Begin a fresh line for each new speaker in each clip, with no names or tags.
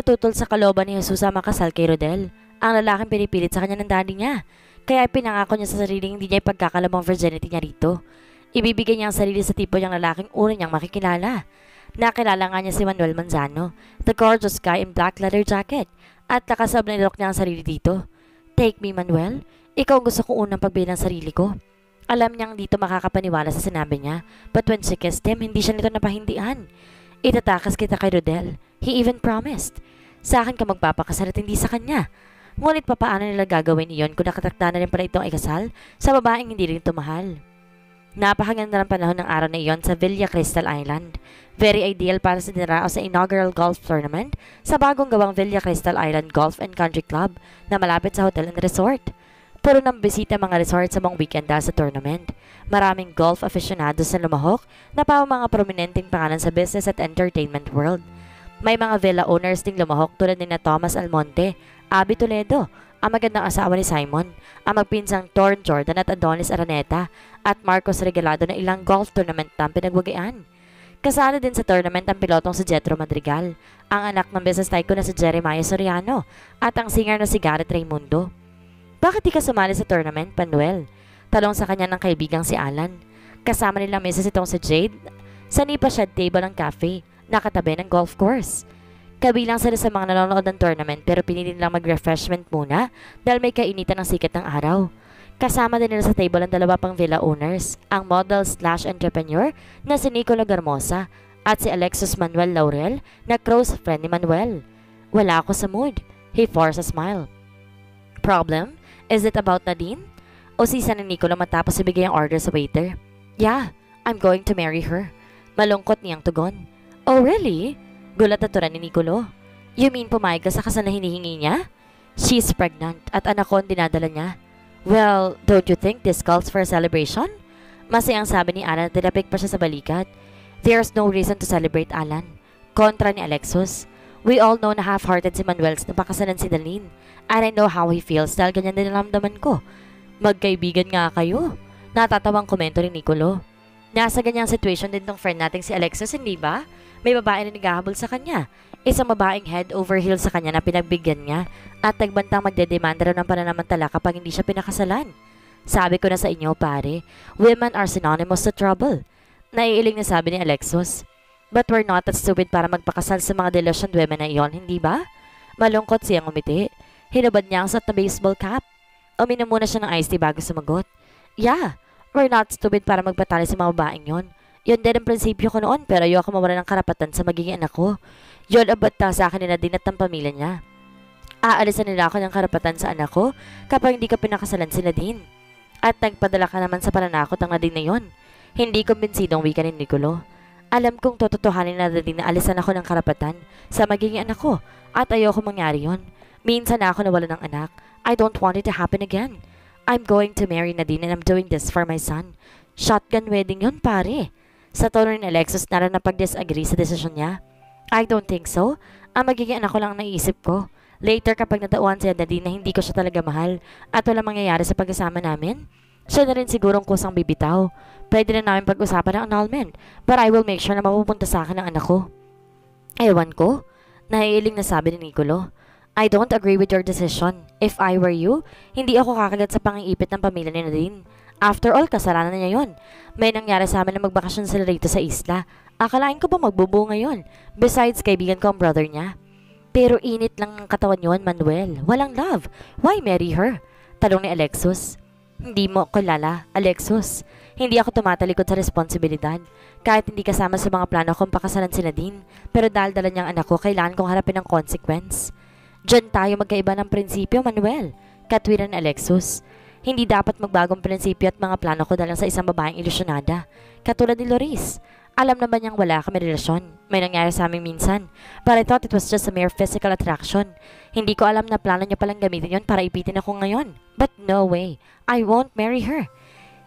natutol sa kaloban ni Jesus ang makasal kay Rodel. Ang lalaking pinipilit sa kanya ng daddy niya. Kaya pinangako niya sa sarili hindi niya ipagkakalabang virginity niya rito. Ibibigay niya ang sarili sa tipo niyang lalaking una niyang makikilala. Nakilala nga niya si Manuel Manzano, the gorgeous guy in black leather jacket, at nakasab na nilok niya ang sarili dito. Take me, Manuel. Ikaw ang gusto ko unang pagbilang sarili ko. Alam niyang dito makakapaniwala sa sinabi niya, but when she kissed him, hindi siya nito napahindian. Itatakas kita kay Rodel. He even promised. Sa akin ka magpapakasal at hindi sa kanya. Ngunit papaano nila gagawin iyon kung nakatakda na rin pala itong ikasal sa babaeng hindi rin tumahal? Napakaganda ng panahon ng araw na iyon sa Villa Crystal Island. Very ideal para sa dinarao sa inaugural golf tournament sa bagong gawang Villa Crystal Island Golf and Country Club na malapit sa hotel and resort. Puro nang bisita mga resort sa mga weekend sa tournament. Maraming golf aficionados sa lumahok na pa mga prominenteng pangalan sa business at entertainment world. May mga villa owners ding lumahok tulad ni na Thomas Almonte, Abby Toledo, ang magandang asawa ni Simon, ang magpinsang Torn Jordan at Adonis Araneta, at Marcos Regalado na ilang golf tournament na pinagwagayaan. Kasali din sa tournament ang pilotong si Jetro Madrigal, ang anak ng business tycoon na si Jeremiah Soriano, at ang singer na si Garrett Raimundo. Bakit di ka sumali sa tournament, Panuel? Talong sa kanya ng kaibigang si Alan. Kasama nilang misis itong si Jade sa Nipa Table ng cafe, nakatabi ng golf course. Kabilang sila sa mga nanonood ng tournament pero pinili nilang mag-refreshment muna dahil may kainitan ng sikat ng araw. Kasama din nila sa table ang dalawa pang villa owners, ang model slash entrepreneur na si Nicolo Garmosa at si Alexis Manuel Laurel na close friend ni Manuel. Wala ako sa mood. He forced a smile. Problem? Is it about Nadine? O sisa ni Nicolo matapos ibigay ang order sa waiter? Yeah, I'm going to marry her. Malungkot niyang tugon. Oh really? Gulat na ni Nicolo. You mean pumayag sa kasal na hinihingi niya? She's pregnant at anak ko ang dinadala niya. Well, don't you think this calls for a celebration? Masayang sabi ni Alan at dilapik pa siya sa balikat. There's no reason to celebrate, Alan. Kontra ni Alexus. We all know na half-hearted si Manuel na pakasalan si Dalene. And I know how he feels dahil ganyan din naramdaman ko. Magkaibigan nga kayo. Natatawang komento ni Nicolo. Nasa ganyang situation din tong friend nating si Alexis, hindi ba? May babae na naghahabol sa kanya. Isang babaeng head over heels sa kanya na pinagbigyan niya at nagbantang magdedemanda raw ng pananamantala kapag hindi siya pinakasalan. Sabi ko na sa inyo pare, women are synonymous to trouble. Naiiling na sabi ni Alexos. But we're not that stupid para magpakasal sa mga delusion women na iyon, hindi ba? Malungkot siyang umiti. Hinubad niya ang sat na baseball cap. Uminom muna siya ng iced tea bago sumagot. Yeah, we're not stupid para magpatali sa mga babaeng yon. Yun din ang prinsipyo ko noon pero ayoko mawala ng karapatan sa magiging anak ko. Yun ang bata sa akin ni Nadine at ng pamilya niya. Aalisan nila ako ng karapatan sa anak ko kapag hindi ka pinakasalan si Nadine. At nagpadala ka naman sa pananakot ang Nadine na yon. Hindi kumbinsidong wika ni Nicolo. Alam kong tototohanin na Nadine na alisan ako ng karapatan sa magiging anak ko at ayoko mangyari yon. Minsan na ako nawala ng anak. I don't want it to happen again. I'm going to marry Nadine and I'm doing this for my son. Shotgun wedding yon pare. Sa tono ni Alexis na rin napag-disagree sa desisyon niya. I don't think so. Ang magiging anak ko lang naisip ko. Later kapag natauhan si Nadine na hindi ko siya talaga mahal at walang mangyayari sa pagkasama namin, siya na rin sigurong kusang bibitaw. Pwede na namin pag-usapan ng annulment, but I will make sure na mapupunta sa akin ang anak ko. Ewan ko, naiiling na sabi ni Nicolo. I don't agree with your decision. If I were you, hindi ako kakagat sa pangiipit ng pamilya ni Nadine. After all, kasalanan niya yon. May nangyari sa amin na magbakasyon sila rito sa isla. Akalain ko ba magbubuo ngayon? Besides, kaibigan ko ang brother niya. Pero init lang ang katawan yon, Manuel. Walang love. Why marry her? Talong ni Alexus. Hindi mo kilala, Alexus. Hindi ako tumatalikod sa responsibilidad. Kahit hindi kasama sa mga plano kong pakasalan si Nadine. Pero dahil dala niyang anak ko, kailangan kong harapin ang consequence. Diyan tayo magkaiba ng prinsipyo, Manuel. Katwiran Alexus. Hindi dapat magbagong prinsipyo at mga plano ko dahil sa isang babaeng ilusyonada. Katulad ni Loris. Alam naman niyang wala kami relasyon. May nangyari sa amin minsan. But I thought it was just a mere physical attraction. Hindi ko alam na plano niya palang gamitin yon para ipitin ako ngayon. But no way. I won't marry her.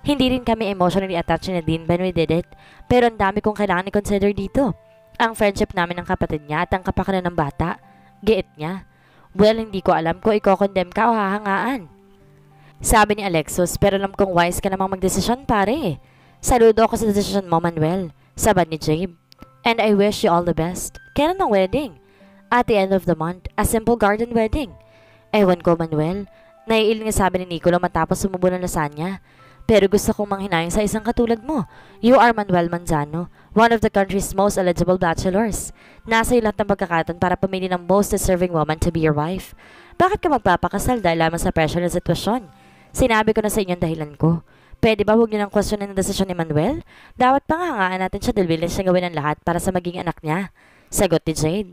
Hindi rin kami emotionally attached na din when we did it. Pero ang dami kong kailangan i-consider dito. Ang friendship namin ng kapatid niya at ang kapakanan ng bata. Giit niya. Well, hindi ko alam kung iko-condemn ka o hahangaan. Sabi ni Alexos, pero alam kong wise ka namang magdesisyon pare. Saludo ako sa desisyon mo, Manuel. Sabad ni Jabe. And I wish you all the best. Kailan ang wedding? At the end of the month, a simple garden wedding. Ewan ko, Manuel. Naiiling nga sabi ni Nico matapos sumubo ng lasanya. Pero gusto kong manghinayang sa isang katulad mo. You are Manuel Manzano, one of the country's most eligible bachelors. Nasa iyo lahat ng pagkakataon para pumili ng most deserving woman to be your wife. Bakit ka magpapakasal dahil lamang sa pressure ng sitwasyon? Sinabi ko na sa inyo ang dahilan ko. Pwede ba huwag niyo nang questionin ang desisyon ni Manuel? Dapat pangangaan natin siya dahil willing siya gawin ang lahat para sa magiging anak niya. Sagot ni Jade.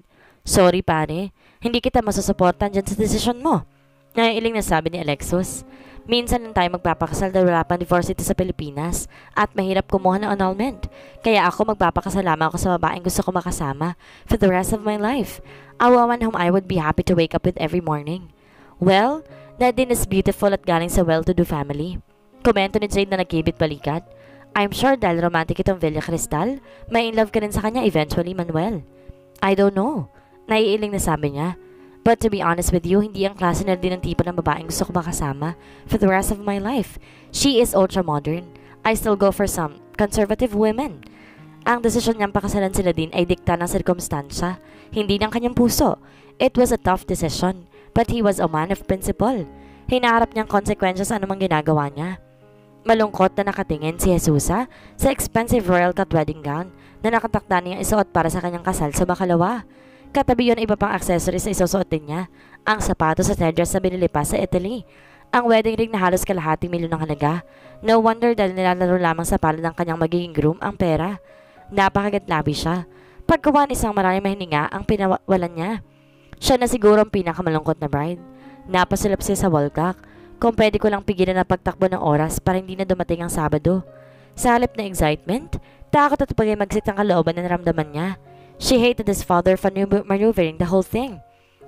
Sorry pare, hindi kita masusuportan dyan sa desisyon mo. Naiiling na sabi ni Alexus. Minsan lang tayo magpapakasal dahil wala pang divorce dito sa Pilipinas at mahirap kumuha ng annulment. Kaya ako magpapakasal lamang ako sa babaeng gusto ko makasama for the rest of my life. A woman whom I would be happy to wake up with every morning. Well, Nadine is beautiful at galing sa well-to-do family. Komento ni Jade na nagkibit balikat. I'm sure dahil romantic itong Villa Cristal, may in love ka rin sa kanya eventually, Manuel. I don't know. Naiiling na sabi niya. But to be honest with you, hindi ang klase na din ng tipo ng babaeng gusto ko makasama for the rest of my life. She is ultra-modern. I still go for some conservative women. Ang desisyon niyang pakasalan sila din ay dikta ng sirkumstansya, hindi ng kanyang puso. It was a tough decision, but he was a man of principle. Hinaharap niyang konsekwensya sa anumang ginagawa niya. Malungkot na nakatingin si Jesusa sa expensive royal cut wedding gown na nakatakda niyang isuot para sa kanyang kasal sa Bakalawa. Katabi yun iba pang accessories na isusuotin niya. Ang sapatos at headdress na binili pa sa Italy. Ang wedding ring na halos kalahating milyon ng halaga. No wonder dahil nilalaro lamang sa palad ng kanyang magiging groom ang pera. Napakagatlabi siya. Pagkawan isang maraming mahininga ang pinawalan niya. Siya na siguro ang pinakamalungkot na bride. Napasulap siya sa Wolcock. Kung pwede ko lang pigilan ang pagtakbo ng oras para hindi na dumating ang Sabado. Sa halip na excitement, takot at pagay magsit ang kalooban na naramdaman niya. She hated his father for maneuvering the whole thing.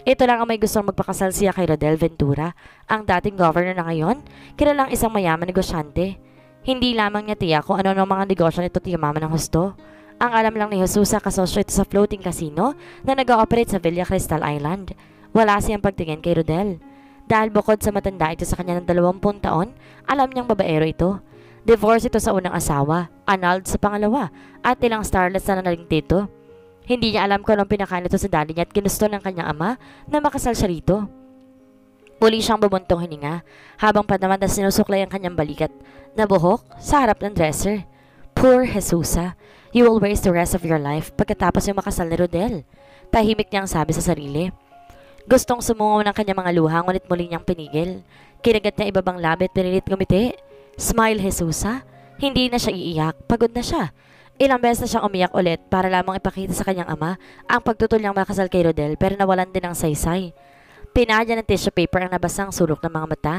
Ito lang ang may gustong magpakasal siya kay Rodel Ventura, ang dating governor na ngayon, kilalang isang mayaman negosyante. Hindi lamang niya tiyak kung ano ng mga negosyo nito tiyamaman ng husto. Ang alam lang ni Jesus kasosyo ito sa floating casino na nag-ooperate sa Villa Crystal Island. Wala siyang pagtingin kay Rodel. Dahil bukod sa matanda ito sa kanya ng 20 taon, alam niyang babaero ito. Divorce ito sa unang asawa, annulled sa pangalawa, at ilang starlets na nanaling tito. Hindi niya alam kung anong pinakain ito sa daddy niya at ginusto ng kanyang ama na makasal siya rito. Muli siyang bumuntong hininga habang panaman na sinusuklay ang kanyang balikat na buhok sa harap ng dresser. Poor Jesusa, you will waste the rest of your life pagkatapos yung makasal ni Rodel. Tahimik niyang sabi sa sarili. Gustong sumungaw ng kanyang mga luha ngunit muli niyang pinigil. Kinagat niya ibabang labi at pinilit gumiti. Smile Jesusa. Hindi na siya iiyak. Pagod na siya. Ilang beses na siyang umiyak ulit para lamang ipakita sa kanyang ama ang pagtutol niyang makasal kay Rodel pero nawalan din ng saysay. Pinadya ng tissue paper ang nabasang sulok ng mga mata.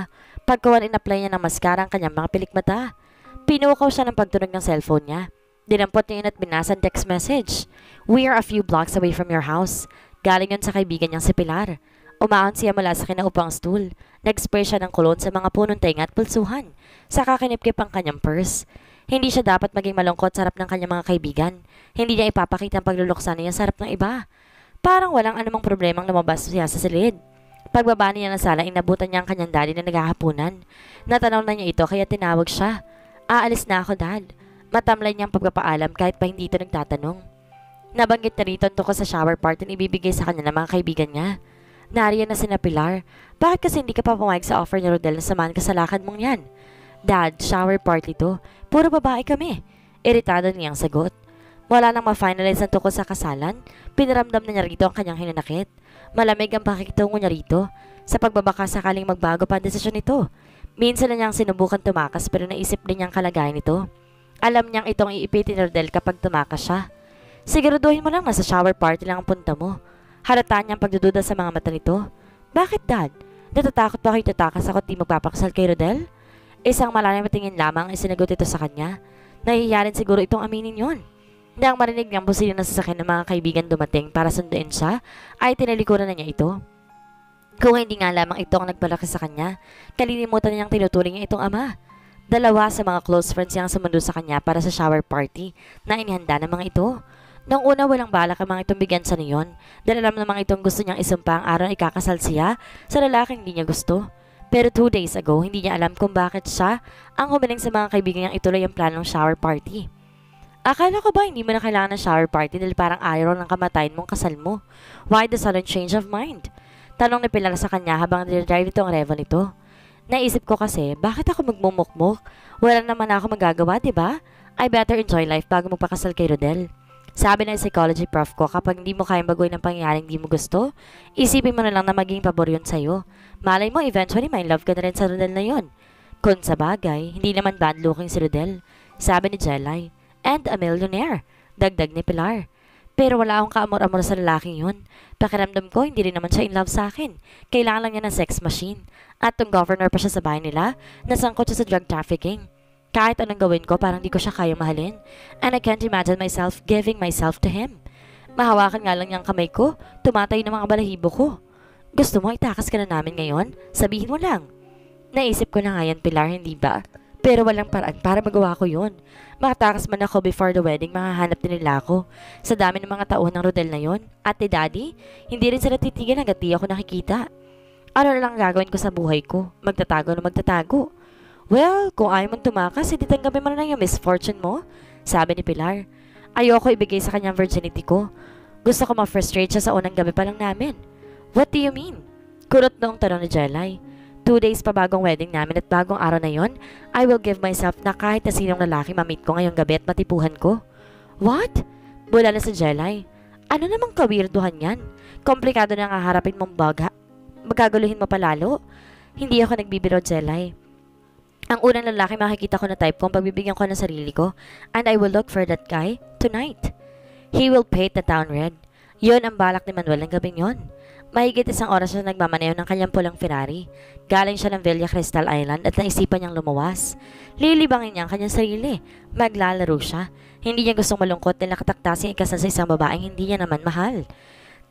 Pagkawan in-apply niya ng mascara ang kanyang mga pilikmata. Pinukaw siya ng pagtunog ng cellphone niya. Dinampot niya yun at binasa ang text message. We are a few blocks away from your house. Galing yun sa kaibigan niyang si Pilar. Umaon siya mula sa kinaupang stool. Nag-spray siya ng kulon sa mga punong tenga at pulsuhan. Saka kinipkip ang kanyang purse. Hindi siya dapat maging malungkot sa harap ng kanyang mga kaibigan. Hindi niya ipapakita ang pagluluksa niya sa harap ng iba. Parang walang anumang problemang lumabas siya sa silid. Pagbaba niya ng sala, inabutan niya ang kanyang daddy na naghahapunan. Natanaw na niya ito kaya tinawag siya. Aalis na ako, dad. Matamlay niyang pagpapaalam kahit pa hindi ito nagtatanong. Nabanggit na rito tungkol sa shower party na ibibigay sa kanya ng mga kaibigan niya. Nariyan na sina Pilar. Bakit kasi hindi ka pa pumayag sa offer ni Rodel na samahan ka sa lakad mong yan? Dad, shower party to. Puro babae kami. Iritado niyang sagot. Wala nang ma-finalize ang tungkol sa kasalan, pinaramdam na niya rito ang kanyang hinanakit. Malamig ang pakikitungo niya rito. Sa pagbabaka sakaling magbago pa ang desisyon nito. Minsan na niyang sinubukan tumakas pero naisip din niyang kalagayan nito. Alam niyang itong iipitin ni Rodel kapag tumakas siya. Siguraduhin mo lang na sa shower party lang ang punta mo. Halata niyang pagdududa sa mga mata nito. Bakit dad? Natatakot pa kayo tatakas ako at di magpapakasal kay Rodel? Isang malalim tingin lamang ay sinagot ito sa kanya. Nahihiya rin siguro itong aminin yon. Nang marinig niyang busina na sasakyan ng mga kaibigan dumating para sunduin siya, ay tinalikuran na niya ito. Kung hindi nga lamang ito ang nagpalaki sa kanya, kalilimutan niyang tinuturing niya itong ama. Dalawa sa mga close friends niyang sumundo sa kanya para sa shower party na inihanda ng mga ito. Noong una walang balak ang mga itong bigyan sa niyon dahil alam ng mga itong gusto niyang isumpa ang araw na ikakasal siya sa lalaking hindi niya gusto. Pero two days ago, hindi niya alam kung bakit siya ang humiling sa mga kaibigan niyang ituloy ang planong shower party. Akala ko ba hindi mo na kailangan ng shower party dahil parang ayaw ng kamatayin mong kasal mo? Why the sudden change of mind? Tanong ni Pilar sa kanya habang nire-drive ito ang revo nito. Naisip ko kasi, bakit ako magmumukmuk? Wala naman ako magagawa, ba? I better enjoy life bago magpakasal kay Rodel. Sabi ng psychology prof ko, kapag hindi mo kayang baguhin ang pangyayaring hindi mo gusto, isipin mo na lang na maging pabor yun sa'yo. Malay mo, eventually, may love ka na rin sa Rodel na yun. Kung sa bagay, hindi naman bad looking si Rodel. Sabi ni Jelay and a millionaire. Dagdag ni Pilar. Pero wala akong kaamor-amor sa lalaking yun. Pakiramdam ko, hindi rin naman siya in love sa akin. Kailangan lang niya ng sex machine. At tung governor pa siya sa bahay nila, nasangkot siya sa drug trafficking. Kahit anong gawin ko, parang di ko siya kayang mahalin. And I can't imagine myself giving myself to him. Mahawakan nga lang niyang kamay ko, tumatay ng mga balahibo ko. Gusto mo itakas ka na namin ngayon? Sabihin mo lang. Naisip ko na nga yan, Pilar, hindi ba? Pero walang paraan para magawa ko yun. Makatakas man ako before the wedding, makahanap din nila ako. Sa dami ng mga taon ng Rodel na yon. At ni Daddy, hindi rin sila titigan hanggat di ako nakikita. Ano lang gagawin ko sa buhay ko? Magtatago na magtatago. Well, kung ayaw mong tumakas, hindi tanggapin mo na lang yung misfortune mo. Sabi ni Pilar. Ayoko ibigay sa kanyang virginity ko. Gusto ko ma-frustrate siya sa unang gabi pa lang namin. What do you mean? Kurot noong tanong ni Jelay. Two days pa bagong wedding namin at bagong araw na yon, I will give myself na kahit na sinong lalaki mamit ko ngayong gabi at matipuhan ko. What? Bula na sa Jelay. Ano namang kawirduhan yan? Komplikado na nga harapin mong baga. Magkaguluhin mo palalo? Hindi ako nagbibiro, Jelay. Ang unang lalaki makikita ko na type kong pagbibigyan ko ng sarili ko and I will look for that guy tonight. He will paint the town red. Yun ang balak ni Manuel ng gabing yon. Mahigit isang oras siya nagmamaneho ng kanyang pulang Ferrari. Galing siya ng Villa Crystal Island at naisipan niyang lumuwas. Lilibangin niya ang kanyang sarili. Maglalaro siya. Hindi niya gustong malungkot na nakataktasing ikasal sa isang babaeng hindi niya naman mahal.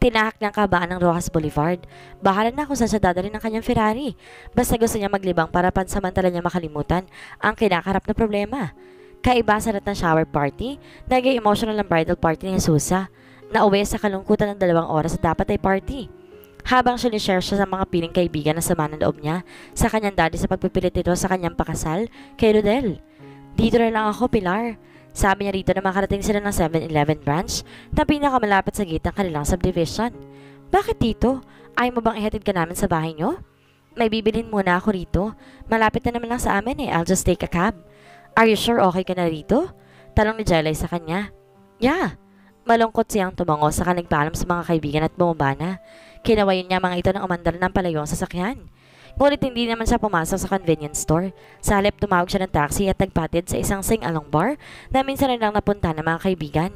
Tinahak niya ang kabaan ng Rojas Boulevard. Bahala na kung saan siya dadalhin ng kanyang Ferrari. Basta gusto niya maglibang para pansamantala niya makalimutan ang kinakarap na problema. Kaiba sa ng shower party, naging emotional ang bridal party ni Susa. Nauwi sa kalungkutan ng dalawang oras at dapat ay party. Habang sinishare siya sa mga piling kaibigan na sama ng loob niya sa kanyang daddy sa pagpipilit nito sa kanyang pakasal kay Rodel. Dito na lang ako, Pilar. Sabi niya rito na makarating sila ng 7-Eleven branch na pinakamalapit sa gate ng kanilang subdivision. Bakit dito? Ayaw mo bang ihatid ka namin sa bahay niyo? May bibilin muna ako rito. Malapit na naman lang sa amin eh. I'll just take a cab. Are you sure okay ka na rito? Tanong ni Jelay sa kanya. Yeah. Malungkot siyang tumango sa kanigpaalam sa mga kaibigan at bumaba na. Kinawayan niya mga ito ng umandar ng palayong sasakyan. Ngunit hindi naman siya pumasok sa convenience store. Sa halip tumawag siya ng taxi at nagpatid sa isang sing-along bar na minsan rin lang napunta ng mga kaibigan.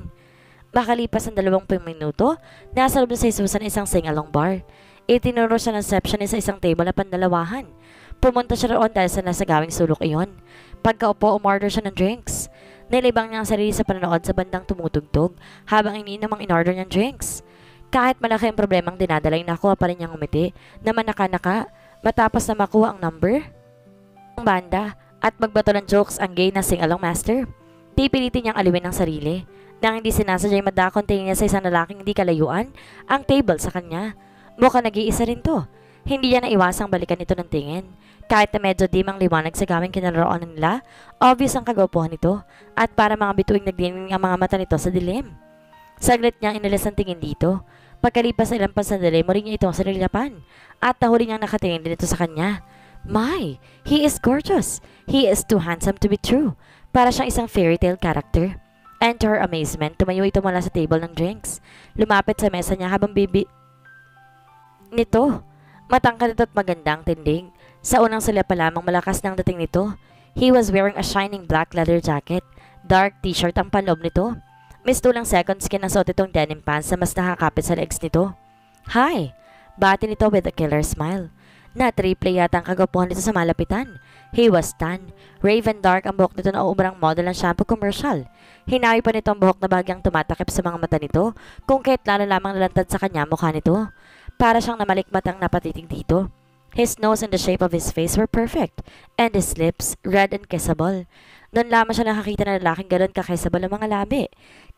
Makalipas ang dalawang minuto, nasa loob na sa Susan isang sing-along bar. Itinuro siya ng receptionist sa isang table na pandalawahan. Pumunta siya roon dahil sa nasa gawing sulok iyon. Pagkaupo, umorder siya ng drinks. Nilibang niya ang sarili sa panonood sa bandang tumutugtog habang iniinom ang in-order niyang drinks. Kahit malaki ang problemang dinadalay, nakuha pa rin niyang umiti na manaka-naka matapos na makuha ang number ng banda at magbato ng jokes ang gay na sing-along master. Pipilitin niyang aliwin ang sarili. Nang hindi sinasadyay madakon tingin niya sa isang lalaking hindi kalayuan, ang table sa kanya. Mukha nag-iisa rin to. Hindi niya naiwasang balikan ito ng tingin. Kahit na medyo dimang liwanag sa gawing kinaroonan nila, obvious ang kagwapuhan nito at para mga bituing nagdining ang mga mata nito sa dilim. Saglit niyang inalis ang tingin dito. Pagkalipas ng ilang pasandali, muli niya itong sinililapan at nahuli niyang nakatingin din ito sa kanya. My, he is gorgeous. He is too handsome to be true. Para siyang isang fairy tale character. And to her amazement, tumayo ito mula sa table ng drinks. Lumapit sa mesa niya habang bibi... Nito, matangkad ito at magandang tindig. Sa unang sila pa lamang malakas ng dating nito. He was wearing a shining black leather jacket. Dark t-shirt ang panloob nito. Miss tulang seconds kinasuot itong denim pants na mas nakakapit sa legs nito. Hi! Bati nito with a killer smile. Na triple yata ang kagapuhan nito sa malapitan. He was tan. Raven dark ang buhok nito na ubrang model ng shampoo commercial. Hinawi pa nito ang buhok na bagyang tumatakip sa mga mata nito kung kahit lalo lamang nalantad sa kanya mukha nito. Para siyang namalikmat ang napatitig dito. His nose and the shape of his face were perfect, and his lips, red and kissable. Noon lamang siya nakakita ng lalaking gano'n kakisable ang mga labi.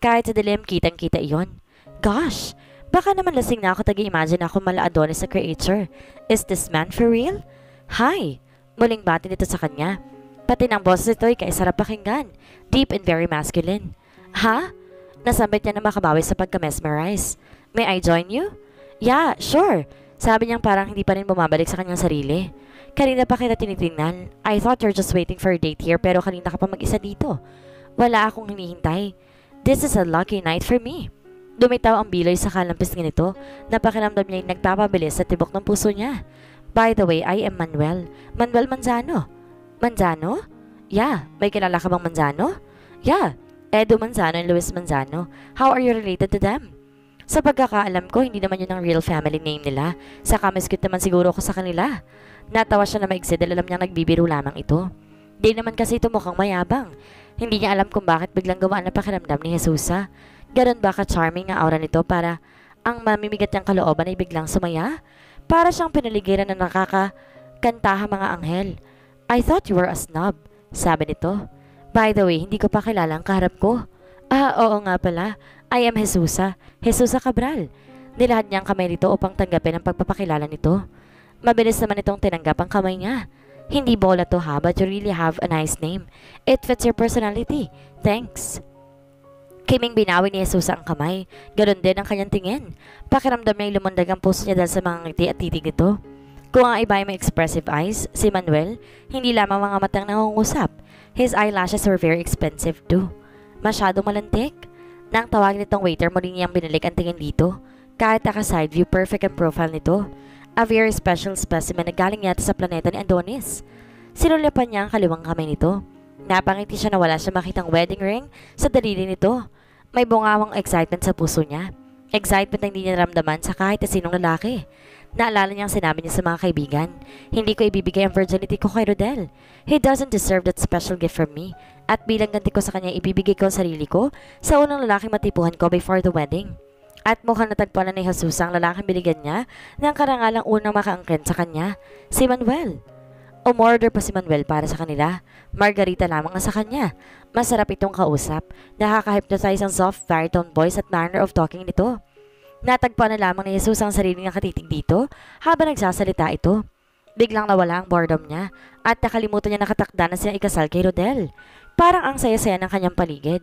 Kahit sa dilim, kitang-kita iyon. Gosh, baka naman lasing na ako tag-imagine ako mala Adonis sa creature. Is this man for real? Hi! Muling bati nito sa kanya. Pati ng boses ito kaisarap pakinggan. Deep and very masculine. Ha? Nasambit niya na makabawi sa pagka-mesmerize. May I join you? Yeah, sure. Sabi niyang parang hindi pa rin bumabalik sa kanyang sarili. Kanina pa kita tinitingnan. I thought you're just waiting for a date here pero kanina ka pa mag-isa dito. Wala akong hinihintay. This is a lucky night for me. Dumitaw ang bilay sa kalampis nito. Napakiramdam niya yung nagpapabilis sa tibok ng puso niya. By the way, I am Manuel. Manuel Manzano. Manzano? Yeah, may kilala ka bang Manzano? Yeah, Edo Manzano and Luis Manzano. How are you related to them? Sa pagkakaalam ko, hindi naman yun ang real family name nila. Sa kamiskit naman siguro ko sa kanila. Natawa siya na maigsi dahil alam niyang nagbibiro lamang ito. Di naman kasi ito mukhang mayabang. Hindi niya alam kung bakit biglang gawaan na pakiramdam ni Jesusa. Ganon ba ka-charming ang aura nito para ang mamimigat niyang kalooban ay biglang sumaya? Para siyang pinaligiran na nakakakantaha mga anghel. I thought you were a snob, sabi nito. By the way, hindi ko pa kilala ang kaharap ko. Ah, oo nga pala. I am Jesusa, Jesusa Cabral. Nilahad niya ang kamay nito upang tanggapin ang pagpapakilala nito. Mabilis naman itong tinanggap ang kamay niya. Hindi bola to ha, but you really have a nice name. It fits your personality. Thanks. Kiming binawi ni Jesus ang kamay. Ganon din ang kanyang tingin. Pakiramdam niya lumundag ang puso niya dahil sa mga ngiti at titig nito. Kung ang iba ay may expressive eyes, si Manuel, hindi lamang mga matang nangungusap. His eyelashes were very expensive too. Masyado malantik. Nang tawagin nitong waiter, muli niyang binalik ang tingin dito. Kahit naka-side view, perfect ang profile nito. A very special specimen na galing yata sa planeta ni Adonis. Sinulapan niya ang kaliwang kamay nito. Napangiti siya na wala siya makitang wedding ring sa dalili nito. May bungawang excitement sa puso niya. Excitement na hindi niya naramdaman sa kahit sinong lalaki. Naalala niyang sinabi niya sa mga kaibigan, Hindi ko ibibigay ang virginity ko kay Rodel. He doesn't deserve that special gift from me. At bilang ganti ko sa kanya, ibibigay ko ang sarili ko sa unang lalaking matipuhan ko before the wedding. At mukhang natagpuan na ni Jesus ang lalaking binigyan niya ng karangalang unang makaangkin sa kanya, si Manuel. Umorder pa si Manuel para sa kanila. Margarita lamang ang sa kanya. Masarap itong kausap. Nakaka-hypnotize ang soft baritone voice at manner of talking nito. Natagpuan na lamang ni Jesus ang sarili niyang katitig dito habang nagsasalita ito. Biglang nawala ang boredom niya at nakalimutan niya nakatakda na sila ikasal kay Rodel. Parang ang saya-saya ng kanyang paligid.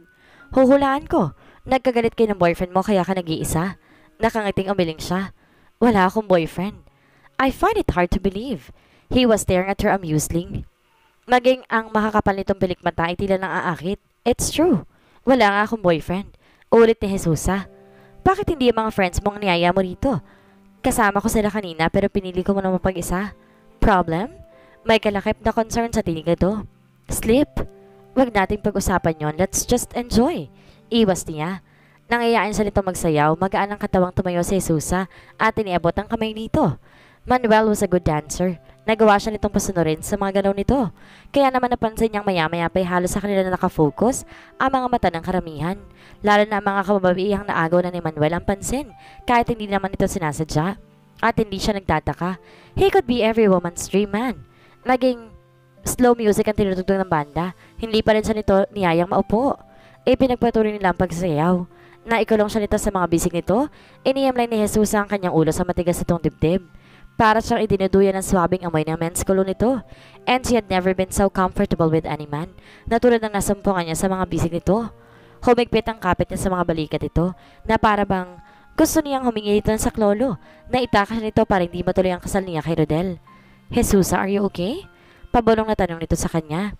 Huhulaan ko, nagkagalit kay ng boyfriend mo kaya ka nag-iisa. Nakangiting umiling siya. Wala akong boyfriend. I find it hard to believe. He was staring at her amusingly. Maging ang makakapal nitong pilik mata ay tila nang aakit. It's true. Wala nga akong boyfriend. Ulit ni Jesusa. Bakit hindi yung mga friends mong niyaya mo rito? Kasama ko sila kanina pero pinili ko mo na mapag-isa. Problem? May kalakip na concern sa tinig ito. Sleep? Huwag nating pag-usapan yon. Let's just enjoy. Iwas niya. Nangayain siya nito magsayaw, magaan ang katawang tumayo si Jesusa at iniabot ang kamay nito. Manuel was a good dancer. Nagawa siya nitong pasunurin sa mga galaw nito. Kaya naman napansin niyang maya-maya pa'y halos sa kanila na nakafocus ang mga mata ng karamihan. Lalo na ang mga kababaihang naagaw na ni Manuel ang pansin, kahit hindi naman ito sinasadya. At hindi siya nagtataka. He could be every woman's dream man. Naging slow music ang tinutugtog ng banda. Hindi pa rin siya nito niyayang maupo. E pinagpatuloy nila ang pagsayaw. Naikulong siya nito sa mga bisig nito. Iniyamlay ni Jesus ang kanyang ulo sa matigas itong dibdib. Para siyang idinuduyan ng swabing amoy ng men's kulo nito. And she had never been so comfortable with any man na tulad ng nasumpungan niya sa mga bisig nito. Humigpit ang kapit niya sa mga balikat ito na para bang gusto niyang humingi dito ng saklolo na itakas nito para hindi matuloy ang kasal niya kay Rodel. Jesusa, are you okay? Pabulong na tanong nito sa kanya.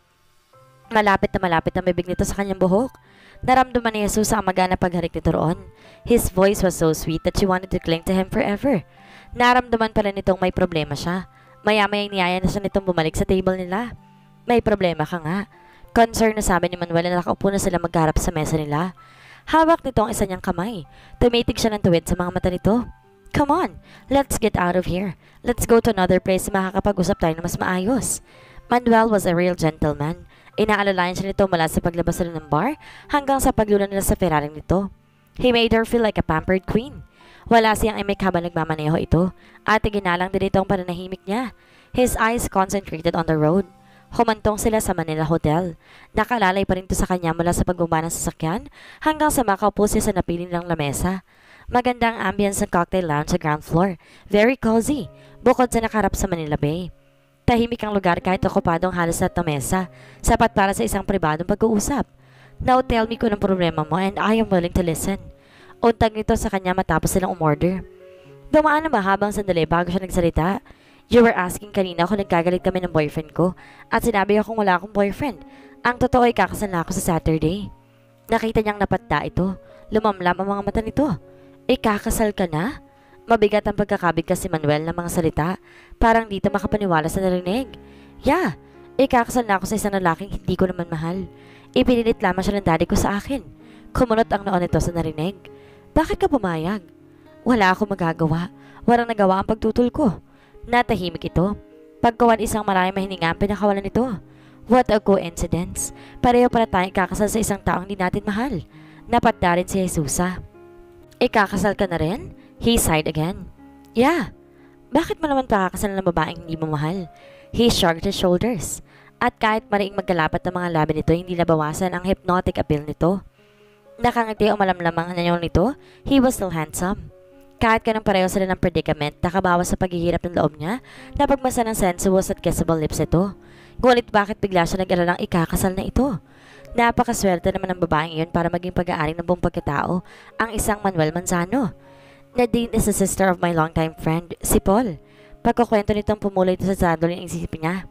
Malapit na malapit ang bibig nito sa kanyang buhok. Naramdaman ni Jesus ang magana pagharik nito roon. His voice was so sweet that she wanted to cling to him forever. Naramdaman pala nitong may problema siya. Maya-maya niyaya na siya nitong bumalik sa table nila. May problema ka nga. Concern na sabi ni Manuel na nakaupo na sila magharap sa mesa nila. Hawak nito ang isa niyang kamay. Tumitig siya ng tuwid sa mga mata nito. Come on, let's get out of here. Let's go to another place na makakapag-usap tayo na mas maayos. Manuel was a real gentleman. Inaalalayan siya nito mula sa paglabas nila ng bar hanggang sa paglula nila sa Ferrari nito. He made her feel like a pampered queen. Wala siyang imik habang nagmamaneho ito at ginalang din ito ang pananahimik niya. His eyes concentrated on the road. Humantong sila sa Manila Hotel. Nakalalay pa rin ito sa kanya mula sa pagbumba ng sasakyan hanggang sa makaupo siya sa napili ng lamesa. Magandang ambience ng cocktail lounge sa ground floor. Very cozy. Bukod sa nakarap sa Manila Bay. Tahimik ang lugar kahit okupado ang halos lahat ng mesa. Sapat para sa isang pribadong pag-uusap. Now tell me kung anong problema mo and I am willing to listen. Untag nito sa kanya matapos silang umorder. Dumaan na mahabang sandali bago siya nagsalita. You were asking kanina kung nagkagalit kami ng boyfriend ko at sinabi akong wala akong boyfriend. Ang totoo ay kakasal na ako sa Saturday. Nakita niyang napatda ito. Lumamlam ang mga mata nito. Eh kakasal ka na? Mabigat ang pagkakabig si Manuel ng mga salita. Parang dito makapaniwala sa narinig. Yeah, eh kakasal na ako sa isang lalaking hindi ko naman mahal. Ipinilit lamang siya ng daddy ko sa akin. Kumunot ang noon nito sa narinig. Bakit ka pumayag? Wala akong magagawa. Walang nagawa ang pagtutol ko. Natahimik ito. Pagkawan isang maraming mahininga ang pinakawalan nito. What a coincidence. Pareho pala tayong kakasal sa isang taong hindi natin mahal. Napatda rin si Jesusa. Ikakasal ka na rin? He sighed again. Yeah. Bakit mo naman pakakasal ng babaeng hindi mo mahal? He shrugged his shoulders. At kahit mariing magkalapat ng mga labi nito, hindi nabawasan ang hypnotic appeal nito. Nakangiti o malamlamang anyo nito, he was still handsome. Kahit ganang pareho sila ng predicament, nakabawas sa paghihirap ng loob niya, napagmasa ng sensuous at kissable lips ito. Ngunit bakit bigla siya nag-alalang ikakasal na ito? Napakaswerte naman ng babaeng iyon para maging pag-aari ng buong pagkatao, ang isang Manuel Manzano. Nadine is the sister of my longtime friend, si Paul. Pagkukwento nitong pumuloy ito sa sandal yung isipin niya.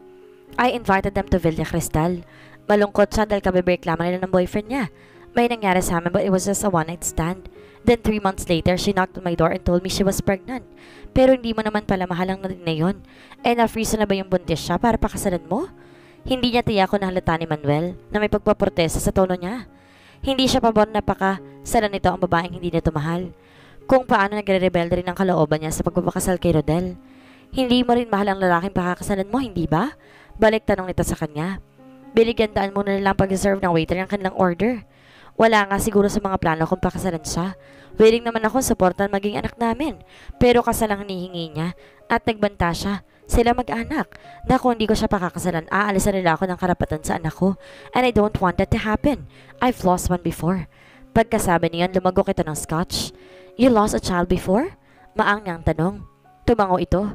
I invited them to Villa Cristal. Malungkot siya dahil kabibreak lamang nila ng boyfriend niya. May nangyari sa amin but it was just a one-night stand. Then three months later, she knocked on my door and told me she was pregnant. Pero hindi mo naman pala mahalang na din na yun. Enough reason na ba yung buntis siya para pakasalan mo? Hindi niya tiyak ko nahalata ni Manuel na may pagpaprotesta sa tono niya. Hindi siya pabor na pakasalan nito ang babaeng hindi nito mahal. Kung paano nagre-rebelde rin ang kalooban niya sa pagpapakasal kay Rodel. Hindi mo rin mahal ang lalaking pakakasalan mo, hindi ba? Balik tanong nito sa kanya. Binigyan daan muna nilang pag-serve ng waiter ng kanilang order. Wala nga siguro sa mga plano kung pakasalan siya. Willing naman ako supportan maging anak namin. Pero kasal ang hinihingi niya at nagbanta siya. Sila mag-anak. Na kung hindi ko siya pakakasalan, aalisan nila ako ng karapatan sa anak ko. And I don't want that to happen. I've lost one before. Pagkasabi niyan, lumagok ito ng scotch. You lost a child before? Maang niyang tanong. Tumango ito.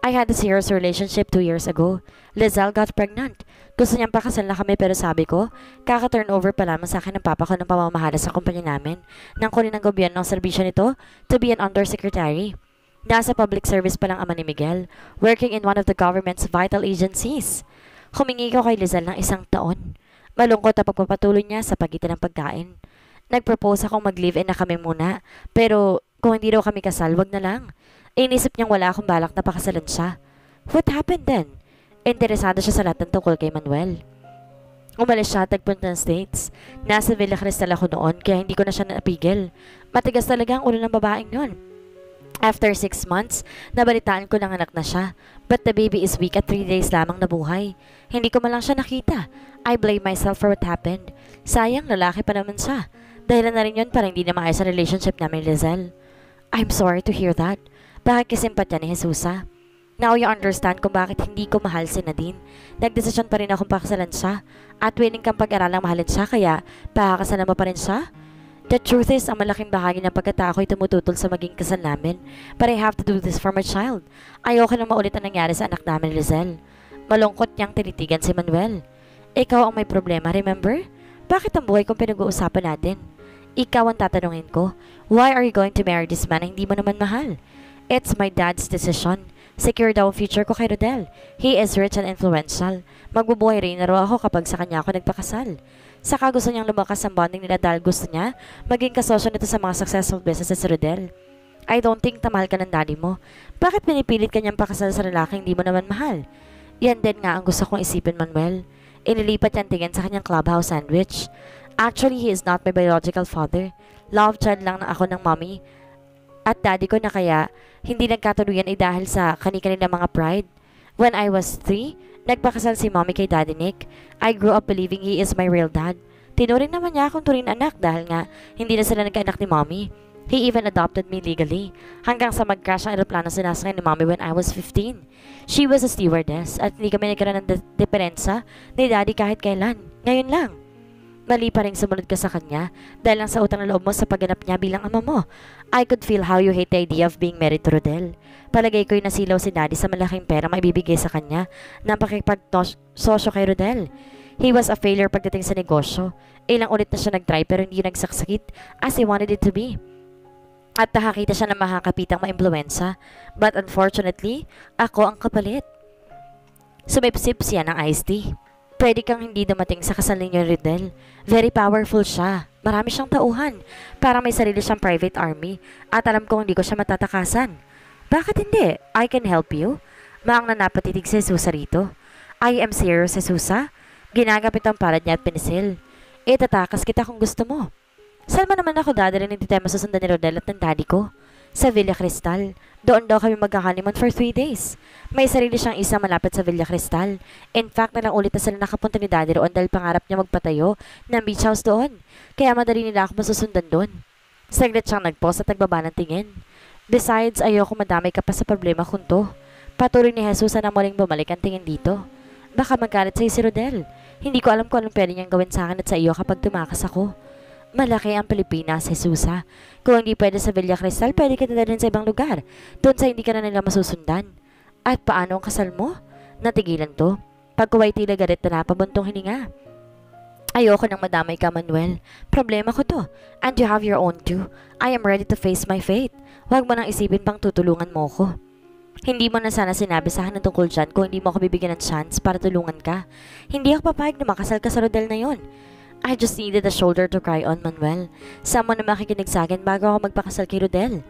I had a serious relationship two years ago. Lizelle got pregnant. Gusto niyang pakasal na kami pero sabi ko, kaka-turnover pa lamang sa akin ng papa ko ng pamamahala sa kumpanya namin nang kunin ng gobyerno ang serbisyo nito to be an undersecretary. Nasa public service pa lang ama ni Miguel, working in one of the government's vital agencies. Humingi ko kay Lizelle ng isang taon. Malungkot ang pagpapatuloy niya sa pagitan ng pagkain. Nag-propose akong mag-live-in na kami muna, pero kung hindi daw kami kasal, wag na lang. Inisip niyang wala akong balak na pakasalan siya. What happened then? Interesado siya sa lahat ng tungkol kay Manuel. Umalis siya at nagpunta ng States. Nasa Villa Cristal ako noon kaya hindi ko na siya napigil. Matigas talaga ang ulo ng babaeng yun. After six months, nabalitaan ko ng anak na siya. But the baby is weak at three days lamang nabuhay. Hindi ko man lang siya nakita. I blame myself for what happened. Sayang, lalaki pa naman siya. Dahil na rin yun para hindi na maayos ang relationship namin Lizelle. I'm sorry to hear that. Bakit kasimpatya ni Jesusa? Now you understand kung bakit hindi ko mahal si Nadine. Nagdesisyon pa rin akong pakasalan siya. At willing kang pag-aralang mahalin siya kaya pakakasalan mo pa rin siya? The truth is, ang malaking bahagi ng pagkatao ay tumututol sa maging kasal namin. But I have to do this for my child. Ayoko na maulit ang nangyari sa anak namin, Lizelle. Malungkot niyang tinitigan si Manuel. Ikaw ang may problema, remember? Bakit ang buhay kong pinag-uusapan natin? Ikaw ang tatanungin ko, why are you going to marry this man na hindi mo naman mahal? It's my dad's decision. Secure daw ang future ko kay Rodel. He is rich and influential. Magbubuhay rin na ako kapag sa kanya ako nagpakasal. Saka gusto niyang lumakas ang bonding nila dahil gusto niya maging kasosyo nito sa mga successful businesses si Rodel. I don't think tamahal ka ng daddy mo. Bakit pinipilit ka niyang pakasal sa lalaki hindi mo naman mahal? Yan din nga ang gusto kong isipin, Manuel. Inilipat niyang tingin sa kanyang clubhouse sandwich. Actually, he is not my biological father. Love child lang na ako ng mommy at daddy ko na kaya hindi nagkatuluyan ay dahil sa kani-kanila mga pride. When I was 3, nagpakasal si mommy kay daddy Nick. I grew up believing he is my real dad. Tinuring naman niya akong turing anak dahil nga hindi na sila nagkaanak ni mommy. He even adopted me legally. Hanggang sa mag-crash ang aeroplano sinasakay ni mommy when I was 15. She was a stewardess at hindi kami nagkaroon ng diferensya ni daddy kahit kailan. Ngayon lang. Mali pa rin sumunod ka sa kanya dahil lang sa utang na loob mo sa pagganap niya bilang ama mo. I could feel how you hate the idea of being married to Rodel. Palagay ko'y nasilaw si daddy sa malaking pera maibibigay sa kanya ng pakipag-sosyo kay Rodel. He was a failure pagdating sa negosyo. Ilang ulit na siya nag-try pero hindi nagsaksakit as he wanted it to be. At nakakita siya ng makakapitang maimpluwensa. But unfortunately, ako ang kapalit. Sumipsip siya ng iced tea. Pwede kang hindi dumating sa kasal ninyo, Riddle. Very powerful siya. Marami siyang tauhan. Para may sarili siyang private army. At alam kong hindi ko siya matatakasan. Bakit hindi? I can help you. Maang na napatitig si Susa rito. I am serious, Susa. Ginagamit ang palad niya at penisil. Itatakas kita kung gusto mo. Saan man naman ako dadalhin hindi tayo masusundan ni Rodel at ng daddy ko? Sa Villa Cristal. Doon daw kami magkakalimon for three days. May sarili siyang isa malapit sa Villa Cristal. In fact, nalang ulit na sila nakapunta ni Daddy roon dahil pangarap niya magpatayo ng beach house doon. Kaya madali nila ako masusundan doon. Saglit siyang nagpost at nagbaba ng tingin. Besides, ayoko madamay ka pa sa problema kung to. Patuloy ni Jesus na muling bumalik ang tingin dito. Baka magalit sa'yo si Rodel. Hindi ko alam kung anong pwede niyang gawin sa akin at sa iyo kapag tumakas ako. Malaki ang Pilipinas, Jesusa. Kung hindi pwede sa Villa Cristal, pwede ka na rin sa ibang lugar. Doon sa hindi ka na nila masusundan. At paano ang kasal mo? Natigilan to. Pagkuway tila galit na napabuntong hininga. Ayoko nang madamay ka, Manuel. Problema ko to. And you have your own too. I am ready to face my fate. Huwag mo nang isipin pang tutulungan mo ko. Hindi mo na sana sinabi sa akin tungkol dyan kung hindi mo ako bibigyan ng chance para tulungan ka. Hindi ako papayag na makasal ka sa Rodel na yon. I just needed a shoulder to cry on, Manuel. Someone na makikinig sa akin bago ako magpakasal kay Rodel.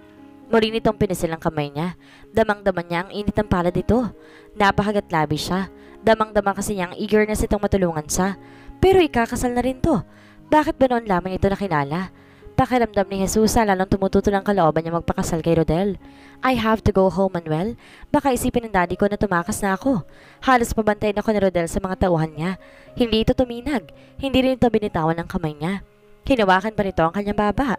Pinisil ang kamay niya. Damang-dama niya ang init ng palad dito. Napakagat labi siya. Damang-dama kasi niya ang eager na sitong matulungan siya. Pero ikakasal na rin to. Bakit ba noon lamang ito nakilala? Pakiramdam ni Jesus lalong tumututo ng kalooban niya magpakasal kay Rodel. I have to go home, Manuel. Baka isipin ng daddy ko na tumakas na ako. Halos pabantayin ako ni Rodel sa mga tauhan niya. Hindi ito tuminag. Hindi rin ito binitawan ng kamay niya. Hinawakan pa nito ang kanyang baba.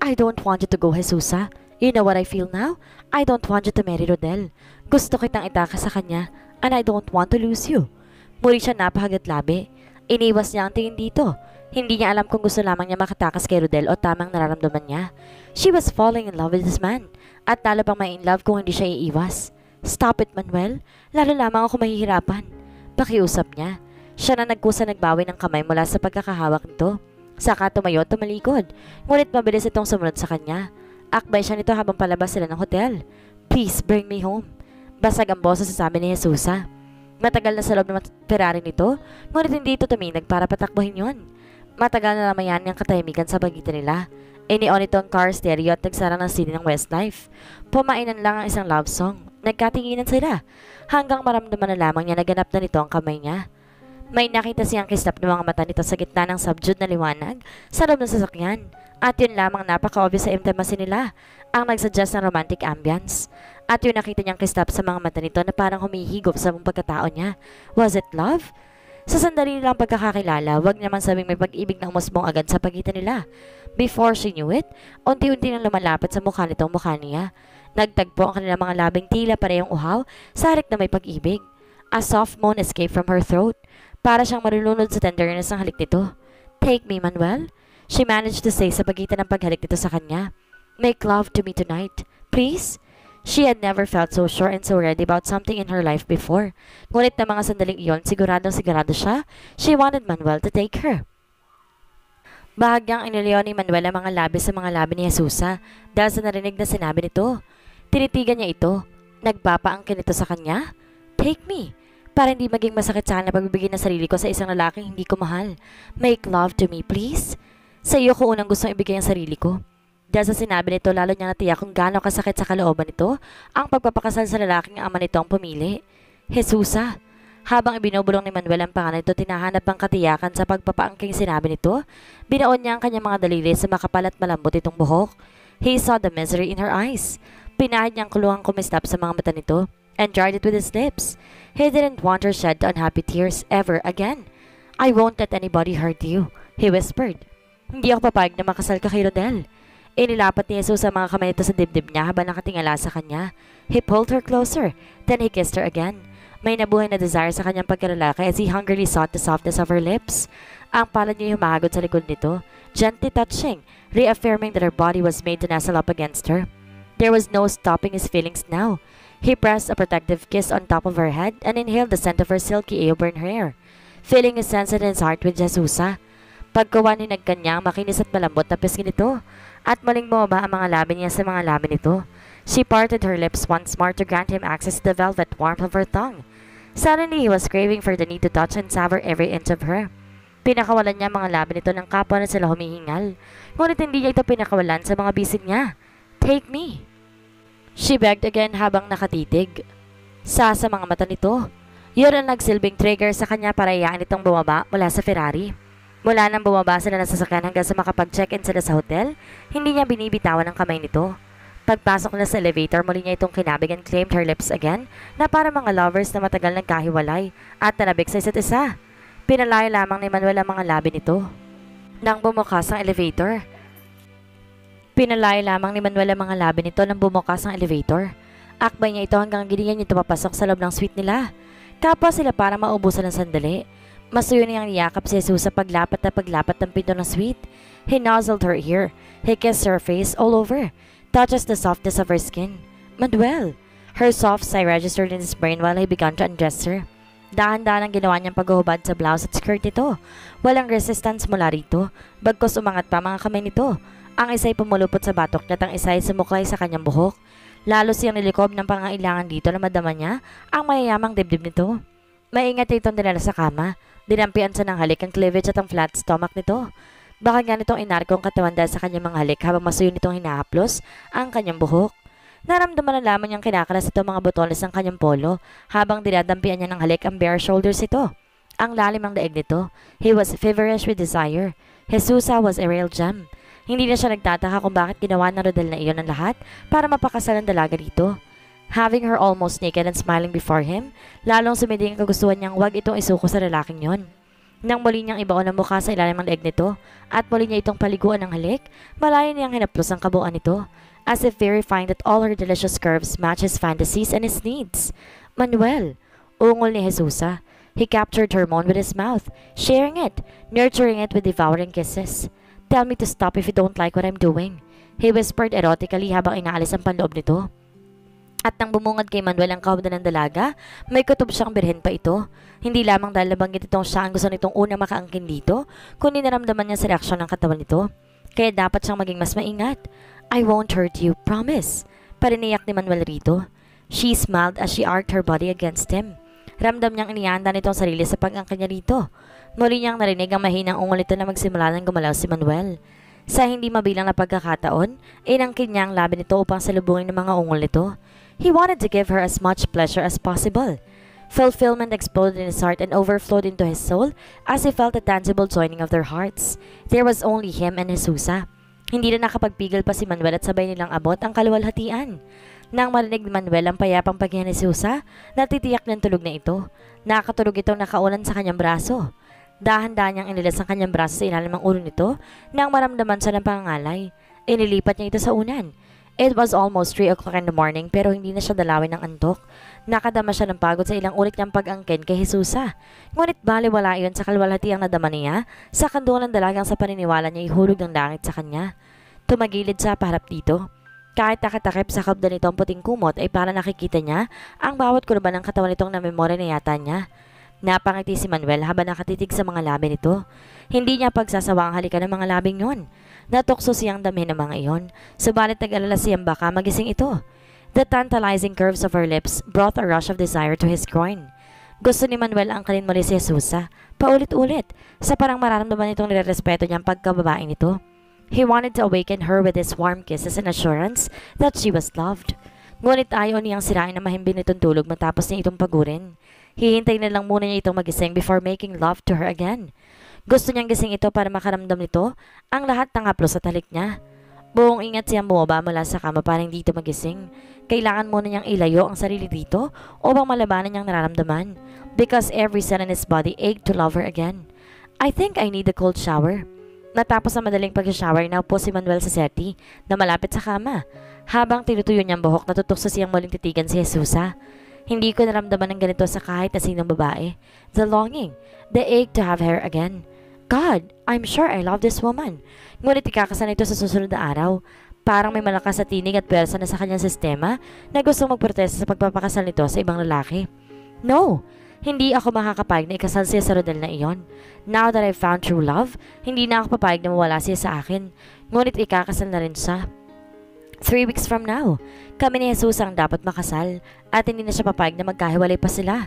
I don't want you to go, Jesusa. You know what I feel now? I don't want you to marry Rodel. Gusto kitang itakas sa kanya and I don't want to lose you. Muli siya napahagat labi. Iniwas niya ang tingin dito. Hindi niya alam kung gusto lamang niya makatakas kay Rodel o tamang nararamdaman niya. She was falling in love with this man. At lalo pang may in love kung hindi siya iiwas. Stop it, Manuel. Lalo lamang ako mahihirapan. Pakiusap niya. Siya na nagkusa nagbawi ng kamay mula sa pagkakahawak nito. Saka tumayo at tumalikod. Ngunit mabilis itong sumunod sa kanya. Akbay siya nito habang palabas sila ng hotel. Please, bring me home. Basag ang boses sa sabi ni Jesusa. Matagal na sa loob ng Ferrari nito, ngunit hindi ito tuminag para patakbohin yon. Matagal na naman yan ang katahimikan sa pagitan nila. Inion ito ang car stereo at nagsara ng CD ng Westlife. Pumainan lang ang isang love song. Nagkatinginan sila. Hanggang maramdaman na lamang niya naganap na nito ang kamay niya. May nakita siyang kislap ng mga mata nito sa gitna ng subdued na liwanag sa loob ng sasakyan. At yun lamang napaka-obvious sa intimacy nila ang nagsuggest ng romantic ambience. At yun nakita niyang kislap sa mga mata nito na parang humihigop sa mga pagkatao niya. Was it love? Sa sandali lang pagkakakilala, wag naman sabing may pag-ibig na umusbong agad sa pagitan nila. Before she knew it, unti-unti nang lumalapit sa mukha nitong mukha niya. Nagtagpo ang kanilang mga labing tila parehong uhaw, sarik na may pag-ibig. A soft moan escaped from her throat. Para siyang marunod sa tenderness ng halik nito. Take me, Manuel. She managed to say sa pagitan ng paghalik nito sa kanya. Make love to me tonight. Please? She had never felt so sure and so ready about something in her life before. Ngunit na mga sandaling iyon, siguradong sigurado siya, she wanted Manuel to take her. Bahagyang iniliyon ni Manuel ang mga labi sa mga labi ni Jesusa dahil sa narinig na sinabi nito. Tinitigan niya ito. Nagpapaangkin ito sa kanya. Take me. Para hindi maging masakit sa akin na pagbibigay ng sarili ko sa isang lalaking hindi ko mahal. Make love to me, please. Sa iyo ko unang gustong ibigay ang sarili ko. Dahil sa sinabi nito, lalo niya natiyak kung gaano kasakit sa kalooban nito ang pagpapakasal sa lalaking ama nito ang pumili. Jesusa. Habang ibinubulong ni Manuel ang pangalan nito, tinahanap ang katiyakan sa pagpapaangking sinabi nito. Binaon niya ang kanyang mga daliri sa makapal at malambot itong buhok. He saw the misery in her eyes. Pinahid niyang kuluhang kumistap sa mga mata nito and dried it with his lips. He didn't want her shed unhappy tears ever again. I won't let anybody hurt you, he whispered. Hindi ako papayag na makasal ka kay Rodel. Inilapat ni Jesus sa mga kamay nito sa dibdib niya habang nakatingala sa kanya. He pulled her closer, then he kissed her again. May nabuhay na desire sa kanyang pagkalalaki as he hungrily sought the softness of her lips. Ang palad niya humahagod sa likod nito, gently touching, reaffirming that her body was made to nestle up against her. There was no stopping his feelings now. He pressed a protective kiss on top of her head and inhaled the scent of her silky auburn hair, filling his sense in his heart with Jesusa. Pagkawa ni nagkanyang makinis at malambot na pisngi nito, at maling bumaba ang mga labi niya sa mga labi nito. She parted her lips once more to grant him access to the velvet warmth of her tongue. Suddenly, he was craving for the need to touch and savor every inch of her. Pinakawalan niya mga labi nito ng kapwa na sila humihingal. Ngunit hindi niya ito pinakawalan sa mga bisig niya. Take me. She begged again habang nakatitig. Sa sa mga mata nito. Yun ang nagsilbing trigger sa kanya para iyaan itong bumaba mula sa Ferrari. Mula nang bumaba sila na sasakyan hanggang sa makapag-check-in sila sa hotel, hindi niya binibitawan ang kamay nito. Pagpasok na sa elevator, muli niya itong kinabig and claimed her lips again na para mga lovers na matagal nagkahiwalay at nanabik sa isa't isa. Pinalayo lamang ni Manuel ang mga labi nito. Nang bumukas ang elevator, pinalayo lamang ni Manuel ang mga labi nito nang bumukas ang elevator. Akbay niya ito hanggang giniyan niya ito papasok sa loob ng suite nila. Kapwa sila para maubusan ng sandali. Masuyo niyang niyakap si Jesus sa paglapat na paglapat ng pinto ng suite. He nozzled her ear. He kissed her face all over. Touches the softness of her skin. Manuel! Her soft sigh registered in his brain while he began to undress her. Dahan-dahan ang ginawa niyang paghuhubad sa blouse at skirt nito. Walang resistance mula rito, bagkos umangat pa mga kamay nito. Ang isa'y pumulupot sa batok niya at ang isa'y sumuklay sa kanyang buhok. Lalo siyang nilikob ng pangailangan dito na madama niya ang mayayamang dibdib nito. Maingat itong dinala sa kama. Dinampian sa ng halik ang cleavage at ang flat stomach nito. Baka nga nitong inarko ang katawan dahil sa kanyang mga halik habang masuyo nitong hinahaplos ang kanyang buhok. Naramdaman na lamang niyang kinakalas ito mga botones ng kanyang polo habang dinadampian niya ng halik ang bare shoulders ito. Ang lalim ng daig nito. He was feverish with desire. Jesusa was a real gem. Hindi na siya nagtataka kung bakit ginawa ng Rodel na iyon ang lahat para mapakasal ang dalaga dito. Having her almost naked and smiling before him, lalong sumiding ang kagustuhan niyang wag itong isuko sa lalaking yon. Nang muli niyang ibaon ang mukha sa ilalim ng leeg nito at muli niya itong paliguan ng halik, malayo niyang hinaplos ang kabuuan nito as if verifying that all her delicious curves match his fantasies and his needs. Manuel, ungol ni Jesusa. He captured her moan with his mouth, sharing it, nurturing it with devouring kisses. Tell me to stop if you don't like what I'm doing. He whispered erotically habang inaalis ang panloob nito. At nang bumungad kay Manuel ang kahubda ng dalaga, may kutob siyang birhen pa ito. Hindi lamang dahil nabanggit itong siya ang gusto nitong unang makaangkin dito, kundi naramdaman niya sa reaksyon ng katawan nito. Kaya dapat siyang maging mas maingat. I won't hurt you, promise. Pariniyak ni Manuel rito. She smiled as she arched her body against him. Ramdam niyang inianda nitong sarili sa pag-angkin niya rito. Muli niyang narinig ang mahinang ungol nito na magsimula ng gumalaw si Manuel. Sa hindi mabilang na pagkakataon, inangkin niya ang labi nito upang salubungin ng mga ungol nito. He wanted to give her as much pleasure as possible. Fulfillment exploded in his heart and overflowed into his soul as he felt the tangible joining of their hearts. There was only him and Jesusa. Hindi na nakapagpigil pa si Manuel at sabay nilang abot ang kaluwalhatian. Nang marinig ni Manuel ang payapang paghinga ni Jesusa, natitiyak ng tulog na ito. Nakatulog itong nakaunan sa kanyang braso. Dahan-dahan niyang inilas ang kanyang braso sa ilalim ulo nito nang maramdaman siya ng pangangalay. Inilipat niya ito sa unan. It was almost 3 o'clock in the morning pero hindi na siya dalawin ng antok. Nakadama siya ng pagod sa ilang ulit niyang pag-angkin kay Jesusa. Ngunit baliwala iyon sa kalwalhati ang nadama niya sa kandungan ng dalagang sa paniniwala niya ihulog ng langit sa kanya. Tumagilid sa paharap dito. Kahit nakatakip sa kabda nito ang puting kumot ay para nakikita niya ang bawat kurban ng katawan nitong namemorya na yata niya. Napangiti si Manuel habang nakatitig sa mga labi nito. Hindi niya pagsasawa ang halikan ng mga labing yon. Natukso siyang dami ng mga iyon, subalit nag-alala siyang baka magising ito. The tantalizing curves of her lips brought a rush of desire to his groin. Gusto ni Manuel ang kalin muli si Jesusa, paulit-ulit, sa parang mararamdaman itong nirerespeto niyang pagkababae nito. He wanted to awaken her with his warm kisses and assurance that she was loved. Ngunit ayaw niyang sirain na mahimbing nitong tulog matapos niya itong pagurin. Hihintay na lang muna niya itong magising before making love to her again. Gusto niyang gising ito para makaramdam nito ang lahat ng haplos sa talik niya. Buong ingat siyang bumaba mula sa kama para hindi ito magising. Kailangan muna niyang ilayo ang sarili dito upang malabanan niyang nararamdaman because every cell in his body ached to love her again. I think I need a cold shower. Natapos ang madaling pag-shower, naupo si Manuel sa seti na malapit sa kama. Habang tinutuyo niyang buhok, natutukso siyang muling titigan si Jesusa. Hindi ko naramdaman ng ganito sa kahit na sinong babae. The longing, the ache to have her again. God, I'm sure I love this woman. Ngunit ikakasal ito sa susunod na araw. Parang may malakas sa tinig at pwersa na sa kanyang sistema na gustong magprotesta sa pagpapakasal nito sa ibang lalaki. No, hindi ako makakapayag na ikasal siya sa Rodel na iyon. Now that I've found true love, hindi na ako papayag na mawala siya sa akin. Ngunit ikakasal na rin siya. Three weeks from now, kami ni Jesus ang dapat makasal at hindi na siya papayag na magkahiwalay pa sila.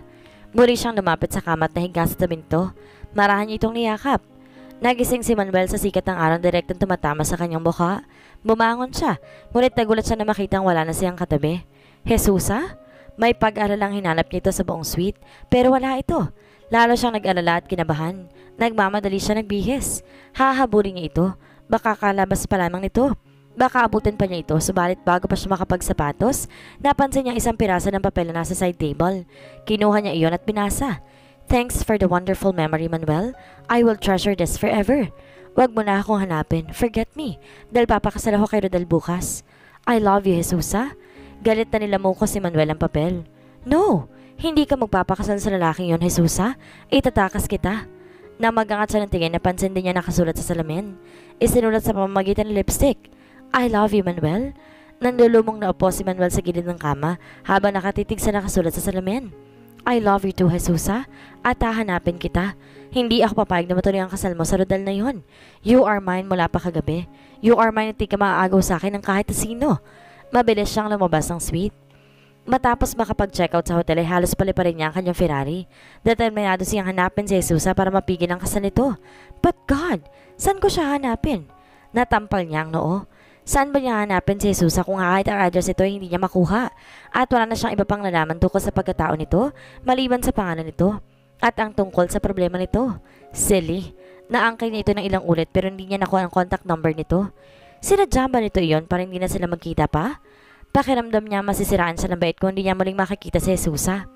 Muli siyang lumapit sa kama at nahiga sa tabinto. Marahan niya itong niyakap. Nagising si Manuel sa sikat ng araw direktang tumatama sa kanyang mukha. Bumangon siya, ngunit nagulat siya na makitang wala na siyang katabi. Jesusa? May pag-aralang hinanap niya ito sa buong suite, pero wala ito. Lalo siyang nag-alala at kinabahan. Nagmamadali siya nagbihis. Hahabulin niya ito. Baka kalabas pa lamang nito. Baka abutin pa niya ito, subalit bago pa siya makapagsapatos, napansin niya isang pirasa ng papel na nasa side table. Kinuha niya iyon at binasa. Thanks for the wonderful memory, Manuel. I will treasure this forever. Huwag mo na akong hanapin. Forget me. Dahil papakasal ako kay Rodel bukas. I love you, Jesusa. Galit na nila mo ko si Manuel ang papel. No, hindi ka magpapakasal sa lalaking yon, Jesusa. Itatakas kita. Na magangat siya ng tingin, napansin din niya nakasulat sa salamin. Isinulat sa pamamagitan ng lipstick. I love you, Manuel. Nandulumong na upo si Manuel sa gilid ng kama habang nakatitig sa nakasulat sa salamin. I love you too, Jesusa. At hahanapin kita. Hindi ako papayag na matuloy ang kasal mo sa rodal na yon. You are mine mula pa kagabi. You are mine at di ka maaagaw sa akin ng kahit sino. Mabilis siyang lumabas ng suite. Matapos makapag-check out sa hotel ay halos pali pa rin niya ang kanyang Ferrari. Determinado siyang hanapin si Jesusa para mapigil ang kasal nito. But God, saan ko siya hanapin? Natampal niya ang noo. Saan ba niya hanapin si Jesusa kung kahit ang address nito ay hindi niya makuha? At wala na siyang iba pang nalaman tungkol sa pagkatao nito, maliban sa pangalan nito. At ang tungkol sa problema nito. Silly. Naangkay niya ito ng ilang ulit pero hindi niya nakuha ang contact number nito. Sinadya ba nito iyon para hindi na sila magkita pa? Pakiramdam niya masisiraan sa ng bait kung hindi niya muling makikita si Jesusa.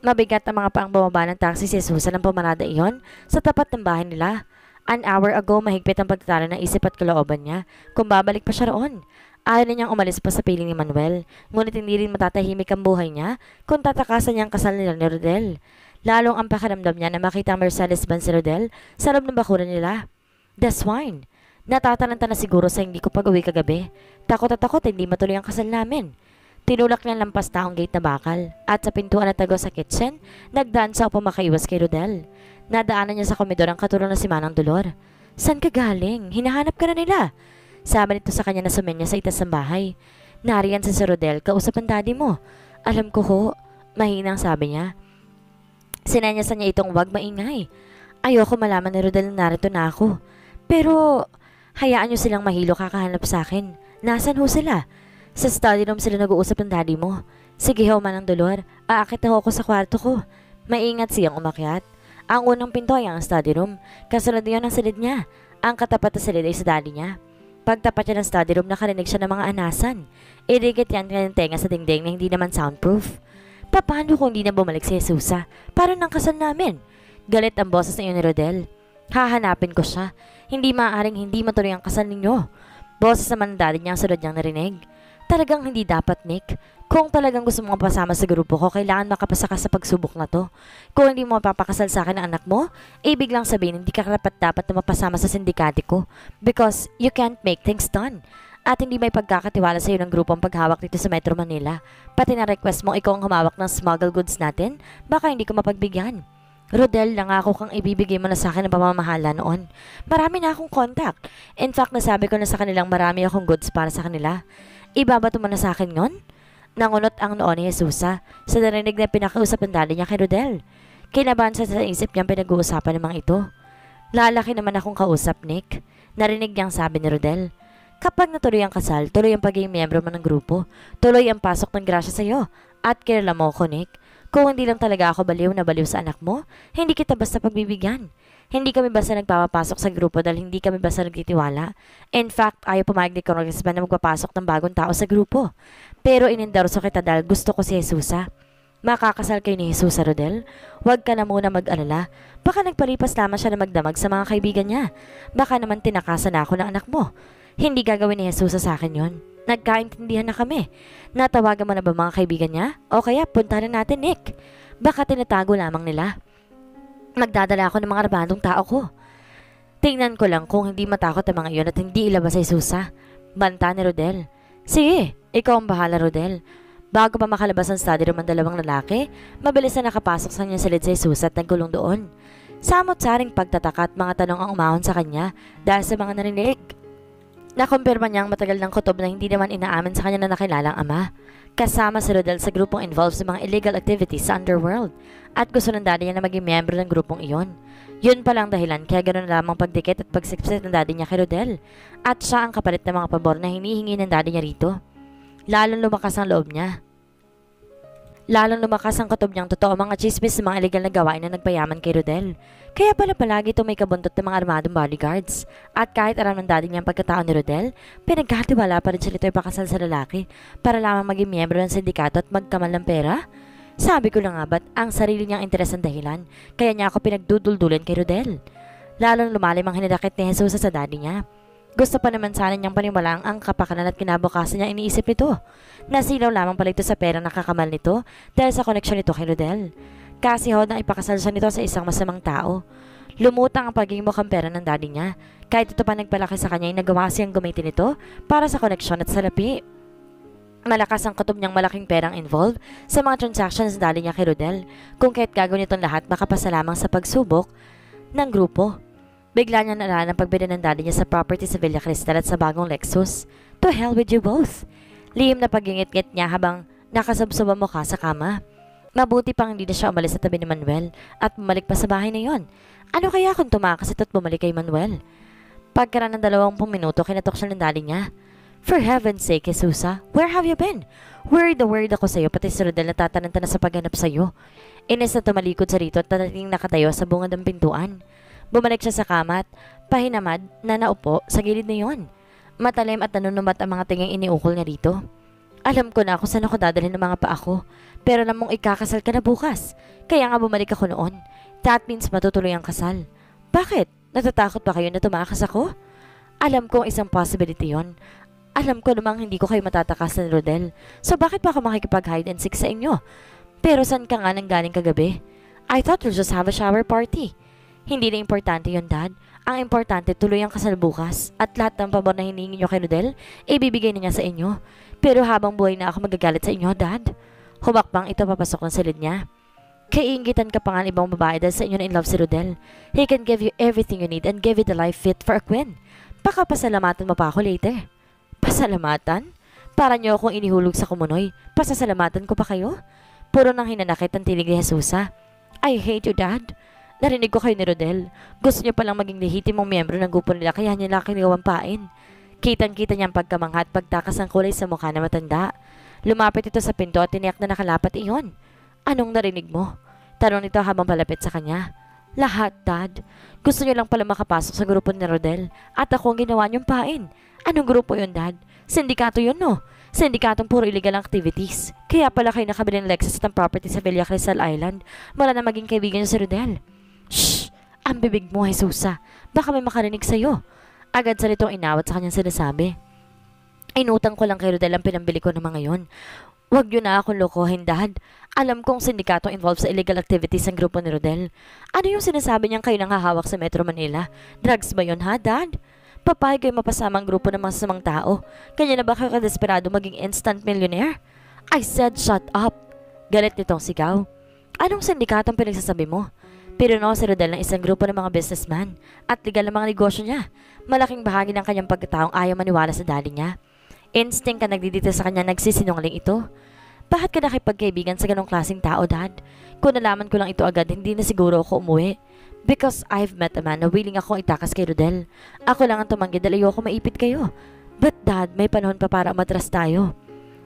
Mabigat ang mga paang bumaba ng taxi si Jesusa ng pamarada iyon sa tapat ng bahay nila. An hour ago, mahigpit ang pagtatalo ng isip at kalooban niya kung babalik pa siya roon. Ayaw na niyang umalis pa sa piling ni Manuel, ngunit hindi rin matatahimik ang buhay niya kung tatakasan niyang kasal nila ni Rodel. Lalong ang pakiramdam niya na makita ang Mercedes-Benz si Rodel sa loob ng bakuran nila. The swine! Natatalanta na siguro sa hindi ko pag-uwi kagabi. Takot at takot hindi matuloy ang kasal namin. Tinulak niya lampas taong gate na bakal at sa pintuan na tago sa kitchen, nagdaan sa upang makaiwas kay Rodel. Nadaanan niya sa komedor ang katulong na si Manang Dolor. San ka galing? Hinahanap ka na nila. Sabi nito sa kanya na sumenya sa itas ng bahay. Nariyan si Rodel, kausap ang daddy mo. Alam ko ho, mahinang sabi niya. Sinanyasan niya itong wag maingay. Ayoko malaman ni Rodel na narito na ako. Pero Hayaan nyo silang mahilo kakahanap sa akin. Nasaan ho sila? Sa study room sila nag-uusap ng daddy mo. Sige ho, manang dolor. Aakit na ho ako sa kwarto ko. Maingat siyang umakyat. Ang unang pinto ay ang study room. Kasunod yun ang silid niya. Ang katapat na silid ay sa daddy niya. Pagtapat niya ng study room, nakarinig siya ng mga anasan. Irigit yan kanyang tenga sa dingding na hindi naman soundproof. Paano kung hindi na bumalik si Jesusa? Para nang kasal namin? Galit ang boses na yun ni Rodel. Hahanapin ko siya. Hindi maaaring hindi matuloy ang kasal ninyo. Boses naman daddy niya ang sunod niyang narinig. Talagang hindi dapat, Nick. Kung talagang gusto mong pasama sa grupo ko, kailangan makapasa ka sa pagsubok na to. Kung hindi mo mapapakasal sa akin ang anak mo, ibig lang sabihin hindi ka karapat dapat na mapasama sa sindikati ko. Because you can't make things done. At hindi may pagkakatiwala sa iyo ng grupong paghawak dito sa Metro Manila. Pati na request mo ikaw ang humawak ng smuggle goods natin, baka hindi ko mapagbigyan. Rodel, nangako kang ibibigay mo na sa akin ang pamamahala noon. Marami na akong contact. In fact, nasabi ko na sa kanilang marami akong goods para sa kanila. Ibabato mo na sa akin yon? Nangunot ang noon ni Jesusa sa narinig na pinakausap ng dali niya kay Rodel. Kinabahan sa isip niyang pinag-uusapan ng mga ito. Lalaki naman akong kausap, Nick. Narinig niyang sabi ni Rodel. Kapag natuloy ang kasal, tuloy ang pagiging miyembro mo ng grupo. Tuloy ang pasok ng grasya sa iyo. At kilala mo ko, Nick. Kung hindi lang talaga ako baliw na baliw sa anak mo, hindi kita basta pagbibigyan. Hindi kami basta nagpapapasok sa grupo dahil hindi kami basta nagtitiwala. In fact, ayaw pumayag ni Congressman na magpapasok ng bagong tao sa grupo. Pero inendorso kita dahil gusto ko si Jesusa. Makakasal kayo ni Jesusa, Rodel? Huwag ka na muna mag-alala. Baka nagpalipas lamang siya na magdamag sa mga kaibigan niya. Baka naman tinakasan na ako ng anak mo. Hindi gagawin ni Jesusa sa akin yon. Nagkaintindihan na kami. Natawagan mo na ba mga kaibigan niya? O kaya punta na natin, Nick. Baka tinatago lamang nila. Magdadala ako ng mga armadong tao ko. Tingnan ko lang kung hindi matakot ang mga iyon at hindi ilabas ay susa. Banta ni Rodel. Sige, ikaw ang bahala, Rodel. Bago pa makalabas ang study room ang dalawang lalaki, mabilis na nakapasok sa kanya silid sa susa at nagkulong doon. Samot-saring pagtataka at mga tanong ang umahon sa kanya dahil sa mga narinig. Nakumpirma niya ang matagal ng kutob na hindi naman inaamin sa kanya na nakilalang ama. Kasama si Rodel sa grupong involved sa mga illegal activities sa underworld at gusto ng daddy niya na maging miyembro ng grupong iyon. Yun pa lang dahilan kaya ganoon lamang pagdikit at pagsiksik ng daddy niya kay Rodel at siya ang kapalit ng mga pabor na hinihingi ng daddy niya rito. Lalong lumakas ang loob niya Lalong lumakas ang katob niyang totoo mga chismis sa mga illegal na gawain na nagpayaman kay Rodel. Kaya pala palagi ito may kabuntot ng mga armadong bodyguards. At kahit aram ng daddy niyang pagkatao ni Rodel, pinagkatiwala pa rin siya ito'y pakasal sa lalaki para lamang maging miyembro ng sindikato at magkamal ng pera. Sabi ko lang nga ba't ang sarili niyang interes ang dahilan, kaya niya ako pinagduduldulan kay Rodel. Lalong lumalim ang hinidakit ni Jesus sa daddy niya. Gusto pa naman sana niyang paniwalaan ang kapakanan at kinabukasan niya iniisip nito. Nasilaw lamang pala ito sa pera nakakamal nito dahil sa koneksyon nito kay Rodel. Kasi ho nang ipakasal siya nito sa isang masamang tao. Lumutang ang pagiging mukhang pera ng daddy niya. Kahit ito pa nagpalaki sa kanya ay nagawa siyang gamitin ito para sa koneksyon at salapi. Malakas ang kutob niyang malaking perang involved sa mga transactions daddy niya kay Rodel. Kung kahit gagawin itong lahat, makapasa lamang sa pagsubok ng grupo. Bigla niya naalala ang pagbili ng daddy niya sa property sa Villa Cristal at sa bagong Lexus. To hell with you both. Lihim na pagingit-ngit niya habang nakasabsab ang mukha sa kama. Mabuti pang hindi na siya umalis sa tabi ni Manuel at bumalik pa sa bahay na yon. Ano kaya kung tumakas ito at bumalik kay Manuel? Pagkaraan ng dalawampung minuto, kinatok siya ng daddy niya. For heaven's sake, Jesusa, where have you been? Worried na worried ako sa'yo, pati si Rodel natatananta na sa paghanap sa'yo. Ines na tumalikod sa rito at tatating nakatayo sa bungad ng pintuan. Bumalik siya sa kama at pahinamad na naupo sa gilid na yon. Matalim at nanunumat ang mga tingang iniukol niya dito. Alam ko na kung saan ako dadalhin ng mga paa ko, pero namong ikakasal ka na bukas. Kaya nga bumalik ako noon. That means matutuloy ang kasal. Bakit? Natatakot ba kayo na tumakas ako? Alam ko isang possibility yon. Alam ko namang hindi ko kayo matatakas ng Rodel. So bakit pa ako makikipag-hide and seek sa inyo? Pero saan ka nga nang galing kagabi? I thought we'll just have a shower party. Hindi na importante yon dad. Ang importante, tuloy ang kasal bukas. At lahat ng pabor na hiningi nyo kay Rodel, ibibigay na niya sa inyo. Pero habang buhay na ako magagalit sa inyo, dad. Humakbang ito papasok ng silid niya. Kaiingitan ka pa nga ibang babae dahil sa inyo na in love si Rodel. He can give you everything you need and give you the life fit for a queen. Baka pasalamatan mo pa ako later. Pasalamatan? Para niyo akong inihulog sa kumunoy. Pasasalamatan ko pa kayo? Puro nang hinanakit ang tinig ni Jesusa. I hate you, Dad. Narinig ko kayo ni Rodel. Gusto niya palang maging lehitimong miyembro ng grupo nila kaya niya nakiniwampain. Kitang-kita niya ang pagkamangha at pagtakas ng kulay sa mukha na matanda. Lumapit ito sa pinto at tiniyak na nakalapat iyon. Anong narinig mo? Tanong nito habang palapit sa kanya. Lahat, Dad. Gusto niyo lang pala makapasok sa grupo ni Rodel at ako ang ginawa niyong pain. Anong grupo yun, Dad? Sindikato yun, no? Sindikatong puro illegal activities. Kaya pala kayo nakabili ng Lexus at ng property sa Villa Crystal Island. Mala na maging kaibigan niyo si Rodel. Shh! Ang bibig mo, Jesusa. Baka may makarinig sa'yo. Agad sa litong inawat sa kanyang sinasabi. Inutang ko lang kay Rodel ang pinambili ko ng mga yon. Huwag yun na akong lokohin, Dad. Alam kong sindikato involved sa illegal activities ng grupo ni Rodel. Ano yung sinasabi niyang kayo nang hahawak sa Metro Manila? Drugs ba yun, ha, Dad? Papayag kayo mapasama ang grupo ng mga samang tao. Kanya na ba kayo kadesperado maging instant millionaire? I said shut up. Galit nitong sigaw. Anong sindikatong pinagsasabi mo? Pero no, si Rodel ng isang grupo ng mga businessman at legal ng mga negosyo niya. Malaking bahagi ng kanyang pagkataong ayaw maniwala sa daddy niya. Instinct ka nagdidito sa kanya nagsisinungaling ito. Bakit ka nakipagkaibigan sa ganong klaseng tao, Dad? Kung nalaman ko lang ito agad, hindi na siguro ako umuwi. Because I've met a man na willing akong itakas kay Rodel. Ako lang ang tumanggi dahil ayoko maipit kayo. But Dad, may panahon pa para umatras tayo.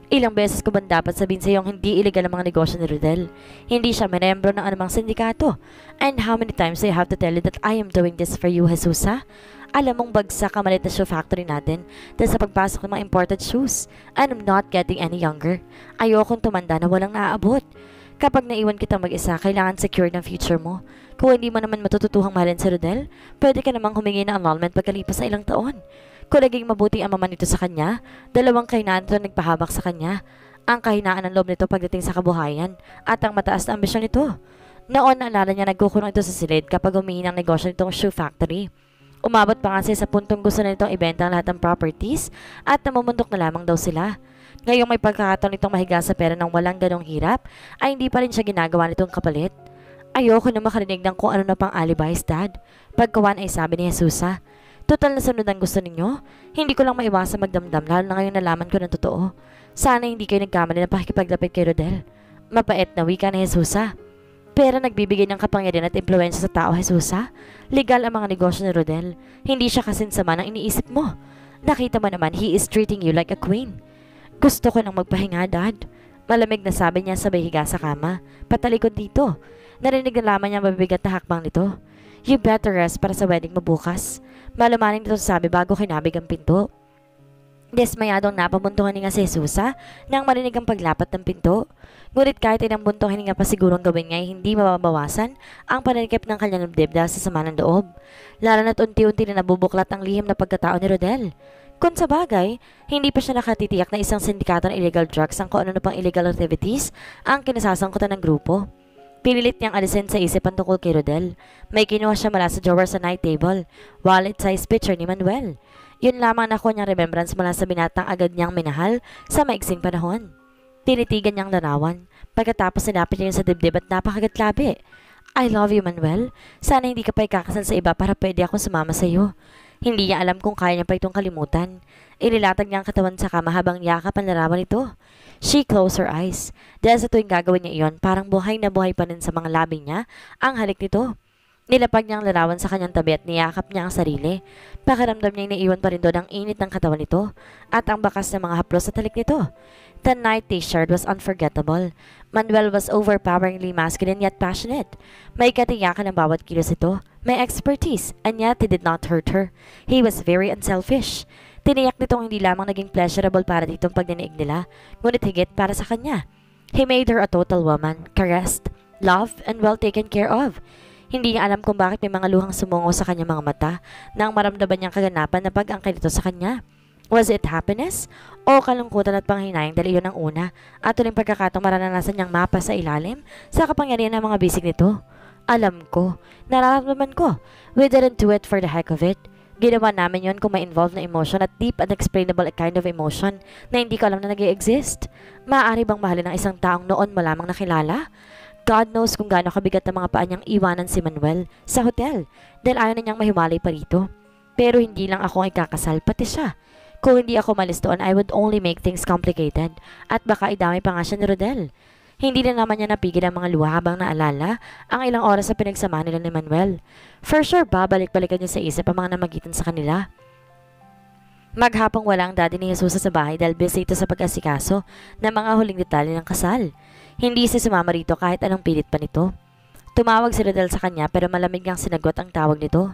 Ilang beses ko ba dapat sabihin sa iyong hindi illegal ang mga negosyo ni Rodel? Hindi siya membro ng anumang sindikato. And how many times I have to tell you that I am doing this for you, Jesusa? Alam mong bagsak ang malit na shoe factory natin dahil sa pagpasok ng mga imported shoes. And I'm not getting any younger. Ayokong tumanda na walang naaabot. Kapag naiwan kita mag-isa, kailangan secure ng future mo. Kung hindi mo naman matututuhang mahalin si Rodel, pwede ka namang humingi ng annulment pagkalipas sa ilang taon. Kung naging mabuti ang mama nito sa kanya, dalawang kahinaan ito nagpahabak sa kanya. Ang kahinaan ng loob nito pagdating sa kabuhayan at ang mataas na ambisyon nito. Noon, naalala niya nagkukulong ito sa silid kapag humihin ang negosyo nitong shoe factory. Umabot pa nga siya sa puntong gusto na nitong ibenta ang lahat ng properties at namumundok na lamang daw sila. Ngayong may pagkakataon nitong mahiga sa pera ng walang ganong hirap, ay hindi pa rin siya ginagawa nitong kapalit. Ayoko na makarinig ng kung ano na pang alibis, Dad. Pagkawan ay sabi ni Jesusa, Total na sunod ang gusto ninyo. Hindi ko lang maiwasan magdamdam lalo na ngayon nalaman ko ng totoo. Sana hindi kayo nagkamali na pakikipaglapit kay Rodel. Mapait na wika ni Jesusa. Pera nagbibigay ng kapangyarihan at impluensya sa tao, Jesusa. Legal ang mga negosyo ni Rodel. Hindi siya kasinsama ng iniisip mo. Nakita mo naman, he is treating you like a queen. Gusto ko nang magpahinga, Dad. Malamig na sabi niya sabay higa sa kama. Patalikod dito. Narinig na lamang niya mabibigat na hakbang nito. You better rest para sa wedding mo bukas. Malumaning nito sabi bago kinabig ang pinto. Desmayadong napamuntungan ni nga si Jesusa nang marinig ang paglapat ng pinto. Ngunit kahit ilang buntong hininga pa sigurong gawin niya hindi mababawasan ang pananikip ng kanyang dibdib dahil sa sama ng loob. Lalo na't unti-unti na nabubuklat ang lihim na pagkatao ni Rodel. Kung sa bagay, hindi pa siya nakatitiyak na isang sindikato ng illegal drugs ang kung ano na pang illegal activities ang kinasasangkutan ng grupo. Pinilit niyang alisin sa isip ang tungkol kay Rodel. May kinuha siya mula sa drawer sa night table, wallet-sized picture ni Manuel. Yun lamang nakuha niyang remembrance mula sa binatang agad niyang minahal sa maiksing panahon. Tinitigan niyang larawan. Pagkatapos sinapit niya sa dibdib at napakagatlabi. I love you, Manuel. Sana hindi ka pa ikakasal sa iba para pwede ako sumama sa iyo. Hindi niya alam kung kaya niya pa itong kalimutan. Inilatag niya ang katawan sa kama habang yakap ang larawan nito. She closed her eyes. Dahil sa tuwing gagawin niya iyon, parang buhay na buhay pa rin sa mga labi niya ang halik nito. Nilapag niya ang larawan sa kanyang tabi at niyakap niya ang sarili. Pakiramdam niya iniiwan pa rin doon ang init ng katawan nito at ang bakas ng mga haplos sa talik nito. The night t-shirt was unforgettable. Manuel was overpoweringly masculine yet passionate. May katiyakan ng bawat kilos ito. May expertise, and yet he did not hurt her. He was very unselfish. Tiniyak nitong hindi lamang naging pleasurable para ditong pagdiniig nila, ngunit higit para sa kanya. He made her a total woman, caressed, loved, and well taken care of. Hindi niya alam kung bakit may mga luhang sumungo sa kanyang mga mata nang maramdaman niyang kaganapan na pag-angkay nito sa kanya. Was it happiness? O kalungkutan at panghinayang dahil iyon ang una at tuling pagkakataong maranasan niyang mapa sa ilalim sa kapangyarihan ng mga bisig nito? Alam ko, nararamdaman ko. We didn't do it for the heck of it. Ginawa namin yon kung may involved na emotion at deep unexplainable kind of emotion na hindi ko alam na nag exist Maaari bang mahalin ng isang taong noon mo lamang nakilala? God knows kung gaano kabigat ang mga paa niyang iwanan si Manuel sa hotel dahil ayaw na niyang mahimalay pa rito. Pero hindi lang ako ang ikakasal, pati siya. Kung hindi ako malis doon, I would only make things complicated at baka idamay pa nga siya ni Rodel. Hindi na naman niya napigil ang mga luha habang naalala ang ilang oras sa pinagsama nila ni Manuel. For sure, babalik-balikan niya sa isip ang mga namagitan sa kanila. Maghapong wala ang daddy ni Jesus sa bahay dahil busy ito sa pag-asikaso ng mga huling detalye ng kasal. Hindi siya sumama rito kahit anong pilit pa nito. Tumawag si Rodel sa kanya pero malamig niyang sinagot ang tawag nito.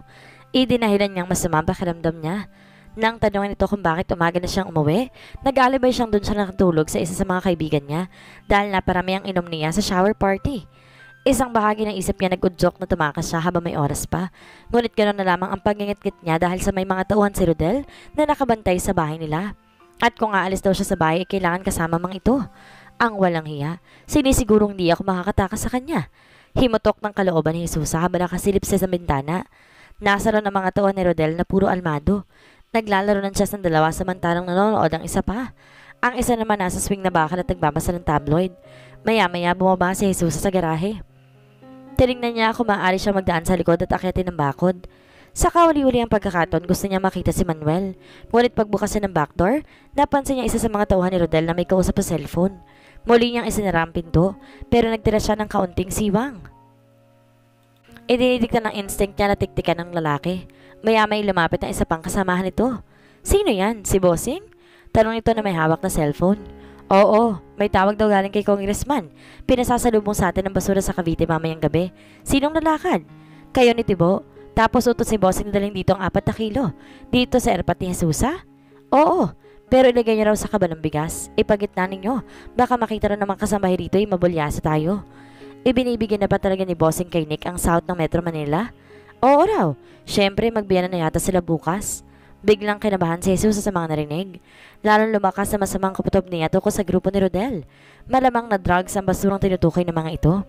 Idinahilan niyang masama ang pakiramdam niya. Nang tanongin ito kung bakit umaga na siyang umuwi, nag-alibay siyang doon siya nakatulog sa isa sa mga kaibigan niya dahil naparami ang inom niya sa shower party. Isang bahagi ng isip niya nag-udyok na tumakas siya habang may oras pa. Ngunit ganoon na lamang ang pagngingit niya dahil sa may mga tauhan si Rodel na nakabantay sa bahay nila. At kung aalis daw siya sa bahay, kailangan kasama mang ito. Ang walang hiya, sinisigurong hindi ako makakatakas sa kanya. Himutok ng kalooban ni Jesus habang nakasilip siya sa bintana. Nasa ron ang mga tuwan ni Rodel na puro almado. Naglalaro ng chess ng dalawa samantalang nanonood ang isa pa. Ang isa naman nasa swing na bakal at nagbabasa ng tabloid. Maya-maya bumaba si Jesus sa garahe. Tinignan niya kung maaari siya magdaan sa likod at akyatin ng bakod. Sa kauli-uli ang pagkakataon, gusto niya makita si Manuel. Ngunit pagbukas niya ng backdoor, napansin niya isa sa mga tauhan ni Rodel na may kausap sa cellphone. Muli niyang isinara ang pinto, pero nagtira siya ng kaunting siwang. Idinidikta ng instinct niya na tiktikan ng lalaki. Maya may lumapit ng isa pang kasamahan nito. Sino yan? Si Bossing? Tanong nito na may hawak na cellphone. Oo, may tawag daw galing kay Congressman. Pinasasalubong sa atin ng basura sa Cavite mamayang gabi. Sinong lalakad? Kayo ni Tibo? Tapos utos si Bossing na daling dito ang apat na kilo. Dito sa airpot ni Jesusa? Oo, pero ilagay niya raw sa kaba ng bigas. Ipagitna ninyo. Baka makita rin naman kasambahay rito ay mabulyasa tayo. Ibinibigyan na ba talaga ni Bossing kay Nick ang south ng Metro Manila? Oo raw. Siyempre, magbiyanan na yata sila bukas. Biglang kinabahan si Jesus sa mga narinig. Lalong lumakas sa masamang kaputob niya tungkol sa grupo ni Rodel. Malamang na drugs ang basurang tinutukoy ng mga ito.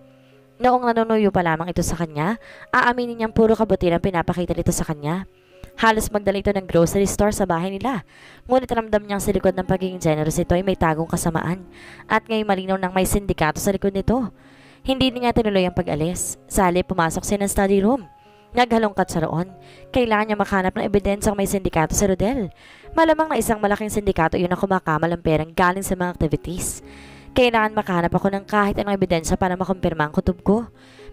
Noong nanunuyo pa lamang ito sa kanya, aaminin niyang puro kabuti ang pinapakita nito sa kanya. Halos magdala ito ng grocery store sa bahay nila. Ngunit ramdam niyang sa likod ng pagiging generous ito ay may tagong kasamaan. At ngayon malinaw nang may sindikato sa likod nito. Hindi niya tinuloy ang pag-alis. Sa halip, pumasok siya ng study room. Naghalongkat siya roon. Kailangan niya makahanap ng ebidensyang may sindikato sa Rodel. Malamang na isang malaking sindikato yun ang kumakamal ang perang galing sa mga activities. Kailangan makahanap ako ng kahit anong ebidensya para makumpirma ang kutob ko.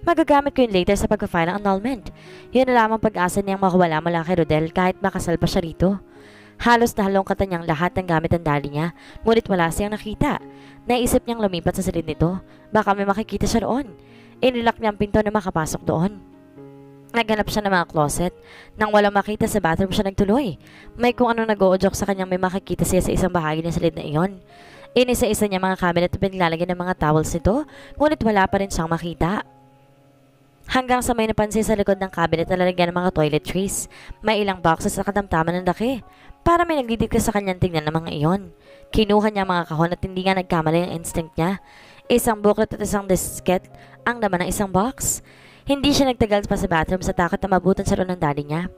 Magagamit ko yun later sa pag-file ng annulment. Yun na lamang pag-asa niyang makawala mula kay Rodel kahit makasal pa siya rito. Halos nahalongkatan niyang lahat ng gamit ng dali niya, ngunit wala siyang nakita. Naisip niyang lumipat sa silid nito, baka may makikita siya roon. Inilak niya ang pinto na makapasok doon. Naghanap siya ng mga closet. Nang walang makita sa bathroom siya nagtuloy. May kung ano nag-o-joke sa kanyang may makikita siya sa isang bahagi ng silid na iyon. Inisa-isa niya mga cabinet at pinaglalagyan ng mga towels nito, ngunit wala pa rin siyang makita. Hanggang sa may napansin sa likod ng cabinet na lalagyan ng mga toiletries. May ilang boxes sa katamtaman ng laki. Para may nagdidikta sa kanyang tingnan ng mga iyon. Kinuha niya mga kahon at hindi nga nagkamali ang instinct niya. Isang booklet at isang disket ang laman ng isang box. Hindi siya nagtagal pa sa bathroom sa takot na mabutan sa ng daddy niya.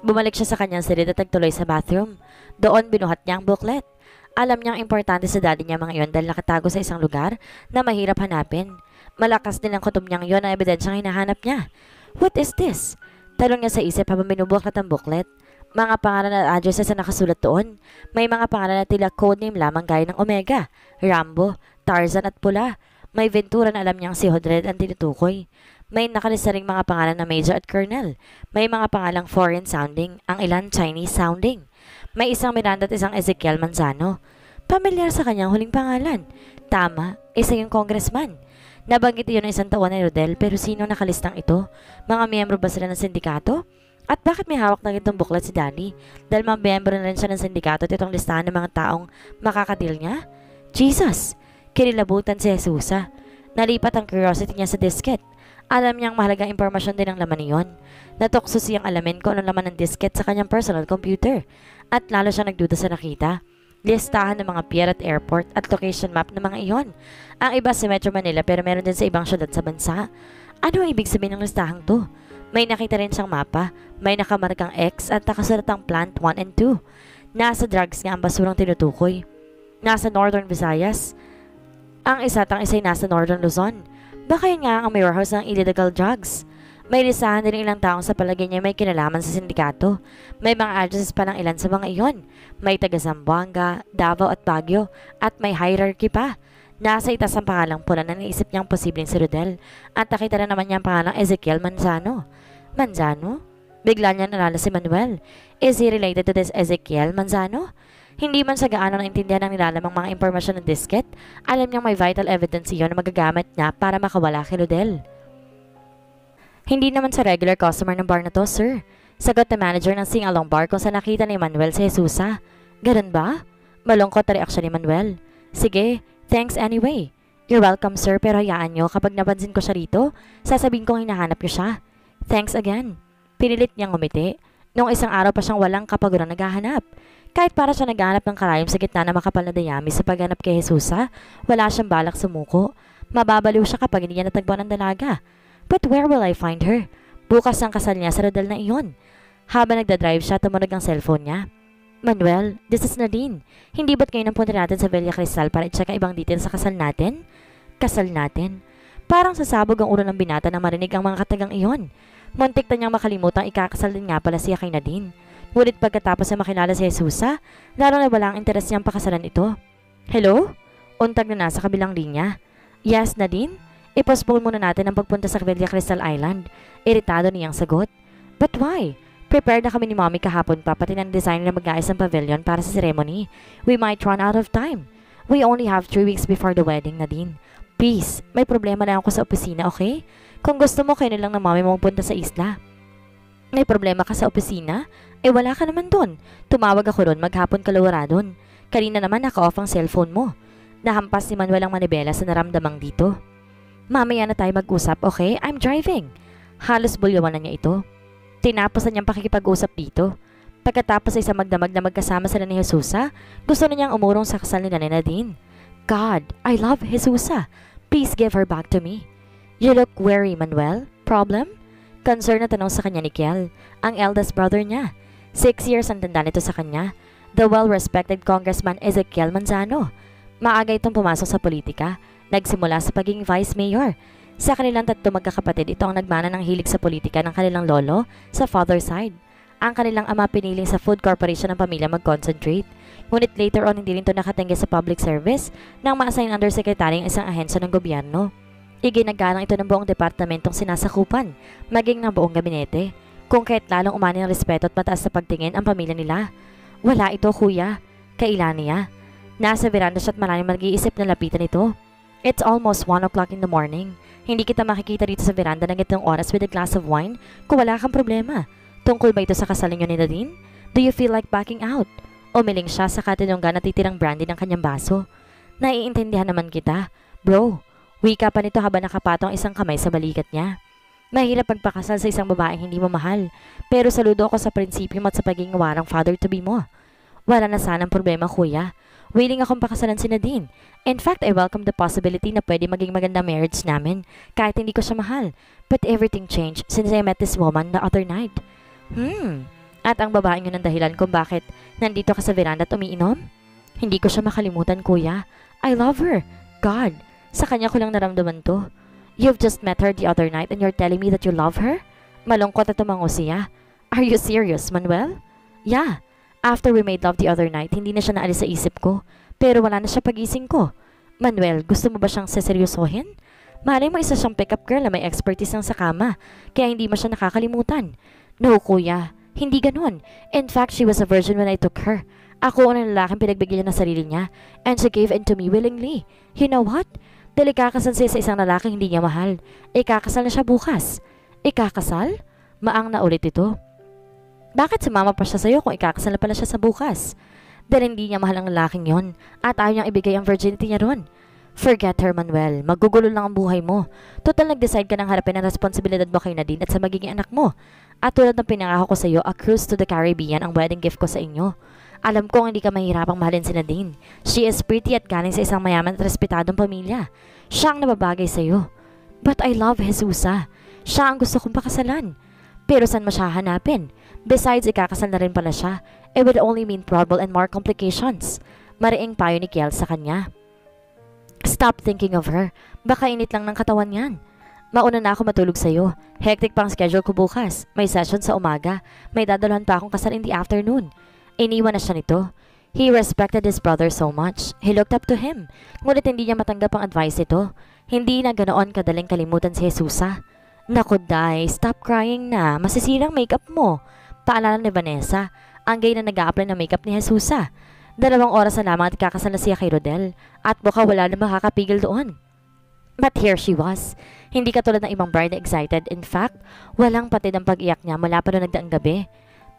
Bumalik siya sa kanyang silid at nagtuloy sa bathroom. Doon binuhat niya ang booklet. Alam niyang importante sa daddy niya mga iyon dahil nakatago sa isang lugar na mahirap hanapin. Malakas din ang kutob niyang yon na ebidensyang hinahanap niya. What is this? Talong niya sa isip habang binubuklat ang booklet. Mga pangalan at addresses na nakasulat doon. May mga pangalan na tila codename lamang gaya ng Omega, Rambo, Tarzan at Pula. May Ventura na alam niyang si Hodred ang tinutukoy. May nakalista ring mga pangalan na Major at Colonel. May mga pangalang foreign sounding, ang ilan Chinese sounding. May isang Miranda at isang Ezekiel Manzano. Pamilyar sa kanyang huling pangalan. Tama, isa yung congressman. Nabanggit iyon ng isang taon ni Rodel pero sino nakalistang ito? Mga miyembro ba sila ng sindikato? At bakit may hawak ng itong buklat si Danny? Dahil mga miyembro na rin siya ng sindikato at itong listahan ng mga taong makakadil niya? Jesus! Kinilabutan si Jesusa. Nalipat ang curiosity niya sa disket. Alam niyang mahalagang impormasyon din ang laman niyon. Natukso siyang alamin kung anong laman ng disket sa kanyang personal computer. At lalo siya nagduda sa nakita listahan ng mga pier at airport at location map ng mga iyon. Ang iba sa Metro Manila pero meron din sa ibang syudad sa bansa. Ano ang ibig sabihin ng listahang to? May nakita rin siyang mapa, may nakamarkang X at nakasulatang plant 1 and 2. Nasa drugs nga ang basurang tinutukoy. Nasa Northern Visayas. Ang isa at ang isa ay nasa Northern Luzon. Baka yun nga ang may warehouse ng illegal drugs. May lisahan din ilang taong sa palagay niya may kinalaman sa sindikato. May mga addresses pa ng ilan sa mga iyon. May taga Zamboanga, Davao at Baguio at may hierarchy pa. Nasa itas ang pangalang pula na naisip niyang posibleng si Rodel at nakita na naman niya ang pangalang Ezekiel Manzano. Manzano? Bigla niya nalala si Manuel. Is he related to this Ezekiel Manzano? Hindi man sa gaano naintindihan ng nilalamang mga impormasyon ng disket, alam niyang may vital evidence iyon na magagamit niya para makawala kay Rodel. Hindi naman sa regular customer ng bar na to, sir. Sagot na manager ng sing-along bar kung saan nakita ni Manuel si Jesusa. Ganun ba? Malungkot na reaksyon ni Manuel. Sige, thanks anyway. You're welcome sir pero hayaan nyo kapag napansin ko siya rito, sasabihin kong hinahanap nyo siya. Thanks again. Pinilit niyang umiti. Noong isang araw pa siyang walang kapaguran naghahanap. Kahit para siya naghahanap ng karayom sa gitna ng makapal na dayami sa paghanap kay Jesusa, wala siyang balak sumuko. Mababaliw siya kapag hindi niya natagpuan ng dalaga. But where will I find her? Bukas ang kasal niya sa Rodel na iyon. Habang nagdadrive siya, tumunog ang cellphone niya. Manuel, this is Nadine. Hindi ba't kayo nang punta natin sa Villa Cristal para i-check ang ibang details sa kasal natin? Kasal natin? Parang sasabog ang ulo ng binata na marinig ang mga katagang iyon. Muntik na niyang makalimutang ikakasal din nga pala siya kay Nadine. Ngunit pagkatapos na makilala si Jesusa, lalo na wala ang interes niyang pakasalan ito. Hello? Untag na nasa kabilang linya. Yes, Nadine? I-postpone muna natin ang pagpunta sa Villa Crystal Island. Iritado niyang sagot. But why? Prepared na kami ni Mommy kahapon pa pati ng designer na mag-aayos ng pavilion para sa ceremony. We might run out of time. We only have three weeks before the wedding, Nadine. Please, may problema na ako sa opisina, okay? Kung gusto mo, kayo na lang ng mommy mo punta sa isla. May problema ka sa opisina? Eh wala ka naman doon. Tumawag ako doon, maghapon kalawara doon. Kanina naman naka-off ang cellphone mo. Nahampas ni Manuel ang manibela sa naramdamang dito. Mamaya na tayo mag-usap, okay? I'm driving. Halos bulyawan na niya ito. Tinapos na niyang pakikipag-usap dito. Pagkatapos ay isang magdamag na magkasama sila ni Jesusa, gusto na niyang umurong sa kasal ni Nadine. God, I love Jesusa. Please give her back to me. You look weary, Manuel. Problem? Concern na tanong sa kanya ni Kiel, ang eldest brother niya. Six years ang tanda nito sa kanya. The well-respected congressman Ezekiel Manzano. Maaga itong pumasok sa politika. Nagsimula sa pagiging vice mayor. Sa kanilang tatlo magkakapatid, ito ang nagmana ng hilig sa politika ng kanilang lolo sa father side. Ang kanilang ama piniling sa food corporation ng pamilya mag-concentrate. Ngunit later on hindi rin ito nakatengge sa public service nang ma-assign undersecretary ang isang ahensya ng gobyerno. Iginagalang ito ng buong departamentong sinasakupan, maging ng buong gabinete, kung kahit lalong umani ng respeto at mataas sa pagtingin ang pamilya nila. Wala ito, kuya. Kailan niya? Nasa veranda siya at maraming mag-iisip na lapitan ito. It's almost 1 o'clock in the morning. Hindi kita makikita dito sa veranda ng itong oras with a glass of wine kung wala kang problema. Tungkol ba ito sa kasal niyo ni Nadine? Do you feel like backing out? Umiling siya sa katinunggan na titirang brandy ng kanyang baso. Naiintindihan naman kita. Bro, Wika pa nito habang nakapatong isang kamay sa balikat niya. Mahirap pagpakasal sa isang babaeng hindi mo mahal, pero saludo ako sa prinsipyo mo at sa pagiging warang father-to-be mo. Wala na sanang problema, kuya. Willing akong pakasalan si Nadine. In fact, I welcome the possibility na pwede maging maganda marriage namin kahit hindi ko siya mahal. But everything changed since I met this woman the other night. Hmm. At ang babaeng yun ang dahilan kung bakit nandito ka sa veranda at umiinom? Hindi ko siya makalimutan, kuya. I love her. God, sa kanya ko lang naramdaman to. You've just met her the other night and you're telling me that you love her? Malungkot at tumango siya. Are you serious, Manuel? Yeah. After we made love the other night, hindi na siya naalis sa isip ko. Pero wala na siya pagising ko. Manuel, gusto mo ba siyang seseryosohin? Malay mo isa siyang pick-up girl na may expertise ng sa kama, kaya hindi mo siya nakakalimutan. No, kuya. Hindi ganun. In fact, she was a virgin when I took her. Ako ang lalaking pinagbigyan ng sarili niya, and she gave in to me willingly. You know what? Dahil ikakasal siya sa isang lalaking hindi niya mahal. Ikakasal na siya bukas. Ikakasal? Maang na ulit ito. Bakit sumama pa siya sa'yo kung ikakasal na pala siya sa bukas? Dahil hindi niya mahal ang lalaking yon at ayaw niyang ibigay ang virginity niya ron. Forget her, Manuel. Magugulo lang ang buhay mo. Total nag-decide ka ng harapin ang responsibilidad mo kay Nadine at sa magiging anak mo. At tulad ng pinangako ko sa iyo, a cruise to the Caribbean ang wedding gift ko sa inyo. Alam kong hindi ka mahirapang mahalin si Nadine. She is pretty at galing sa isang mayaman at respetadong pamilya. Siya ang nababagay sa iyo. But I love Jesusa. Siya ang gusto kong pakasalan. Pero saan mo siya hanapin? Besides, ikakasal na rin pala siya. It would only mean trouble and more complications. Mariing payo ni Kiel sa kanya. Stop thinking of her. Baka init lang ng katawan yan. Mauna na ako matulog sa'yo. Hectic pang schedule ko bukas. May session sa umaga. May dadalhan pa akong kasal in the afternoon. Iniwan na siya nito. He respected his brother so much. He looked up to him. Ngunit hindi niya matanggap ang advice ito. Hindi na ganoon kadaling kalimutan si Jesusa. Naku, Day, stop crying na. Masisirang makeup mo. Paalala ni Vanessa, ang gay na nag-a-apply ng makeup ni Jesusa. Dalawang oras na lamang at kakasal na siya kay Rodel at baka wala na makakapigil doon. But here she was. Hindi katulad ng ibang bride na excited. In fact, walang patid ang pag-iyak niya mula pa noong nagdaang gabi.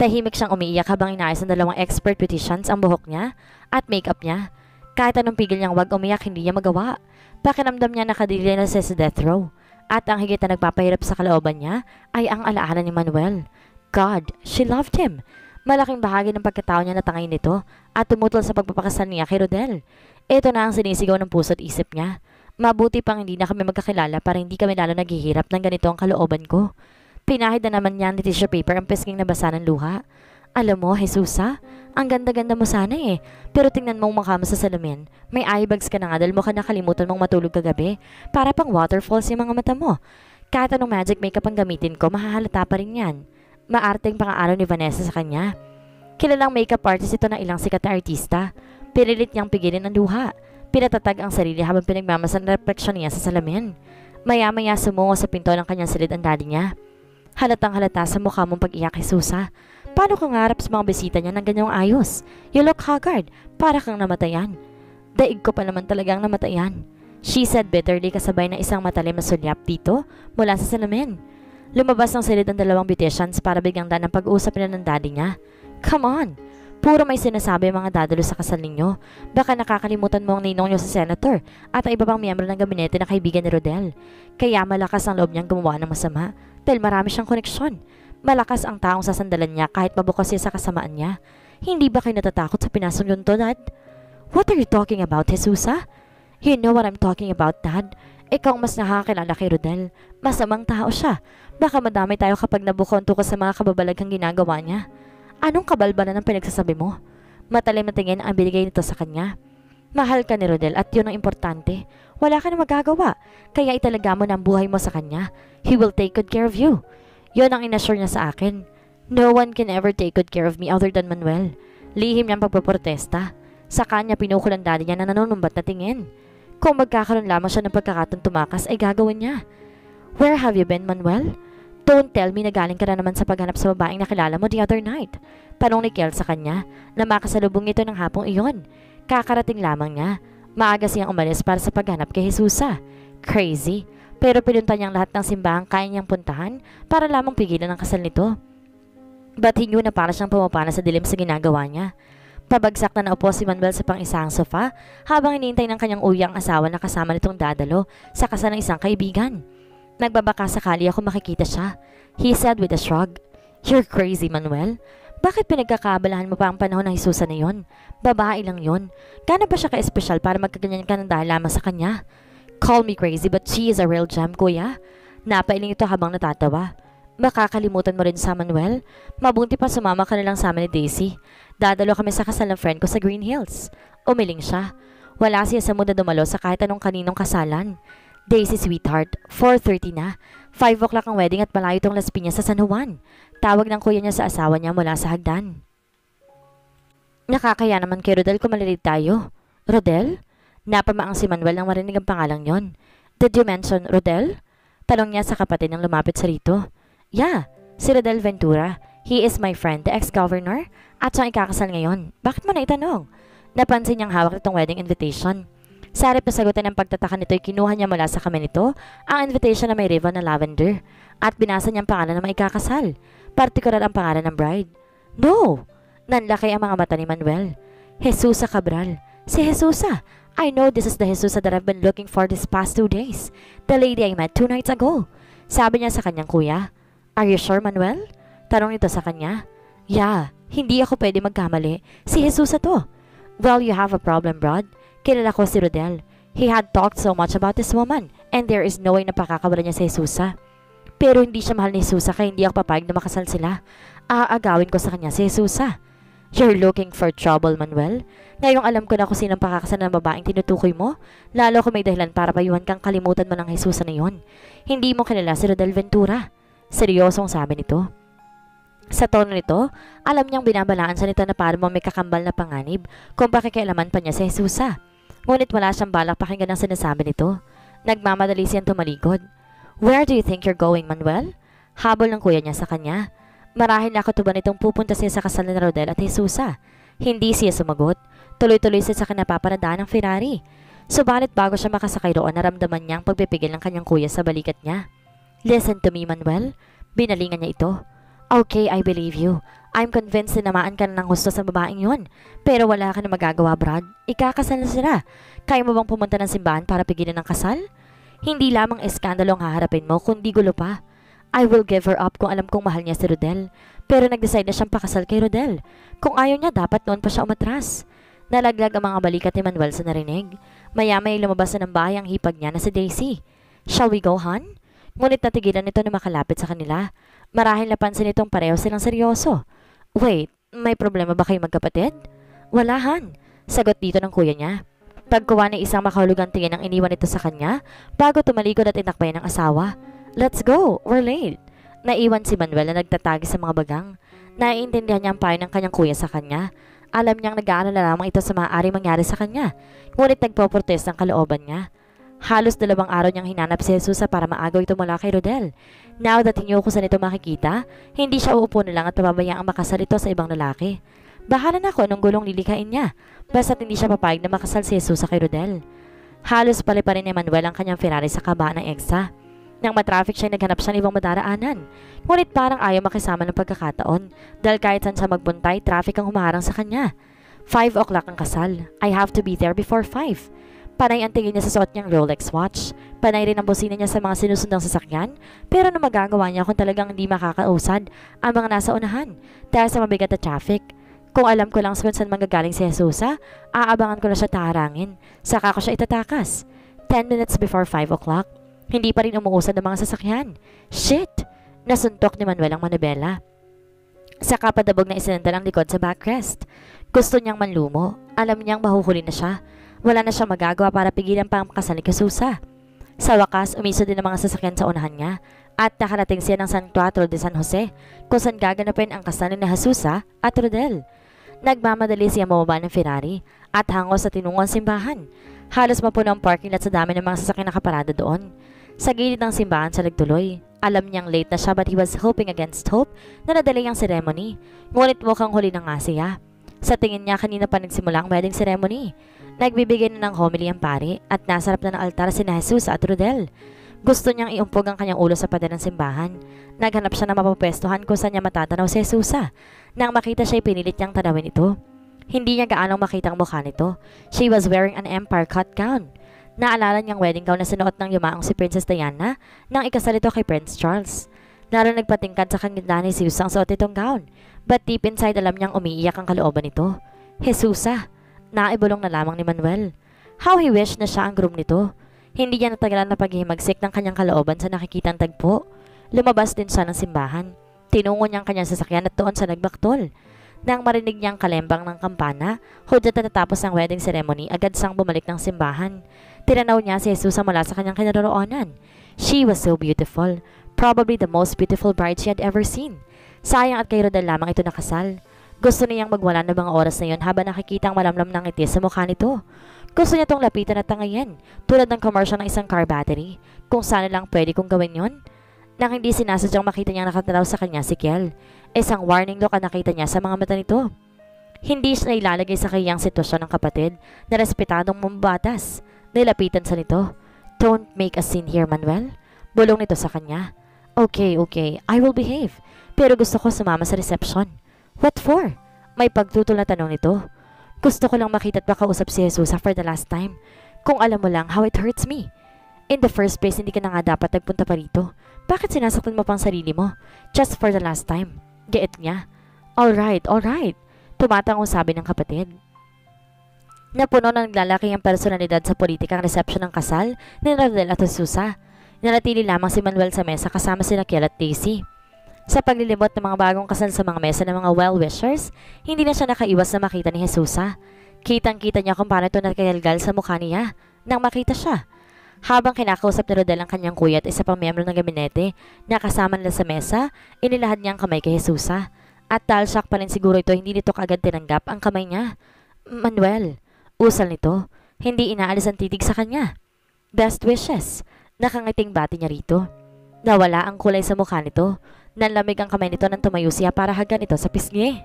Tahimik siyang umiiyak habang inaayos ng dalawang expert beauticians ang buhok niya at makeup niya. Kahit anong pigil niyang wag umiyak, hindi niya magawa. Pakiramdam niya nakadili na siya sa death row. At ang higit na nagpapahirap sa kalooban niya ay ang alaala ni Manuel. God, she loved him. Malaking bahagi ng pagkatao niya natangay nito at tumutol sa pagpapakasal niya kay Rodel. Ito na ang sinisigaw ng puso at isip niya. Mabuti pang hindi na kami magkakilala para hindi kami lalo naghihirap ng ganito ang kalooban ko. Pinahid na naman niya ni tissue paper ang pisking na basa ng luha. Alam mo, Jesusa, ang ganda-ganda mo sana eh. Pero tingnan mo mukha mo sa salamin. May eye bags ka na nga dahil mukha nakalimutan mong matulog kagabi. Para pang waterfalls yung mga mata mo. Kahit anong magic makeup ang gamitin ko, mahahalata pa rin yan. Maarteng pang-araw ni Vanessa sa kanya. Kilalang makeup artist ito ng ilang sikat na artista. Pinilit niyang pigilin ang luha. Pinatatag ang sarili habang pinagmamasan ang refleksyon niya sa salamin. Maya-maya sumungo sa pinto ng kanyang silid ang daddy niya. Halatang halata sa mukha mong pag-iyak kay Susa. Paano kang harap sa mga bisita niya ng ganyang ayos? You look haggard. Para kang namatayan. Daig ko pa naman talagang namatayan. She said bitterly kasabay ng isang matalim na sulyap dito mula sa salamin. Lumabas ng silid ang dalawang beauticians para bigyang daan ang pag-uusap nila ng daddy niya. Come on! Puro may sinasabi mga dadalo sa kasal ninyo. Baka nakakalimutan mo ang ninong niyo sa senator at ang iba pang miyembro ng gabinete na kaibigan ni Rodel. Kaya malakas ang loob niyang gumawa ng masama dahil marami siyang koneksyon. Malakas ang taong sasandalan niya kahit mabukas siya sa kasamaan niya. Hindi ba kayo natatakot sa pinasong yun to, Dad? What are you talking about, Jesusa? You know what I'm talking about, Dad. Ikaw mas nakakilala kay Rodel. Masamang tao siya. Baka madami tayo kapag nabukonto ka sa mga kababalaghang ginagawa niya. Anong kabalbalan ang pinagsasabi mo? Matalim na tingin ang binigay nito sa kanya. Mahal ka ni Rodel at yun ang importante. Wala ka na magagawa, kaya italaga mo na buhay mo sa kanya. He will take good care of you. Yun ang inassure niya sa akin. No one can ever take good care of me other than Manuel. Lihim niyang pagpaprotesta. Sa kanya pinukul ang daddy niya na nanunumbat na tingin. Kung magkakaroon lamang siya ng pagkakataon tumakas ay gagawin niya. Where have you been, Manuel? Don't tell me na galing ka na naman sa paghanap sa babaeng nakilala mo the other night. Tanong ni Kel sa kanya na makasalubong ito ng hapong iyon. Kakarating lamang niya. Maaga siyang umalis para sa paghanap kay Jesusa. Crazy. Pero pinunta niyang lahat ng simbahang kaya niyang puntahan para lamang pigilan ang kasal nito. But he na para siyang pumapana sa dilim sa ginagawa niya. Pabagsak na naupo si Manuel sa pang-isang sofa habang hinihintay ng kanyang uyang asawa na kasama nitong dadalo sa kasal ng isang kaibigan. Nagbabaka sakali ako makikita siya. He said with a shrug, You're crazy, Manuel. Bakit pinagkakabalahan mo pa ang panahon ng Jesusa na yon? Babae lang yon. Gana ba siya ka-espesyal para magkaganyan ka ng dahil lamang sa kanya? Call me crazy but she is a real gem, kuya. Napailing ito habang natatawa. Makakalimutan mo rin sa Manuel? Mabuti pa sumama ka na lang sa amin ni Daisy. Dadalo kami sa kasal ng friend ko sa Green Hills. Umiling siya. Wala siya sa mundo dumalo sa kahit anong kaninong kasalan. Daisy sweetheart, 4.30 na. 5 o'clock ang wedding at malayo itong Las Piñas sa San Juan. Tawag ng kuya niya sa asawa niya mula sa hagdan. Nakakaya naman kay Rodel kung tayo. Rodel? Napamaang si Manuel nang marinig ang pangalang yon. Did you mention Rodel? Talong niya sa kapatid nang lumapit sa rito. Yeah, si Rodel Ventura. He is my friend, the ex-governor. At siyang ikakasal ngayon. Bakit mo na itanong? Napansin niyang hawak itong wedding invitation. Sa harap na sagutan ng pagtataka nito ay kinuha niya mula sa kami nito ang invitation na may ribbon na lavender at binasa niyang pangalan ng maikakasal. Partikular ang pangalan ng bride. No! Nanlaki ang mga mata ni Manuel. Jesusa Cabral. Si Jesusa. I know this is the Jesusa that I've been looking for this past two days. The lady I met two nights ago. Sabi niya sa kanyang kuya. Are you sure, Manuel? Tanong nito sa kanya. Yeah, hindi ako pwede magkamali. Si Jesusa to. Well, you have a problem, Brad. Kilala ko si Rodel. He had talked so much about this woman, and there is no way na pakakawala niya si Jesusa. Pero hindi siya mahal ni Jesusa kaya hindi ako papayag na makasal sila. Aagawin ko sa kanya si Jesusa. You're looking for trouble, Manuel? Ngayong alam ko na kung sinong pakakasal ng babaeng tinutukoy mo, lalo kung may dahilan para payuhan kang kalimutan mo ng Jesusa na yon. Hindi mo kilala si Rodel Ventura. Seryosong sabi nito. Sa tono nito, alam niyang binabalaan sa nito na parang may kakambal na panganib kung pakikialaman pa niya si Jesusa. Ngunit wala siyang balak pakinggan ang sinasabi nito. Nagmamadali siyang tumalikod. Where do you think you're going, Manuel? Habol ng kuya niya sa kanya. Marahil nakatuban itong pupunta siya sa kasal ni Rodel at Jesusa. Hindi siya sumagot. Tuloy-tuloy siya sa kinapaparadaan ng Ferrari. Subalit bago siya makasakay roon, naramdaman niya ang pagpipigil ng kanyang kuya sa balikat niya. Listen to me, Manuel. Binalingan niya ito. Okay, I believe you. I'm convinced na namaan ka na ng gusto sa babaeng yon. Pero wala ka na magagawa, Brad. Ikakasal na sila. Kaya mo bang pumunta ng simbahan para pigilan ng kasal? Hindi lamang eskandalo ang haharapin mo, kundi gulo pa. I will give her up kung alam kong mahal niya si Rodel. Pero nag-decide na siyang pakasal kay Rodel. Kung ayaw niya, dapat noon pa siya umatras. Nalaglag ang mga balikat ni Manuel sa narinig. Maya-may lumabas na ng bahay ang hipag niya na si Daisy. Shall we go, Han? Ngunit natigilan nito na makalapit sa kanila. Marahil napansin nitong pareho silang seryoso. Wait, may problema ba kayo magkapatid? Wala, Han. Sagot dito ng kuya niya. Pagkuha ng isang makahulugang tingin ang iniwan nito sa kanya bago tumalikod at inakbay ng asawa. Let's go, we're late. Naiwan si Manuel na nagtatagi sa mga bagang. Naiintindihan niya ang payo ng kanyang kuya sa kanya. Alam niyang nag-aalala lamang ito sa maaari mangyari sa kanya. Ngunit nagpo-protest ang kalooban niya. Halos dalawang araw niyang hinanap si Jesus para maagaw ito mula kay Rodel. Now that sa nito makikita, hindi siya uupo na lang at pababayaang makasal ito sa ibang lalaki. Bahala na ako anong gulong lilikain niya, basta't hindi siya papayag na makasal si Jesus sa kay Rodel. Halos pali pa rin ni Manuel ang kanyang Ferrari sa kabaan ng EXA. Nang matraffic siya, naghanap siya ng ibang madaraanan. Ngunit parang ayaw makisama ng pagkakataon dahil kahit saan siya magbuntay, traffic ang humaharang sa kanya. 5 o'clock ang kasal. I have to be there before 5. Panay ang tingin niya sa suot niyang Rolex watch. Panay rin ang busina niya sa mga sinusundang sasakyan. Pero ano magagawa niya kung talagang hindi makakausad ang mga nasa unahan dahil sa mabigat na traffic. Kung alam ko lang kung saan manggagaling si Jesusa, aabangan ko na siya taharangin. Saka ko siya itatakas. 10 minutes before 5 o'clock, hindi pa rin umuusad ang mga sasakyan. Shit! Nasuntok ni Manuel ang manibela. Saka padabog na isinandal ang likod sa backrest. Gusto niyang manlumo. Alam niyang mahuhuli na siya. Wala na siyang magagawa para pigilan pa ang kasal ni Kasusa. Sa wakas, umiso din ang mga sasakyan sa unahan niya at nakarating siya ng San Cuatro de San Jose kung saan gaganapin ang kasal ni Jesusa at Rodel. Nagmamadali siya mababa ng Ferrari at hango sa tinungon simbahan. Halos mapuno ang parking lot sa dami ng mga sasakyan nakaparada doon. Sa gilid ng simbahan sa nagtuloy, alam niyang late na siya but he was hoping against hope na nadali ang ceremony. Ngunit mukhang huli na nga siya. Sa tingin niya kanina pa nagsimula ang wedding ceremony. Nagbibigay na ng homily ang pari at nasarap na ng altar si Jesus at Rodel. Gusto niyang iumpog ang kanyang ulo sa pader ng simbahan. Naghanap siya ng mapapwestuhan kung saan niya matatanaw si Jesusa. Nang makita siya, pinilit niyang tanawin ito. Hindi niya gaanong makita ang mukha nito. She was wearing an empire cut gown. Naalala niyang wedding gown na sinuot ng yumaong si Princess Diana nang ikasal ito kay Prince Charles. Lalo nagpatingkad sa kanya ni Jesus ang suot itong gown. But deep inside alam niyang umiiyak ang kalooban nito. Jesusa, Naibulong na lamang ni Manuel. How he wished na siya ang groom nito. Hindi niya natagalan na paghihimagsik ng kanyang kalooban sa nakikitang tagpo. Lumabas din siya ng simbahan. Tinungo niyang kanyang sasakyan at doon sa nagbaktol. Nang marinig niyang kalembang ng kampana, hudyat na natapos ang wedding ceremony, agad sang bumalik ng simbahan. Tinanaw niya si Jesus mula sa kanyang kinaroroonan. She was so beautiful, probably the most beautiful bride she had ever seen. Sayang at kay Rodel lamang ito nakasal. Gusto niyang magwala ng mga oras na yon habang nakikita ang malamlam ng ngiti sa mukha nito. Gusto niya itong lapitan at tangayin, tulad ng commercial ng isang car battery. Kung sana lang pwede kong gawin yon. Nang hindi sinasadyang makita niyang nakatalaw sa kanya si Kiel, isang warning look ang nakita niya sa mga mata nito. Hindi siya ilalagay sa kayang sitwasyon ng kapatid na respetadong mambatas. Nilapitan sa nito. Don't make a scene here, Manuel. Bulong nito sa kanya. Okay, okay, I will behave. Pero gusto ko sumama sa reception. What for? May pagtutol na tanong nito. Gusto ko lang makita at makausap si Jesus for the last time. Kung alam mo lang how it hurts me. In the first place, hindi ka na nga dapat nagpunta pa rito. Bakit sinasaktan mo pang sarili mo? Just for the last time. Get niya. Alright, alright. Tumatangong sabi ng kapatid. Napuno ng naglalaki ang personalidad sa politika ang resepsyon ng kasal ni Rodel at Susa. Nanatili lamang si Manuel sa mesa kasama sina Kiel at Daisy. Sa paglilimot ng mga bagong kasal sa mga mesa ng mga well-wishers, hindi na siya nakaiwas na makita ni Jesusa. Kitang-kita niya kung paano ito nagkagalgal sa mukha niya nang makita siya. Habang kinakausap ni Rodel ang kanyang kuya at isa pang miyembro ng gabinete na kasama nila sa mesa, inilahad niya ang kamay kay Jesusa. At shock pa rin siguro ito, hindi nito kagad tinanggap ang kamay niya. Manuel, usal nito, hindi inaalis ang titig sa kanya. Best wishes, nakangiting bati niya rito. Nawala ang kulay sa mukha nito Nanlamig ang kamay nito nang tumayo siya para hagan ito sa pisngi.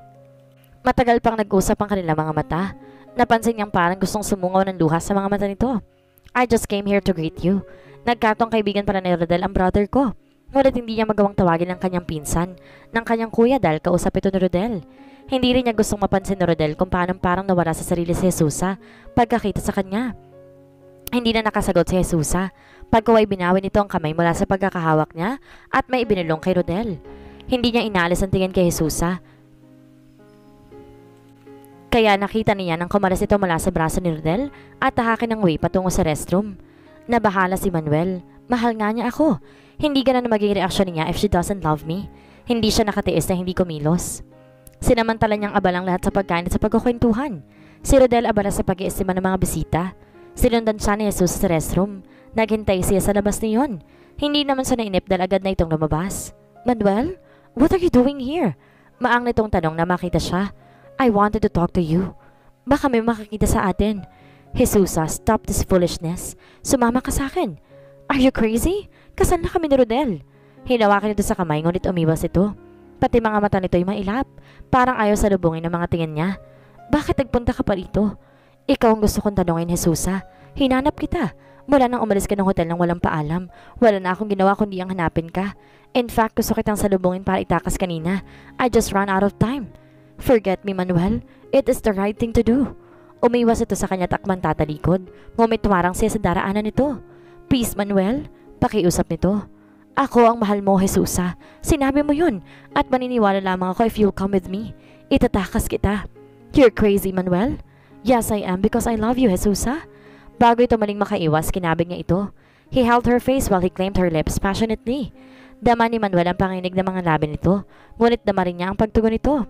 Matagal pang nag-usap ang kanilang mga mata. Napansin niyang parang gustong sumungaw ng luha sa mga mata nito. I just came here to greet you. Nagkatong kaibigan para ni Rodel ang brother ko. Ngunit hindi niya magawang tawagin ng kanyang pinsan, ng kanyang kuya dahil kausap ito ni Rodel. Hindi rin niya gustong mapansin ni Rodel kung paano parang nawala sa sarili si Jesusa pagkakita sa kanya. Hindi na nakasagot si Jesusa Pagkaway binawin nito ang kamay mula sa pagkakahawak niya at may ibinulong kay Rodel. Hindi niya inalis ang tingin kay Jesusa. Kaya nakita niya nang kumalas ito mula sa braso ni Rodel at tahakin ng way patungo sa restroom. Nabahala si Manuel. Mahal nga niya ako. Hindi ganun na maging reaksyon niya if she doesn't love me. Hindi siya nakatiis na hindi kumilos. Sinamantala niyang abalang lahat sa pagkain at sa pagkukwentuhan. Si Rodel abala sa pag-iestima ng mga bisita. Sinundan siya ni Jesus sa restroom. Naghintay siya sa labas niyon. Hindi naman sa nainip dahil agad na itong lumabas. Manuel, what are you doing here? Maang nitong tanong na makita siya. I wanted to talk to you. Baka may makakita sa atin. Jesusa, stop this foolishness. Sumama ka sa akin. Are you crazy? Kasal na kami ni Rodel. Hinawakan ito sa kamay ngunit umiwas ito. Pati mga mata nito ay mailap. Parang ayaw sa lubungin ng mga tingin niya. Bakit nagpunta ka pa rito? Ikaw ang gusto kong tanongin, Jesusa. Hinanap kita. Mula nang umalis ka ng hotel nang walang paalam, wala na akong ginawa kundi ang hanapin ka. In fact, gusto kitang salubungin para itakas kanina. I just ran out of time. Forget me, Manuel. It is the right thing to do. Umiwas ito sa kanya takman tatalikod. Ngunit tumarang siya sa daraanan nito. Please, Manuel, pakiusap nito. Ako ang mahal mo, Jesusa. Sinabi mo yun. At maniniwala lamang ako if you'll come with me. Itatakas kita. You're crazy, Manuel. Yes, I am because I love you, Jesusa. Bago ito maling makaiwas, kinabig niya ito. He held her face while he claimed her lips passionately. Dama ni Manuel ang panginig ng mga labi nito, ngunit dama rin niya ang pagtugon nito.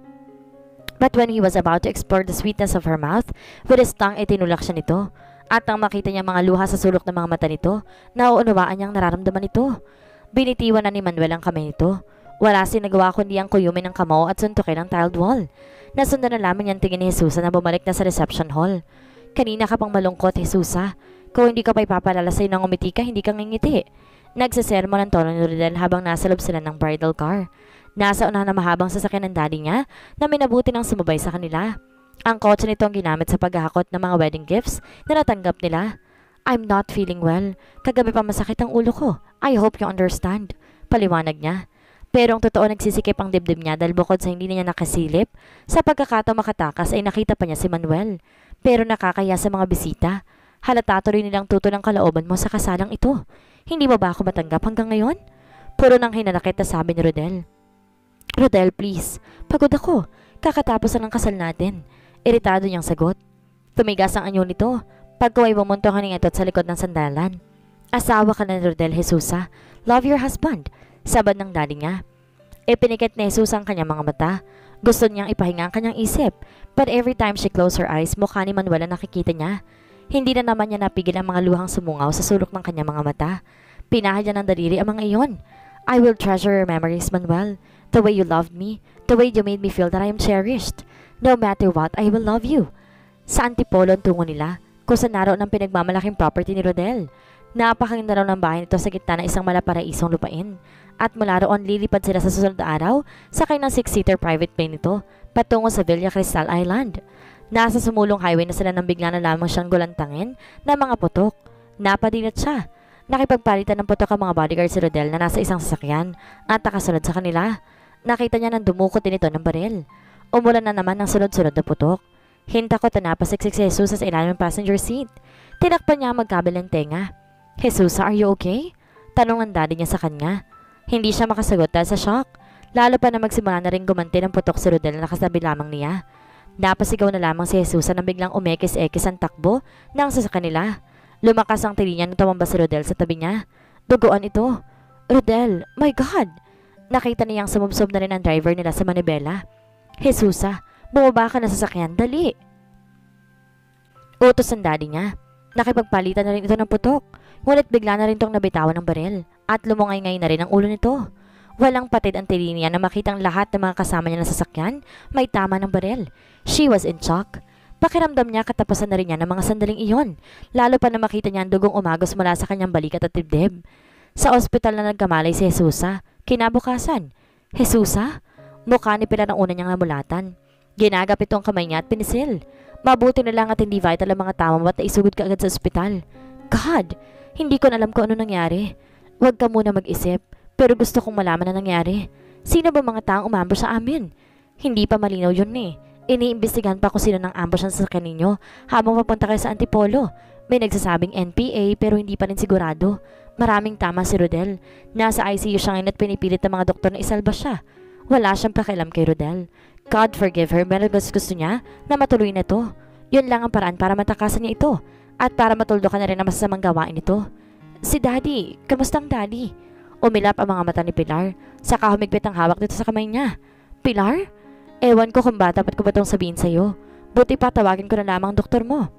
But when he was about to explore the sweetness of her mouth, with his tongue itinulak siya nito. At nang makita niya mga luha sa sulok ng mga mata nito, nauunawaan niyang nararamdaman nito. Binitiwan na ni Manuel ang kamay nito. Wala sinagawa kundi ang kuyumin ng kamao at suntukin ang tiled wall. Nasundan na lamang niyang tingin ni Jesusa na bumalik na sa reception hall. Kanina ka pang malungkot, Jesusa. Kung hindi ka pa ipapalala sa'yo ng umiti ka, hindi ka ngingiti. Nagsasermon ang tono ni Rodel habang nasa loob sila ng bridal car. Nasa unahan na mahabang sasakyan ng daddy niya na minabuti ng sumabay sa kanila. Ang kotse nito ang ginamit sa paghahakot ng mga wedding gifts na natanggap nila. I'm not feeling well. Kagabi pa masakit ang ulo ko. I hope you understand. Paliwanag niya. Pero ang totoo nagsisikip ang dibdib niya dahil bukod sa hindi niya nakasilip, sa pagkakataong makatakas ay nakita pa niya si Manuel. Pero nakakaya sa mga bisita. Halata tuloy nilang tuto ng kalooban mo sa kasalang ito. Hindi mo ba ako matanggap hanggang ngayon? Puro nang hinanakit na sabi ni Rodel. Rodel, please. Pagod ako. Kakatapos na ng kasal natin. Iritado niyang sagot. Tumigas ang anyo nito. Pagkaway bumunto ka ito sa likod ng sandalan. Asawa ka na ni Rodel Jesusa. Love your husband. Sabad ng daddy niya. Ipinikit ni Jesus ang kanyang mga mata. Gusto niyang ipahinga ang kanyang isip. But every time she closed her eyes, mukha ni Manuel ang nakikita niya. Hindi na naman niya napigil ang mga luhang sumungaw sa sulok ng kanyang mga mata. Pinahad niya ng daliri ang mga iyon. I will treasure your memories, Manuel. The way you loved me, the way you made me feel that I am cherished. No matter what, I will love you. Sa antipolo ang tungo nila, kung sa naroon ng pinagmamalaking property ni Rodel. Napakaganda raw ng bahay nito sa gitna ng isang malaparaisong lupain. At mula roon lilipad sila sa susunod araw sakay ng six-seater private plane nito patungo sa Villa Cristal Island. Nasa sumulong highway na sila nang bigla na lamang siyang gulantangin na mga putok. Napadinat siya. Nakipagpalitan ng putok ang mga bodyguard si Rodel na nasa isang sasakyan at nakasunod sa kanila. Nakita niya nang dumukot din ito ng baril. Umulan na naman ng sunod-sunod na putok. Hinta ko na napasiksik si Jesus sa ilalim ng passenger seat. Tinakpan niya ang magkabilang tenga. Jesus, are you okay? Tanong ang daddy niya sa kanya. Hindi siya makasagot dahil sa shock. Lalo pa na magsimula na rin gumanti ng putok si Rodel na nakasabi lamang niya. Napasigaw na lamang si Jesus nang biglang umekis-ekis ang takbo nang sa kanila. Lumakas ang tili niya nang tumamba si Rodel sa tabi niya. Duguan ito. Rodel, my God! Nakita niyang sumubsob na rin ang driver nila sa manibela. Jesusa, bumaba ka na sa sakyan, dali. Utos ang daddy niya. Nakipagpalitan na rin ito ng putok. Ngunit bigla na rin itong nabitawan ng baril at lumungay-ngay na rin ang ulo nito. Walang patid ang tilinya na makitang lahat ng mga kasama niya na sasakyan may tama ng baril. She was in shock. Pakiramdam niya katapusan na rin niya ng mga sandaling iyon, lalo pa na makita niya ang dugong umagos mula sa kanyang balikat at dibdib. Sa ospital na nagkamalay si Jesusa, Kinabukasan, Jesusa, mukha ni Pilar ang una niyang namulatan. Ginagap itong kamay niya at pinisil. Mabuti na lang at hindi vital ang mga tama at naisugod ka agad sa ospital. God, hindi ko alam kung ano nangyari. Huwag ka muna mag-isip, pero gusto kong malaman na nangyari. Sino ba mga taong umambush sa amin? Hindi pa malinaw yun eh. Iniimbestigahan pa kung sino nang ambush ang sasakyan ninyo habang papunta kayo sa Antipolo. May nagsasabing NPA pero hindi pa rin sigurado. Maraming tama si Rodel. Nasa ICU siya ngayon at pinipilit ng mga doktor na isalba siya. Wala siyang pakialam kay Rodel. God forgive her, pero gusto, gusto niya na matuloy na to. Yun lang ang paraan para matakasan niya ito. At para matuldo ka na rin ang masasamang gawain nito. Si Daddy, kamusta ang Daddy? Umilap ang mga mata ni Pilar. Saka humigpit ang hawak dito sa kamay niya. Pilar? Ewan ko kung ba dapat ko ba itong sabihin sa'yo. Buti pa tawagin ko na lamang ang doktor mo.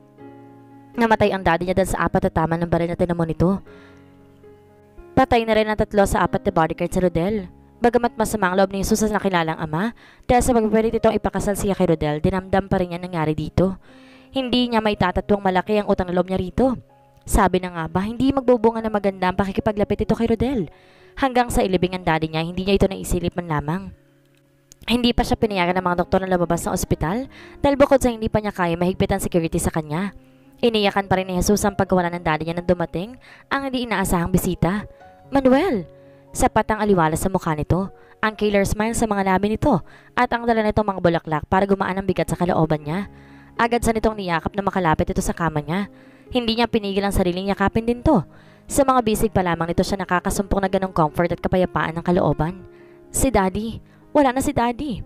Namatay ang daddy niya dahil sa apat na tama ng baril na tinamo nito. Patay na rin ang tatlo sa apat na bodyguard sa Rodel. Bagamat masama ang loob ni Jesus sa nakilalang ama, dahil sa pagpapalit itong ipakasal siya kay Rodel, dinamdam pa rin niya nangyari dito. Hindi niya may tatatwang malaki ang utang na loob niya rito. Sabi na nga ba, hindi magbubunga na maganda ang pakikipaglapit ito kay Rodel. Hanggang sa ilibing ang daddy niya, hindi niya ito naisilip man lamang. Hindi pa siya pinayagan ng mga doktor na lumabas ng ospital dahil bukod sa hindi pa niya kaya mahigpit ang security sa kanya. Iniyakan pa rin ni Jesus ang pagkawala ng daddy niya nang dumating ang hindi inaasahang bisita. Manuel! Sapat ang aliwala sa mukha nito, ang killer smile sa mga labi nito, at ang dala nitong mga bulaklak para gumaan ang bigat sa kalooban niya. Agad sa nitong niyakap na makalapit ito sa kama niya. Hindi niya pinigil ang sariling yakapin din to. Sa mga bisig pa lamang nito siya nakakasumpong na ganong comfort at kapayapaan ng kalooban. Si Daddy. Wala na si Daddy.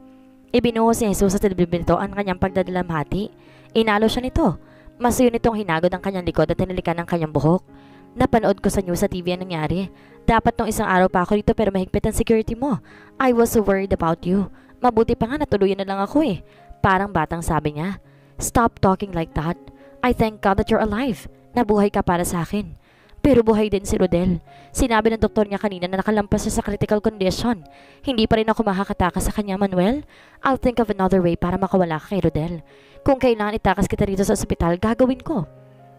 Ibinuho si Jesus sa dibdib nito ang kanyang pagdadalamhati. Inalo siya nito. Masuyo nitong hinagod ang kanyang likod at tinilikan ang kanyang buhok. Napanood ko sa news sa TV ang nangyari. Dapat nung isang araw pa ako dito pero mahigpit ang security mo. I was so worried about you. Mabuti pa nga natuluyan na lang ako eh. Parang batang sabi niya. Stop talking like that. I thank God that you're alive. Nabuhay ka para sa akin. Pero buhay din si Rodel. Sinabi ng doktor niya kanina na nakalampas siya sa critical condition. Hindi pa rin ako makakatakas sa kanya, Manuel. I'll think of another way para makawala ka kay Rodel. Kung kailangan itakas kita rito sa ospital, gagawin ko.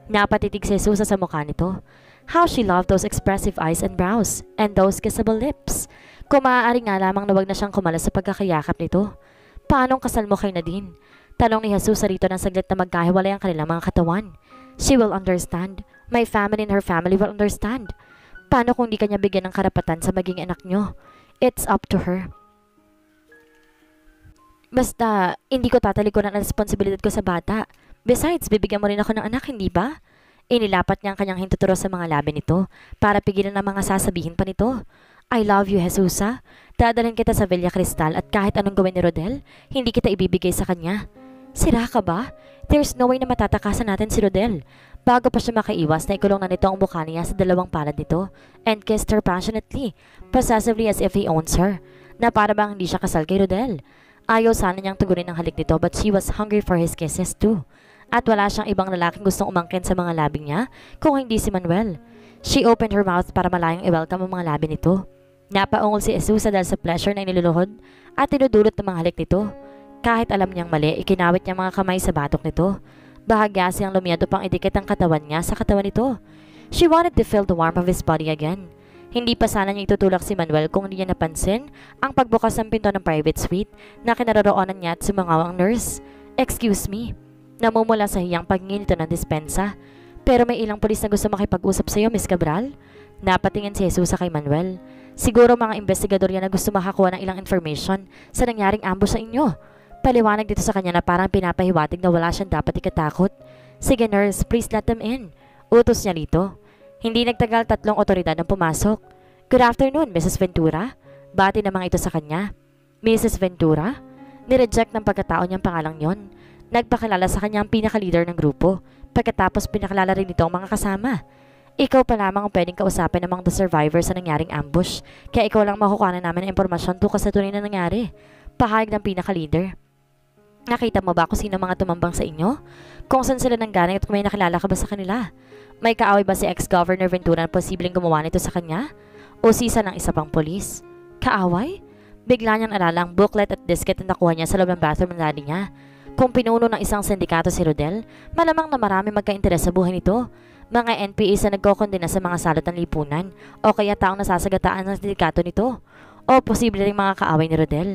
Napatitig si Susa sa mukha nito. How she loved those expressive eyes and brows, and those kissable lips. Kung nga lamang na wag na siyang kumalas sa pagkakayakap nito. Paanong kasal mo kay Nadine? Tanong ni Jesus rito ng saglit na magkahiwalay ang kanilang mga katawan. She will understand. My family and her family will understand. Paano kung di kanya bigyan ng karapatan sa maging anak nyo? It's up to her. Basta, hindi ko tatalikuran ang responsibilidad ko sa bata. Besides, bibigyan mo rin ako ng anak, hindi ba? Inilapat niya ang kanyang hintuturo sa mga labi nito para pigilan ang mga sasabihin pa nito. I love you, Jesusa. Dadalhin kita sa Villa Cristal at kahit anong gawin ni Rodel, hindi kita ibibigay sa kanya. Sira ka ba? There's no way na matatakasan natin si Rodel. Bago pa siya makaiwas na ikulong na nito ang mukha niya sa dalawang palad nito and kissed her passionately, possessively as if he owns her, na para bang hindi siya kasal kay Rodel. Ayaw sana niyang tugunin ang halik nito but she was hungry for his kisses too. At wala siyang ibang lalaking gustong umangkin sa mga labi niya kung hindi si Manuel. She opened her mouth para malayang i-welcome ang mga labi nito. Napaungol si Esusa dahil sa pleasure na iniluluhod at tinudulot ng mga halik nito. Kahit alam niyang mali, ikinawit niya mga kamay sa batok nito Bahagya siyang lumiyado pang idikit ang katawan niya sa katawan nito. She wanted to feel the warmth of his body again. Hindi pa sana niya itutulak si Manuel kung hindi niya napansin ang pagbukas ng pinto ng private suite na kinaroroonan niya at sumangawang nurse. Excuse me. Namumula sa hiyang pagngin ito ng dispensa. Pero may ilang pulis na gusto makipag-usap sa iyo, Miss Cabral. Napatingin si Jesus kay Manuel. Siguro mga investigador yan na gusto makakuha ng ilang information sa nangyaring ambush sa inyo. Paliwanag dito sa kanya na parang pinapahiwatig na wala siyang dapat ikatakot. Sige nurse, please let them in. Utos niya rito. Hindi nagtagal tatlong otoridad ang pumasok. Good afternoon, Mrs. Ventura. Bati namang ito sa kanya. Mrs. Ventura? Nireject ng pagkatao niyang pangalang yon. Nagpakilala sa kanya ang pinaka-leader ng grupo. Pagkatapos pinakilala rin ito ang mga kasama. Ikaw pa lamang ang pwedeng kausapin among the survivors sa nangyaring ambush. Kaya ikaw lang makukuha na namin ng impormasyon tungkol sa tunay na nangyari. Pahayag ng pinaka-leader. Nakita mo ba kung sino mga tumambang sa inyo? Kung saan sila nanggaling at kung may nakilala ka ba sa kanila? May kaaway ba si ex-governor Ventura na posibleng gumawa nito sa kanya? O sisa ng isa pang polis? Kaaway? Bigla niyang alala ang booklet at disket na nakuha niya sa loob ng bathroom ng daddy niya. Kung pinuno ng isang sindikato si Rodel, malamang na marami magka-interes sa buhay nito. Mga NPA na nagkokondena sa mga salot ng lipunan o kaya taong nasasagataan ng sindikato nito. O posible rin mga kaaway ni Rodel.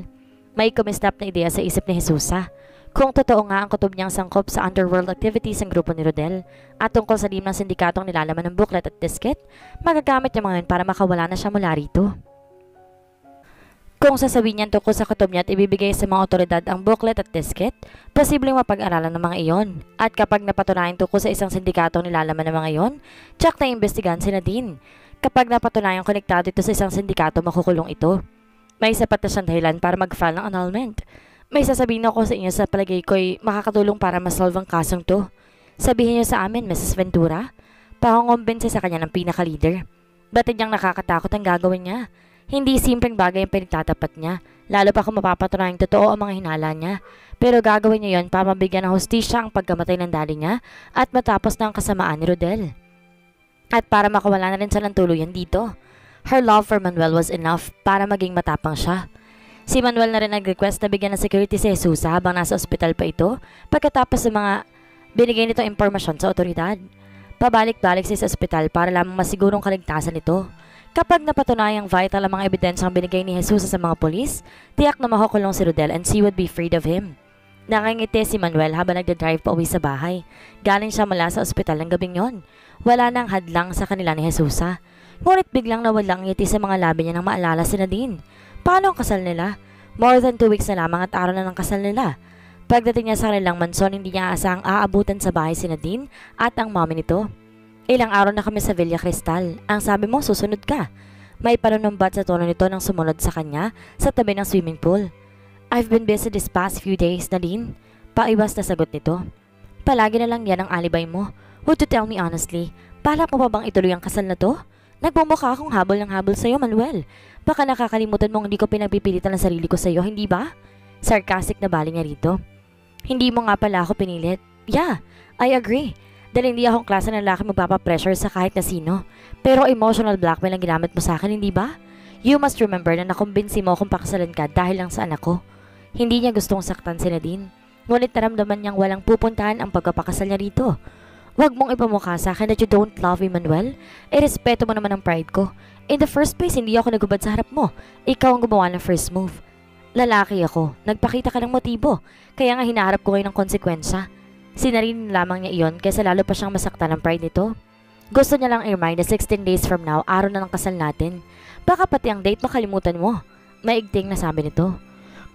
May kumistap na ideya sa isip ni Jesusa. Kung totoo nga ang kutob niyang sangkop sa underworld activities ng grupo ni Rodel at tungkol sa limang sindikatong nilalaman ng booklet at disket, magagamit niya mga yun para makawala na siya mula rito. Kung sasabihin niya tungkol sa kutob niya at ibibigay sa mga otoridad ang booklet at disket, posibleng mapag-aralan ng mga iyon. At kapag napatunayan tungkol sa isang sindikatong nilalaman ng mga iyon, tsak na imbestigahan si Nadine. Kapag napatunayan konektado ito sa isang sindikato, makukulong ito. May sapat na siyang dahilan para mag-file ng annulment. May sasabihin ako sa inyo sa palagay ko'y makakatulong para masolve ang kasong to. Sabihin niyo sa amin, Mrs. Ventura. Pakongombinse sa kanya ng pinaka-leader. Batid niyang nakakatakot ang gagawin niya. Hindi simpleng bagay ang pinagtatapat niya, lalo pa kung mapapatunayang totoo ang mga hinala niya. Pero gagawin niya yon para mabigyan ng hostisya ang pagkamatay ng dali niya at matapos ang kasamaan ni Rodel. At para makawala na rin sa ng tuluyan dito. Her love for Manuel was enough para maging matapang siya. Si Manuel na rin nag-request na bigyan ng security si Jesus habang nasa ospital pa ito pagkatapos ng mga binigay nitong impormasyon sa otoridad. Pabalik-balik siya sa ospital para lamang masigurong kaligtasan nito. Kapag napatunayang vital ang mga ebidensyang binigay ni Jesus sa mga polis, tiyak na makukulong si Rodel and she would be freed of him. Nakangiti si Manuel habang nagda-drive pa uwi sa bahay. Galing siya mula sa ospital ng gabing yon. Wala nang hadlang sa kanila ni Jesusa. Ngunit biglang nawalang ngiti sa mga labi niya nang maalala si Nadine. Paano ang kasal nila? More than two weeks na lamang at araw na ng kasal nila. Pagdating niya sa kanilang manson, hindi niya asang aabutan sa bahay si Nadine at ang mommy nito. Ilang araw na kami sa Villa Cristal. Ang sabi mo, susunod ka. May panunumbat sa tono nito nang sumunod sa kanya sa tabi ng swimming pool. I've been busy this past few days, Nadine. Paibas na sagot nito. Palagi na lang yan ang alibay mo. Would you tell me honestly, balak mo pa bang ituloy ang kasal na to? Nagmumukha akong habol ng habol sa'yo, Manuel. Baka nakakalimutan mong hindi ko pinagpipilitan ng sarili ko sa'yo, hindi ba? Sarcastic na bali niya rito. Hindi mo nga pala ako pinilit. Yeah, I agree. Dahil hindi akong klase ng lalaki magpapapressure sa kahit na sino. Pero emotional blackmail ang ginamit mo sa akin, hindi ba? You must remember na nakumbinsi mo akong pakasalan ka dahil lang sa anak ko. Hindi niya gustong saktan si Nadine. Ngunit naramdaman niyang walang pupuntahan ang pagpapakasal niya rito. Huwag mong ipamukha sa akin that you don't love Emmanuel. Irespeto mo naman ang pride ko. In the first place, hindi ako nagubad sa harap mo. Ikaw ang gumawa ng first move. Lalaki ako. Nagpakita ka ng motibo. Kaya nga hinaharap ko ngayon ng konsekwensya. Sinarin lamang niya iyon kaysa lalo pa siyang masaktan ng pride nito. Gusto niya lang i-remind na 16 days from now, araw na ng kasal natin. Baka pati ang date makalimutan mo. Maigting na sabi nito.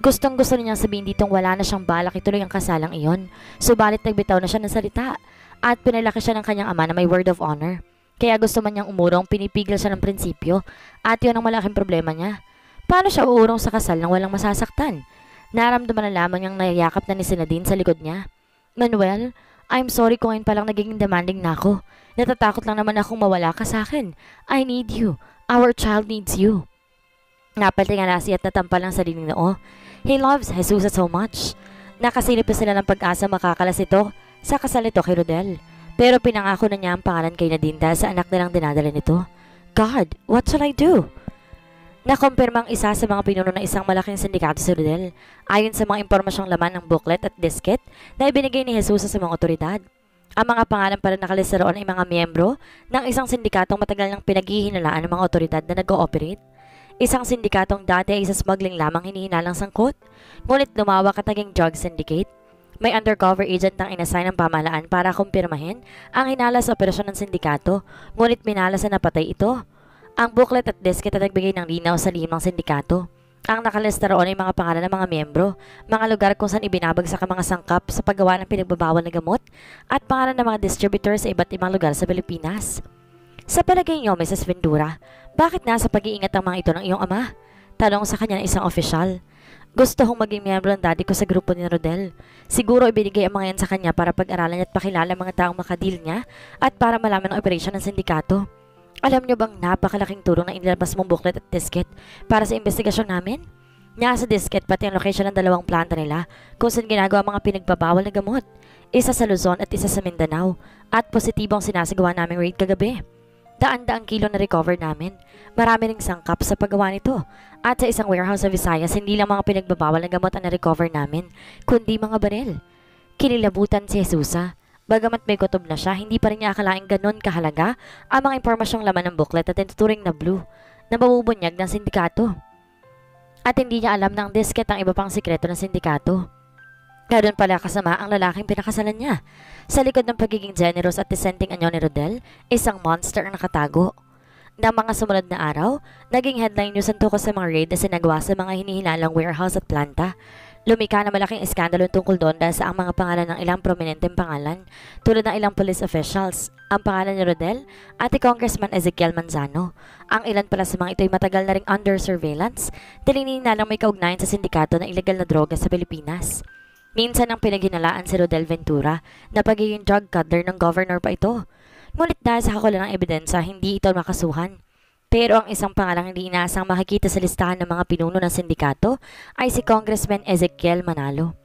Gustong gusto niyang sabihin ditong wala na siyang balak ituloy ang kasalang iyon. Subalit nagbitaw na siya ng salita at pinalaki siya ng kanyang ama na may word of honor. Kaya gusto man niyang umurong, pinipigil siya ng prinsipyo at yun ang malaking problema niya. Paano siya uurong sa kasal nang walang masasaktan? Naramdaman na lamang niyang nayayakap na ni Sinadine sa likod niya. Manuel, I'm sorry kung ngayon palang nagiging demanding na ako. Natatakot lang naman akong mawala ka sa akin. I need you. Our child needs you. Napalinga na siya at natampal ang sariling noo. He loves Jesus so much. Nakasilip na sila ng pag-asa makakalas ito sa kasal nito kay Rodel. Pero pinangako na niya ang pangalan kay Nadine dahil sa anak nilang dinadala nito. God, what shall I do? Nakumpirmang isa sa mga pinuno ng isang malaking sindikato si Rodel ayon sa mga impormasyong laman ng booklet at disket na ibinigay ni Jesus sa mga otoridad. Ang mga pangalan para nakalista roon ay mga miyembro ng isang sindikatong matagal nang pinaghihinalaan ng mga otoridad na nag-ooperate. Isang sindikatong dati ay sa smuggling lamang hinihinalang sangkot, ngunit lumawak at naging drug syndicate. May undercover agent ang inassign ng pamahalaan para kumpirmahin ang hinala sa operasyon ng sindikato, ngunit minala sa napatay ito. Ang booklet at disket at nagbigay ng linaw sa limang sindikato. Ang nakalista roon ay mga pangalan ng mga miyembro, mga lugar kung saan ibinabagsak ang mga sangkap sa paggawa ng pinagbabawal na gamot, at pangalan ng mga distributors sa iba't ibang lugar sa Pilipinas. Sa palagay niyo, Mrs. Ventura, bakit nasa pag-iingat ang mga ito ng iyong ama? Tanong sa kanya ng isang opisyal. Gusto kong maging miyembro ng daddy ko sa grupo ni Rodel. Siguro ibinigay ang mga yan sa kanya para pag-aralan at pakilala mga taong makadil niya at para malaman ang operasyon ng sindikato. Alam niyo bang napakalaking tulong na inilabas mong booklet at disket para sa investigasyon namin? Niya sa disket pati ang location ng dalawang planta nila kung saan ginagawa mga pinagbabawal na gamot. Isa sa Luzon at isa sa Mindanao at positibong sinasagawa naming raid kagabi. Daan-daang kilo na recover namin. Marami ring sangkap sa paggawa nito. At sa isang warehouse sa Visayas, hindi lang mga pinagbabawal na gamot ang na-recover namin, kundi mga barel. Kinilabutan si Jesusa. Bagamat may kutob na siya, hindi pa rin niya akalaing ganon kahalaga ang mga impormasyong laman ng booklet at tinuturing na blue na mabubunyag ng sindikato. At hindi niya alam ng disket ang iba pang sikreto ng sindikato. Ganoon pala kasama ang lalaking pinakasalan niya. Sa likod ng pagiging generous at dissenting anyo ni Rodel, isang monster ang nakatago. Na mga sumunod na araw, naging headline news ang tukos sa mga raid na sinagawa sa mga hinihilalang warehouse at planta. Lumika na malaking iskandalo tungkol doon dahil sa ang mga pangalan ng ilang prominenteng pangalan, tulad ng ilang police officials, ang pangalan ni Rodel at ni Congressman Ezekiel Manzano. Ang ilan pala sa mga ito ay matagal na ring under surveillance, dahil na lang may kaugnayan sa sindikato ng ilegal na droga sa Pilipinas. Minsan ang pinaghinalaan si Rodel Ventura na pagiging drug cuddler ng governor pa ito. Ngunit dahil sa kakulan ng ebidensya, hindi ito makasuhan. Pero ang isang pangalang hindi inaasang makikita sa listahan ng mga pinuno ng sindikato ay si Congressman Ezekiel Manalo.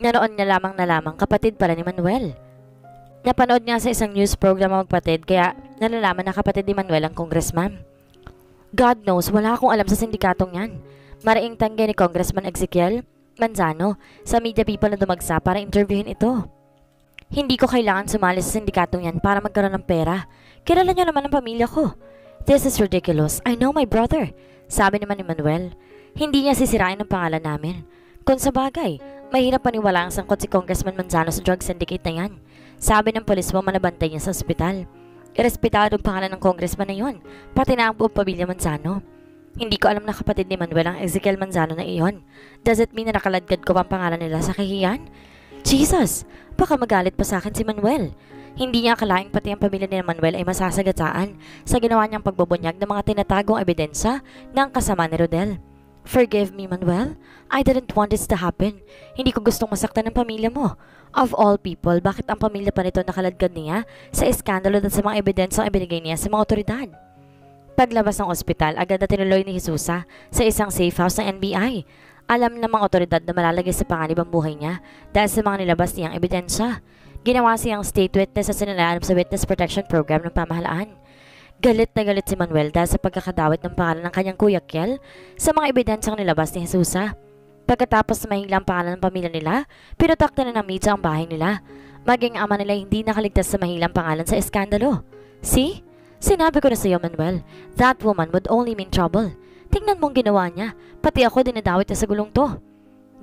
Naroon niya lamang na lamang kapatid pala ni Manuel. Napanood niya sa isang news program ang magpatid kaya nalalaman na kapatid ni Manuel ang congressman. God knows, wala akong alam sa sindikatong yan. Maraing tangge ni Congressman Ezekiel Manzano sa media people na dumagsa para interviewin ito. Hindi ko kailangan sumali sa sindikatong yan para magkaroon ng pera. Kilala niyo naman ang pamilya ko. This is ridiculous. I know my brother. Sabi naman ni Manuel. Hindi niya sisirain ang pangalan namin. Kung sa bagay, mahirap paniwala ang sangkot si Congressman Manzano sa drug syndicate na yan. Sabi ng polis mo manabantay niya sa ospital. Irespetado ang pangalan ng congressman na yon, pati na ang buong pamilya Manzano. Hindi ko alam na kapatid ni Manuel ang Ezekiel Manzano na iyon. Does it mean na nakaladkad ko pa ang pangalan nila sa kahiyan? Jesus! Baka magalit pa sa akin si Manuel. Hindi niya akalaing pati ang pamilya ni Manuel ay masasagataan sa ginawa niyang pagbubunyag ng mga tinatagong ebidensya ng kasama ni Rodel. Forgive me, Manuel. I didn't want this to happen. Hindi ko gustong masaktan ng pamilya mo. Of all people, bakit ang pamilya pa nito nakaladkad niya sa iskandalo at sa mga ebidensyang ibinigay niya sa mga otoridad? Paglabas ng ospital, agad na tinuloy ni Jesusa sa isang safe house ng NBI. Alam ng mga otoridad na malalagay sa panganib ang buhay niya dahil sa mga nilabas niyang ebidensya. Ginawa siyang state witness sa sinilaan sa Witness Protection Program ng pamahalaan. Galit na galit si Manuel dahil sa pagkakadawit ng pangalan ng kanyang kuya Kiel sa mga ebidensyang nilabas ni Jesusa. Pagkatapos na mahingla ang pangalan ng pamilya nila, pinatakta na ng media ang bahay nila. Maging ama nila hindi nakaligtas sa mahilang pangalan sa eskandalo. See? Sinabi ko na sa iyo, Manuel, that woman would only mean trouble. Tingnan mong ginawa niya, pati ako dinadawit na sa gulong to.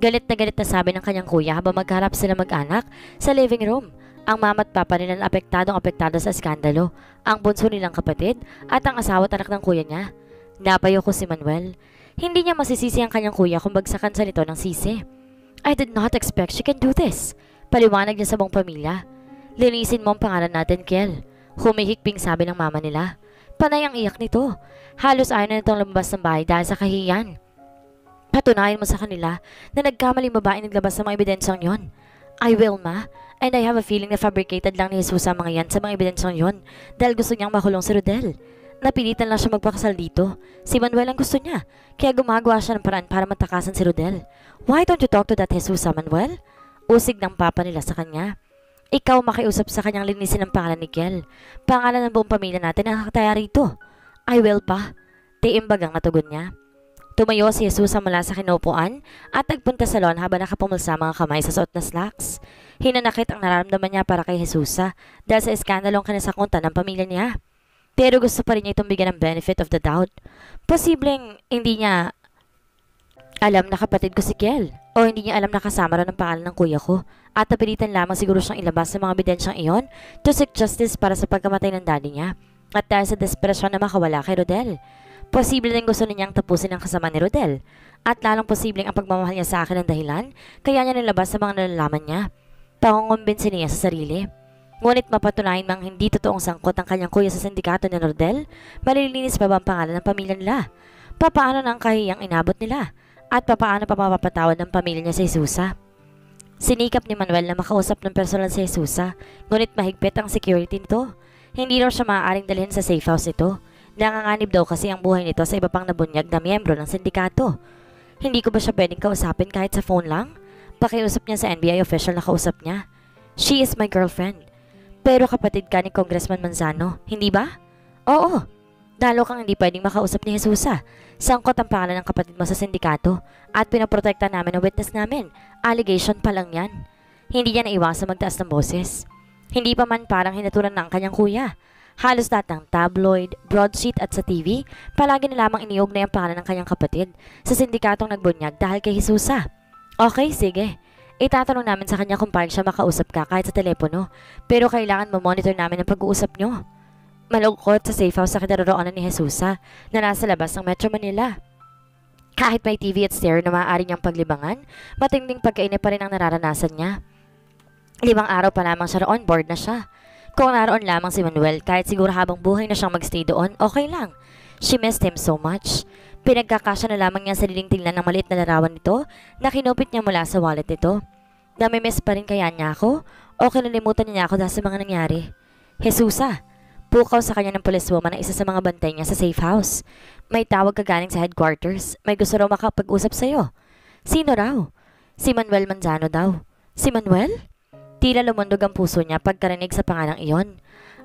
Galit na galit na sabi ng kanyang kuya habang magharap sila mag-anak sa living room. Ang mama at papa nila na apektadong apektado sa skandalo, ang bunso nilang kapatid at ang asawa at anak ng kuya niya. Napayo ko si Manuel. Hindi niya masisisi ang kanyang kuya kung bagsakan sa nito ng sisi. I did not expect she can do this. Paliwanag niya sa buong pamilya. Linisin mo ang pangalan natin, Kiel. Humihikping sabi ng mama nila. Panay ang iyak nito. Halos ayaw na nitong lumabas ng bahay dahil sa kahiyan. Patunayan mo sa kanila na nagkamaling babae naglabas sa mga ebidensyang yon. I will, ma. And I have a feeling na fabricated lang ni Jesus ang mga yan sa mga ebidensyang yon dahil gusto niyang makulong si Rodel. Napilitan lang siya magpakasal dito. Si Manuel ang gusto niya, kaya gumagawa siya ng paraan para matakasan si Rodel. Why don't you talk to that Jesus, Manuel? Usig ng papa nila sa kanya. Ikaw makiusap sa kanyang linisin ang pangalan ni Kiel. Pangalan ng buong pamilya natin ang nakataya rito. I will pa. Tiimbag ang natugon niya. Tumayo si Jesus mula sa kinupuan at nagpunta sa lawn habang nakapumulsa mga kamay sa suot na slacks. Hinanakit ang nararamdaman niya para kay Jesus dahil sa iskandalong kinasakunta ng pamilya niya. Pero gusto pa rin niya itong bigyan ng benefit of the doubt. Posibleng hindi niya alam na kapatid ko si Kiel o hindi niya alam na kasama rin ang pangalan ng kuya ko at napilitan lamang siguro siyang ilabas sa mga ebidensyang iyon to seek justice para sa pagkamatay ng daddy niya at dahil sa desperasyon na makawala kay Rodel. Posible din gusto niyang tapusin ang kasama ni Rodel at lalong posibleng ang pagmamahal niya sa akin ang dahilan kaya niya nilabas sa mga nalalaman niya. Pangungumbinsin niya sa sarili. Ngunit mapatunayan mang hindi totoong sangkot ang kanyang kuya sa sindikato ni Rodel, malilinis pa ba ang pangalan ng pamilya nila? Papaano na ang kahiyang inabot nila? At papaano pa mapapatawad ng pamilya niya sa Isusa? Sinikap ni Manuel na makausap ng personal si Jesusa, ngunit mahigpit ang security nito. Hindi raw siya maaaring dalhin sa safe house nito. Nanganganib daw kasi ang buhay nito sa iba pang nabunyag na miyembro ng sindikato. Hindi ko ba siya pwedeng kausapin kahit sa phone lang? Pakiusap niya sa NBI official na kausap niya. She is my girlfriend. Pero kapatid ka ni Congressman Manzano, hindi ba? Oo. Dalo kang hindi pwedeng makausap ni Jesusa. Sangkot ang pangalan ng kapatid mo sa sindikato at pinaprotekta namin ang witness namin. Allegation pa lang yan. Hindi niya naiwasan magtaas ng boses. Hindi pa man parang hinaturan ng kanyang kuya. Halos lahat ng tabloid, broadsheet at sa TV, palagi na lamang iniog na yung pangalan ng kanyang kapatid sa sindikatong nagbunyag dahil kay Jesusa. Okay, sige. Itatanong namin sa kanya kung paano siya makausap ka kahit sa telepono, pero kailangan mo-monitor namin ang pag-uusap nyo. Malungkot sa safe house sa kinaroroonan ni Jesusa na nasa labas ng Metro Manila. Kahit may TV at stereo na maaari niyang paglibangan, matinding pagkainip pa rin ang nararanasan niya. Limang araw pa lamang siya roon, bored na siya. Kung naroon lamang si Manuel, kahit siguro habang buhay na siyang magstay doon, okay lang. She missed him so much. Pinagkakasya na lamang niya sa sariling tingnan ng maliit na larawan nito na kinupit niya mula sa wallet nito. Namimiss pa rin kaya niya ako o kinalimutan niya ako dahil sa mga nangyari. Jesusa, Pukaw sa kanya ng policewoman na isa sa mga bantay niya sa safe house. May tawag ka galing sa headquarters. May gusto raw makapag-usap sa'yo. Sino raw? Si Manuel Manzano daw. Si Manuel? Tila lumundog ang puso niya pagkarinig sa pangalang iyon.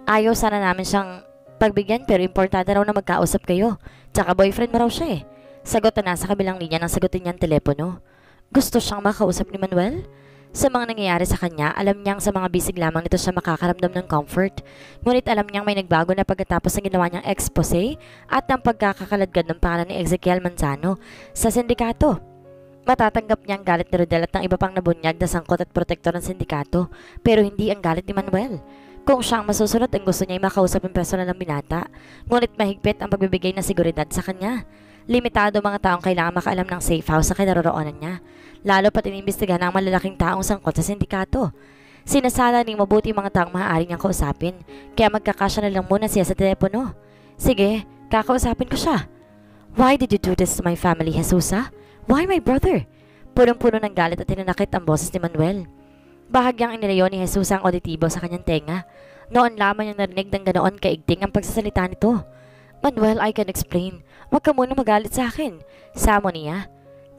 Ayaw sana namin siyang pagbigyan pero importante raw na magkausap kayo. Tsaka boyfriend mo raw siya eh. Sagot na nasa kabilang linya ng sagutin niyang telepono. Gusto siyang makausap ni Manuel? Sa mga nangyayari sa kanya, alam niyang sa mga bisig lamang nito siya makakaramdam ng comfort. Ngunit alam niyang may nagbago na pagkatapos ng ginawa niyang expose at ng pagkakakaladgad ng pangalan ni Ezekiel Manzano sa sindikato. Matatanggap niya ang galit ni Rodel at ng iba pang nabunyag na sangkot at protektor ng sindikato, pero hindi ang galit ni Manuel. Kung siyang masusunod ang gusto niya ay makausap ang personal ng binata, ngunit mahigpit ang pagbibigay ng seguridad sa kanya. Limitado mga taong kailangan makaalam ng safe house sa kinaroroonan niya, lalo pat inimbestigahan ng malalaking taong sangkot sa sindikato. Sinasala ni mabuti mga taong maaari niyang kausapin, kaya magkakasya na lang muna siya sa telepono. Sige, kakausapin ko siya. Why did you do this to my family, Jesusa? Why my brother? Punong-puno ng galit at tinanakit ang boses ni Manuel. Bahagyang inilayo ni Jesus ang auditibo sa kanyang tenga. Noon lamang niyang narinig ng ganoon kaigting ang pagsasalita nito. Manuel, I can explain. Huwag ka muna magalit sa akin. Samo niya.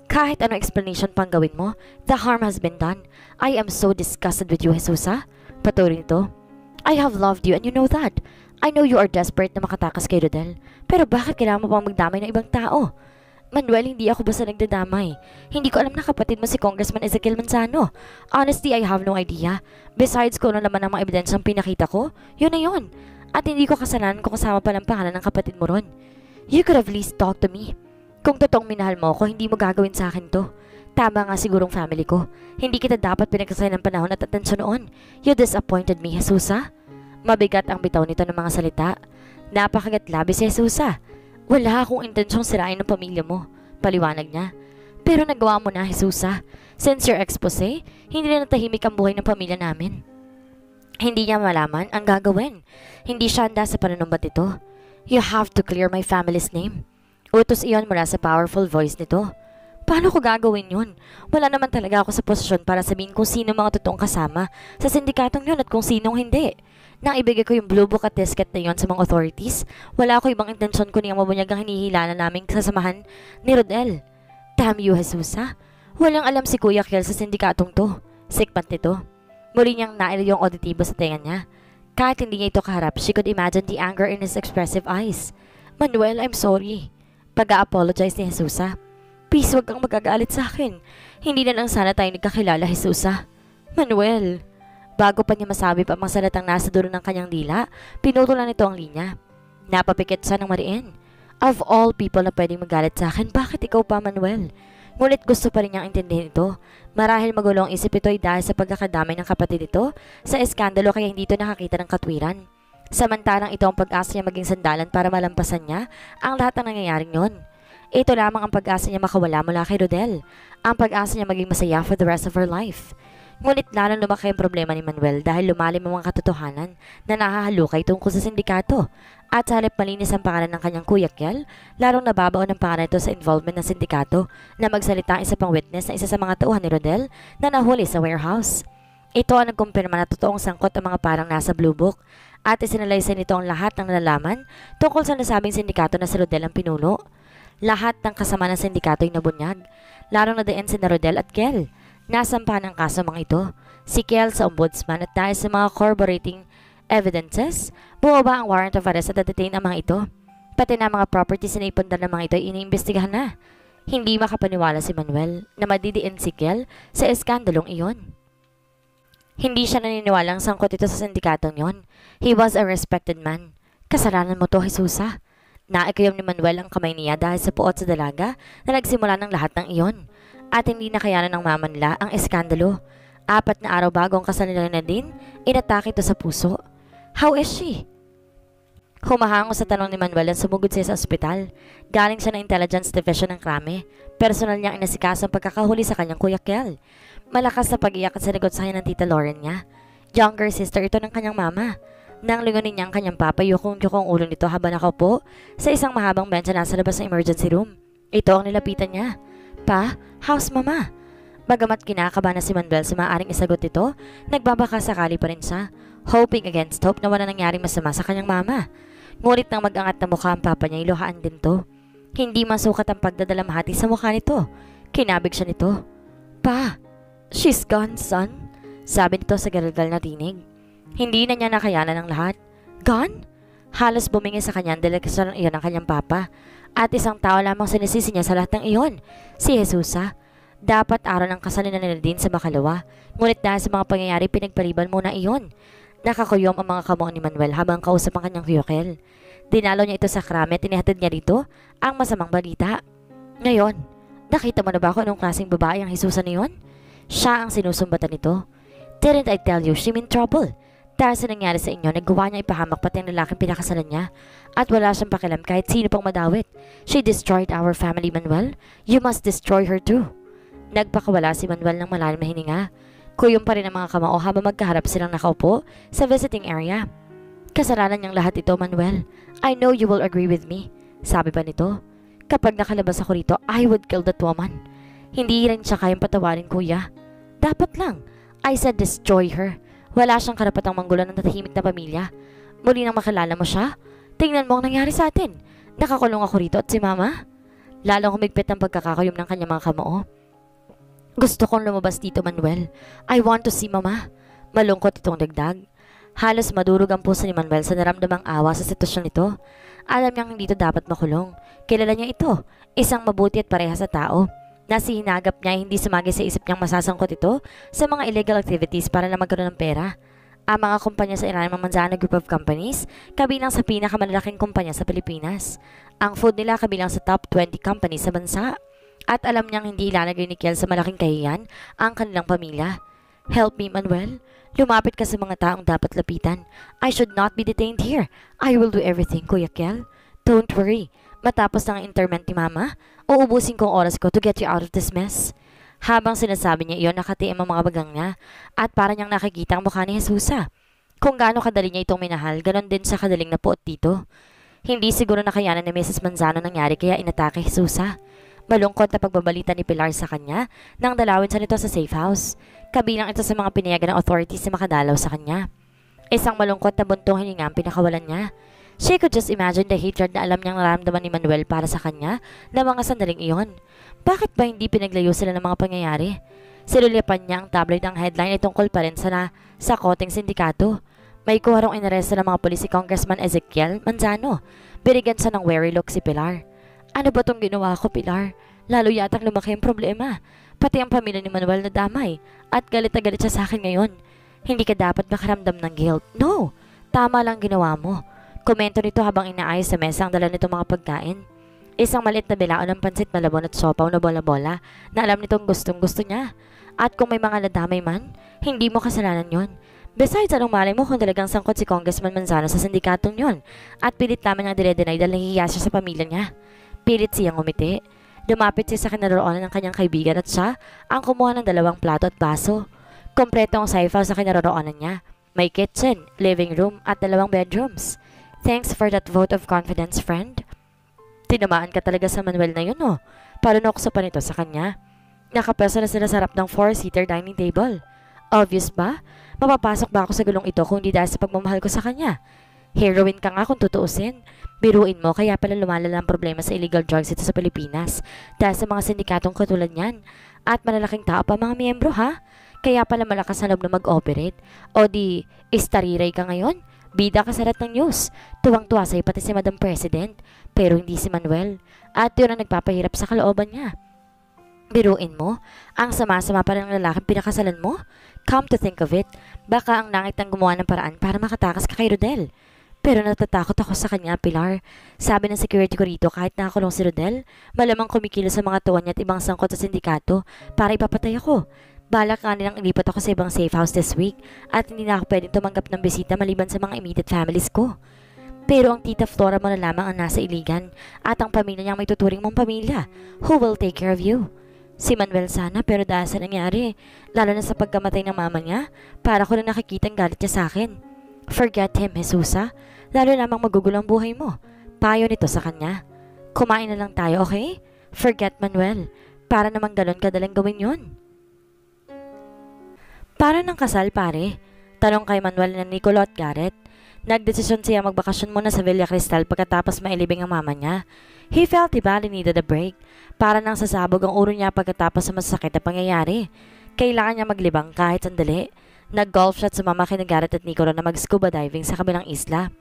Kahit ano explanation pang gawin mo, the harm has been done. I am so disgusted with you, Jesusa. Patuloy nito. I have loved you and you know that. I know you are desperate na makatakas kay Rodel. Pero bakit kailangan mo pang magdamay ng ibang tao? Manuel, hindi ako basta nagdadamay. Hindi ko alam na kapatid mo si Congressman Ezekiel Manzano. Honestly, I have no idea. Besides, kung ano naman ang mga ebidensyang pinakita ko, yun na yun. At hindi ko kasalanan kung kasama pa ng pangalan ng kapatid mo ron. You could have least talked to me. Kung totoong minahal mo ako, hindi mo gagawin sa akin to. Tama nga sigurong family ko. Hindi kita dapat pinagkasayan ng panahon at atensyon noon. You disappointed me, Jesusa. Mabigat ang bitaw nito ng mga salita. Napakagat labi si Jesusa. Wala akong intensyong sirain ng pamilya mo. Paliwanag niya. Pero nagawa mo na, Jesusa. Since your expose, hindi na natahimik ang buhay ng pamilya namin. Hindi niya malaman ang gagawin. Hindi siya handa sa panunumbat ito. You have to clear my family's name. Utos iyon mula sa powerful voice nito. Paano ko gagawin yun? Wala naman talaga ako sa posisyon para sabihin kung sino mga totoong kasama sa sindikatong yun at kung sinong hindi. Nang ibigay ko yung blue book at disket na yun sa mga authorities, wala ako ibang intensyon kuning mabunyag ang hinihila na naming kasamahan ni Rodel. Damn you, Jesusa. Walang alam si Kuya Kiel sa sindikatong to. Sikpat nito. Muli niyang nail yung auditibo sa tenga niya. Kahit hindi niya ito kaharap, she could imagine the anger in his expressive eyes. Manuel, I'm sorry. Pag-a-apologize ni Jesusa. Please, wag kang magagalit sa akin. Hindi na lang sana tayo nagkakilala, Jesusa. Manuel. Bago pa niya masabi pa ang salatang nasa dulo ng kanyang dila, pinutulan nito ang linya. Napapikit siya ng mariin. Of all people na pwedeng magalit sa akin, bakit ikaw pa, Manuel? Ngunit gusto pa rin niyang intindihin ito. Marahil magulong isip ito ay dahil sa pagkakadamay ng kapatid ito sa eskandalo kaya hindi ito nakakita ng katwiran. Samantalang ito ang pag-asa niya maging sandalan para malampasan niya ang lahat ng nangyayaring yon. Ito lamang ang pag-asa niya makawala mula kay Rodel. Ang pag-asa niya maging masaya for the rest of her life. Ngunit lalong lumaki ang problema ni Manuel dahil lumalim ang mga katotohanan na nahahalukay tungkol sa sindikato. At sa halip malinis ang pangalan ng kanyang kuya Kiel, larong nababaon ang pangalan ito sa involvement ng sindikato na magsalita isa pang witness na isa sa mga tauhan ni Rodel na nahuli sa warehouse. Ito ang nagkumpirma na totoong sangkot ang mga parang nasa Blue Book at isinalaysay nito ang lahat ng nalalaman tungkol sa nasabing sindikato na si Rodel ang pinuno. Lahat ng kasama ng sindikato ay nabunyag, larong nadain si na Rodel at Kiel. Nasampahan ng kaso mga ito, si Kiel sa ombudsman at dahil sa mga corroborating evidences, bumaba ang warrant of arrest at detain ang mga ito. Pati na mga properties na ipundar ng mga ito ay iniimbestigahan na. Hindi makapaniwala si Manuel na madidiin si Kiel sa eskandalong iyon. Hindi siya naniniwalang sangkot ito sa sindikatong yon. He was a respected man. Kasalanan mo to, Jesusa. Naikayom ni Manuel ang kamay niya dahil sa puot sa dalaga na nagsimula ng lahat ng iyon. At hindi nakayanan ng mamanla ang eskandalo. Apat na araw bago ang kasal nila na din, inatake ito sa puso. How is she? Humahango sa tanong ni Manuel ang sumugod siya sa ospital. Galing siya ng Intelligence Division ng Krame. Personal niyang inasikaso ang pagkakahuli sa kanyang kuya Kel. Malakas na pag-iyak at sinagot sa ng tita Lauren niya. Younger sister ito ng kanyang mama. Nang lingunin niya ang kanyang papa, yukong-yukong ulo nito habang nakaupo sa isang mahabang bench na nasa labas ng emergency room. Ito ang nilapitan niya. Pa, how's mama? Bagamat kinakaba na si Manuel sa maaaring isagot ito, nagbabaka sakali pa rin siya, hoping against hope na wala nangyaring masama sa kanyang mama. Ngunit nang mag-angat na mukha ang papa niya, iluhaan din to. Hindi masukat ang pagdadalamhati sa mukha nito. Kinabig siya nito. Pa, she's gone, son. Sabi nito sa galgal na tinig. Hindi na niya nakayanan ang lahat. Gone? Halos bumingi sa kanya ang delegasyon ng iyon ng kanyang papa. At isang tao lamang sinisisi niya sa lahat ng iyon. Si Jesusa. Dapat araw ng kasal na nila din sa makalawa. Ngunit dahil sa mga pangyayari pinagpaliban muna iyon. Nakakuyom ang mga kamo ni Manuel habang kausap ang kanyang kuyokel. Dinalo niya ito sa krame at inihatid niya dito ang masamang balita. Ngayon, nakita mo na ba kung anong klaseng babae ang Jesusa na yun? Siya ang sinusumbatan nito. Didn't I tell you she in trouble? Dahil sa nangyari sa inyo, nagawa niya ipahamak pati ang lalaking pinakasalan niya. At wala siyang pakialam kahit sino pang madawit. She destroyed our family, Manuel. You must destroy her too. Nagpakawala si Manuel ng malalim na hininga. Kuyong pa rin ang mga kamao habang magkaharap silang nakaupo sa visiting area. Kasalanan niyang lahat ito, Manuel. I know you will agree with me. Sabi pa nito, kapag nakalabas ako rito, I would kill that woman. Hindi rin siya kayang patawarin, kuya. Dapat lang. I said destroy her. Wala siyang karapatang manggulan ng natahimik na pamilya. Muli nang makilala mo siya, tingnan mo ang nangyari sa atin. Nakakulong ako rito at si mama. Lalong humigpit ang pagkakakayom ng kanyang mga kamao. Gusto kong lumabas dito, Manuel. I want to see mama. Malungkot itong dagdag. Halos madurog ang puso ni Manuel sa naramdamang awa sa sitwasyon nito. Alam niyang hindi ito dapat makulong. Kilala niya ito, isang mabuti at pareha sa tao. Nasihinagap niya hindi sumagi sa isip niyang masasangkot ito sa mga illegal activities para na magkaroon ng pera. Ang mga kumpanya sa Iran ng Manzana Group of Companies, kabilang sa pinakamalalaking kumpanya sa Pilipinas. Ang food nila kabilang sa top 20 companies sa bansa. At alam niyang hindi ilalagay ni Kiel sa malaking kahiyan ang kanilang pamilya. Help me, Manuel. Lumapit ka sa mga taong dapat lapitan. I should not be detained here. I will do everything, Kuya Kiel. Don't worry. Matapos ng interment ni Mama, uubusin ko ang oras ko to get you out of this mess. Habang sinasabi niya iyon, nakatiim ang mga bagang niya at para niyang nakikita ang mukha ni Jesusa. Kung gaano kadali niya itong minahal, ganon din sa kadaling napuot dito. Hindi siguro nakayanan ni Mrs. Manzano nangyari kaya inatake Jesusa. Malungkot na pagbabalita ni Pilar sa kanya nang dalawin sa nito sa safe house. Kabilang ito sa mga pinayagan ng authorities na makadalaw sa kanya. Isang malungkot na buntong hininga ang pinakawalan niya. She could just imagine the hatred na alam niyang nararamdaman ni Manuel para sa kanya na mga sandaling iyon. Bakit ba hindi pinaglayo sila ng mga pangyayari? Silulipan niya ang tabloid ng headline ay tungkol pa rin sa, na, sa koteng sindikato. May kuharong inaresto ng mga polis Congressman Ezekiel Manzano. Binigyan sa ng wary look si Pilar. Ano ba tong ginawa ko, Pilar? Lalo yatang lumaki ang problema. Pati ang pamilya ni Manuel na damay. At galit na galit siya sa akin ngayon. Hindi ka dapat makaramdam ng guilt. No! Tama lang ginawa mo. Komento nito habang inaayos sa mesa ang dala nitong mga pagkain. Isang maliit na bilaon ng pansit malabon at sopaw na bola-bola na alam nitong gustong gusto niya. At kung may mga nadamay man, hindi mo kasalanan yon. Besides, anong malay mo kung talagang sangkot si Congressman Manzano sa sindikatong yon at pilit naman ang dire-deny dahil nahihiya siya sa pamilya niya. Pilit siyang umiti. Lumapit siya sa kinaroonan ng kanyang kaibigan at siya ang kumuha ng dalawang plato at baso. Kompleto ang saifa sa kinaroonan niya. May kitchen, living room at dalawang bedrooms. Thanks for that vote of confidence, friend. Tinamaan ka talaga sa Manuel na yun, oh. Palunok pa nito sa kanya. Nakapwesto na sila sa harap ng four-seater dining table. Obvious ba? Mapapasok ba ako sa gulong ito kung di dahil sa pagmamahal ko sa kanya? Heroin ka nga kung tutuusin. Biruin mo, kaya pala lumalala ang problema sa illegal drugs ito sa Pilipinas dahil sa mga sindikatong katulad niyan. At malalaking tao pa mga miyembro, ha? Kaya pala malakas na loob na mag-operate. O di, istariray ka ngayon? Bida ka sa lahat ng news. Tuwang-tuwa sa'yo pati si Madam President. Pero hindi si Manuel. At yun ang nagpapahirap sa kalooban niya. Biruin mo, ang sama-sama pa ng lalaking pinakasalan mo? Come to think of it, baka ang langit ang gumawa ng paraan para makatakas ka kay Rodel. Pero natatakot ako sa kanya, Pilar. Sabi ng security ko rito kahit nakakulong si Rodel, malamang kumikilo sa mga tuwan niya at ibang sangkot sa sindikato para ipapatay ako. Balak nga nilang ilipat ako sa ibang safe house this week at hindi na ako pwedeng tumanggap ng bisita maliban sa mga immediate families ko. Pero ang tita Flora mo na lamang ang nasa iligan at ang pamilya niyang may tuturing mong pamilya. Who will take care of you? Si Manuel sana pero dahil sa nangyari, lalo na sa pagkamatay ng mama niya, para ko na nakikita ang galit niya sa akin. Forget him, Jesusa. Lalo namang magugulang buhay mo. Payo nito sa kanya. Kumain na lang tayo, okay? Forget Manuel. Para namang galon kadalang gawin yon. Para ng kasal pare? Tanong kay Manuel na Nicolo at Garrett. Nagdesisyon siya magbakasyon muna sa Villa Cristal pagkatapos mailibing ang mama niya. He felt he badly needed a break. Para nang sasabog ang ulo niya pagkatapos sa masakit na pangyayari. Kailangan niya maglibang kahit sandali. Nag-golf shot sa mama kina Garrett at Nicolo na mag-scuba diving sa kabilang isla.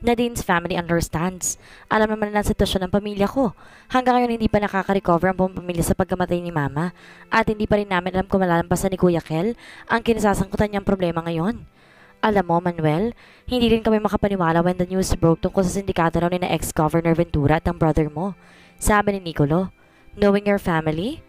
Nadine's family understands. Alam naman na ang sitwasyon ng pamilya ko. Hanggang ngayon hindi pa nakaka-recover ang buong pamilya sa pagkamatay ni Mama at hindi pa rin namin alam kung malalampasan ni Kuya Kel ang kinasasangkutan niyang problema ngayon. Alam mo, Manuel, hindi rin kami makapaniwala when the news broke tungkol sa sindikato raw ni na ex-Governor Ventura at ang brother mo. Sabi ni Nicolo, Knowing your family?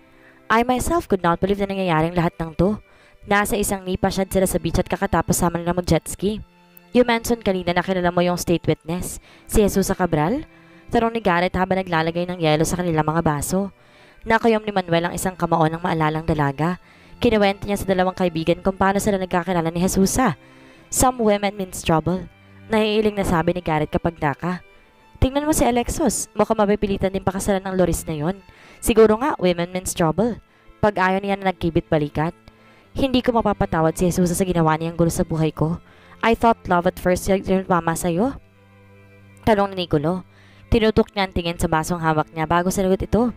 I myself could not believe na nangyayaring lahat ng to. Nasa isang nipa sila sa beach at kakatapos sama nila mag-jetski. ski. You mentioned kanina na kilala mo yung state witness, si Jesus Cabral? Tanong ni Garrett habang naglalagay ng yelo sa kanilang mga baso. Nakayom ni Manuel ang isang kamao ng maalalang dalaga. Kinuwento niya sa dalawang kaibigan kung paano sila nagkakilala ni Jesusa. Some women means trouble. Naiiling na sabi ni Garrett kapag daka. Tingnan mo si Alexos, mukhang mapipilitan din pakasalan ng Loris na yon. Siguro nga, women means trouble. Pag ayaw niya na nagkibit balikat. Hindi ko mapapatawad si Jesus sa ginawa niyang gulo sa buhay ko. I thought love at first sight yung mama sa'yo. Tanong ni Nicolo. Tinutok niya ang tingin sa basong hawak niya bago sinagot ito.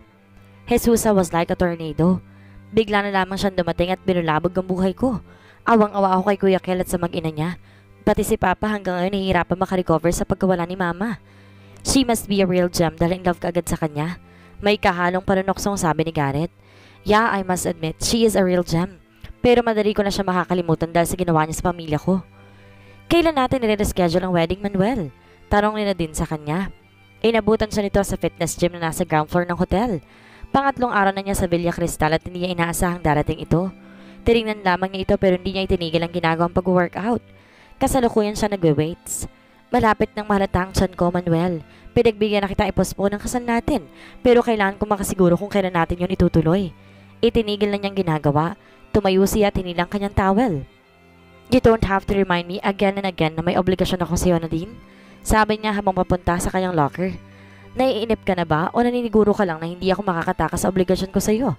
Jesusa was like a tornado. Bigla na lamang siyang dumating at binulabog ang buhay ko. Awang-awa ako kay Kuya Kel at sa mag-ina niya. Pati si Papa hanggang ngayon nahihirapan makarecover sa pagkawala ni Mama. She must be a real gem dahil in love ka agad sa kanya. May kahalong panunoksong sabi ni Garrett. Yeah, I must admit, she is a real gem. Pero madali ko na siya makakalimutan dahil sa ginawa niya sa pamilya ko. Kailan natin nire-reschedule ang wedding, Manuel? Tanong nila din sa kanya. Inabutan siya nito sa fitness gym na nasa ground floor ng hotel. Pangatlong araw na niya sa Villa Cristal at hindi niya inaasahang darating ito. Tinignan lamang niya ito pero hindi niya itinigil ang ginagawang pag-workout. Kasalukuyan siya nagwe-weights. Malapit ng mahalata ang tiyan ko, Manuel. Pinagbigyan na kita ipospone ang kasal natin, pero kailangan ko makasiguro kung kailan natin yon itutuloy. Itinigil na niyang ginagawa. Tumayo siya at hinilang kanyang towel. You don't have to remind me again and again na may obligasyon ako sa iyo, Nadine. Sabi niya habang papunta sa kanyang locker. Naiinip ka na ba o naniniguro ka lang na hindi ako makakatakas sa obligasyon ko sa iyo?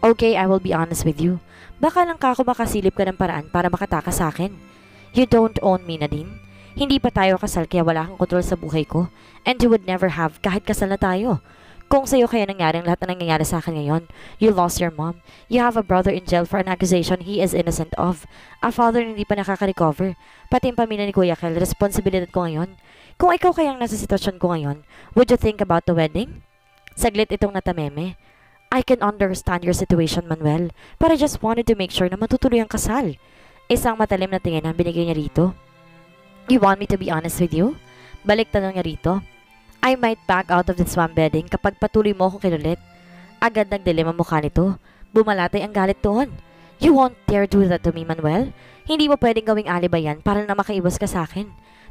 Okay, I will be honest with you. Baka lang ka ako makasilip ka ng paraan para makatakas sa akin. You don't own me, Nadine. Hindi pa tayo kasal kaya wala kang kontrol sa buhay ko. And you would never have kahit kasal na tayo. Kung sa'yo kaya nangyari ang lahat na nangyayari sa akin ngayon, you lost your mom. You have a brother in jail for an accusation he is innocent of. A father na hindi pa nakaka-recover. Pati yung pamilya ni Kuya Kel, responsibilidad ko ngayon. Kung ikaw kayang nasa sitwasyon ko ngayon, would you think about the wedding? Saglit itong natameme. I can understand your situation, Manuel, but I just wanted to make sure na matutuloy ang kasal. Isang matalim na tingin ang binigay niya rito. You want me to be honest with you? Balik tanong niya rito. I might back out of this one wedding kapag patuloy mo akong kinulit. Agad nagdilim mukha nito. Bumalatay ang galit doon. You won't dare do that to me, Manuel. Hindi mo pwedeng gawing alibay yan para na makaiwas ka sa akin.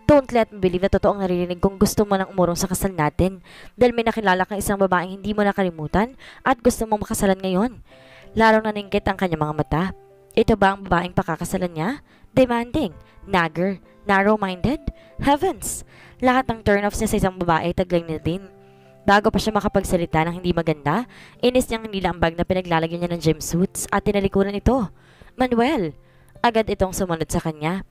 Don't let me believe na totoong naririnig kung gusto mo nang umurong sa kasal natin dahil may nakilala kang isang babaeng hindi mo nakalimutan at gusto mong makasalan ngayon. Larong naningkit ang kanyang mga mata. Ito ba ang babaeng pakakasalan niya? Demanding, nagger, narrow-minded? Heavens! Lahat ng turn-offs niya sa isang babae taglang niya din. Bago pa siya makapagsalita ng hindi maganda, inis niyang nila ang bag na pinaglalagyan niya ng gym suits at tinalikuran ito. Manuel! Agad itong sumunod sa kanya.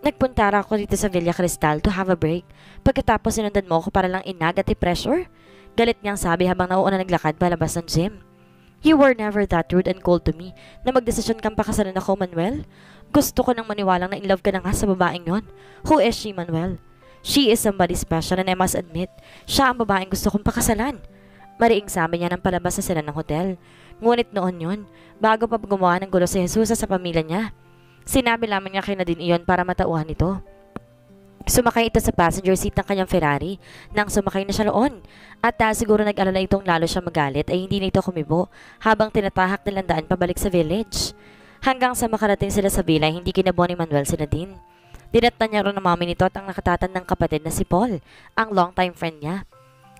Nagpunta ako dito sa Villa Cristal to have a break. Pagkatapos sinundan mo ako para lang inag at i-pressure. Galit niyang sabi habang nauuna naglakad palabas ng gym. You were never that rude and cold to me na magdesisyon kang pakasalan ako, Manuel. Gusto ko nang maniwalang na in love ka na nga sa babaeng yon. Who is she, Manuel? She is somebody special and I must admit, siya ang babaeng gusto kong pakasalan. Mariing sabi niya nang palabas na sila ng hotel. Ngunit noon yon, bago pa gumawa ng gulo si Jesus sa pamilya niya, Sinabi lamang niya kay Nadine iyon para matauhan ito. Sumakay ito sa passenger seat ng kanyang Ferrari nang sumakay na siya noon. At dahil siguro nag-alala itong lalo siya magalit ay hindi na ito kumibo habang tinatahak nilang daan pabalik sa village. Hanggang sa makarating sila sa villa hindi kinabuo ni Manuel si Nadine. Dinatan niya rin ng mami nito at ang nakatatan ng kapatid na si Paul, ang long-time friend niya.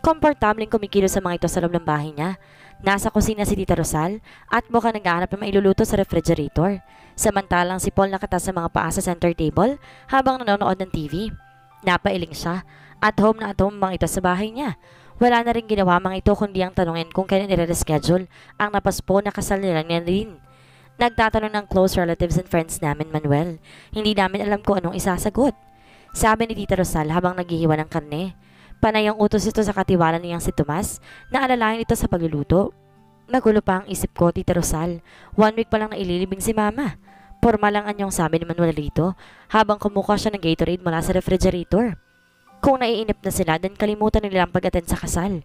Komportabling kumikilo sa mga ito sa loob ng bahay niya. Nasa kusina si Tita Rosal at mukhang naghahanap ng mailuluto sa refrigerator. Samantalang si Paul nakata sa mga paa sa center table habang nanonood ng TV. Napailing siya at home na at home mga ito sa bahay niya. Wala na rin ginawa mga ito kundi ang tanungin kung kailan nire-reschedule ang napaspo na kasal nila ni Nadine. Nagtatanong ng close relatives and friends namin, Manuel. Hindi namin alam kung anong isasagot. Sabi ni Tita Rosal habang naghihiwa ng karne. Panay ang utos ito sa katiwala niyang si Tomas na alalayan ito sa pagluluto. Nagulo pa ang isip ko, Tita Rosal. One week pa lang na ililibing si Mama. Porma lang anyong sabi ni Manuel rito habang kumukuha siya ng Gatorade mula sa refrigerator. Kung naiinip na sila, then kalimutan nila ang pag-attend sa kasal.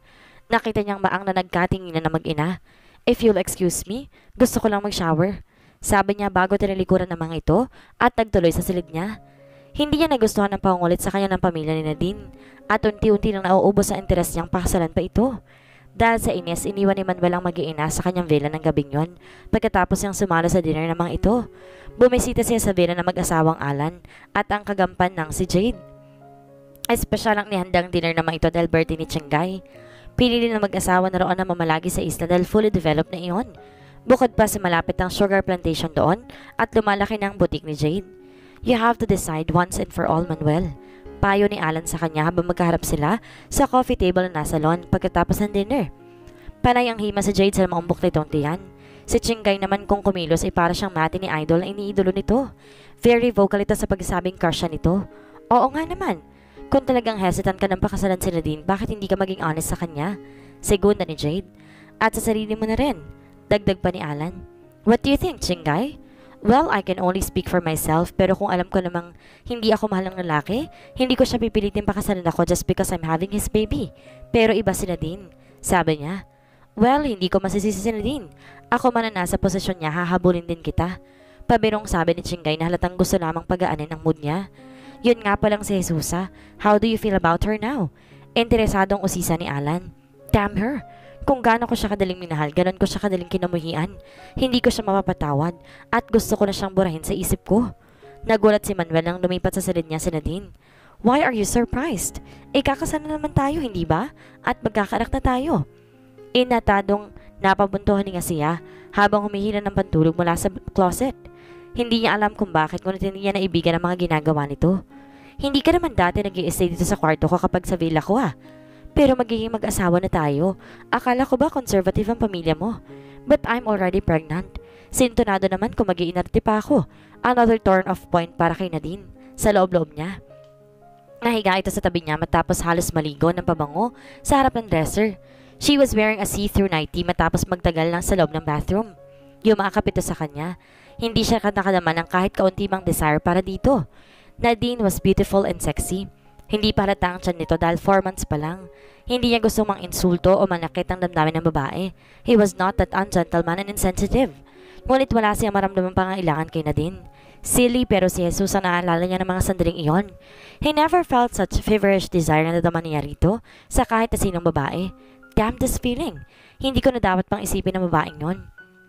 Nakita niyang maang na nagkatingin na mag-ina. If you'll excuse me, gusto ko lang mag-shower. Sabi niya bago tinalikuran ng mga ito at nagtuloy sa silid niya. Hindi niya nagustuhan ang pangungulit sa kanya ng pamilya ni Nadine at unti-unti nang nauubos sa interes niyang pakasalan pa ito. Dahil sa inis, iniwan ni Manuel ang mag-iina sa kanyang villa ng gabing yon pagkatapos niyang sumalo sa dinner ng mga ito. Bumisita siya sa Vera na mag-asawang Alan at ang kagampan ng si Jade. Espesyal ang nihandang dinner naman ito dahil birthday ni Chengay. Pinili na mag-asawa na roon na mamalagi sa isla dahil fully developed na iyon. Bukod pa sa malapit ang sugar plantation doon at lumalaki ng butik ni Jade. You have to decide once and for all, Manuel. Payo ni Alan sa kanya habang magkaharap sila sa coffee table na nasa lawn pagkatapos ng dinner. Panay ang hima sa Jade sa maumbok nitong tiyan. Si Chingay naman kung kumilos ay para siyang mati ni Idol na iniidolo nito. Very vocal ito sa pagsabing crush siya nito. Oo nga naman. Kung talagang hesitant ka ng pakasalan si Nadine, bakit hindi ka maging honest sa kanya? Segunda ni Jade. At sa sarili mo na rin. Dagdag pa ni Alan. What do you think, Chingay? Well, I can only speak for myself pero kung alam ko namang hindi ako mahal ng lalaki, hindi ko siya pipilitin pakasalan ako just because I'm having his baby. Pero iba si Nadine. Sabi niya, Well, hindi ko masisisi si Nadine. Ako man na nasa posisyon niya, hahabulin din kita. Pabirong sabi ni Chingay na halatang gusto lamang pagaanin ang mood niya. Yun nga palang si Jesusa. How do you feel about her now? Interesadong usisa ni Alan. Damn her! Kung gaano ko siya kadaling minahal, ganon ko siya kadaling kinamuhian. Hindi ko siya mapapatawad at gusto ko na siyang burahin sa isip ko. Nagulat si Manuel nang lumipat sa silid niya si Nadine. Why are you surprised? Eh kakasal na naman tayo, hindi ba? At magkakarak na tayo. Inatadong napabuntuhan ni nga habang humihila ng pantulog mula sa closet. Hindi niya alam kung bakit ngunit hindi niya naibigan ang mga ginagawa nito. Hindi ka naman dati nag stay dito sa kwarto ko kapag sa villa ko ah. Pero magiging mag-asawa na tayo. Akala ko ba conservative ang pamilya mo? But I'm already pregnant. Sintonado naman kung mag pa ako. Another turn off point para kay Nadine. Sa loob-loob niya. Nahiga ito sa tabi niya matapos halos maligo ng pabango sa harap ng dresser. She was wearing a see-through nightie matapos magtagal lang sa loob ng bathroom. Yumakap ito sa kanya. Hindi siya nakadama ng kahit kaunti mang desire para dito. Nadine was beautiful and sexy. Hindi parata ang tiyan nito dahil 4 months pa lang. Hindi niya gusto mang insulto o manakit ang damdamin ng babae. He was not that ungentleman and insensitive. Ngunit wala siyang maramdaman pangailangan kay Nadine. Silly pero si Jesus ang naalala niya ng mga sandaling iyon. He never felt such feverish desire na nadaman niya rito sa kahit na sinong babae. Damn this feeling. Hindi ko na dapat pang isipin ng babaeng yon.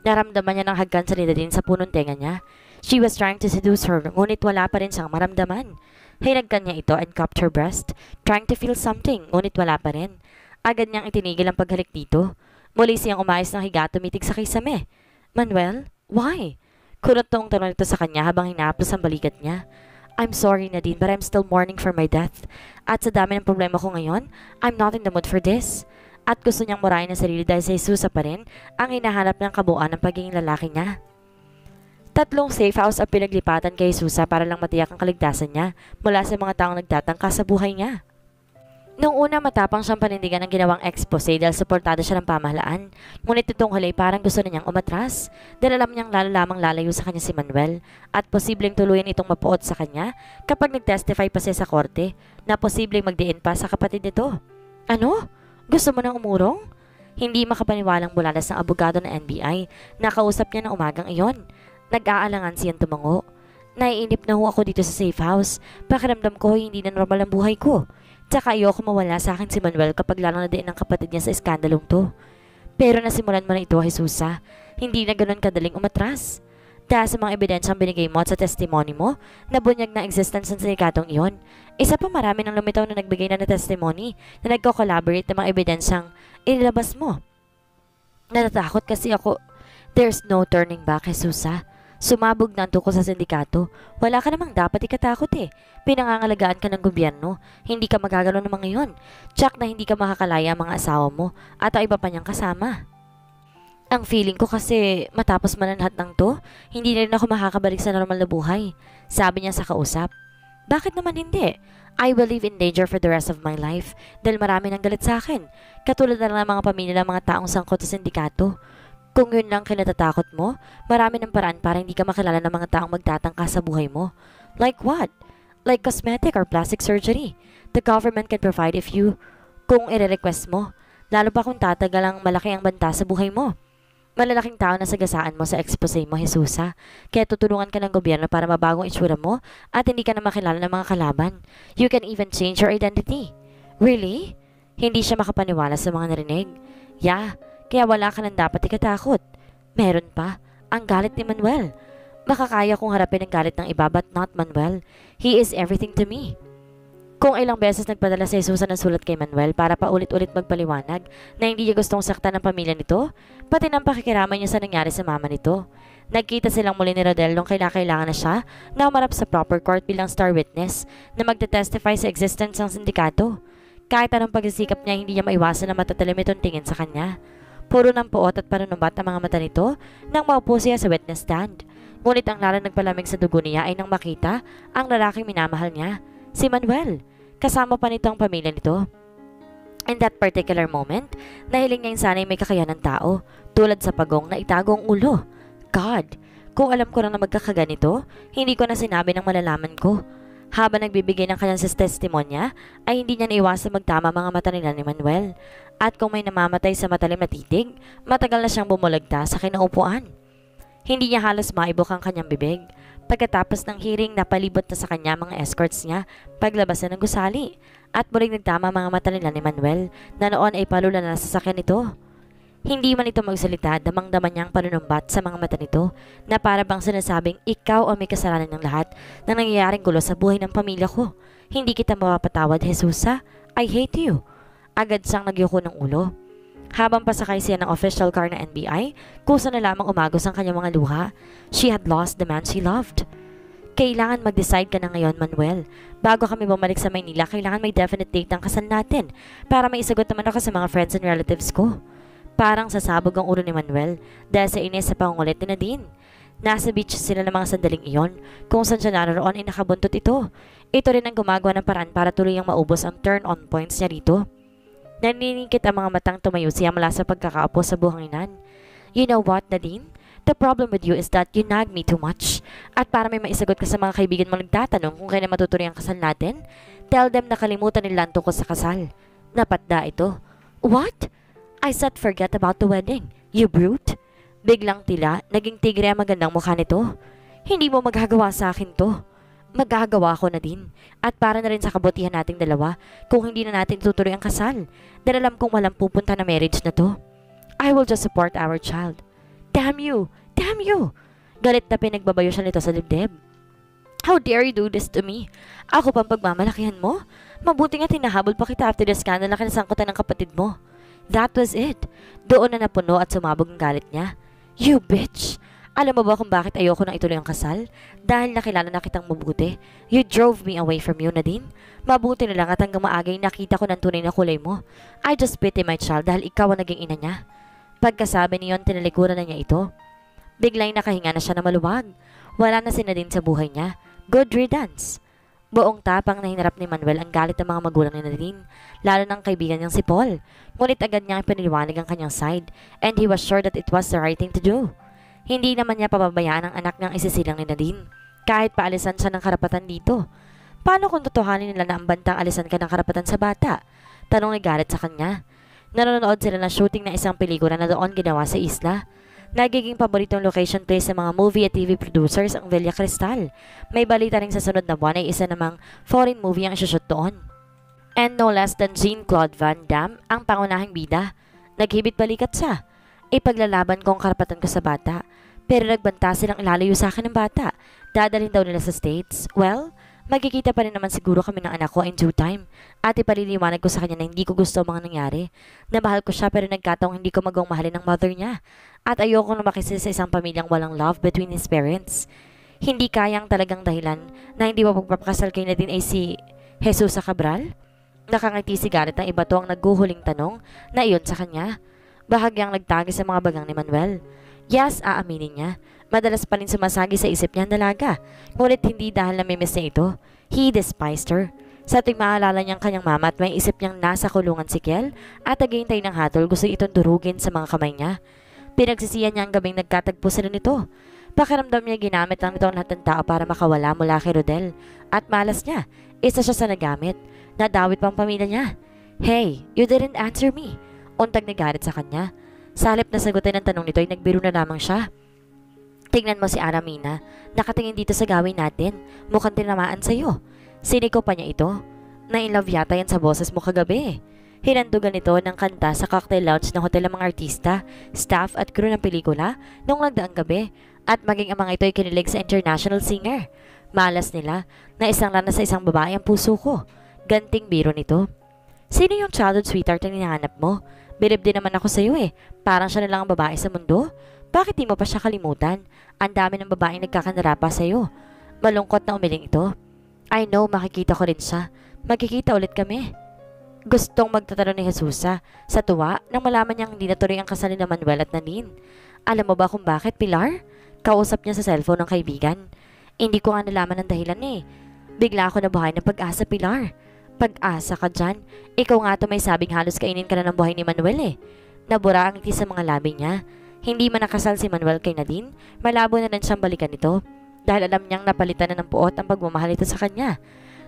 Naramdaman niya ng hagkan sa Nadine sa punong tenga niya. She was trying to seduce her, ngunit wala pa rin siyang maramdaman. Hinagkan niya ito and cupped her breast, trying to feel something, ngunit wala pa rin. Agad niyang itinigil ang paghalik dito. Muli siyang umayos ng higa tumitig sa kisame. Manuel, why? Kurot tong tanong ito sa kanya habang hinapos ang balikat niya. I'm sorry, Nadine, but I'm still mourning for my death. At sa dami ng problema ko ngayon, I'm not in the mood for this. At gusto niyang murahin ang sarili dahil sa Jesusa pa rin ang hinahanap ng kabuuan ng pagiging lalaki niya. Tatlong safe house ang pinaglipatan kay Susa para lang matiyak ang kaligtasan niya mula sa mga taong nagtatangka sa buhay niya. Noong una matapang siyang panindigan ng ginawang expose dahil suportado siya ng pamahalaan. Ngunit itong huli parang gusto na niyang umatras dahil alam niyang lalo lamang lalayo sa kanya si Manuel at posibleng tuluyan itong mapuot sa kanya kapag nag-testify pa siya sa korte na posibleng magdiin pa sa kapatid nito. Ano? Gusto mo nang umurong? Hindi makapaniwalang bulalas ng abogado ng NBI. Nakausap niya ng umagang iyon Nag-aalangan siyang tumango. Naiinip na ho ako dito sa safe house. Pakiramdam ko hindi na normal ang buhay ko. Tsaka ayoko mawala sa akin si Manuel kapag lalo na din ng kapatid niya sa iskandalong to. Pero nasimulan mo na ito, Jesusa. Hindi na ganun kadaling umatras. Dahil sa mga ebidensyang binigay mo at sa testimony mo, nabunyag na existence ng sindikatong iyon. Isa pa marami ng lumitaw na nagbigay na ng testimony na nagko-collaborate ng mga ebidensyang inilabas mo. Natatakot kasi ako. There's no turning back, Jesusa. Sumabog na ko sa sindikato. Wala ka namang dapat ikatakot eh. Pinangangalagaan ka ng gobyerno. Hindi ka magagalaw ng mga yon. Tsak na hindi ka makakalaya ang mga asawa mo at ang iba pa niyang kasama. Ang feeling ko kasi matapos mananhat ng to, hindi na rin ako makakabalik sa normal na buhay. Sabi niya sa kausap. Bakit naman hindi? I will live in danger for the rest of my life dahil marami nang galit sa akin. Katulad na lang ng mga pamilya ng mga taong sangkot sa sindikato. Kung yun lang kinatatakot mo, marami ng paraan para hindi ka makilala ng mga taong magtatangka sa buhay mo. Like what? Like cosmetic or plastic surgery. The government can provide if you, kung i-request mo. Lalo pa kung tatagal ang malaki ang banta sa buhay mo. Malalaking tao na sagasaan mo sa expose mo, Jesusa. Kaya tutulungan ka ng gobyerno para mabagong itsura mo at hindi ka na makilala ng mga kalaban. You can even change your identity. Really? Hindi siya makapaniwala sa mga narinig. Yeah, kaya wala ka nang dapat ikatakot. Meron pa, ang galit ni Manuel. Makakaya kong harapin ang galit ng iba but not Manuel. He is everything to me. Kung ilang beses nagpadala si Susan ng sulat kay Manuel para paulit-ulit magpaliwanag na hindi niya gustong saktan ng pamilya nito, pati ng pakikiramay niya sa nangyari sa mama nito. Nagkita silang muli ni Rodel nung kailangan na siya na umarap sa proper court bilang star witness na magte-testify sa existence ng sindikato. Kahit anong pagsisikap niya, hindi niya maiwasan na matatalim itong tingin sa kanya. Puro ng puot at panunumbat ang mga mata nito nang maupo siya sa witness stand. Ngunit ang lalo nagpalamig sa dugo niya ay nang makita ang lalaking minamahal niya, si Manuel. Kasama pa nito ang pamilya nito. In that particular moment, nahiling niya sanay may kakayanan tao, tulad sa pagong na itago ang ulo. God, kung alam ko lang na magkakaganito, hindi ko na sinabi ng malalaman ko. Habang nagbibigay ng kanyang testimonya, ay hindi niya naiwasan magtama mga mata nila ni Manuel. At kung may namamatay sa matalim na titig, matagal na siyang bumulagta sa kinaupuan. Hindi niya halos maibok ang kanyang bibig. Pagkatapos ng hearing, napalibot na sa kanya mga escorts niya paglabas na ng gusali. At muling nagtama mga mata ni Manuel na noon ay palula na sa sakyan nito. Hindi man ito magsalita, damang-daman niya panunumbat sa mga mata nito na para bang sinasabing ikaw ang may kasalanan ng lahat ng nangyayaring gulo sa buhay ng pamilya ko. Hindi kita mapapatawad, Jesusa. I hate you. Agad siyang nagyuko ng ulo. Habang pasakay siya ng official car na NBI, kusa na lamang umagos ang kanyang mga luha. She had lost the man she loved. Kailangan mag-decide ka na ngayon, Manuel. Bago kami bumalik sa Maynila, kailangan may definite date ng kasal natin para may isagot naman ako sa mga friends and relatives ko. Parang sasabog ang ulo ni Manuel dahil sa inis sa pangungulit ni Nadine. Nasa beach sila ng mga sandaling iyon kung saan siya naroon ay nakabuntot ito. Ito rin ang gumagawa ng paraan para tuluyang maubos ang turn-on points niya rito. Naniningkit ang mga matang tumayo siya mula sa pagkakaapo sa buhanginan. You know what, Nadine? The problem with you is that you nag me too much. At para may maisagot ka sa mga kaibigan mo nagtatanong kung kailan matutuloy ang kasal natin, tell them na kalimutan nila ang tungkol sa kasal. Napatda ito. What? I said forget about the wedding. You brute. Biglang tila, naging tigre ang magandang mukha nito. Hindi mo magagawa sa akin to magagawa ko na din. At para na rin sa kabutihan nating dalawa kung hindi na natin tutuloy ang kasal. Dahil alam kong walang pupunta na marriage na to. I will just support our child. Damn you! Damn you! Galit na pinagbabayo siya nito sa dibdib. How dare you do this to me? Ako pang pagmamalakihan mo? Mabuti nga tinahabol pa kita after the scandal na kinasangkutan ng kapatid mo. That was it. Doon na napuno at sumabog ang galit niya. You bitch! Alam mo ba kung bakit ayoko nang ituloy ang kasal? Dahil nakilala na kitang mabuti. You drove me away from you, Nadine. Mabuti na lang at hanggang maagay nakita ko ng tunay na kulay mo. I just pity my child dahil ikaw ang naging ina niya. Pagkasabi niyon, tinalikuran na niya ito. Biglang nakahinga na siya na maluwag. Wala na si Nadine sa buhay niya. Good riddance. Buong tapang na hinarap ni Manuel ang galit ng mga magulang ni Nadine, lalo ng kaibigan niyang si Paul. Ngunit agad niyang piniliwanag ang kanyang side, and he was sure that it was the right thing to do. Hindi naman niya pababayaan ang anak ng isisilang ni Nadine. Kahit paalisan siya ng karapatan dito. Paano kung totohanin nila na ang bantang alisan ka ng karapatan sa bata? Tanong ni Garrett sa kanya. Nanonood sila ng shooting ng isang pelikula na doon ginawa sa isla. Nagiging paboritong location place sa mga movie at TV producers ang Villa Cristal. May balita rin sa sunod na buwan ay isa namang foreign movie ang isushoot doon. And no less than Jean-Claude Van Damme ang pangunahing bida. Naghibit balikat siya. Ipaglalaban ko ang karapatan ko sa bata. Pero nagbanta silang ilalayo sa akin ng bata. Dadalhin daw nila sa States. Well, magkikita pa rin naman siguro kami ng anak ko in due time. At ipaliliwanag ko sa kanya na hindi ko gusto ang mga nangyari. Na mahal ko siya pero nagkataong hindi ko magawang mahalin ng mother niya. At ayoko na makisi sa isang pamilyang walang love between his parents. Hindi kayang talagang dahilan na hindi mapagpapakasal kay Nadine ay si Jesus sa Cabral? Nakangiti si Garrett ang iba to ang naghuhuling tanong na iyon sa kanya. Bahagyang nagtagi sa mga bagang ni Manuel. Yes, aaminin niya. Madalas pa rin sumasagi sa isip niya ang dalaga. Ngunit hindi dahil namimiss niya ito. He despised her. Sa tuwing maalala niyang kanyang mama at may isip niyang nasa kulungan si Kiel at naghihintay ng hatol gusto itong durugin sa mga kamay niya. Pinagsisiyan niya ang gabing nagkatagpo sila nito. Pakiramdam niya ginamit lang nito ang lahat ng tao para makawala mula kay Rodel. At malas niya, isa siya sa nagamit. Nadawit pang pamilya niya. Hey, you didn't answer me. Untag ni Garrett sa kanya. Sa halip na sagutin ang tanong nito ay nagbiro na lamang siya. Tingnan mo si Aramina. Nakatingin dito sa gawin natin. Mukhang tinamaan sa'yo. Siniko pa niya ito. Na-inlove yata yan sa boses mo kagabi. Hinandugan nito ng kanta sa cocktail lounge ng hotel ng mga artista, staff at crew ng pelikula noong nagdaang gabi At maging ang mga ito ay kinilig sa international singer. Malas nila na isang lana sa isang babae ang puso ko. Ganting biro nito. Sino yung childhood sweetheart na hinahanap mo? Bilib din naman ako sa iyo eh. Parang siya na lang ang babae sa mundo. Bakit di mo pa siya kalimutan? Ang dami ng babaeng nagkakanara pa sa iyo. Malungkot na umiling ito. I know, makikita ko rin siya. Magkikita ulit kami. Gustong magtatanong ni Jesusa sa tuwa nang malaman niyang hindi natuloy ang kasal ni Manuel at Nanin. Alam mo ba kung bakit, Pilar? Kausap niya sa cellphone ng kaibigan. Hindi ko nga nalaman ang dahilan eh. Bigla ako nabuhay ng pag-asa, Pilar. Pag-asa ka dyan. Ikaw nga to may sabing halos kainin ka na ng buhay ni Manuel eh. Nabura ang ngiti sa mga labi niya. Hindi man nakasal si Manuel kay Nadine, malabo na rin siyang balikan ito. Dahil alam niyang napalitan na ng puot ang pagmamahal ito sa kanya.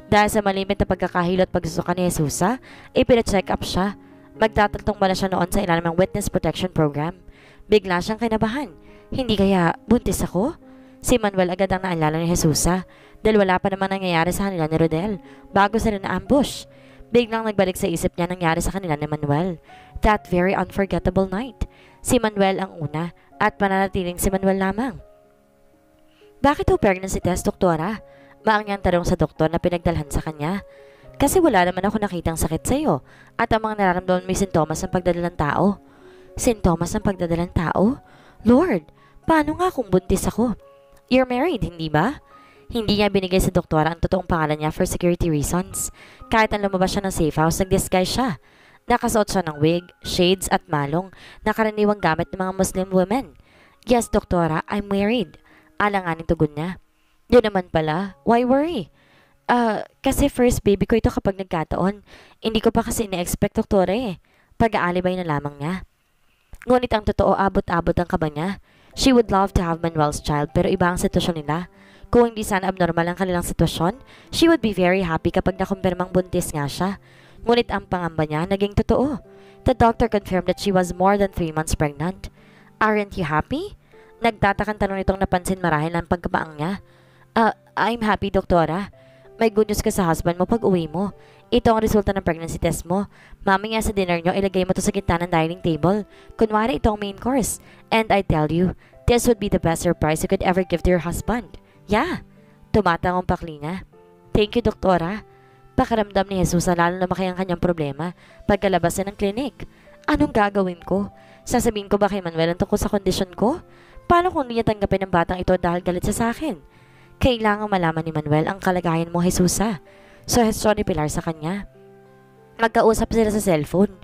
Dahil sa malimit na pagkakahilo at pagsusuka ni Jesusa, ipina-check up siya. Magtataltong ba na siya noon sa ilalim Witness Protection Program? Bigla siyang kinabahan. Hindi kaya buntis ako? Si Manuel agad ang naalala ni Jesusa dahil wala pa naman nangyayari sa kanila ni Rodel bago sila na-ambush. Biglang nagbalik sa isip niya nangyari sa kanila ni Manuel. That very unforgettable night. Si Manuel ang una at mananatiling si Manuel lamang. Bakit ho pregnancy test, doktora? Maangyang tanong sa doktor na pinagdalhan sa kanya. Kasi wala naman ako nakitang sakit sa iyo at ang mga nararamdaman may sintomas ng pagdadalang tao. Sintomas ng pagdadalang tao? Lord, paano nga kung buntis ako? You're married, hindi ba? Hindi niya binigay sa doktora ang totoong pangalan niya for security reasons. Kahit ang lumabas siya ng safe house, nag-disguise siya. Nakasuot siya ng wig, shades at malong na karaniwang gamit ng mga Muslim women. Yes, doktora, I'm married. Alanganin tugon niya. Yun naman pala, why worry? Ah, uh, kasi first baby ko ito kapag nagkataon. Hindi ko pa kasi ina-expect doktora eh. Pag-aalibay na lamang niya. Ngunit ang totoo, abot-abot ang kaba niya. She would love to have Manuel's child pero iba ang sitwasyon nila. Kung hindi sana abnormal ang kanilang sitwasyon, she would be very happy kapag nakumpirmang buntis nga siya. Ngunit ang pangamba niya naging totoo. The doctor confirmed that she was more than 3 months pregnant. Aren't you happy? Nagtatakang tanong nitong napansin marahil ang pagkabaang niya. Uh, I'm happy, doktora. May good news ka sa husband mo pag uwi mo. Ito ang resulta ng pregnancy test mo. Mamaya sa dinner nyo, ilagay mo to sa gitna ng dining table. Kunwari ito ang main course. And I tell you, this would be the best surprise you could ever give to your husband. Yeah. Tumatangong pakli niya. Thank you, doktora. Pakiramdam ni Jesus na lalo lumaki ang kanyang problema pagkalabas niya ng klinik. Anong gagawin ko? Sasabihin ko ba kay Manuel ang tungkol sa kondisyon ko? Paano kung hindi niya tanggapin ang batang ito dahil galit sa akin? Kailangang malaman ni Manuel ang kalagayan mo, Jesusa. Suhestyon ni Pilar sa kanya. Magkausap sila sa cellphone.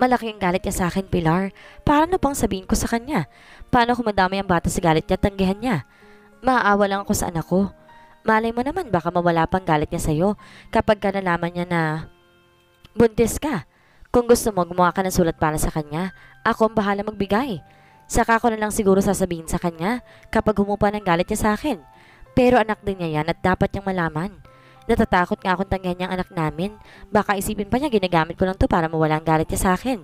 Malaki ang galit niya sa akin, Pilar. Paano pang sabihin ko sa kanya? Paano kung madami ang bata sa galit niya at tanggihan niya? Maaawa lang ako sa anak ko. Malay mo naman, baka mawala pang galit niya sa'yo kapag ka nalaman niya na buntis ka. Kung gusto mo, gumawa ka ng sulat para sa kanya. Ako ang bahala magbigay. Saka ko na lang siguro sasabihin sa kanya kapag humupa ng galit niya sa akin. Pero anak din niya yan at dapat niyang malaman. Natatakot nga akong tanggihan niyang anak namin. Baka isipin pa niya ginagamit ko lang to para mawala ang galit niya sa akin.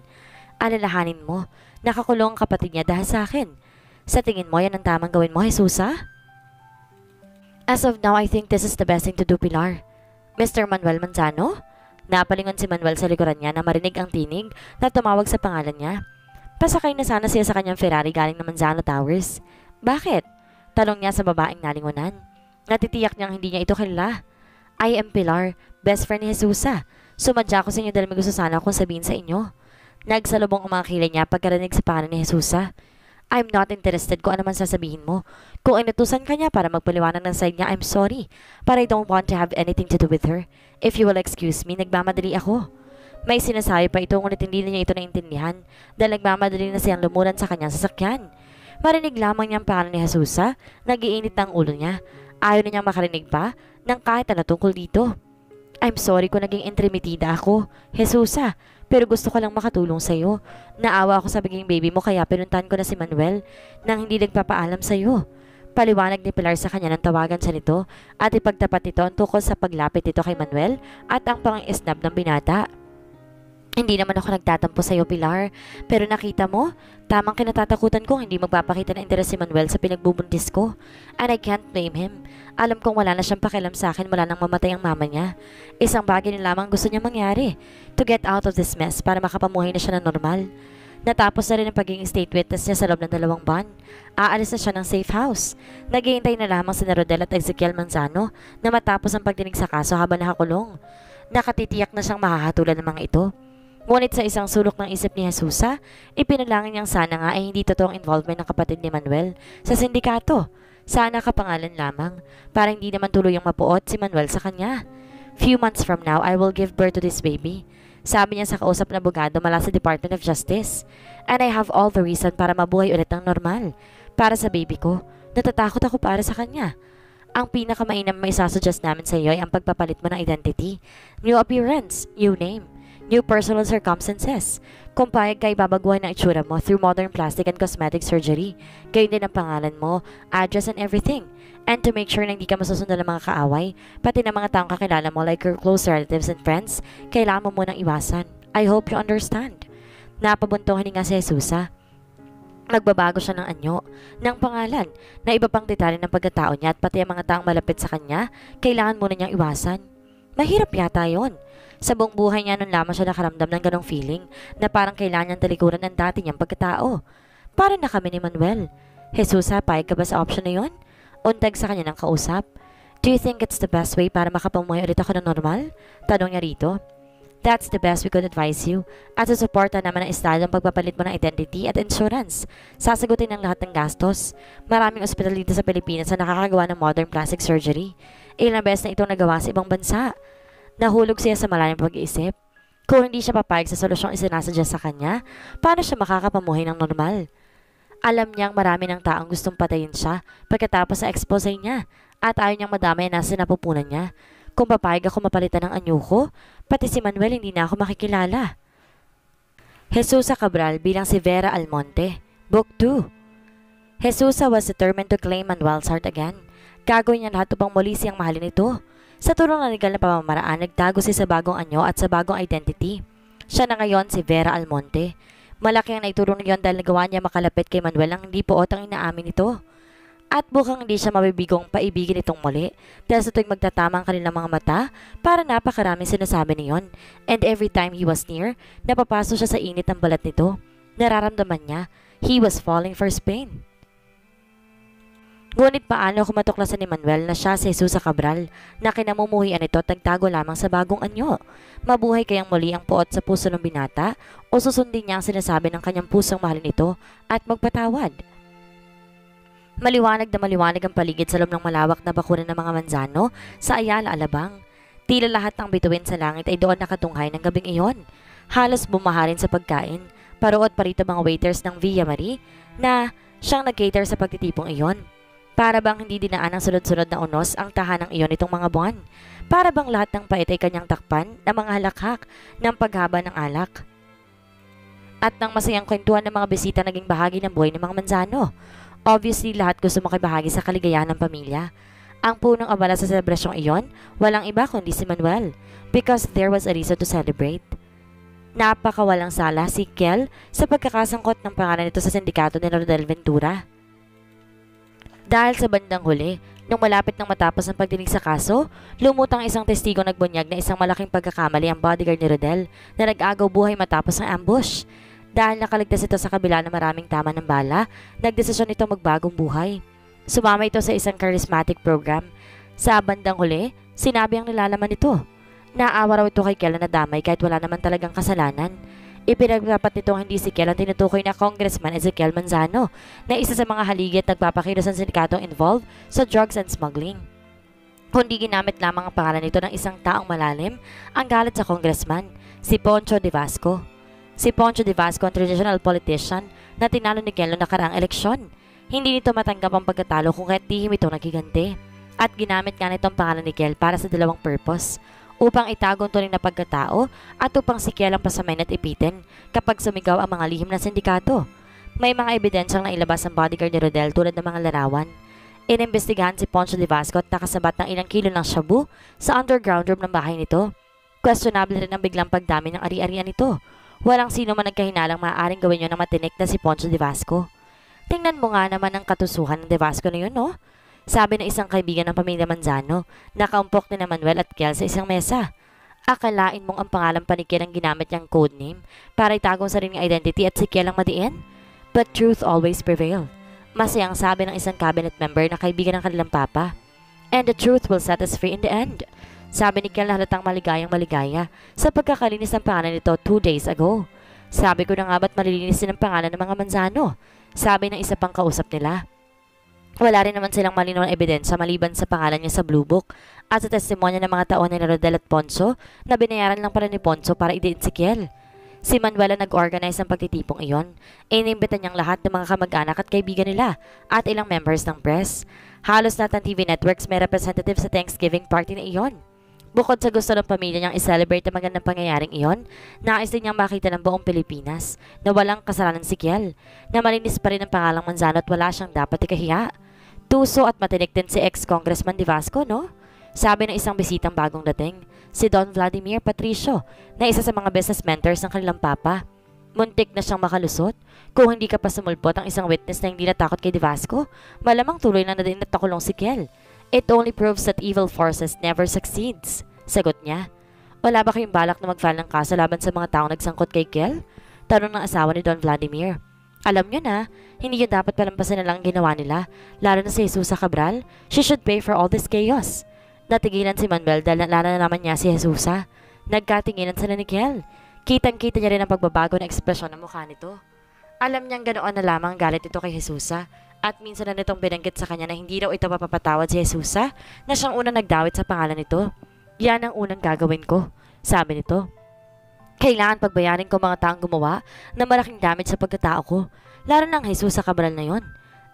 Alalahanin mo, nakakulong ang kapatid niya dahil sa akin. Sa tingin mo, yan ang tamang gawin mo, Jesusa? As of now, I think this is the best thing to do, Pilar. Mr. Manuel Manzano? Napalingon si Manuel sa likuran niya na marinig ang tinig na tumawag sa pangalan niya. Pasakay na sana siya sa kanyang Ferrari galing na Manzano Towers. Bakit? Tanong niya sa babaeng nalingunan. Natitiyak niyang hindi niya ito kilala. I am Pilar, best friend ni Jesusa. Sumadya ko sa inyo dahil may gusto sana akong sabihin sa inyo. Nagsalubong ang mga kilay niya pagkarinig sa pangalan ni Jesusa. I'm not interested kung ano man sasabihin mo. Kung inutusan ka niya para magpaliwanag ng side niya, I'm sorry. But I don't want to have anything to do with her. If you will excuse me, nagmamadali ako. May sinasabi pa ito ngunit hindi niya ito naintindihan dahil nagmamadali na siyang lumunan sa kanyang sasakyan. Marinig lamang niyang pangalan ni Jesusa, nagiinit ang ulo niya. Ayaw na niyang makarinig pa ng kahit ano tungkol dito. I'm sorry kung naging intrimitida ako, Jesusa, pero gusto ko lang makatulong sa iyo. Naawa ako sa biging baby mo kaya pinuntahan ko na si Manuel nang hindi nagpapaalam sa iyo. Paliwanag ni Pilar sa kanya ng tawagan sa nito at ipagtapat nito ang tukol sa paglapit nito kay Manuel at ang pang-isnab ng binata. Hindi naman ako nagtatampo sa iyo, Pilar. Pero nakita mo, tamang kinatatakutan kong hindi magpapakita ng interes si Manuel sa pinagbubuntis ko. And I can't blame him. Alam kong wala na siyang pakialam sa akin mula nang mamatay ang mama niya. Isang bagay na lamang gusto niya mangyari. To get out of this mess para makapamuhay na siya ng normal. Natapos na rin ang pagiging state witness niya sa loob ng dalawang buwan. Aalis na siya ng safe house. Naghihintay na lamang si Rodel at Ezekiel Manzano na matapos ang pagdinig sa kaso habang nakakulong. Nakatitiyak na siyang mahahatulan ng mga ito. Ngunit sa isang sulok ng isip ni Jesusa, ipinalangin niyang sana nga ay hindi totoong involvement ng kapatid ni Manuel sa sindikato. Sana kapangalan lamang, para hindi naman tuluyang mapuot si Manuel sa kanya. Few months from now, I will give birth to this baby. Sabi niya sa kausap na bugado mula sa Department of Justice. And I have all the reason para mabuhay ulit ng normal. Para sa baby ko, natatakot ako para sa kanya. Ang pinakamainam may sasuggest namin sa iyo ay ang pagpapalit mo ng identity. New appearance, new name, new personal circumstances. Kung payag ka ibabaguhan ng itsura mo through modern plastic and cosmetic surgery, gayon din ang pangalan mo, address and everything. And to make sure na hindi ka masusundan ng mga kaaway, pati ng mga taong kakilala mo like your close relatives and friends, kailangan mo munang iwasan. I hope you understand. Napabuntungan ni nga si Jesusa. Nagbabago siya ng anyo, ng pangalan, na iba pang detalye ng pagkatao niya at pati ang mga taong malapit sa kanya, kailangan muna niyang iwasan. Mahirap yata yon. Sa buong buhay niya nun lamang siya nakaramdam ng ganong feeling na parang kailangan niyang talikuran ng dati niyang pagkatao. Para na kami ni Manuel. Jesusa, payag ka ba sa option na yon? Untag sa kanya ng kausap. Do you think it's the best way para makapamuhay ulit ako ng normal? Tanong niya rito. That's the best we could advise you. At susuporta naman ang estado ang pagpapalit mo ng identity at insurance. Sasagutin ng lahat ng gastos. Maraming ospital dito sa Pilipinas na nakakagawa ng modern plastic surgery. Ilang beses na itong nagawa sa ibang bansa. Nahulog siya sa malayang pag-iisip. Kung hindi siya papayag sa solusyong isinasuggest sa kanya, paano siya makakapamuhay ng normal? Alam niyang marami ng taong gustong patayin siya pagkatapos sa expose niya at ayaw niyang madamay na sinapupunan niya. Kung papayag ako mapalitan ng anyo ko, pati si Manuel hindi na ako makikilala. Jesusa Cabral bilang si Vera Almonte, Book 2 Jesusa was determined to claim Manuel's heart again. Gagawin niya lahat upang muli siyang mahalin ito. Sa tulong ng na pamamaraan, nagtago siya sa bagong anyo at sa bagong identity. Siya na ngayon si Vera Almonte. Malaki ang naitulong niyon dahil nagawa niya makalapit kay Manuel ang hindi po ang inaamin nito. At bukang hindi siya mabibigong paibigin itong muli dahil sa tuwing magtatama ang kanilang mga mata para napakaraming sinasabi niyon. And every time he was near, napapaso siya sa init ng balat nito. Nararamdaman niya, he was falling for Spain. Ngunit paano kung matuklasan ni Manuel na siya si Jesus Cabral na kinamumuhian ito at nagtago lamang sa bagong anyo? Mabuhay kayang muli ang puot sa puso ng binata o susundin niya ang sinasabi ng kanyang pusong mahalin ito at magpatawad? Maliwanag na maliwanag ang paligid sa loob ng malawak na bakuran ng mga manzano sa Ayala, Alabang. Tila lahat ng bituin sa langit ay doon nakatunghay ng gabing iyon. Halos bumaharin sa pagkain. Paroot pa rito mga waiters ng Villa Marie na siyang nag-cater sa pagtitipong iyon. Para bang hindi dinaan ng sunod-sunod na unos ang tahanang iyon itong mga buwan? Para bang lahat ng pait ay kanyang takpan ng mga halakhak ng paghaba ng alak? At ng masayang kwentuhan ng mga bisita naging bahagi ng buhay ng mga manzano. Obviously, lahat gusto makibahagi sa kaligayahan ng pamilya. Ang punong abala sa selebrasyong iyon, walang iba kundi si Manuel, because there was a reason to celebrate. Napakawalang sala si Kel sa pagkakasangkot ng pangalan nito sa sindikato ni Rodel Ventura. Dahil sa bandang huli, nung malapit nang matapos ang pagdinig sa kaso, lumutang isang testigo nagbunyag na isang malaking pagkakamali ang bodyguard ni Rodel na nag-agaw buhay matapos ang ambush. Dahil nakaligtas ito sa kabila ng maraming tama ng bala, nagdesisyon ito magbagong buhay. Sumama ito sa isang charismatic program. Sa bandang huli, sinabi ang nilalaman nito. Naawa raw ito kay Kela na damay kahit wala naman talagang kasalanan. Ipinagpapat nitong hindi si Kel ang tinutukoy na Congressman Ezekiel Manzano na isa sa mga haligi at nagpapakilos ng sindikatong involved sa drugs and smuggling. Kundi ginamit lamang ang pangalan nito ng isang taong malalim ang galit sa congressman, si Poncho de Vasco. Si Poncho de Vasco ang traditional politician na tinalo ni Kel noong nakaraang eleksyon. Hindi nito matanggap ang pagkatalo kung kahit dihim ito nagigante. At ginamit nga nitong pangalan ni Kel para sa dalawang purpose upang itago ang tunay na pagkatao at upang sikialang pasamain at ipitin kapag sumigaw ang mga lihim ng sindikato. May mga ebidensyang nailabas ang bodyguard ni Rodel tulad ng mga larawan. Inimbestigahan si Poncho de Vasco at nakasabat ng ilang kilo ng shabu sa underground room ng bahay nito. Questionable rin ang biglang pagdami ng ari-arian nito. Walang sino man nagkahinalang maaaring gawin yun ng matinik na si Poncho de Vasco. Tingnan mo nga naman ang katusuhan ng de Vasco na yun, no? Sabi ng isang kaibigan ng pamilya Manzano, nakaumpok ni na Manuel at Kiel sa isang mesa. Akalain mong ang pangalan pa ni Kiel ang ginamit niyang codename para itago sa sariling identity at si Kiel ang madiin? But truth always prevailed. Masayang sabi ng isang cabinet member na kaibigan ng kanilang papa. And the truth will set us free in the end. Sabi ni Kiel na halatang maligayang maligaya sa pagkakalinis ng pangalan nito two days ago. Sabi ko na nga ba't malilinis din ang pangalan ng mga manzano? Sabi ng isa pang kausap nila. Wala rin naman silang malinaw na ebidensya maliban sa pangalan niya sa Blue Book at sa testimonya ng mga taon ni Rodel at Ponso na binayaran lang pala ni Ponso para idiin si Kiel. Si Manuel ang nag-organize ng pagtitipong iyon. Inimbita niyang lahat ng mga kamag-anak at kaibigan nila at ilang members ng press. Halos lahat ng TV networks may representative sa Thanksgiving party na iyon. Bukod sa gusto ng pamilya niyang i-celebrate ang magandang pangyayaring iyon, nais din niyang makita ng buong Pilipinas na walang kasalanan si Kiel, na malinis pa rin ang pangalang Manzano at wala siyang dapat ikahiya. Tuso at matinik din si ex-congressman Di Vasco, no? Sabi ng isang bisitang bagong dating, si Don Vladimir Patricio, na isa sa mga business mentors ng kanilang papa. Muntik na siyang makalusot. Kung hindi ka pa sumulpot ang isang witness na hindi natakot kay Di Vasco, malamang tuloy na na din natakulong si Kiel. It only proves that evil forces never succeeds. Sagot niya. Wala ba kayong balak na mag-file ng kaso laban sa mga taong nagsangkot kay Kiel? Tanong ng asawa ni Don Vladimir. Alam niyo na, hindi yun dapat palampasin na lang ginawa nila, lalo na si Jesusa Cabral. She should pay for all this chaos. Natigilan si Manuel dahil naalala na naman niya si Jesusa. Nagkatinginan sila ni Kel. Kitang-kita niya rin ang pagbabago ng ekspresyon ng mukha nito. Alam niyang ganoon na lamang galit ito kay Jesusa at minsan na nitong binanggit sa kanya na hindi daw ito mapapatawad si Jesusa na siyang unang nagdawit sa pangalan nito. Yan ang unang gagawin ko, sabi nito. Kailangan pagbayarin ko mga taong gumawa na malaking damage sa pagkatao ko, lalo ng Jesus sa Cabral na yon.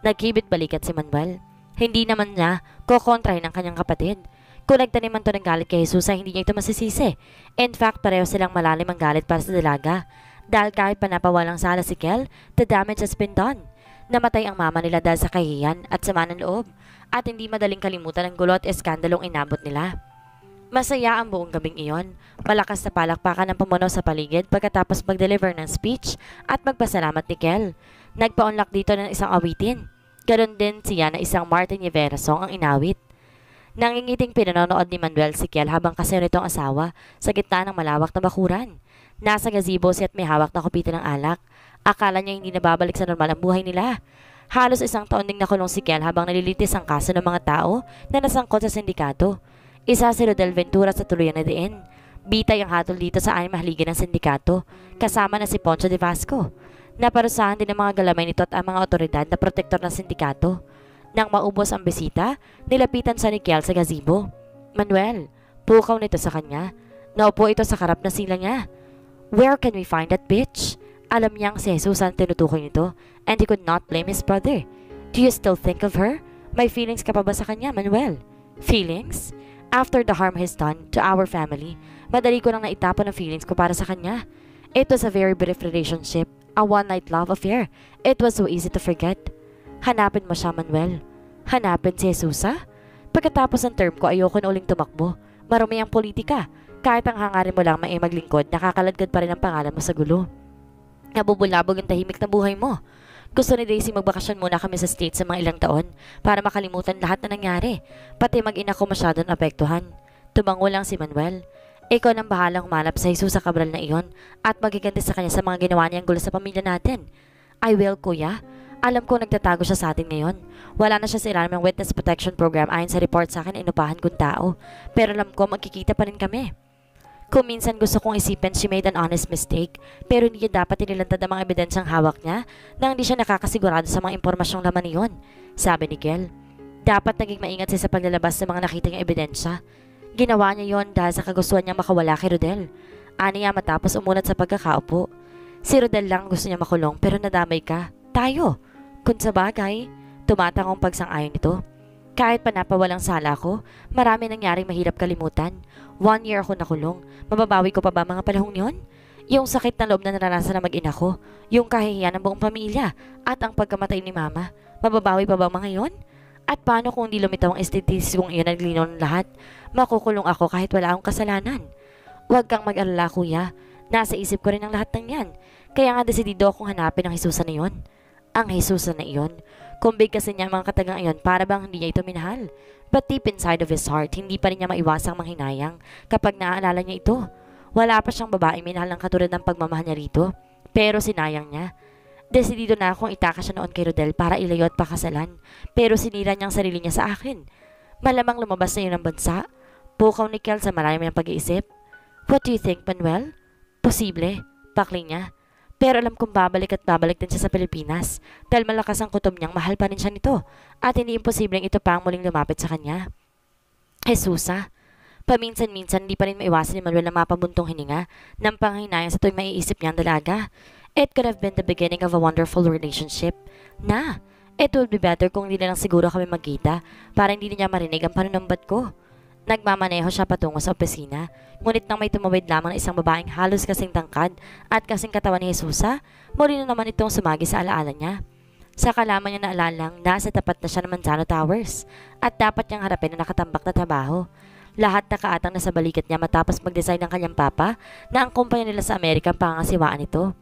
Nagkibit balikat si Manuel. Hindi naman niya kukontrahin ng kanyang kapatid. Kung nagtanim man to ng galit kay Jesus ay hindi niya ito masisisi. In fact, pareho silang malalim ang galit para sa dalaga. Dahil kahit panapawalang sala si Kel, the damage has been done. Namatay ang mama nila dahil sa kahiyan at sama ng loob. At hindi madaling kalimutan ang gulo at eskandalong inabot nila. Masaya ang buong gabing iyon. Malakas na palakpakan ng pamuno sa paligid pagkatapos mag-deliver ng speech at magpasalamat ni Kel. Nagpa-unlock dito ng isang awitin. Ganon din siya na isang Martin Rivera song ang inawit. Nangingiting pinanonood ni Manuel si Kel habang kasero nitong asawa sa gitna ng malawak na bakuran. Nasa gazebo siya at may hawak na kupita ng alak. Akala niya hindi nababalik sa normal ang buhay nila. Halos isang taon ding nakulong si Kel habang nalilitis ang kaso ng mga tao na nasangkot sa sindikato. Isa si Rodel Ventura sa tuluyan na diin. Bitay ang hatol dito sa anim mahaligan ng sindikato, kasama na si Poncho de Vasco. Naparusahan din ng mga galamay nito at ang mga otoridad na protektor ng sindikato. Nang maubos ang bisita, nilapitan sa ni Kiel sa gazebo. Manuel, pukaw nito sa kanya. Naupo ito sa karap na sila niya. Where can we find that bitch? Alam niyang si Jesus ang tinutukoy nito and he could not blame his brother. Do you still think of her? May feelings ka pa ba sa kanya, Manuel? Feelings? After the harm he's done to our family, madali ko nang naitapon ang feelings ko para sa kanya. It was a very brief relationship, a one-night love affair. It was so easy to forget. Hanapin mo siya, Manuel. Hanapin si Jesusa? Pagkatapos ng term ko, ayoko na uling tumakbo. Marumi ang politika. Kahit ang hangarin mo lang may maglingkod, nakakaladkad pa rin ang pangalan mo sa gulo. Nabubulabog ang tahimik na buhay mo. Gusto ni Daisy magbakasyon muna kami sa States sa mga ilang taon para makalimutan lahat na nangyari. Pati mag-ina ko masyadong apektuhan. Tumango lang si Manuel. Ikaw nang bahalang humanap sa Jesus sa kabral na iyon at magiganti sa kanya sa mga ginawa niyang gulo sa pamilya natin. I will, kuya. Alam ko nagtatago siya sa atin ngayon. Wala na siya sa ilalim witness protection program ayon sa report sa akin inupahan kong tao. Pero alam ko magkikita pa rin kami. Kung minsan gusto kong isipin she made an honest mistake, pero hindi niya dapat inilantad ang mga ebidensyang hawak niya nang hindi siya nakakasigurado sa mga impormasyong laman niyon, sabi ni Kel. Dapat naging maingat siya sa paglalabas ng mga nakita niyang ebidensya. Ginawa niya yon dahil sa kagustuhan niyang makawala kay Rodel. Ani niya matapos umunat sa pagkakaupo. Si Rodel lang gusto niya makulong pero nadamay ka. Tayo. Kung sa bagay, tumatangong pagsang-ayon nito. Kahit pa napawalang sala ko, marami nangyaring mahirap kalimutan. One year ako nakulong. Mababawi ko pa ba mga panahong yon? Yung sakit na loob na naranasan na mag-ina ko, yung kahihiyan ng buong pamilya, at ang pagkamatay ni mama, mababawi pa ba mga yon? At paano kung hindi lumitaw ang estetis kung iyon naglinaw ng lahat? Makukulong ako kahit wala akong kasalanan. Huwag kang mag-alala kuya. Nasa isip ko rin ang lahat ng yan. Kaya nga desidido akong hanapin ang Jesusa na yon. Ang Jesusa na iyon Kumbig kasi niya ang mga katagang iyon para bang hindi niya ito minahal. But deep inside of his heart, hindi pa rin niya maiwasang manghinayang kapag naaalala niya ito. Wala pa siyang babaeng minahal ng katulad ng pagmamahal niya rito. Pero sinayang niya. Desidido na akong itaka siya noon kay Rodel para ilayo at pakasalan. Pero sinira niyang sarili niya sa akin. Malamang lumabas na yun ng bansa. Pukaw ni Kel sa marami ng pag-iisip. What do you think, Manuel? Posible. Pakling niya. Pero alam kong babalik at babalik din siya sa Pilipinas dahil malakas ang kutob niyang mahal pa rin siya nito at hindi imposibleng ito pa ang muling lumapit sa kanya. Jesusa, paminsan-minsan hindi pa rin maiwasan ni Manuel na mapabuntong hininga ng panghinayang sa tuwing maiisip niya ang dalaga. It could have been the beginning of a wonderful relationship. Na, it would be better kung hindi na lang siguro kami magkita para hindi niya marinig ang panunumbat ko. Nagmamaneho siya patungo sa opisina, ngunit nang may tumawid lamang na isang babaeng halos kasing tangkad at kasing katawan ni Jesusa, muli na naman itong sumagi sa alaala niya. Sa kalaman niya na alalang, nasa tapat na siya ng Manzano Towers at dapat niyang harapin ang nakatambak na trabaho. Lahat nakaatang nasa balikat niya matapos mag-design ng kanyang papa na ang kumpanya nila sa Amerika ang pangangasiwaan nito.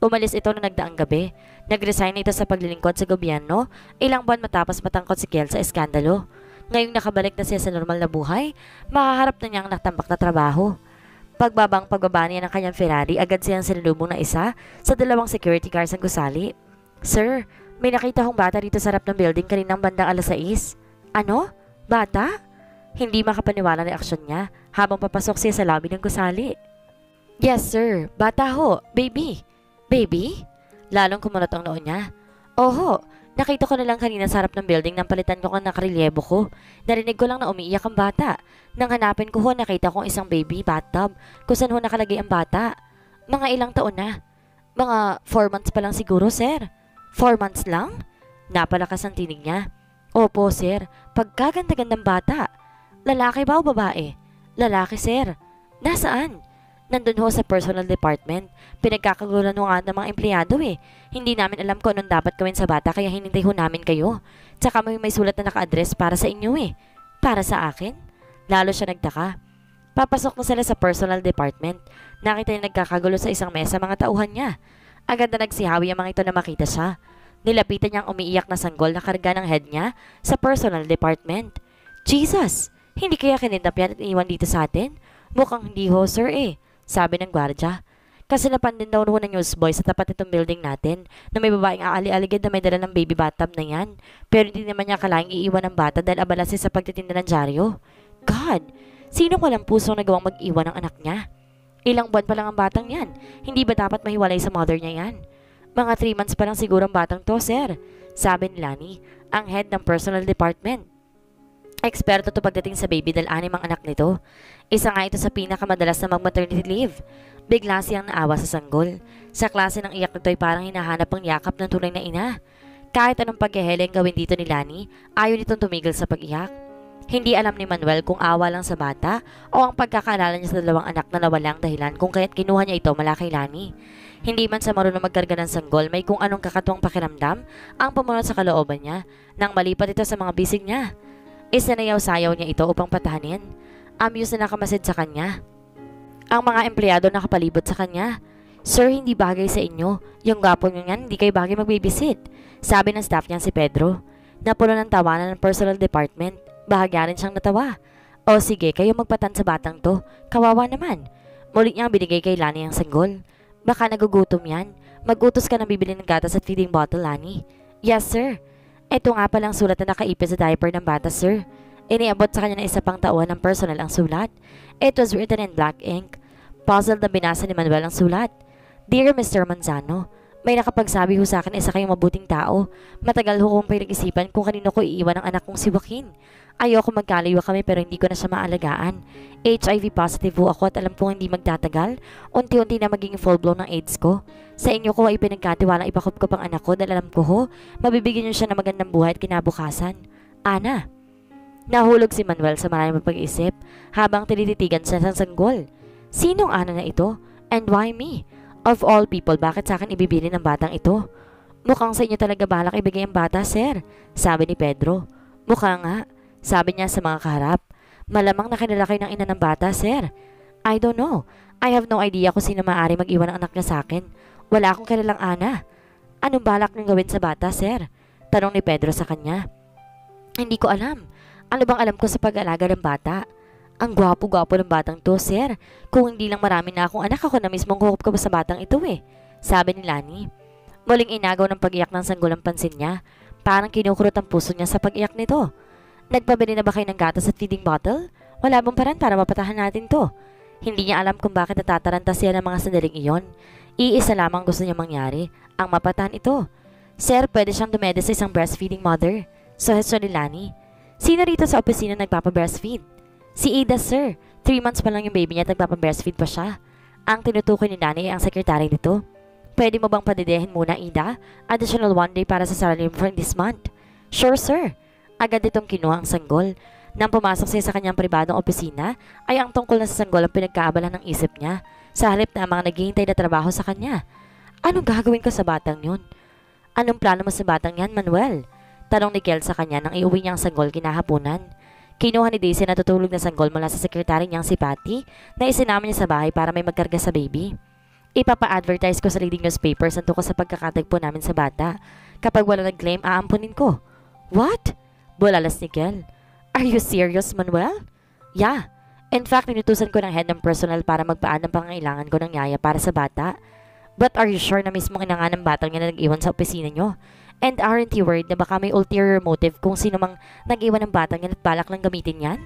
Umalis ito na nagdaang gabi. Nag-resign ito sa paglilingkod sa gobyerno ilang buwan matapos matangkot si Kel sa eskandalo. Ngayong nakabalik na siya sa normal na buhay, makaharap na niya ang natambak na trabaho. Pagbabang pagbaba niya ng kanyang Ferrari, agad siyang sinalubong na isa sa dalawang security cars ang gusali. Sir, may nakita hong bata dito sa harap ng building kaninang bandang alas 6. Ano? Bata? Hindi makapaniwala ang reaksyon niya habang papasok siya sa lobby ng gusali. Yes, sir. Bata ho. Baby. Baby? Lalong kumunot ang noon niya. Oho, Nakita ko na lang kanina sa harap ng building nang palitan ko ang nakarelyebo ko. Narinig ko lang na umiiyak ang bata. Nang hanapin ko ho, nakita ko isang baby bathtub kung saan ho nakalagay ang bata. Mga ilang taon na. Mga 4 months pa lang siguro, sir. 4 months lang? Napalakas ang tinig niya. Opo, sir. Pagkaganda-gandang bata. Lalaki ba o babae? Lalaki, sir. Nasaan? Nandun ho sa personal department. Pinagkakagulan ho nga ng mga empleyado eh. Hindi namin alam kung anong dapat gawin sa bata kaya hinintay ho namin kayo. Tsaka may, may sulat na naka-address para sa inyo eh. Para sa akin? Lalo siya nagtaka. Papasok na sila sa personal department. Nakita niya nagkakagulo sa isang mesa mga tauhan niya. Agad na nagsihawi ang mga ito na makita siya. Nilapitan niya ang umiiyak na sanggol na karga ng head niya sa personal department. Jesus! Hindi kaya kinidnap yan at iwan dito sa atin? Mukhang hindi ho, sir eh. Sabi ng gwardya. Kasi napan din daw ng newsboy sa tapat nitong building natin na may babaeng aali-aligid na may dala ng baby bathtub na yan. Pero hindi naman niya kalaing iiwan ng bata dahil abala siya sa pagtitinda ng dyaryo. God! Sino walang pusong nagawang mag-iwan ng anak niya? Ilang buwan pa lang ang batang yan. Hindi ba dapat mahiwalay sa mother niya yan? Mga 3 months pa lang siguro ang batang to, sir. Sabi ni Lani, ang head ng personal department. Eksperto to pagdating sa baby dahil anim ang anak nito. Isa nga ito sa pinakamadalas na mag-maternity leave. Bigla siyang naawa sa sanggol. Sa klase ng iyak nito ay parang hinahanap ang yakap ng tunay na ina. Kahit anong pagkaheleng gawin dito ni Lani, ayaw nitong tumigil sa pag-iyak. Hindi alam ni Manuel kung awa lang sa bata o ang pagkakaalala niya sa dalawang anak na nawalang dahilan kung kaya't kinuha niya ito mula kay Lani. Hindi man sa marunong magkarga ng sanggol, may kung anong kakatuwang pakiramdam ang pumunod sa kalooban niya nang malipat ito sa mga bisig niya. Isinayaw-sayaw niya ito upang patahanin. Amuse na nakamasid sa kanya. Ang mga empleyado nakapalibot sa kanya. Sir, hindi bagay sa inyo. Yung gapo niyo yan, hindi kayo bagay magbabysit. Sabi ng staff niya si Pedro. Napuno ng tawanan ng personal department. Bahagya rin siyang natawa. O sige, kayo magpatan sa batang to. Kawawa naman. Muli niyang binigay kay Lani ang sanggol. Baka nagugutom yan. Magutos ka ng bibili ng gatas at feeding bottle, Lani. Yes, sir. Ito nga palang sulat na nakaipit sa diaper ng bata, sir. Iniabot sa kanya ng isa pang tauhan ng personal ang sulat. It was written in black ink. Puzzled na binasa ni Manuel ang sulat. Dear Mr. Manzano, may nakapagsabi ho sa akin isa kayong mabuting tao. Matagal ho kong pinag-isipan kung kanino ko iiwan ang anak kong si Joaquin. Ayoko magkalayo kami pero hindi ko na siya maalagaan. HIV positive ho ako at alam kong hindi magtatagal. Unti-unti na maging full-blown ng AIDS ko. Sa inyo ko ay pinagkatiwalang ipakop ko pang anak ko dahil alam ko ho, mabibigyan niyo siya ng magandang buhay at kinabukasan. Ana, Nahulog si Manuel sa maraming pag-isip habang tinititigan siya ng sanggol. Sinong ana na ito? And why me? Of all people, bakit sa akin ibibili ng batang ito? Mukhang sa inyo talaga balak ibigay ang bata, sir. Sabi ni Pedro. Mukha nga. Sabi niya sa mga kaharap. Malamang nakilala kayo ng ina ng bata, sir. I don't know. I have no idea kung sino maaari mag-iwan ng anak niya sa akin. Wala akong kilalang ana. Anong balak niyong gawin sa bata, sir? Tanong ni Pedro sa kanya. Hindi ko alam. Ano bang alam ko sa pag-alaga ng bata? Ang gwapo-gwapo ng batang to, sir. Kung hindi lang marami na akong anak, ako na mismong kukup ko sa batang ito eh. Sabi ni Lani. Muling inagaw ng pag-iyak ng sanggol ang pansin niya. Parang kinukurot ang puso niya sa pag-iyak nito. Nagpabili na ba kayo ng gatas at feeding bottle? Wala bang parang para mapatahan natin to? Hindi niya alam kung bakit natataranta siya ng mga sandaling iyon. Iisa lamang gusto niya mangyari, ang mapatahan ito. Sir, pwede siyang dumede sa isang breastfeeding mother. So, ni Lani. Sino rito sa opisina nagpapa-breastfeed? Si Ida, sir. Three months pa lang yung baby niya at nagpapabreastfeed pa siya. Ang tinutukoy ni Nani ay ang sekretary nito. Pwede mo bang padidehin muna, Ida? Additional one day para sa salary for this month. Sure, sir. Agad itong kinuha ang sanggol. Nang pumasok siya sa kanyang pribadong opisina, ay ang tungkol na sa sanggol ang pinagkaabala ng isip niya sa halip na mga naghihintay na trabaho sa kanya. Anong gagawin ko sa batang yun? Anong plano mo sa batang yan, Manuel? Tanong ni Kel sa kanya nang iuwi niya ang sanggol kinahaponan. Kinuha ni Daisy na tutulog na sanggol mula sa sekretary niyang si Patty na isinama niya sa bahay para may magkarga sa baby. Ipapa-advertise ko sa leading newspapers ang tungkol sa pagkakatagpo namin sa bata. Kapag wala nag-claim, aampunin ko. What? Bulalas ni Kel. Are you serious, Manuel? Yeah. In fact, ninutusan ko ng head ng personal para magpaan ng pangailangan ko ng yaya para sa bata. But are you sure na mismo inanga ng batang niya na nag-iwan sa opisina niyo? And aren't you worried na baka may ulterior motive kung sino mang nag-iwan ng batang yan at balak lang gamitin yan?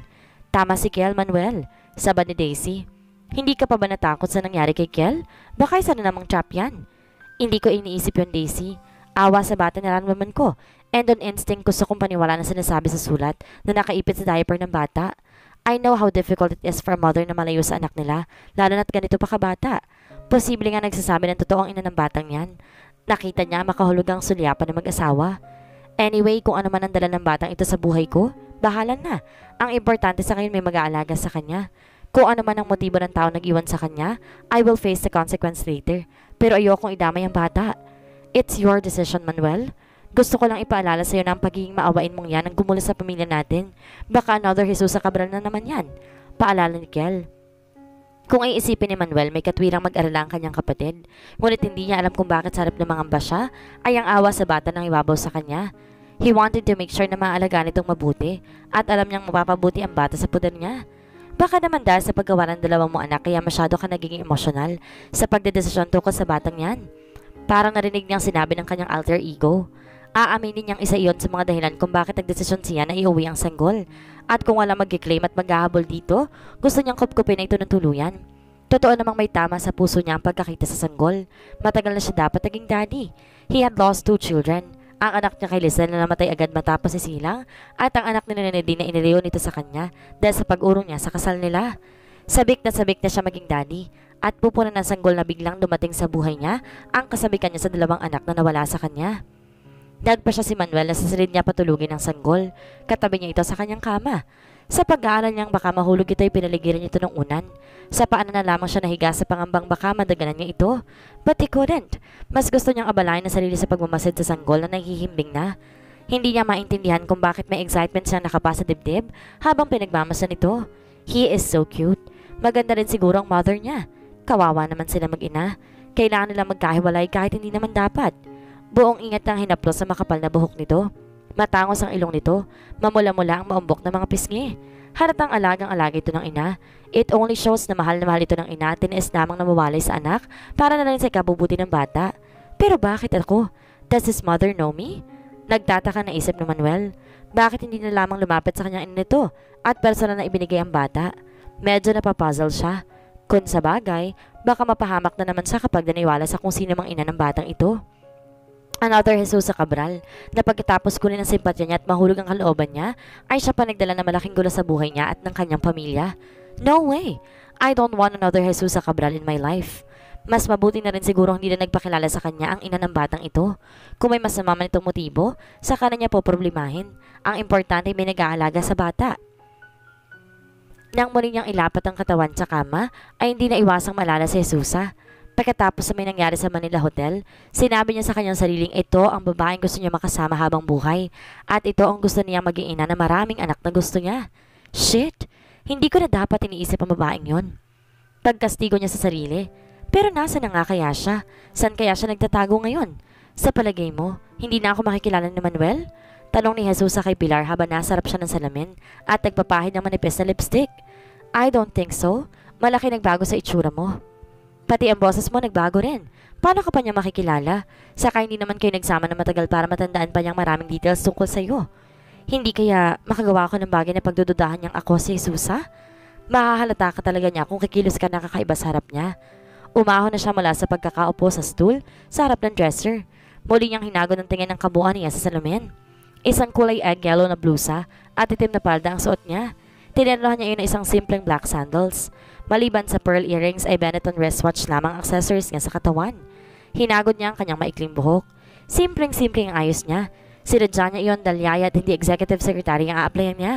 Tama si Kel Manuel, sabad ni Daisy. Hindi ka pa ba natakot sa nangyari kay Kel? Baka isa na namang trap yan. Hindi ko iniisip yon Daisy. Awa sa bata na naman ko. And on instinct gusto kong paniwala na sinasabi sa sulat na nakaipit sa diaper ng bata. I know how difficult it is for a mother na malayo sa anak nila, lalo na't ganito pa kabata. Posible nga nagsasabi ng totoong ina ng batang yan. Nakita niya makahulugang sulyapan ng mag-asawa. Anyway, kung ano man ang dala ng batang ito sa buhay ko, bahala na. Ang importante sa akin may mag-aalaga sa kanya. Kung ano man ang motibo ng tao nag-iwan sa kanya, I will face the consequence later. Pero ayokong idamay ang bata. It's your decision, Manuel. Gusto ko lang ipaalala sa iyo na ang pagiging maawain mong yan ang gumula sa pamilya natin. Baka another Jesus sa Cabral na naman yan. Paalala ni Kel. Kung ay isipin ni Manuel, may katwirang mag-alala ang kanyang kapatid. Ngunit hindi niya alam kung bakit sa harap ng mga basya ay ang awa sa bata nang ibabaw sa kanya. He wanted to make sure na maalaga nitong mabuti at alam niyang mapapabuti ang bata sa puder niya. Baka naman dahil sa paggawa ng dalawang mo anak kaya masyado ka nagiging emosyonal sa pagdedesisyon tungkol sa batang yan. Parang narinig niyang sinabi ng kanyang alter ego. Aaminin niyang isa iyon sa mga dahilan kung bakit nagdesisyon siya na iuwi ang sanggol. At kung wala mag-claim at maghahabol dito, gusto niyang kupkupin na ito ng tuluyan. Totoo namang may tama sa puso niya ang pagkakita sa sanggol. Matagal na siya dapat naging daddy. He had lost two children. Ang anak niya kay Lisa na namatay agad matapos si Silang at ang anak ni Nenedi na inireyo nito sa kanya dahil sa pag-urong niya sa kasal nila. Sabik na sabik na siya maging daddy at pupunan ng sanggol na biglang dumating sa buhay niya ang kasabikan niya sa dalawang anak na nawala sa kanya. Nagpa siya si Manuel na sa silid niya patulugin ng sanggol. Katabi niya ito sa kanyang kama. Sa pag-aaral niyang baka mahulog ito ay pinaligiran ito ng unan. Sa paanan na lamang siya nahiga sa pangambang baka madaganan niya ito. But he couldn't. Mas gusto niyang abalayan ang sarili sa pagmamasid sa sanggol na nahihimbing na. Hindi niya maintindihan kung bakit may excitement siya nakapa sa dibdib habang pinagmamasan ito. He is so cute. Maganda rin siguro ang mother niya. Kawawa naman sila mag-ina. Kailangan nila magkahiwalay kahit hindi naman dapat. Buong ingat ang hinaplos sa makapal na buhok nito. Matangos ang ilong nito, mamula-mula ang maumbok ng mga pisngi. Haratang alagang-alaga ito ng ina. It only shows na mahal na mahal ito ng ina at namang namawalay sa anak para na rin sa kabubuti ng bata. Pero bakit ako? Does his mother know me? Nagtataka na isip ni Manuel. Bakit hindi na lamang lumapit sa kanyang ina nito at personal na ibinigay ang bata? Medyo napapuzzle siya. Kung sa bagay, baka mapahamak na naman siya kapag naniwala sa kung sino mang ina ng batang ito. Another Jesus sa Cabral, na pagkatapos kunin ang simpatya niya at mahulog ang kalooban niya, ay siya pa nagdala na malaking gulo sa buhay niya at ng kanyang pamilya. No way! I don't want another Jesus sa Cabral in my life. Mas mabuti na rin siguro hindi na nagpakilala sa kanya ang ina ng batang ito. Kung may masama man itong motibo, saka na niya po problemahin. Ang importante may nag-aalaga sa bata. Nang muli niyang ilapat ang katawan sa kama, ay hindi na iwasang malala si Jesusa. Pagkatapos sa may nangyari sa Manila Hotel, sinabi niya sa kanyang sariling ito ang babaeng gusto niya makasama habang buhay at ito ang gusto niya maging ina na maraming anak na gusto niya. Shit! Hindi ko na dapat iniisip ang babaeng yon. Pagkastigo niya sa sarili. Pero nasa na nga kaya siya? San kaya siya nagtatago ngayon? Sa palagay mo, Hindi na ako makikilala ni Manuel? Tanong ni Jesus kay Pilar habang nasarap siya ng salamin at nagpapahid ng manipis na lipstick. I don't think so. Malaki nagbago sa itsura mo. Pati ang boses mo nagbago rin. Paano ka pa niya makikilala? Saka hindi naman kayo nagsama na matagal para matandaan pa niyang maraming details tungkol sa iyo. Hindi kaya makagawa ko ng bagay na pagdududahan niyang ako si Susa? Mahahalata ka talaga niya kung kikilos ka na kakaiba sa harap niya. Umahon na siya mula sa pagkakaupo sa stool sa harap ng dresser. Muli niyang hinago ng tingin ng kabuuan niya sa salamin. Isang kulay egg yellow na blusa at itim na palda ang suot niya. Tinenlohan niya yun ng isang simpleng black sandals. Maliban sa pearl earrings ay Benetton wristwatch lamang accessories niya sa katawan. Hinagod niya ang kanyang maikling buhok. Simpleng-simpleng ang ayos niya. Sinadya niya iyon dahil yaya at hindi executive secretary ang a-applyan niya.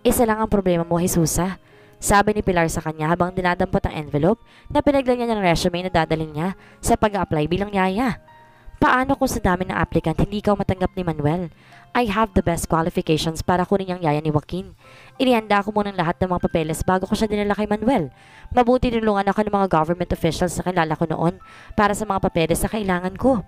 Isa lang ang problema mo, Jesusa. Sabi ni Pilar sa kanya habang dinadampot ang envelope na pinaglan niya ng resume na dadalhin niya sa pag-apply bilang yaya. Paano kung sa dami ng applicant hindi ikaw matanggap ni Manuel? I have the best qualifications para kunin niyang yaya ni Joaquin. Inihanda ko muna lahat ng mga papeles bago ko siya dinala kay Manuel. Mabuti nilungan ako ng mga government officials na kilala ko noon para sa mga papeles na kailangan ko.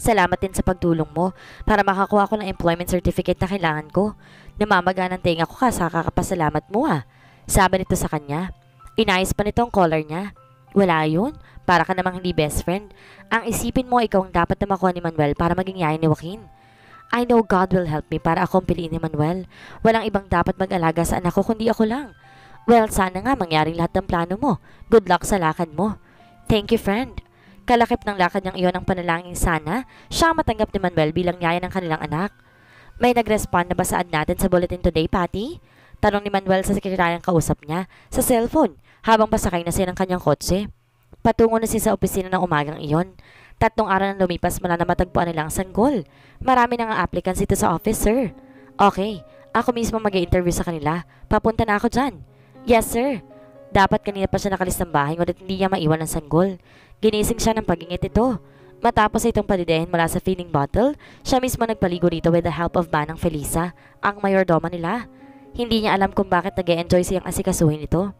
Salamat din sa pagtulong mo para makakuha ko ng employment certificate na kailangan ko. Namamaga ng tenga ko ka sa kakapasalamat mo ah. Sabi nito sa kanya. Inayos pa nito ang collar niya. Wala yun. Para ka namang hindi best friend. Ang isipin mo ikaw ang dapat na makuha ni Manuel para maging yayin ni Joaquin. I know God will help me para akong piliin ni Manuel. Walang ibang dapat mag-alaga sa anak ko kundi ako lang. Well, sana nga mangyari lahat ng plano mo. Good luck sa lakad mo. Thank you, friend. Kalakip ng lakad niyang iyon ang panalangin sana siya matanggap ni Manuel bilang yaya ng kanilang anak. May nag-respond na ba sa ad natin sa bulletin today, Patty? Tanong ni Manuel sa sekretaryang kausap niya sa cellphone habang pasakay na siya ng kanyang kotse. Patungo na siya sa opisina ng umagang iyon. Tatlong araw na lumipas mula na matagpuan nila ang sanggol. Marami na nga applicants dito sa office, sir. Okay, ako mismo mag interview sa kanila. Papunta na ako dyan. Yes, sir. Dapat kanina pa siya nakalis ng bahay ngunit hindi niya maiwan ang sanggol. Ginising siya ng pagingit ito. Matapos itong padidehin mula sa feeding bottle, siya mismo nagpaligo rito with the help of Manang Felisa, ang mayordoma nila. Hindi niya alam kung bakit nag enjoy siyang asikasuhin ito.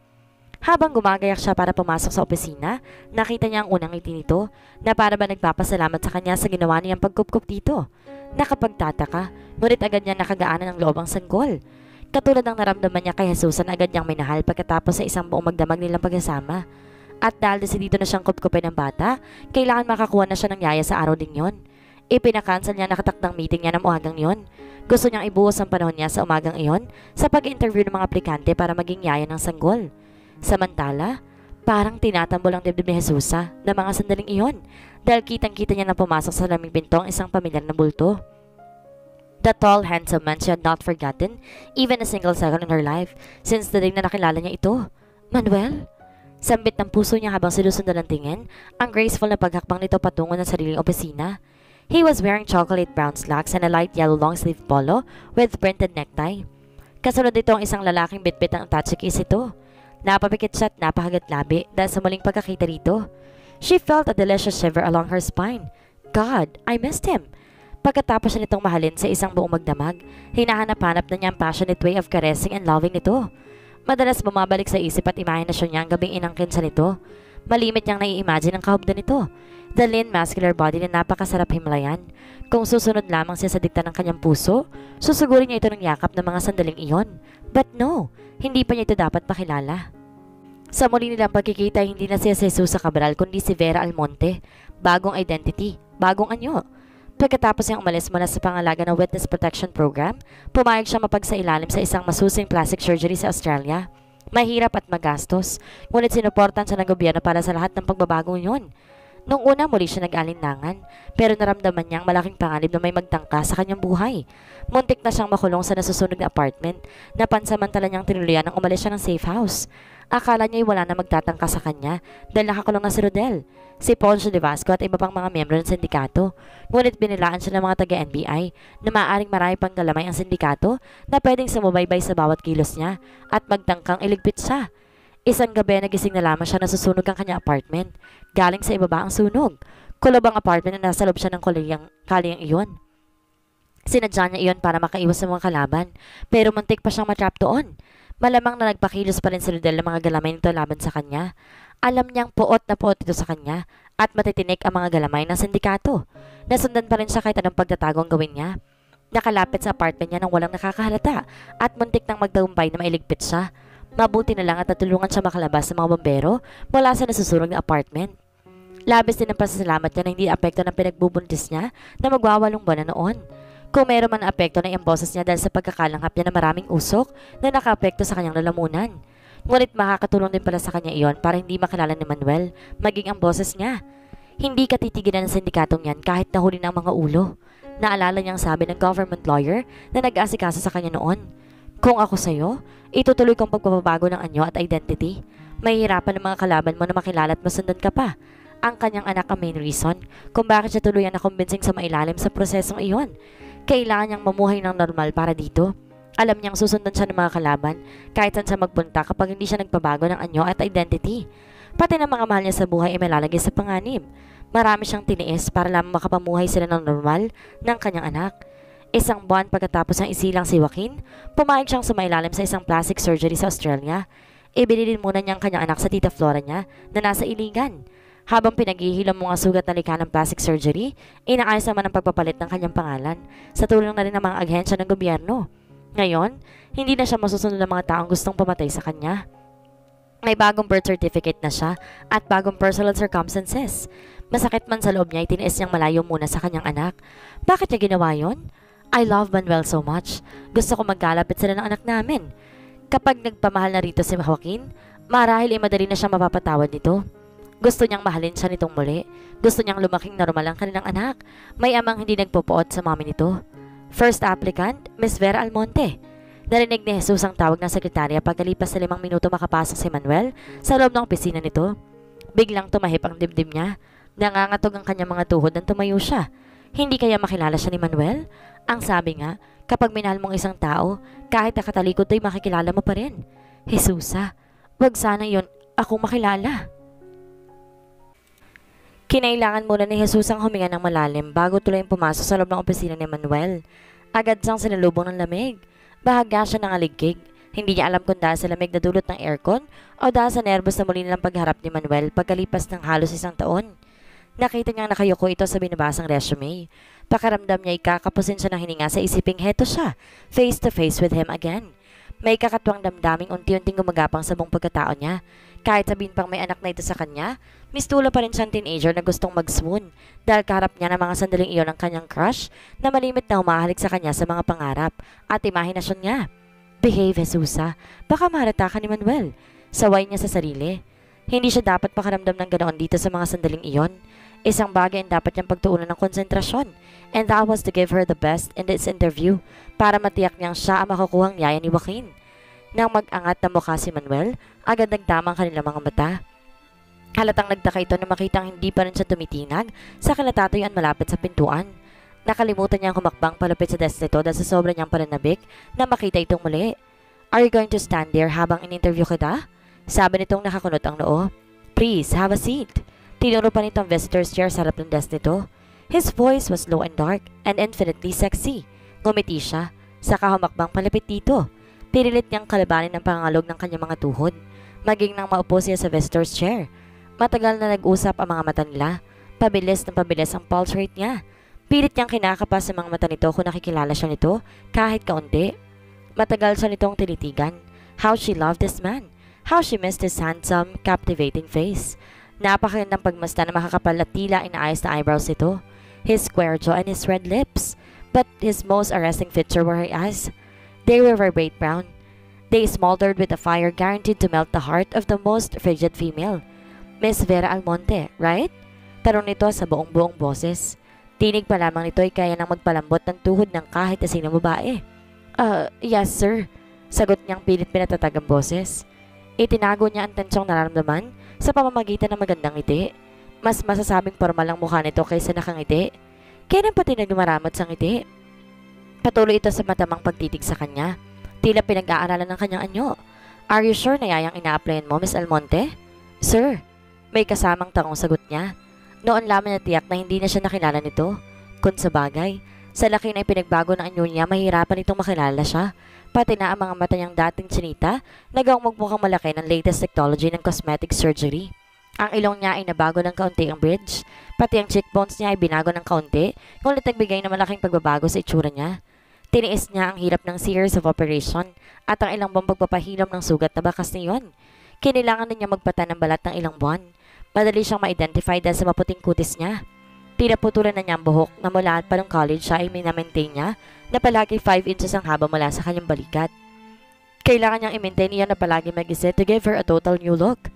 Habang gumagayak siya para pumasok sa opisina, nakita niya ang unang ngiti nito na para ba nagpapasalamat sa kanya sa ginawa niyang pagkupkup dito. Nakapagtataka, ngunit agad niya nakagaanan ng loob ang sanggol. Katulad ng naramdaman niya kay Jesusan agad niyang minahal pagkatapos sa isang buong magdamag nilang pagsasama. At dahil desidido na siyang kupkupin ng bata, kailangan makakuha na siya ng yaya sa araw din yon. Ipinakansel niya nakatakdang meeting niya ng umagang yon gusto niyang ibuhos ang panahon niya sa umagang iyon sa pag-interview ng mga aplikante para maging yaya ng sanggol. Samantala, parang tinatambol ang dibdib ni Jesusa na mga sandaling iyon dahil kitang-kita niya na pumasok sa laming pinto ang isang pamilyar na bulto. The tall, handsome man she had not forgotten even a single second in her life since the day na nakilala niya ito. Manuel? Sambit ng puso niya habang sinusundan ng tingin ang graceful na paghakbang nito patungo ng sariling opisina. He was wearing chocolate brown slacks and a light yellow long sleeve polo with printed necktie. Kasunod dito ang isang lalaking bitbit ng touchy case ito. Napapikit siya at napahagat labi dahil sa muling pagkakita rito. She felt a delicious shiver along her spine. God, I missed him. Pagkatapos siya nitong mahalin sa isang buong magdamag, hinahanap-hanap na niya ang passionate way of caressing and loving nito. Madalas bumabalik sa isip at imahinasyon niya ang gabing inangkin sa nito. Malimit niyang nai-imagine ang kahubda nito. The lean muscular body na napakasarap himlayan. Kung susunod lamang siya sa dikta ng kanyang puso, susugurin niya ito ng yakap ng mga sandaling iyon. But no, hindi pa niya ito dapat pakilala. Sa muli nilang pagkikita, hindi na siya si Jesus Cabral kundi si Vera Almonte. Bagong identity, bagong anyo. Pagkatapos niyang umalis mula sa pangalaga ng Witness Protection Program, pumayag siya mapagsailalim sa isang masusing plastic surgery sa Australia. Mahirap at magastos, ngunit sinuportan siya ng gobyerno para sa lahat ng pagbabagong yun. Nung una muli siya nag-alinlangan, pero naramdaman niyang malaking panganib na may magtangka sa kanyang buhay. Muntik na siyang makulong sa nasusunog na apartment, na pansamantala niyang tinuluyan nang umalis siya ng safe house. Akala niya ay wala na magtatangka sa kanya dahil nakakulong na si Rodel, si Poncio de Vasco at iba pang mga miyembro ng sindikato. Ngunit binilaan siya ng mga taga-NBI na maaaring marami pang galamay ang sindikato na pwedeng sumubaybay sa bawat kilos niya at magtangkang iligpit siya. Isang gabi nagising na lamang siya na susunog ang kanyang apartment. Galing sa ibaba ang sunog. Kulob ang apartment na nasa loob siya ng kaliyang, kaliyang iyon. Sinadya niya iyon para makaiwas sa mga kalaban, pero muntik pa siyang matrap doon. Malamang na nagpakilos pa rin si Rodel ng mga galamay nito laban sa kanya. Alam niyang puot na puot ito sa kanya at matitinik ang mga galamay ng sindikato. Nasundan pa rin siya kahit anong pagtatago ang gawin niya. Nakalapit sa apartment niya nang walang nakakahalata at muntik nang magtagumpay na mailigpit siya. Mabuti na lang at natulungan siya makalabas sa mga bombero mula sa nasusunog na apartment. Labis din ang pasasalamat niya na hindi apekto ng pinagbubuntis niya na magwawalong buwan na noon. Kung meron man apekto na boses niya dahil sa pagkakalanghap niya ng maraming usok na nakaapekto sa kanyang lalamunan. Ngunit makakatulong din pala sa kanya iyon para hindi makilala ni Manuel, maging ang boses niya. Hindi ka titigilan ng sindikatong yan kahit nahuli ng mga ulo. Naalala niyang sabi ng government lawyer na nag-aasikaso sa kanya noon. Kung ako sa'yo, itutuloy kong pagpapabago ng anyo at identity. Mahihirapan ng mga kalaban mo na makilala at masundan ka pa ang kanyang anak ang main reason kung bakit siya tuluyan na kumbensing sa mailalim sa prosesong iyon. Kailangan niyang mamuhay ng normal para dito. Alam niyang susundan siya ng mga kalaban kahit saan siya magpunta kapag hindi siya nagpabago ng anyo at identity. Pati ng mga mahal niya sa buhay ay malalagay sa panganib. Marami siyang tiniis para lamang makapamuhay sila ng normal ng kanyang anak. Isang buwan pagkatapos ng isilang si Joaquin, pumayag siyang sumailalim sa isang plastic surgery sa Australia. Ibinilin muna niyang kanyang anak sa tita Flora niya na nasa iligan. Habang pinaghihilom mga sugat na likha ng plastic surgery, inaayos naman ang pagpapalit ng kanyang pangalan sa tulong na rin ng mga ahensya ng gobyerno. Ngayon, hindi na siya masusunod ng mga taong gustong pamatay sa kanya. May bagong birth certificate na siya at bagong personal circumstances. Masakit man sa loob niya, itiniis niyang malayo muna sa kanyang anak. Bakit niya ginawa yon? I love Manuel so much. Gusto ko magkalapit sila ng anak namin. Kapag nagpamahal na rito si Joaquin, marahil ay madali na siyang mapapatawad nito. Gusto niyang mahalin siya nitong muli. Gusto niyang lumaking normal ang kanilang anak. May amang hindi nagpupuot sa mami nito. First applicant, Miss Vera Almonte. Narinig ni Jesus ang tawag ng sekretarya pagkalipas sa limang minuto makapasok si Manuel sa loob ng opisina nito. Biglang tumahip ang dibdib niya. Nangangatog ang kanyang mga tuhod nang tumayo siya. Hindi kaya makilala siya ni Manuel? Ang sabi nga, kapag minahal mong isang tao, kahit nakatalikod ay makikilala mo pa rin. Jesusa, wag sana yon ako makilala. Kinailangan muna ni Jesus ang huminga ng malalim bago tuloy pumasok sa loob ng opisina ni Manuel. Agad siyang sinalubong ng lamig. Bahaga siya ng aligkig. Hindi niya alam kung dahil sa lamig na dulot ng aircon o dahil sa nervous na muli nilang pagharap ni Manuel pagkalipas ng halos isang taon. Nakita niyang nakayuko ito sa binabasang resume. Pakaramdam niya ikakapusin siya ng hininga sa isiping heto siya, face to face with him again. May kakatwang damdaming unti-unting gumagapang sa buong pagkatao niya. Kahit sabihin pang may anak na ito sa kanya, mistula pa rin siyang teenager na gustong mag-swoon dahil karap niya ng mga sandaling iyon ng kanyang crush na malimit na humahalik sa kanya sa mga pangarap at imahinasyon niya. Behave, Jesusa. Baka maharata ka ni Manuel. Saway niya sa sarili. Hindi siya dapat pakaramdam ng ganoon dito sa mga sandaling iyon. Isang bagay ang dapat niyang pagtuunan ng konsentrasyon and that was to give her the best in this interview para matiyak niyang siya ang makukuhang yaya ni Joaquin. Nang mag-angat na mukha si Manuel, agad nagdama ang kanilang mga mata. Halatang nagtaka ito na makitang hindi pa rin siya tumitinag sa kinatatayuan malapit sa pintuan. Nakalimutan niyang humakbang palapit sa desk nito dahil sa sobrang niyang pananabik na makita itong muli. Are you going to stand there habang in-interview kita? Sabi nitong nakakunot ang noo. Please, have a seat. Tinuro pa nito ang visitor's chair sa harap ng desk nito. His voice was low and dark and infinitely sexy. Ngumiti siya, saka humakbang palapit dito. Pinilit niyang kalabanin ang pangalog ng kanyang mga tuhod, maging nang maupo siya sa visitor's chair. Matagal na nag-usap ang mga mata nila. Pabilis na pabilis ang pulse rate niya. Pilit niyang kinakapas sa mga mata nito kung nakikilala siya nito kahit kaunti. Matagal siya nitong tinitigan. How she loved this man. How she missed his handsome, captivating face. Napakagandang pagmasta na makakapal at tila inaayos na eyebrows nito. His square jaw and his red lips. But his most arresting feature were her eyes. They were vibrate brown. They smoldered with a fire guaranteed to melt the heart of the most frigid female. Miss Vera Almonte, right? Tanong nito sa buong-buong boses. Tinig pa lamang nito ay kaya nang magpalambot ng tuhod ng kahit na sinong babae. Uh, yes sir. Sagot niyang pilit pinatatag ang boses. Itinago niya ang tensyong nararamdaman sa pamamagitan ng magandang ngiti. Mas masasabing formal ang mukha nito kaysa nakangiti. Kailan pati nagmaramot sa ngiti? Patuloy ito sa matamang pagtitig sa kanya. Tila pinag-aaralan ng kanyang anyo. Are you sure na yayang ina-applyan mo, Miss Almonte? Sir, may kasamang tangong sagot niya. Noon lamang na tiyak na hindi na siya nakilala nito. Kung sa bagay, sa laki na pinagbago ng anyo niya, mahirapan itong makilala siya. Pati na ang mga mata niyang dating chinita, nagawang magmukhang malaki ng latest technology ng cosmetic surgery. Ang ilong niya ay nabago ng kaunti ang bridge, pati ang cheekbones niya ay binago ng kaunti, ngunit nagbigay ng malaking pagbabago sa itsura niya. Tiniis niya ang hirap ng series of operation at ang ilang buwang pagpapahilom ng sugat na bakas niyon. Kinilangan na niya magpata ng balat ng ilang buwan. Madali siyang ma-identify dahil sa maputing kutis niya. Pinaputulan na niya ang buhok na mula at palong college siya ay minamaintain niya na palagi 5 inches ang haba mula sa kanyang balikat. Kailangan niyang i-maintain iyon na palagi mag-isip to give her a total new look.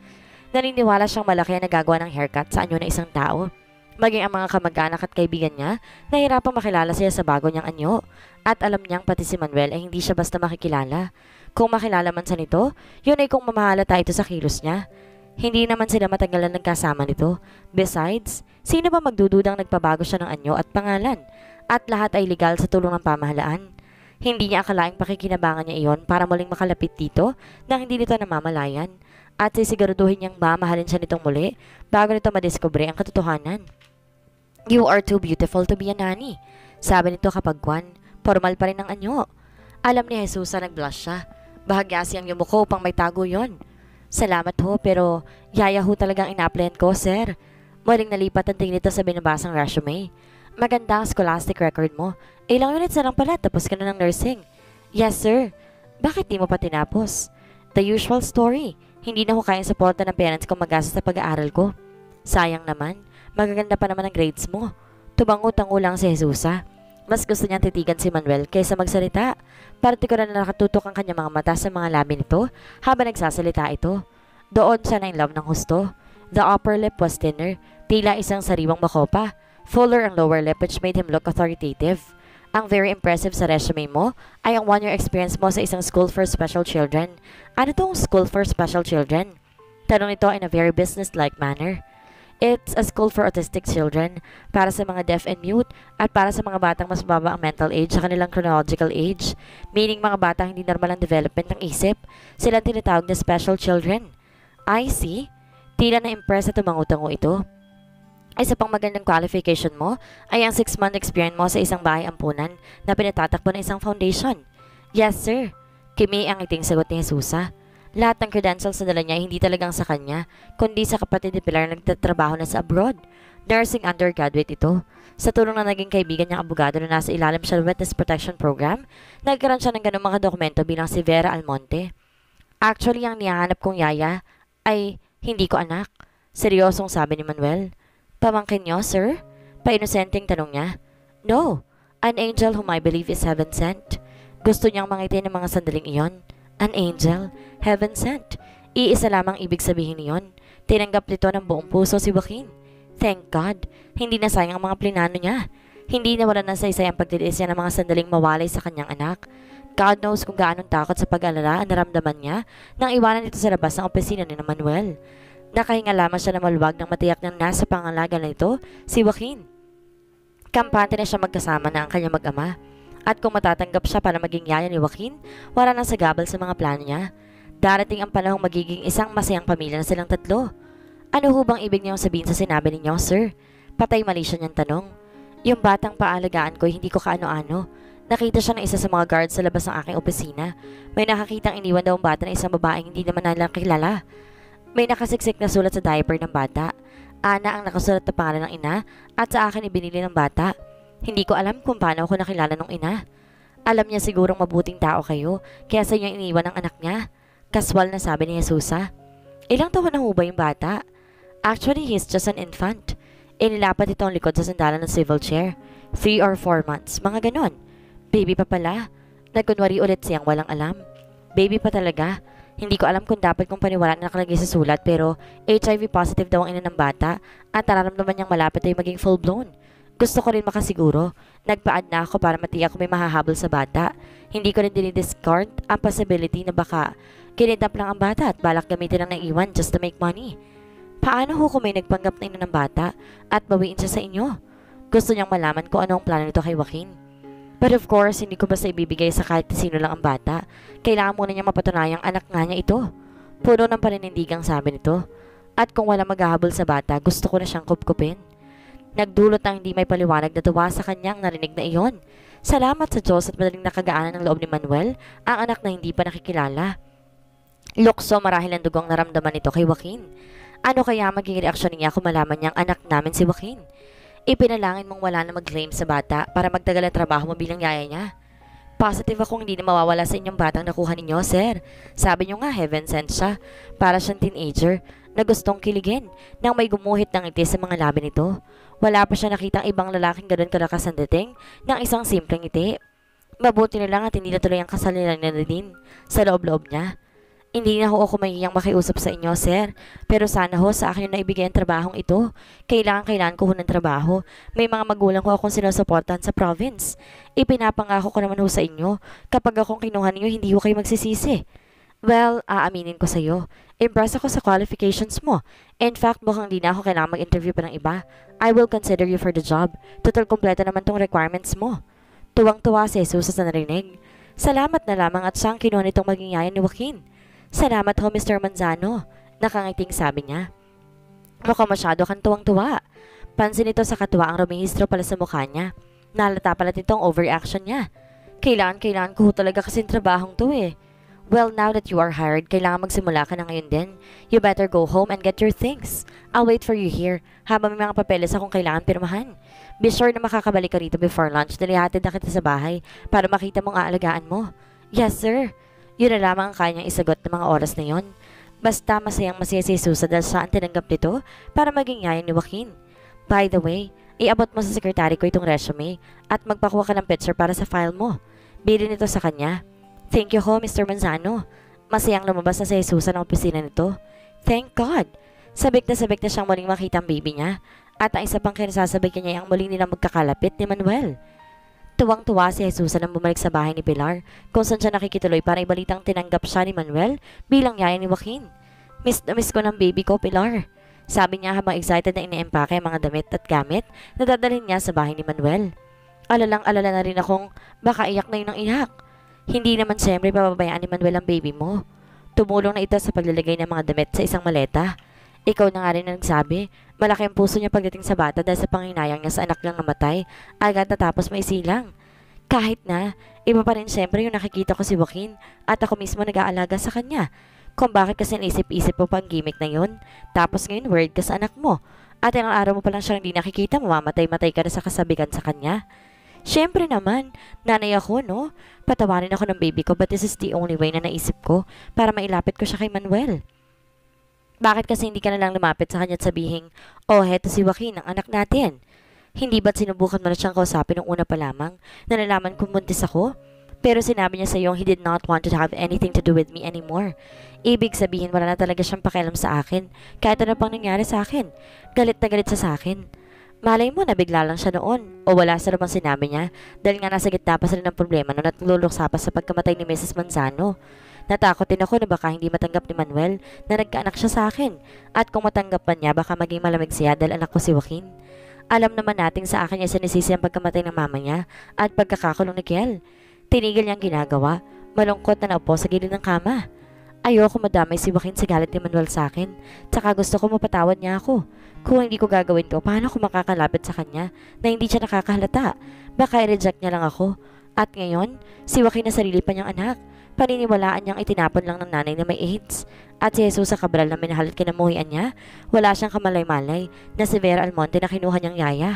Naniniwala siyang malaki ang nagagawa ng haircut sa anyo ng isang tao. Maging ang mga kamag-anak at kaibigan niya, nahirapang makilala siya sa bago niyang anyo. At alam niyang pati si Manuel ay hindi siya basta makikilala. Kung makilala man sa nito, yun ay kung mamahalata ito sa kilos niya. Hindi naman sila matagal na nagkasama nito. Besides, sino ba magdududang nagpabago siya ng anyo at pangalan? At lahat ay legal sa tulong ng pamahalaan. Hindi niya akalaing pakikinabangan niya iyon para muling makalapit dito nang hindi nito namamalayan at sisiguraduhin niyang mamahalin siya nitong muli bago nito madiskubre ang katotohanan. You are too beautiful to be a nanny. Sabi nito kapag Juan, formal pa rin ang anyo. Alam ni Jesus na nag-blush siya. Bahagya siyang yumuko upang may tago yon. Salamat ho, pero yaya ho talagang ina-applyan ko, sir. Muling nalipat ang tingin nito sa binabasang resume. Maganda ang scholastic record mo. Ilang units na lang pala, tapos ka na ng nursing. Yes, sir. Bakit di mo pa tinapos? The usual story. Hindi na ko kayang suporta ng parents ko magastos sa pag-aaral ko. Sayang naman, magaganda pa naman ang grades mo. Tumango-tango lang si Jesusa. Mas gusto niyang titigan si Manuel kaysa magsalita. Partikular na nakatutok ang kanyang mga mata sa mga labi nito habang nagsasalita ito. Doon siya na in love ng husto. The upper lip was thinner, tila isang sariwang makopa. Fuller ang lower lip which made him look authoritative. Ang very impressive sa resume mo ay ang one-year experience mo sa isang school for special children. Ano tong school for special children? Tanong ito in a very business-like manner. It's a school for autistic children, para sa mga deaf and mute, at para sa mga batang mas mababa ang mental age sa kanilang chronological age, meaning mga batang hindi normal ang development ng isip, silang tinatawag na special children. I see. Tila na-impress na tumangutango ito. Isa pang magandang qualification mo ay ang 6-month experience mo sa isang bahay ampunan na pinatatakbo ng isang foundation. Yes, sir. Kimi ang iting sagot ni Jesusa. Lahat ng credentials na dala niya hindi talagang sa kanya, kundi sa kapatid ni Pilar na nagtatrabaho na sa abroad. Nursing undergraduate ito. Sa tulong na naging kaibigan niyang abogado na nasa ilalim siya ng Witness Protection Program, nagkaroon siya ng ganung mga dokumento bilang si Vera Almonte. Actually, ang niyahanap kong yaya ay hindi ko anak. Seryosong sabi ni Manuel. Pamangkin niyo, sir? Painosenteng tanong niya. No, an angel whom I believe is heaven sent. Gusto niyang mangitin ng mga sandaling iyon. An angel, heaven sent. Iisa lamang ibig sabihin niyon. Tinanggap nito ng buong puso si Joaquin. Thank God, hindi na sayang ang mga plinano niya. Hindi na wala na sa ang pagtitiis niya ng mga sandaling mawalay sa kanyang anak. God knows kung gaano takot sa pag-alala ang naramdaman niya nang iwanan ito sa labas ng opisina ni Manuel. Nakahinga lamang siya na maluwag nang matiyak ng nasa pangalaga na ito, si Joaquin. Kampante na siya magkasama na ang kanyang mag-ama. At kung matatanggap siya para maging yaya ni Joaquin, wala nang sagabal sa mga plano niya. Darating ang panahong magiging isang masayang pamilya na silang tatlo. Ano ho bang ibig niyong sabihin sa sinabi ninyo, sir? Patay mali siya niyang tanong. Yung batang paalagaan ko, hindi ko kaano-ano. Nakita siya ng isa sa mga guards sa labas ng aking opisina. May nakakitang iniwan daw ang bata ng isang babaeng hindi naman nalang kilala. May nakasiksik na sulat sa diaper ng bata. Ana ang nakasulat na pangalan ng ina at sa akin ibinili ng bata. Hindi ko alam kung paano ako nakilala ng ina. Alam niya sigurong mabuting tao kayo kaya sa inyo iniwan ang anak niya. Kaswal na sabi ni Jesusa. Ilang taon na ho ba yung bata? Actually, he's just an infant. Inilapat ito ang likod sa sandalan ng civil chair. Three or four months, mga ganon. Baby pa pala. Nagkunwari ulit siyang walang alam. Baby pa talaga. Hindi ko alam kung dapat kong paniwalaan na nakalagay sa sulat pero HIV positive daw ang ina ng bata at nararamdaman niyang malapit ay maging full-blown. Gusto ko rin makasiguro. Nagpaad na ako para matiyak kung may mahahabol sa bata. Hindi ko rin dinidiscard ang possibility na baka kinidnap lang ang bata at balak gamitin ang naiwan just to make money. Paano ho kung may nagpanggap na ina ng bata at bawiin siya sa inyo? Gusto niyang malaman kung ano ang plano nito kay Joaquin. But of course, hindi ko basta ibibigay sa kahit sino lang ang bata. Kailangan muna niya mapatunayang anak nga niya ito. Puno ng paninindigang sabi nito. At kung wala maghahabol sa bata, gusto ko na siyang kupkupin. Nagdulot ng hindi may paliwanag na tuwa sa kanyang narinig na iyon. Salamat sa Diyos at madaling nakagaanan ng loob ni Manuel, ang anak na hindi pa nakikilala. Lukso marahil ang dugong naramdaman nito kay Joaquin. Ano kaya magiging reaksyon niya kung malaman niyang anak namin si Joaquin? Ipinalangin mong wala na mag-claim sa bata para magtagal ang trabaho mo bilang yaya niya. Positive akong hindi na mawawala sa inyong batang nakuha ninyo, sir. Sabi niyo nga, heaven sent siya. Para siyang teenager na gustong kiligin nang may gumuhit ng ngiti sa mga labi nito. Wala pa siya nakitang ibang lalaking ganun kalakas ang dating ng isang simpleng ngiti. Mabuti na lang at hindi natuloy ang kasal nila ni Nadine sa loob-loob niya. Hindi na ho ako mahihiyang makiusap sa inyo, sir. Pero sana ho sa akin na ibigay ang trabahong ito. Kailangan kailangan ko ho ng trabaho. May mga magulang ko akong sinusuportahan sa province. Ipinapangako ko naman ho sa inyo. Kapag akong kinuha ninyo, hindi ho kayo magsisisi. Well, aaminin ko sa iyo. Impress ako sa qualifications mo. In fact, mukhang di na ako kailangan mag-interview pa ng iba. I will consider you for the job. Total kompleto naman tong requirements mo. Tuwang-tuwa si Jesus sa narinig. Salamat na lamang at siyang kinuha nitong maging yayan ni Joaquin. Salamat ho, Mr. Manzano. Nakangiting sabi niya. Mukhang masyado kang tuwang-tuwa. Pansin nito sa katuwa ang rumihistro pala sa mukha niya. Nalata pala nitong overreaction niya. Kailangan-kailangan ko talaga kasing trabahong to eh. Well, now that you are hired, kailangan magsimula ka na ngayon din. You better go home and get your things. I'll wait for you here, habang may mga papeles akong kailangan pirmahan. Be sure na makakabalik ka rito before lunch, dalihatid na kita sa bahay para makita mong aalagaan mo. Yes, sir. Yun na lamang ang kanyang isagot ng mga oras na yon. Basta masayang masaya si Susa dahil siya ang tinanggap nito para maging yayan ni Joaquin. By the way, iabot mo sa sekretary ko itong resume at magpakuha ka ng picture para sa file mo. Bilin ito sa kanya. Thank you ho, Mr. Manzano. Masayang lumabas na si Jesusa ng opisina nito. Thank God! Sabik na sabik na siyang muling makita ang baby niya. At ang isa pang kinasasabik niya ay ang muling nilang magkakalapit ni Manuel. Tuwang-tuwa si Jesusa nang bumalik sa bahay ni Pilar kung saan siya nakikituloy para ibalitang tinanggap siya ni Manuel bilang yaya ni Joaquin. Miss na miss ko ng baby ko, Pilar. Sabi niya habang excited na iniempake ang mga damit at gamit na dadalhin niya sa bahay ni Manuel. Alalang alala na rin akong baka iyak na yun ng iyak. Hindi naman siyempre pababayaan ni Manuel ang baby mo. Tumulong na ito sa paglalagay ng mga damit sa isang maleta. Ikaw na nga rin ang nagsabi, malaki ang puso niya pagdating sa bata dahil sa panginayang niya sa anak niyang namatay, agad natapos may silang. Kahit na, iba pa rin siyempre yung nakikita ko si Joaquin at ako mismo nag-aalaga sa kanya. Kung bakit kasi naisip-isip mo pang gimmick na yun, tapos ngayon word ka sa anak mo, at ilang araw mo pa lang siyang hindi nakikita, mamamatay-matay ka na sa kasabigan sa kanya. Siyempre naman, nanay ako, no? Patawarin ako ng baby ko but this is the only way na naisip ko para mailapit ko siya kay Manuel. Bakit kasi hindi ka na lang lumapit sa kanya at sabihin, oh, heto si Joaquin, ang anak natin. Hindi ba't sinubukan mo na siyang kausapin nung una pa lamang na nalaman kung buntis ako? Pero sinabi niya sa iyo he did not want to have anything to do with me anymore. Ibig sabihin wala na talaga siyang pakialam sa akin kahit ano pang nangyari sa akin. Galit na galit sa akin. Malay mo, nabigla lang siya noon. O wala sa namang sinabi niya dahil nga nasa gitna pa sila ng problema noon at nululuksa pa sa pagkamatay ni Mrs. Manzano. Natakot din ako na baka hindi matanggap ni Manuel na nagkaanak siya sa akin. At kung matanggap pa niya, baka maging malamig siya dahil anak ko si Joaquin. Alam naman natin sa akin niya sinisisi ang pagkamatay ng mama niya at pagkakakulong ni Kiel. Tinigil niyang ginagawa. Malungkot na naupo sa gilid ng kama. Ayoko madamay si Joaquin sa galit ni Manuel sa akin. Tsaka gusto ko mapatawad niya ako. Kung hindi ko gagawin to, paano ko makakalapit sa kanya na hindi siya nakakahalata? Baka i-reject niya lang ako. At ngayon, si Joaquin na sarili pa niyang anak. Paniniwalaan niyang itinapon lang ng nanay na may AIDS. At si Jesus sa Cabral na minahal at kinamuhian niya, wala siyang kamalay-malay na si Vera Almonte na kinuha niyang yaya.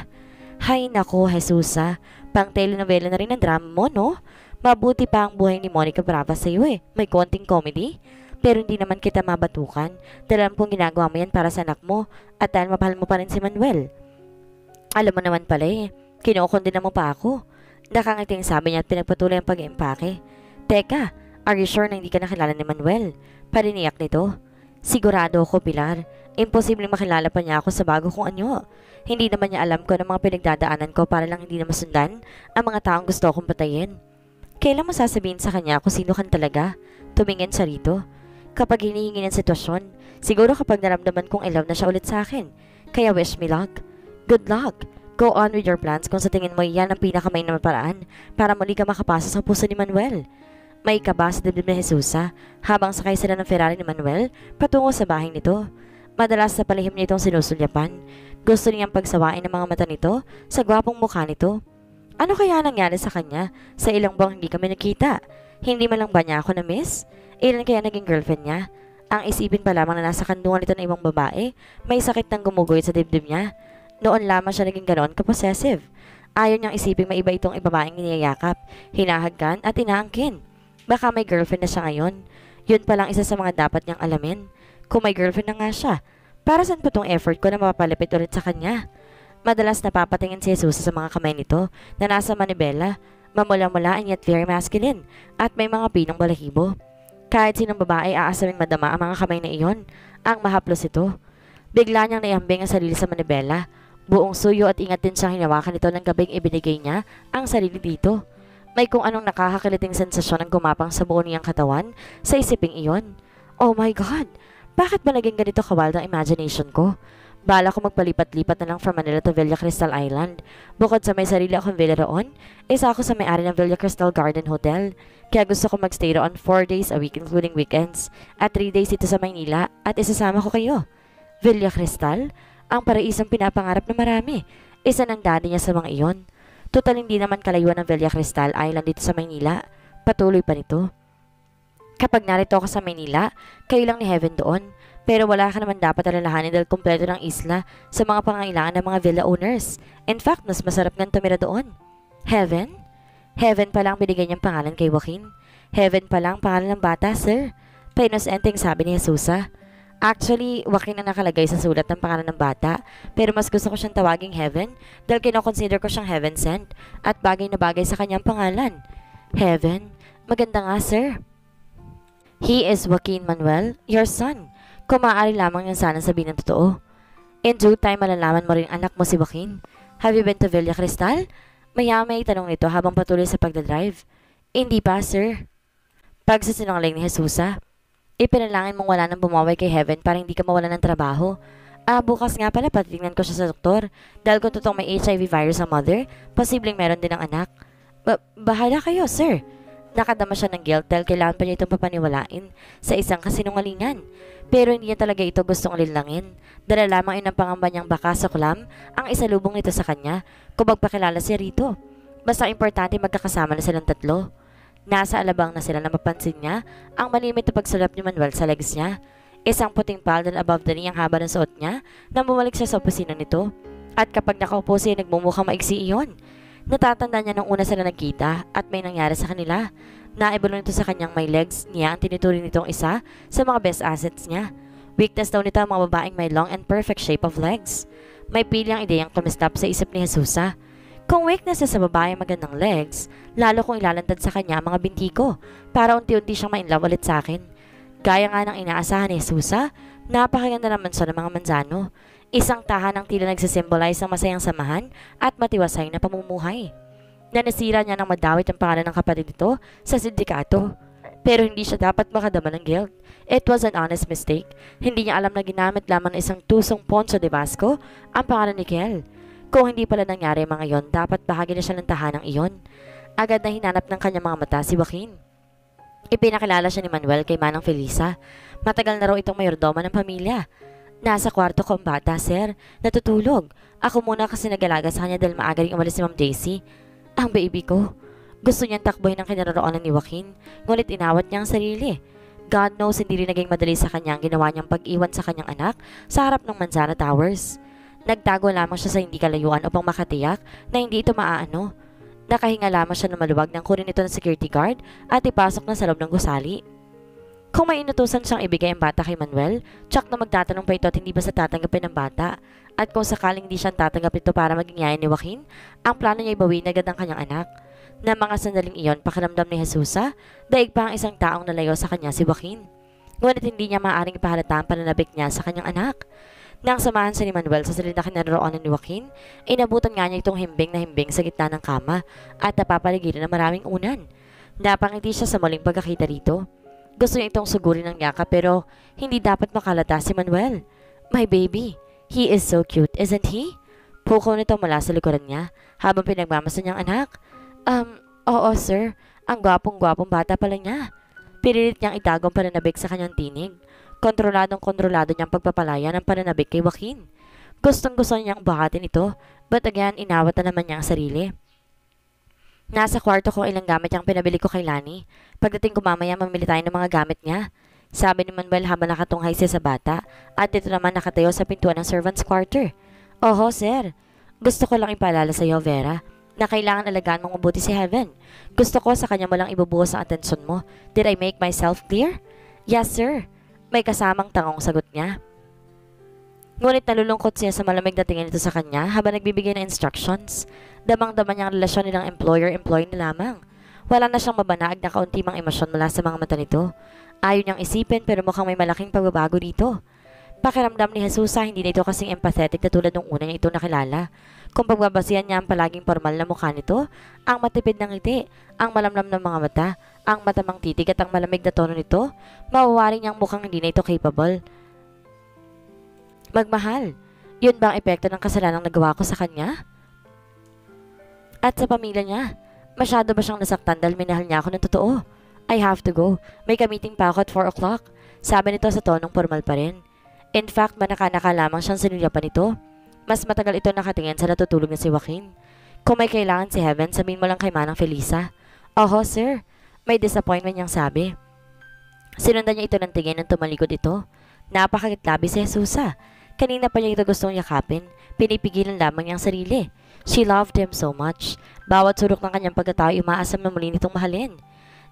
Hay nako, Jesusa. Pang telenovela na rin ang drama mo, no? Mabuti pa ang buhay ni Monica Brava sa iyo eh. May konting comedy. Pero hindi naman kita mabatukan dahil kong ginagawa mo yan para sa anak mo at dahil mapahal mo pa rin si Manuel. Alam mo naman pala eh, kinukundina mo pa ako. Nakangiting sabi niya at pinagpatuloy ang pag-iimpake. Teka, are you sure na hindi ka nakilala ni Manuel? Pariniyak nito. Sigurado ako, Pilar. Imposible makilala pa niya ako sa bago kong anyo. Hindi naman niya alam ko ng mga pinagdadaanan ko para lang hindi na masundan ang mga taong gusto akong patayin. Kailan mo sasabihin sa kanya kung sino kan talaga? Tumingin sa rito. Kapag hinihingi ng sitwasyon, siguro kapag naramdaman kong ilaw na siya ulit sa akin. Kaya wish me luck. Good luck. Go on with your plans kung sa tingin mo yan ang pinakamay na paraan para muli ka makapasa sa puso ni Manuel. May kaba sa dibdib ni Jesusa habang sakay sila ng Ferrari ni Manuel patungo sa bahay nito. Madalas sa palihim niya itong sinusulyapan. Gusto niyang pagsawain ng mga mata nito sa gwapong mukha nito. Ano kaya nangyari sa kanya sa ilang buwang hindi kami nakita? Hindi man lang ba niya ako na-miss? Ilan kaya naging girlfriend niya? Ang isipin pa lamang na nasa kandungan ito ng ibang babae, may sakit ng gumuguhit sa dibdib niya. Noon lamang siya naging ganoon kapossessive. Ayaw niyang isipin may iba itong ibabaeng niyayakap, hinahagkan at inaangkin. Baka may girlfriend na siya ngayon. Yun pa lang isa sa mga dapat niyang alamin. Kung may girlfriend na nga siya, para saan pa tong effort ko na mapapalapit ulit sa kanya? Madalas napapatingin si Jesus sa mga kamay nito na nasa manibela, mamula-mula and yet very masculine, at may mga pinong balahibo. Kahit sinong babae aasaming madama ang mga kamay na iyon, ang mahaplos ito. Bigla niyang naiambing ang sarili sa manibela. Buong suyo at ingat din siyang hinawakan ito ng gabing ibinigay niya ang sarili dito. May kung anong nakakakiliting sensasyon ang gumapang sa buo niyang katawan sa isiping iyon. Oh my God! Bakit ba naging ganito kawild ang imagination ko? Bala ko magpalipat-lipat na lang from Manila to Villa Crystal Island. Bukod sa may sarili akong villa roon, isa ako sa may-ari ng Villa Crystal Garden Hotel. Kaya gusto ko magstay roon 4 days a week including weekends at 3 days dito sa Maynila at isasama ko kayo. Villa Cristal? Ang paraisang pinapangarap ng marami. Isa ng daddy niya sa mga iyon. Total hindi naman kalayuan ng Villa Cristal Island dito sa Maynila. Patuloy pa nito. Kapag narito ako sa Maynila, kayo lang ni Heaven doon. Pero wala ka naman dapat alalahanin dahil kumpleto ng isla sa mga pangangailangan ng mga villa owners. In fact, mas masarap nga tumira doon. Heaven? Heaven pa lang binigay niyang pangalan kay Joaquin. Heaven pa lang pangalan ng bata, sir. Painosenteng sabi ni Jesusa. Actually, Joaquin na nakalagay sa sulat ng pangalan ng bata, pero mas gusto ko siyang tawaging Heaven dahil kinoconsider ko siyang Heaven sent at bagay na bagay sa kanyang pangalan. Heaven? Maganda nga, sir. He is Joaquin Manuel, your son. Kung maaari lamang niyang sana sabihin ng totoo. In due time, malalaman mo rin anak mo si Joaquin. Have you been to Villa Cristal? Maya may tanong nito habang patuloy sa pagdadrive. Hindi pa, sir. Pagsasinungaling ni Jesusa, ipinalangin mong wala nang bumaway kay Heaven para hindi ka mawala ng trabaho. Ah, bukas nga pala patitingnan ko siya sa doktor. Dahil kung totoong may HIV virus ang mother, posibleng meron din ang anak. Ba bahala kayo, sir. Nakadama siya ng guilt dahil kailangan pa niya itong papaniwalain sa isang kasinungalingan. Pero hindi niya talaga ito gustong linlangin. Dala lamang yun ang pangamba niyang baka sa kulam ang isalubong nito sa kanya kung magpakilala siya rito. Basta importante magkakasama na silang tatlo. Nasa alabang na sila na mapansin niya ang malimit na pagsulap ni Manuel sa legs niya. Isang puting paldan above the knee ang haba ng suot niya nang bumalik siya sa opisina nito. At kapag nakaupo siya nagmumukhang maigsi iyon. Natatanda niya nung una sila nagkita at may nangyari sa kanila. Naibalo nito sa kanyang may legs niya ang tinuturing nitong isa sa mga best assets niya. Weakness daw nito ang mga babaeng may long and perfect shape of legs. May pili ang ideyang kumistap sa isip ni Jesusa. Kung weakness sa babae magandang legs, lalo kong ilalantad sa kanya ang mga binti ko para unti-unti siyang ma-inlove ulit sa akin. Gaya nga ng inaasahan ni Jesusa, napakaganda naman siya ng mga manzano. Isang tahanang tila nagsisimbolize ng masayang samahan at matiwasay na pamumuhay. Nanasira niya ng madawit ang pangalan ng kapatid nito sa sindikato. Pero hindi siya dapat makadama ng guilt. It was an honest mistake. Hindi niya alam na ginamit lamang ng isang tusong Ponso de Vasco ang pangalan ni Kel. Kung hindi pala nangyari mga yon, dapat bahagi na siya ng tahanang iyon. Agad na hinanap ng kanyang mga mata si Joaquin. Ipinakilala siya ni Manuel kay Manang Felisa. Matagal na raw itong mayordoma ng pamilya. Nasa kwarto ko ang bata, sir. Natutulog. Ako muna kasi nag-alaga sa kanya dahil maaga rin umalis si Ma'am Daisy. Ang baby ko. Gusto niyang takboy ng kinaroroonan ni Joaquin, ngunit inawat niya ang sarili. God knows hindi rin naging madali sa kanya ang ginawa niyang pag-iwan sa kanyang anak sa harap ng Manzana Towers. Nagtago lamang siya sa hindi kalayuan upang makatiyak na hindi ito maaano. Nakahinga lamang siya na maluwag nang kunin ito ng security guard at ipasok na sa loob ng gusali. Kung may inutusan siyang ibigay ang bata kay Manuel, tsak na magtatanong pa ito at hindi ba sa tatanggapin ng bata. At kung sakaling hindi siya tatanggap ito para maging yayan ni Joaquin, ang plano niya ibawin agad ang kanyang anak. Na mga sandaling iyon, pakiramdam ni Jesusa, daig pa ang isang taong nalayo sa kanya si Joaquin. Ngunit hindi niya maaaring ipahalata ang pananabik niya sa kanyang anak. Nang samahan sa ni Manuel sa salita kinaroonan ni Joaquin, inabutan nga niya itong himbing na himbing sa gitna ng kama at napapaligiran ng maraming unan. Napangiti siya sa muling pagkakita rito. Gusto niya itong sugurin ng yaka pero hindi dapat makalata si Manuel. My baby, he is so cute, isn't he? Pukaw nito mula sa likuran niya habang pinagmamasa niyang anak. Um, oo sir, ang gwapong-gwapong bata pala niya. Pinilit niyang itago ang pananabik sa kanyang tinig. Kontroladong kontrolado niyang pagpapalaya ng pananabik kay Joaquin. Gustong gusto niyang bakatin ito, but again, inawat na naman niya ang sarili. Nasa kwarto ko ilang gamit yung pinabili ko kay Lani. Pagdating ko mamaya, mamili tayo ng mga gamit niya. Sabi ni Manuel habang nakatunghay siya sa bata at ito naman nakatayo sa pintuan ng servant's quarter. Oho, sir. Gusto ko lang ipaalala sa iyo, Vera, na kailangan alagaan mong mabuti si Heaven. Gusto ko sa kanya mo lang ibubuhos ang atensyon mo. Did I make myself clear? Yes, sir. May kasamang tangong sagot niya. Ngunit nalulungkot siya sa malamig na tingin nito sa kanya habang nagbibigay ng instructions. Damang-dama niyang relasyon nilang employer-employee na lamang. Wala na siyang mabanaag na kaunti mang emosyon mula sa mga mata nito. Ayaw niyang isipin pero mukhang may malaking pagbabago dito. Pakiramdam ni Jesusa hindi na ito kasing empathetic na tulad nung una niya ito nakilala. Kung pagbabasihan niya ang palaging formal na mukha nito, ang matipid ng ngiti, ang malamlam ng mga mata, ang matamang titig at ang malamig na tono nito, mawawari niyang mukhang hindi na ito capable. Magmahal, yun ba ang epekto ng kasalanang nagawa ko sa kanya? At sa pamilya niya, masyado ba siyang nasaktan dahil minahal niya ako ng totoo? I have to go. May kamiting pa ako at 4 o'clock. Sabi nito sa tonong formal pa rin. In fact, manaka-naka lamang siyang sinulya pa nito. Mas matagal ito nakatingin sa natutulog na si Joaquin. Kung may kailangan si Heaven, sabihin mo lang kay Manang Felisa. Oho, sir. May disappointment niyang sabi. Sinundan niya ito ng tingin nang tumalikod ito. Napakagitlabi si Jesusa. Kanina pa niya ito gustong yakapin. Pinipigilan lamang niyang sarili. She loved him so much. Bawat surok ng kanyang pagkatao umaasam na muli nitong mahalin.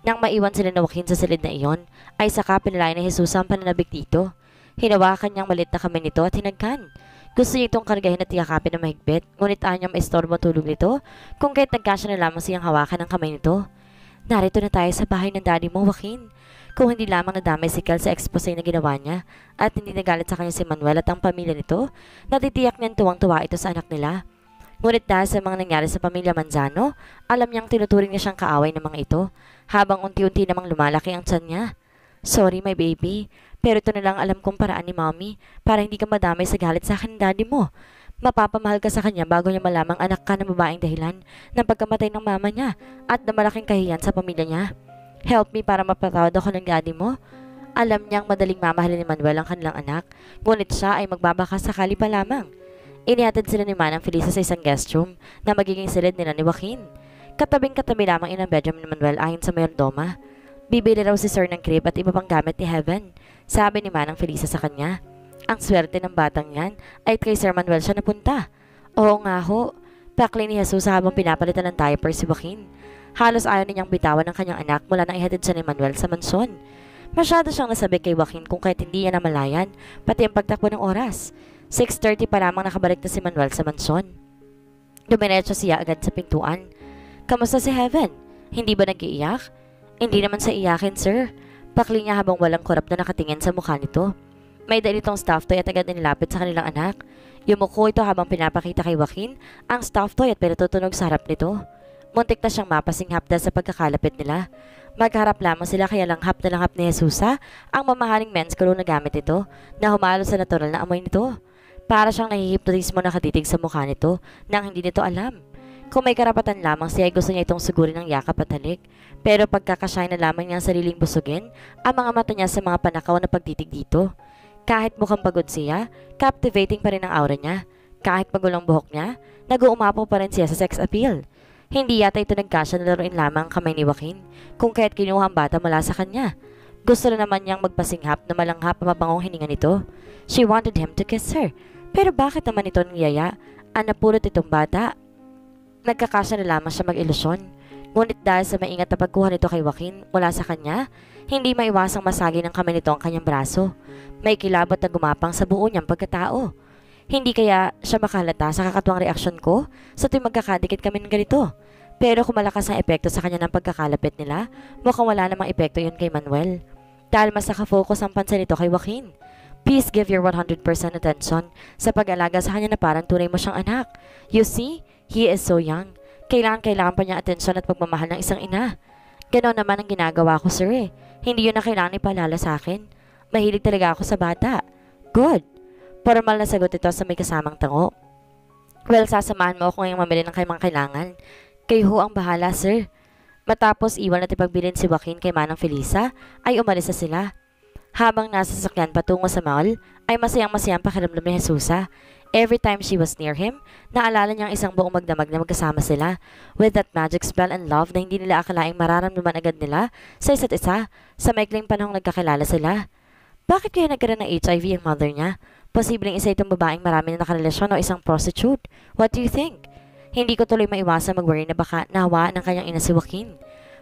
Nang maiwan sila na Joaquin sa silid na iyon, ay saka pinalayan ni Jesus ang pananabik dito. Hinawakan niyang malit na kami nito at hinagkan. Gusto niya itong kargahin at yakapin na mahigpit, ngunit ayaw niyang maistorbo tulog nito kung kahit nagkasya na lamang siyang hawakan ng kamay nito. Narito na tayo sa bahay ng daddy mo, Joaquin. Kung hindi lamang nadamay si Kel sa expose na ginawa niya at hindi nagalit sa kanya si Manuel at ang pamilya nito, natitiyak niyang tuwang-tuwa ito sa anak nila. Ngunit dahil sa mga nangyari sa pamilya Manzano, alam niyang tinuturing niya siyang kaaway ng mga ito habang unti-unti namang lumalaki ang tiyan niya. Sorry my baby, pero ito na lang alam kong paraan ni mommy para hindi ka madamay sa galit sa akin daddy mo. Mapapamahal ka sa kanya bago niya malamang anak ka ng babaeng dahilan ng pagkamatay ng mama niya at na malaking kahiyan sa pamilya niya. Help me para mapatawad ako ng daddy mo. Alam niyang madaling mamahalin ni Manuel ang kanilang anak, ngunit siya ay magbabaka sakali pa lamang. Inihatid sila ni Manang Felisa sa isang guest room na magiging silid nila ni Joaquin. Katabing katabi lamang inang bedroom ni Manuel ayon sa mayordoma. Bibili raw si Sir ng crib at iba pang gamit ni Heaven. Sabi ni Manang Felisa sa kanya. Ang swerte ng batang yan ay kay Sir Manuel siya napunta. Oo nga ho. Pakli ni Jesus habang pinapalitan ng diaper si Joaquin. Halos ayaw niyang bitawan ng kanyang anak mula nang ihatid siya ni Manuel sa mansyon. Masyado siyang nasabi kay Joaquin kung kahit hindi niya namalayan, pati ang pagtakbo ng oras. 6.30 pa lamang nakabalik na si Manuel sa mansyon. Dumiretso siya agad sa pintuan. Kamusta si Heaven? Hindi ba nag-iiyak? Hindi naman sa iyakin, sir. Pakli niya habang walang korap na nakatingin sa mukha nito. May dalitong staff toy at agad nilapit sa kanilang anak. Yumuko ito habang pinapakita kay Joaquin ang staff toy at pinatutunog sa harap nito. Muntik na siyang mapasinghap dahil sa pagkakalapit nila. Magharap lamang sila kaya langhap na langhap ni Jesusa ang mamahaling men's crew na gamit ito na humalo sa natural na amoy nito. Para siyang nahihipnotismo na katitig sa mukha nito nang hindi nito alam. Kung may karapatan lamang siya ay gusto niya itong sugurin ng yakap at halik. Pero pagkakasya na lamang niya ang sariling busugin, ang mga mata niya sa mga panakaw na pagtitig dito. Kahit mukhang pagod siya, captivating pa rin ang aura niya. Kahit magulong buhok niya, nag-uumapaw pa rin siya sa sex appeal. Hindi yata ito nagkasya na laruin lamang ang kamay ni Joaquin, kung kaya't kinuha ang bata mula sa kanya. Gusto na naman niyang magpasinghap na malanghap ang mabangong hininga nito. She wanted him to kiss her, pero bakit naman ito nangyaya? Anapulot itong bata. Nagkakasya na lamang siya mag-ilusyon. Ngunit dahil sa maingat na pagkuha nito kay Joaquin mula sa kanya, hindi maiwasang masagi ng kamay nito ang kanyang braso. May kilabot na gumapang sa buo niyang pagkatao. Hindi kaya siya makalata sa kakatuwang reaksyon ko sa tuwing magkakadikit kami ng ganito. Pero kung malakas ang epekto sa kanya ng pagkakalapit nila, mukhang wala namang epekto yun kay Manuel. Dahil mas nakafocus ang pansin nito kay Joaquin. Please give your 100% attention sa pag-alaga sa kanya na parang tunay mo siyang anak. You see, he is so young. Kailangan-kailangan pa niya atensyon at pagmamahal ng isang ina. Ganon naman ang ginagawa ko, sir eh. Hindi yun na kailangan ipaalala sa akin. Mahilig talaga ako sa bata. Good. Formal na sagot ito sa may kasamang tango. Well, sasamahan mo ako ngayong mamili ng kayong mga kailangan. Kayo ho ang bahala, sir. Matapos iwan at ipagbilin si Joaquin kay Manang Felisa, ay umalis na sila. Habang nasa sasakyan patungo sa mall, ay masayang-masayang pakiramdam ni Jesusa. Every time she was near him, naalala niyang isang buong magdamag na magkasama sila with that magic spell and love na hindi nila akalaing mararamdaman agad nila sa isa't isa sa maikling panahong nagkakilala sila. Bakit kaya nagkaroon ng HIV ang mother niya? Posibleng isa itong babaeng marami na nakarelasyon o isang prostitute. What do you think? Hindi ko tuloy maiwasan mag-worry na baka nawa ng kanyang ina si Joaquin.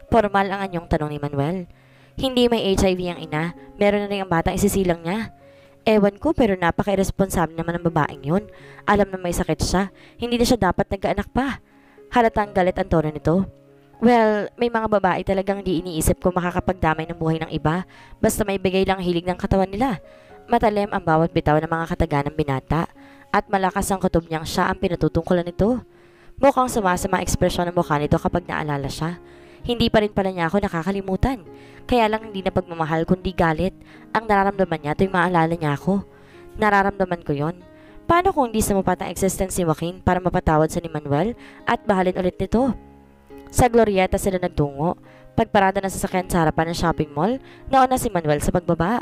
Formal ang anyong tanong ni Manuel. Hindi may HIV ang ina, meron na rin ang batang isisilang niya. Ewan ko pero napaka-irresponsable naman ng babaeng yun. Alam na may sakit siya, hindi na siya dapat nagkaanak pa. Halatang galit ang tono nito. Well, may mga babae talagang di iniisip kung makakapagdamay ng buhay ng iba basta may bigay lang hilig ng katawan nila. Matalim ang bawat bitaw ng mga kataganang binata at malakas ang kutob niyang siya ang pinatutungkulan nito. Mukhang sumasama ekspresyon ng mukha nito kapag naalala siya. Hindi pa rin pala niya ako nakakalimutan. Kaya lang hindi na pagmamahal kundi galit. Ang nararamdaman niya tuwing maalala niya ako. Nararamdaman ko yon. Paano kung hindi sumupat ang existence ni Joaquin para mapatawad sa ni Manuel at bahalin ulit nito? Sa Glorieta sila nagtungo. Pagparada na sasakyan sa harapan ng shopping mall, nauna si Manuel sa pagbaba.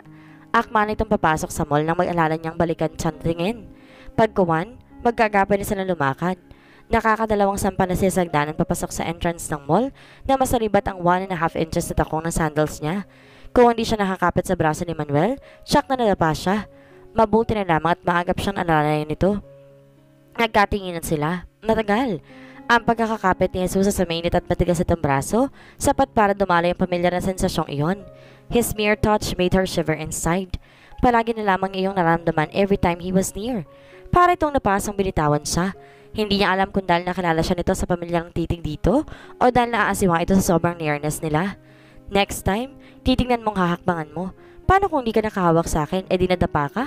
Akma nitong papasok sa mall nang mag-alala niyang balikan siyang tingin. Pagkuwan, magkagapay na sila lumakad. Nakakadalawang sampa na siya papasok sa entrance ng mall na masalibat ang 1 and a half inches na takong ng sandals niya. Kung hindi siya nakakapit sa braso ni Manuel, shock na nadapa siya. Mabuti na lamang at maagap siyang alalayan nito. Nagkatinginan sila. Matagal. Ang pagkakakapit ni Jesus sa mainit at matigas itong braso, sapat para dumalo yung pamilyar na sensasyong iyon. His mere touch made her shiver inside. Palagi na lamang iyong naramdaman every time he was near. Para itong napasang binitawan siya. Hindi niya alam kung dahil nakilala siya nito sa pamilyang titig dito o dahil naaasiwa ito sa sobrang nearness nila. Next time, titingnan mong hahakbangan mo. Paano kung di ka nakahawak sa akin, edi nadapa ka?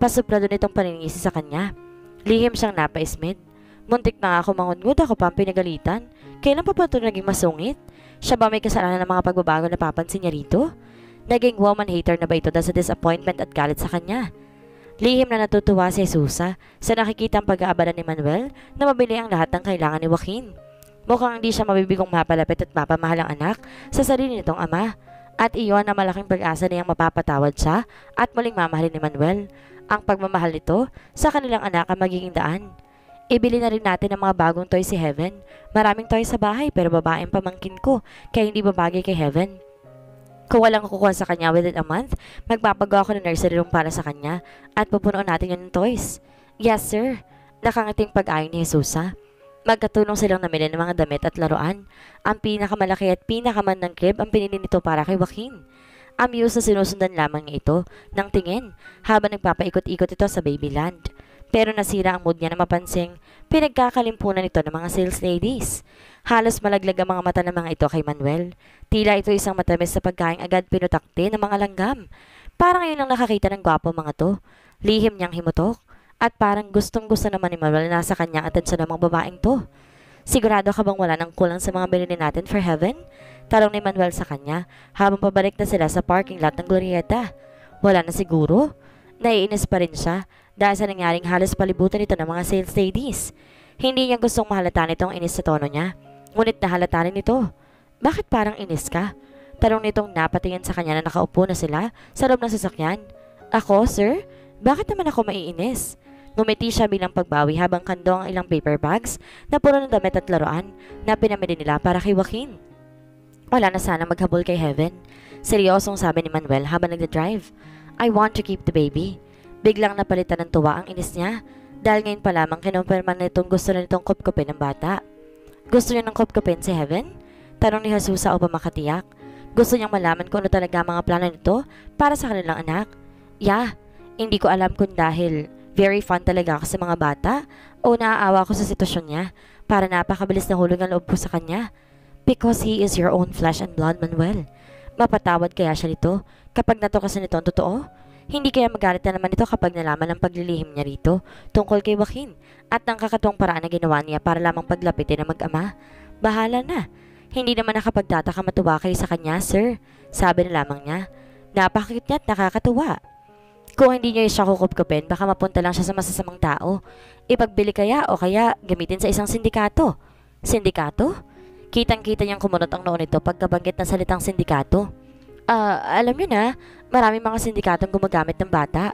Pasuplado nitong paningisi sa kanya. Lihim siyang napaismid. Muntik na ako mangungod ako pa ang pinagalitan. Kailan pa ba ito naging masungit? Siya ba may kasalanan ng mga pagbabago na papansin niya rito? Naging woman hater na ba ito dahil sa disappointment at galit sa kanya? Lihim na natutuwa si Susa sa nakikitang pag-aabala ni Manuel na mabili ang lahat ng kailangan ni Joaquin. Mukhang hindi siya mabibigong mapalapit at mapamahal ang anak sa sarili nitong ama. At iyon na malaking pag-asa niyang mapapatawad siya at muling mamahalin ni Manuel. Ang pagmamahal nito sa kanilang anak ang magiging daan. Ibili na rin natin ng mga bagong toy si Heaven. Maraming toy sa bahay pero babaeng pamangkin ko kaya hindi babagay kay Heaven. Kung walang kukuha sa kanya within a month, magpapagawa ko ng nursery room para sa kanya at pupunuan natin yun ng toys. Yes, sir. Nakangating pag-ayon ni Jesusa. Magkatulong silang namili ng mga damit at laruan. Ang pinakamalaki at pinakamandang crib ang pinili nito para kay Joaquin. Amuse na sinusundan lamang niya ito ng tingin habang nagpapaikot-ikot ito sa Babyland. Pero nasira ang mood niya na mapansing pinagkakalimpunan ito ng mga sales ladies. Halos malaglag ang mga mata ng mga ito kay Manuel. Tila ito isang matamis sa pagkain agad pinutakti ng mga langgam. Parang ngayon lang nakakita ng gwapo mga to. Lihim niyang himutok. At parang gustong gusto naman ni Manuel na nasa kanyang atensyon ng mga babaeng to. Sigurado ka bang wala nang kulang sa mga binili natin for heaven? Talong ni Manuel sa kanya habang pabalik na sila sa parking lot ng Glorieta. Wala na siguro? Naiinis pa rin siya dahil sa nangyaring halos palibutan ito ng mga sales ladies. Hindi niya gustong mahalata nitong inis sa tono niya. Ngunit nahalata rin ito. Bakit parang inis ka? Tanong nitong napatingin sa kanya na nakaupo na sila sa loob ng sasakyan. Ako, sir? Bakit naman ako maiinis? Ngumiti siya bilang pagbawi habang kandong ang ilang paper bags na puro ng damit at laruan na pinamili nila para kay Joaquin. Wala na sana maghabol kay Heaven. Seryosong sabi ni Manuel habang nagda-drive. I want to keep the baby. Biglang napalitan ng tuwa ang inis niya dahil ngayon pa lamang kinumpirman nitong gusto na nitong kupkupin ng bata. Gusto niya ng kopkopin si Heaven? Tanong ni Jesus sa upang makatiyak. Gusto niyang malaman kung ano talaga mga plano nito para sa kanilang anak. Yeah, hindi ko alam kung dahil very fun talaga ako sa mga bata o naaawa ko sa sitwasyon niya para napakabilis na hulog ang loob ko sa kanya. Because he is your own flesh and blood, Manuel. Mapatawad kaya siya nito kapag natukasan nito ang totoo? Hindi kaya magalit na naman ito kapag nalaman ang paglilihim niya rito tungkol kay Joaquin at ang kakatuwang paraan na ginawa niya para lamang paglapitin ng mag-ama. Bahala na. Hindi naman nakapagtataka matuwa kayo sa kanya, sir. Sabi na lamang niya. Napakakit niya at nakakatuwa. Kung hindi niya siya kukupkupin, baka mapunta lang siya sa masasamang tao. Ipagbili kaya o kaya gamitin sa isang sindikato. Sindikato? Kitang-kita niyang kumunot ang noon nito pagkabanggit ng salitang sindikato. Ah, uh, alam niyo na, Maraming mga sindikatong gumagamit ng bata.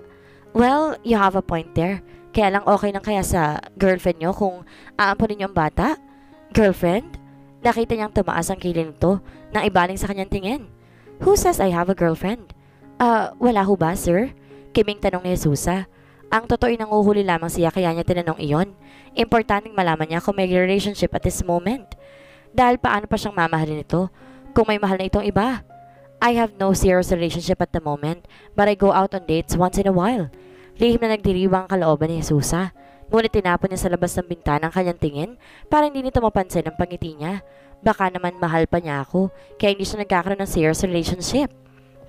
Well, you have a point there. Kaya lang okay lang kaya sa girlfriend nyo kung aampunin nyo ang bata? Girlfriend? Nakita niyang tumaas ang kilin nito nang ibaling sa kanyang tingin. Who says I have a girlfriend? Ah, uh, wala ho ba, sir? Kiming tanong ni Jesusa. Ang totoo nanguhuli lamang siya kaya niya tinanong iyon. Importanteng malaman niya kung may relationship at this moment. Dahil paano pa siyang mamahalin ito kung may mahal na itong iba? I have no serious relationship at the moment, but I go out on dates once in a while. Lihim na nagdiriwang ang kalooban ni Jesusa. Ngunit tinapon niya sa labas ng bintana ang kanyang tingin para hindi nito mapansin ang pangiti niya. Baka naman mahal pa niya ako, kaya hindi siya nagkakaroon ng serious relationship.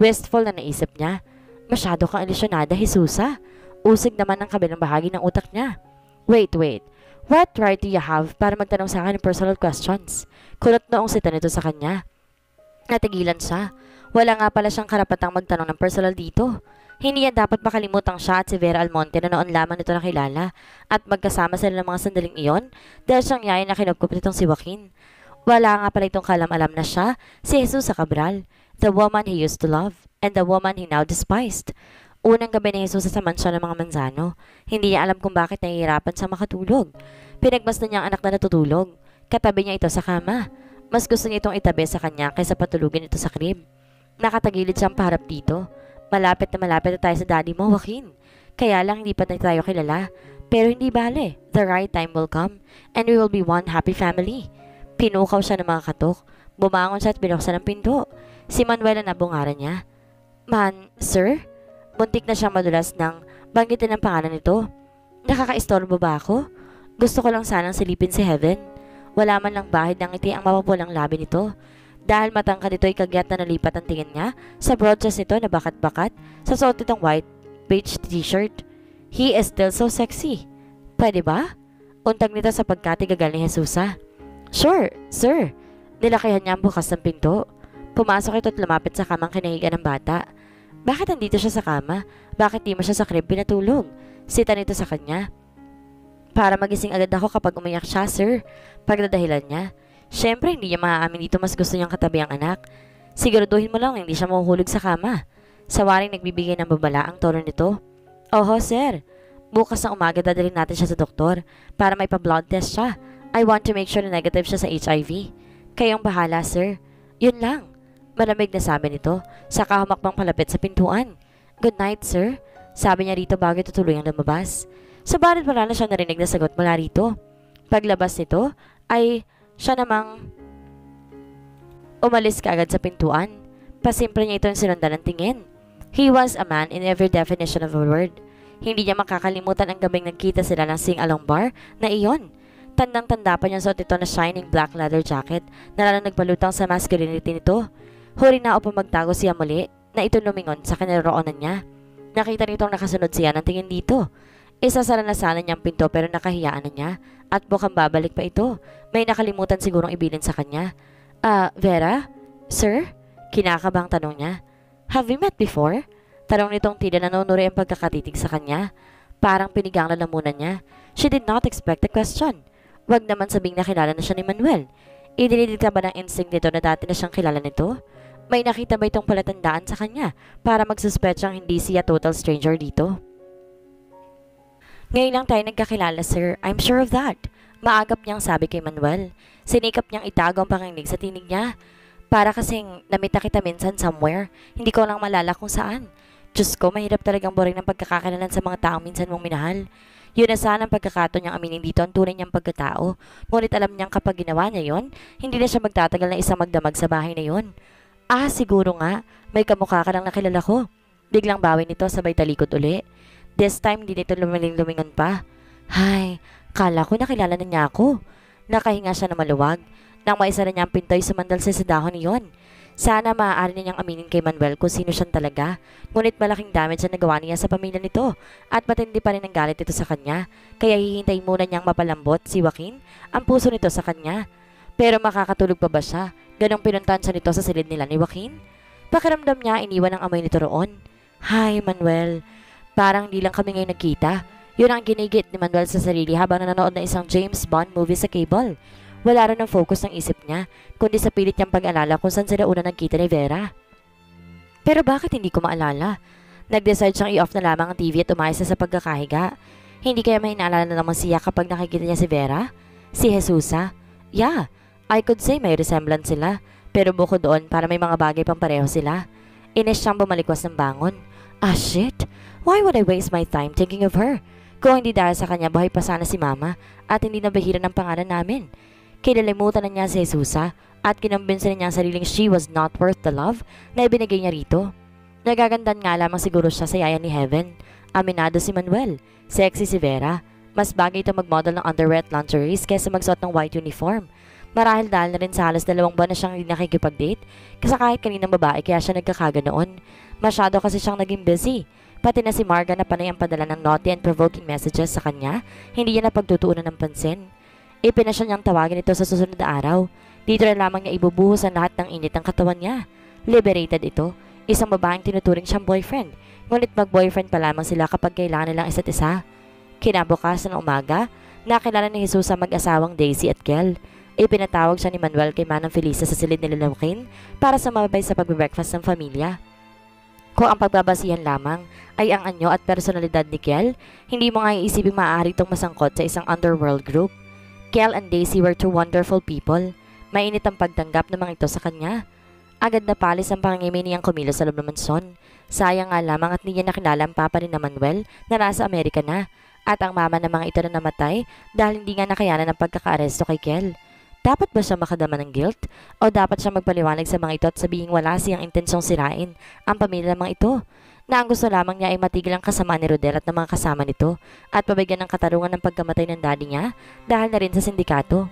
Wistful na naisip niya. Masyado kang ilisyonada, Jesusa. Usig naman ang kabilang bahagi ng utak niya. Wait, wait. What right do you have para magtanong sa akin ng personal questions? Kulot noong sita nito sa kanya. Natigilan siya. Wala nga pala siyang karapatang magtanong ng personal dito. Hindi yan dapat makalimutang siya at si Vera Almonte na noon lamang nito nakilala at magkasama sila ng mga sandaling iyon dahil siyang yaya na kinugkup nitong si Joaquin. Wala nga pala itong kalam-alam na siya, si Jesus sa Cabral, the woman he used to love and the woman he now despised. Unang gabi ni Jesus sa mansyon ng mga manzano. Hindi niya alam kung bakit nahihirapan sa makatulog. Pinagmasdan niya ang anak na natutulog. Katabi niya ito sa kama. Mas gusto niya itong itabi sa kanya kaysa patulugin ito sa crib. Nakatagilid siyang paharap dito. Malapit na malapit na tayo sa daddy mo, Joaquin. Kaya lang hindi pa na tayo kilala. Pero hindi bale. The right time will come and we will be one happy family. Pinukaw siya ng mga katok. Bumangon siya at binuksan ang pinto. Si Manuel ang nabungaran niya. Man, sir? Muntik na siyang madulas nang banggitin ang pangalan nito. Nakakaistorbo ba ako? Gusto ko lang sanang silipin si Heaven. Wala man lang bahid ng ngiti ang mapapulang labi nito. Dahil matangkad ito ay kagyat na nalipat ang tingin niya sa broad chest nito na bakat-bakat sa suot nitong white beige t-shirt. He is still so sexy. Pwede ba? Untag nito sa pagkatigagal ni Jesusa. Sure, sir. Nilakihan niya ang bukas ng pinto. Pumasok ito at lumapit sa kamang kinahiga ng bata. Bakit nandito siya sa kama? Bakit di mo siya sa crib pinatulog? Sita nito sa kanya. Para magising agad ako kapag umiyak siya, sir. Pagdadahilan niya. Siyempre, hindi niya maaamin dito mas gusto niyang katabi ang anak. Siguraduhin mo lang hindi siya mahuhulog sa kama. Sa waring nagbibigay ng babala ang tono nito. Oho, sir. Bukas na umaga dadalhin natin siya sa doktor para may pa-blood test siya. I want to make sure na negative siya sa HIV. Kayong bahala, sir. Yun lang. Malamig na sabi nito, saka humakbang palapit sa pintuan. Good night, sir. Sabi niya rito bago tutuluyang lumabas. Sa barit wala na siya narinig na sagot mula rito. Paglabas nito, ay siya namang umalis kaagad sa pintuan. Pasimple niya ito yung sinundan ng tingin. He was a man in every definition of the word. Hindi niya makakalimutan ang gabing nagkita sila ng sing-along bar na iyon. Tandang-tanda pa niya suot ito na shining black leather jacket na lalong nagpalutang sa masculinity nito. Huri na upang magtago siya muli na ito lumingon sa kinaroonan niya. Nakita nitong nakasunod siya ng tingin dito. Isa sa sana niyang pinto pero nakahiyaan na niya at mukhang babalik pa ito. May nakalimutan sigurong ibilin sa kanya. Ah, uh, Vera? Sir? Kinakabang tanong niya. Have we met before? Tanong nitong tila nanunuri ang pagkakatitig sa kanya. Parang pinigang lalamunan niya. She did not expect the question. Wag naman sabing nakilala na siya ni Manuel. Idinidid ka ba ng instinct nito na dati na siyang kilala nito? May nakita ba itong palatandaan sa kanya para magsuspetsang hindi siya total stranger dito? Ngayon lang tayo nagkakilala, sir. I'm sure of that. Maagap niyang sabi kay Manuel. Sinikap niyang itago ang panginig sa tinig niya. Para kasing namita kita minsan somewhere. Hindi ko lang malala kung saan. Diyos ko, mahirap talagang boring ng pagkakakalalan sa mga taong minsan mong minahal. Yun na sana ang pagkakato niyang aminin dito ang tunay niyang pagkatao. Ngunit alam niyang kapag ginawa niya yon, hindi na siya magtatagal na isang magdamag sa bahay na yon. Ah, siguro nga. May kamukha ka lang nakilala ko. Biglang bawi nito sabay talikod uli. This time, di nito lumiling-lumingon pa. Hay, kala ko nakilala na niya ako. Nakahinga siya na maluwag. Nang maisa na niya ang pintoy sumandal sa dahon niyon. Sana maaari niyang aminin kay Manuel kung sino siya talaga. Ngunit malaking damage ang nagawa niya sa pamilya nito at matindi pa rin ang galit ito sa kanya. Kaya hihintay muna niyang mapalambot si Joaquin ang puso nito sa kanya. Pero makakatulog pa ba siya? Ganong pinuntahan siya nito sa silid nila ni Joaquin? Pakiramdam niya iniwan ang amoy nito roon. Hi, Manuel. Parang hindi lang kami ngayon nagkita. Yun ang ginigit ni Manuel sa sarili habang nanonood ng isang James Bond movie sa cable. Wala rin ang focus ng isip niya, kundi sa pilit niyang pag-alala kung saan sila una nagkita ni Vera. Pero bakit hindi ko maalala? Nag-decide siyang i-off na lamang ang TV at umayos na sa pagkakahiga. Hindi kaya may inaalala naman siya kapag nakikita niya si Vera? Si Jesusa? Yeah, I could say may resemblance sila. Pero bukod doon, para may mga bagay pang pareho sila. Ines siyang bumalikwas ng bangon. Ah shit, why would I waste my time thinking of her? Kung hindi dahil sa kanya, buhay pa sana si mama at hindi na bahira ng pangalan namin. Kinalimutan na niya si Jesusa at kinumbinsin niya ang sariling she was not worth the love na ibinigay niya rito. Nagagandan nga lamang siguro siya sa yaya ni Heaven. Aminado si Manuel. Sexy si Vera. Mas bagay ito mag-model ng underwear at lingeries kaysa magsuot ng white uniform. Marahil dahil na rin sa halos dalawang buwan na siyang hindi nakikipag-date kasi kahit kaninang babae kaya siya nagkakaga noon. Masyado kasi siyang naging busy. Pati na si Marga na panay ang padala ng naughty and provoking messages sa kanya, hindi niya napagtutuunan ng pansin. Ipinasya niyang tawagin ito sa susunod na araw. Dito na lamang niya ibubuhos ang lahat ng init ng katawan niya. Liberated ito, isang babaeng tinuturing siyang boyfriend, ngunit mag-boyfriend pa lamang sila kapag kailangan nilang isa't isa. Kinabukasan ng umaga, nakilala ni Jesus ang mag-asawang Daisy at Kel. Ipinatawag siya ni Manuel kay Manang Felisa sa silid ni Lalamukin para sumabay sa pagbe-breakfast ng pamilya. Kung ang pagbabasihan lamang ay ang anyo at personalidad ni Kel, hindi mo nga iisipin maaari itong masangkot sa isang underworld group. Kel and Daisy were two wonderful people. Mainit ang pagtanggap ng mga ito sa kanya. Agad na palis ang pangingimi niyang kumilos sa loob. Sayang nga lamang at niya nakilala ang papa ni na Manuel na nasa Amerika na at ang mama ng mga ito na namatay dahil hindi nga nakayanan ng pagkakaaresto kay Kel. Dapat ba siya makadama ng guilt? O dapat siya magpaliwanag sa mga ito at sabihin wala siyang intensyong sirain ang pamilya ng mga ito? Na ang gusto lamang niya ay matigil ang kasama ni Rodel at ng mga kasama nito at pabigyan ng katarungan ng pagkamatay ng daddy niya dahil na rin sa sindikato.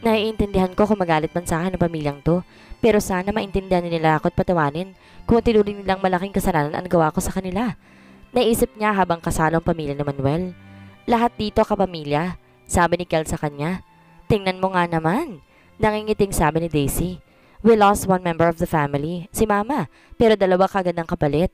Naiintindihan ko kung magalit man sa akin ng pamilyang to, pero sana maintindihan nila ako at patawanin kung tinuring nilang malaking kasalanan ang gawa ko sa kanila. Naisip niya habang kasalo ang pamilya ni Manuel. Lahat dito kapamilya, sabi ni Kel sa kanya. Tingnan mo nga naman. Nangingiting sabi ni Daisy. We lost one member of the family, si Mama, pero dalawa kagad ng kapalit.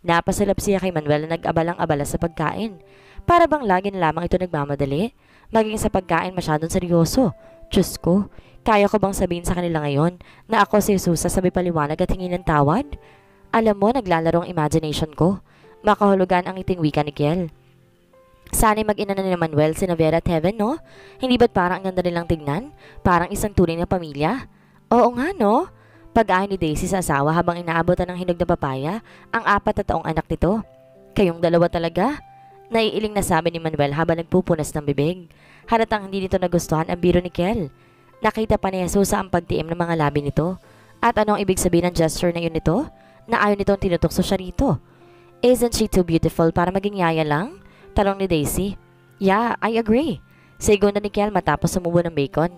Napasalap siya kay Manuel na nag-abalang-abala sa pagkain. Para bang lagi na lamang ito nagmamadali? Maging sa pagkain masyadong seryoso. Diyos ko, kaya ko bang sabihin sa kanila ngayon na ako si Jesus sa sabi paliwanag at hingi ng tawad? Alam mo, naglalaro ang imagination ko. Makahulugan ang iting wika ni Kiel. Sana'y mag-ina na ni Manuel si Vera at Heaven, no? Hindi ba't parang ang ganda nilang tignan? Parang isang tunay na pamilya? Oo nga, no? Pag-ahay ni Daisy sa asawa habang inaabotan ng hinog na papaya ang apat na taong anak nito. Kayong dalawa talaga? Naiiling na sabi ni Manuel habang nagpupunas ng bibig. Halatang hindi nito nagustuhan ang biro ni Kel. Nakita pa ni Jesus ang pagtiim ng mga labi nito. At anong ibig sabihin ng gesture na yun nito? Na ayaw nitong tinutukso siya rito. Isn't she too beautiful para maging yaya lang? Talong ni Daisy. Yeah, I agree. Sigon na ni Kel matapos sumubo ng bacon.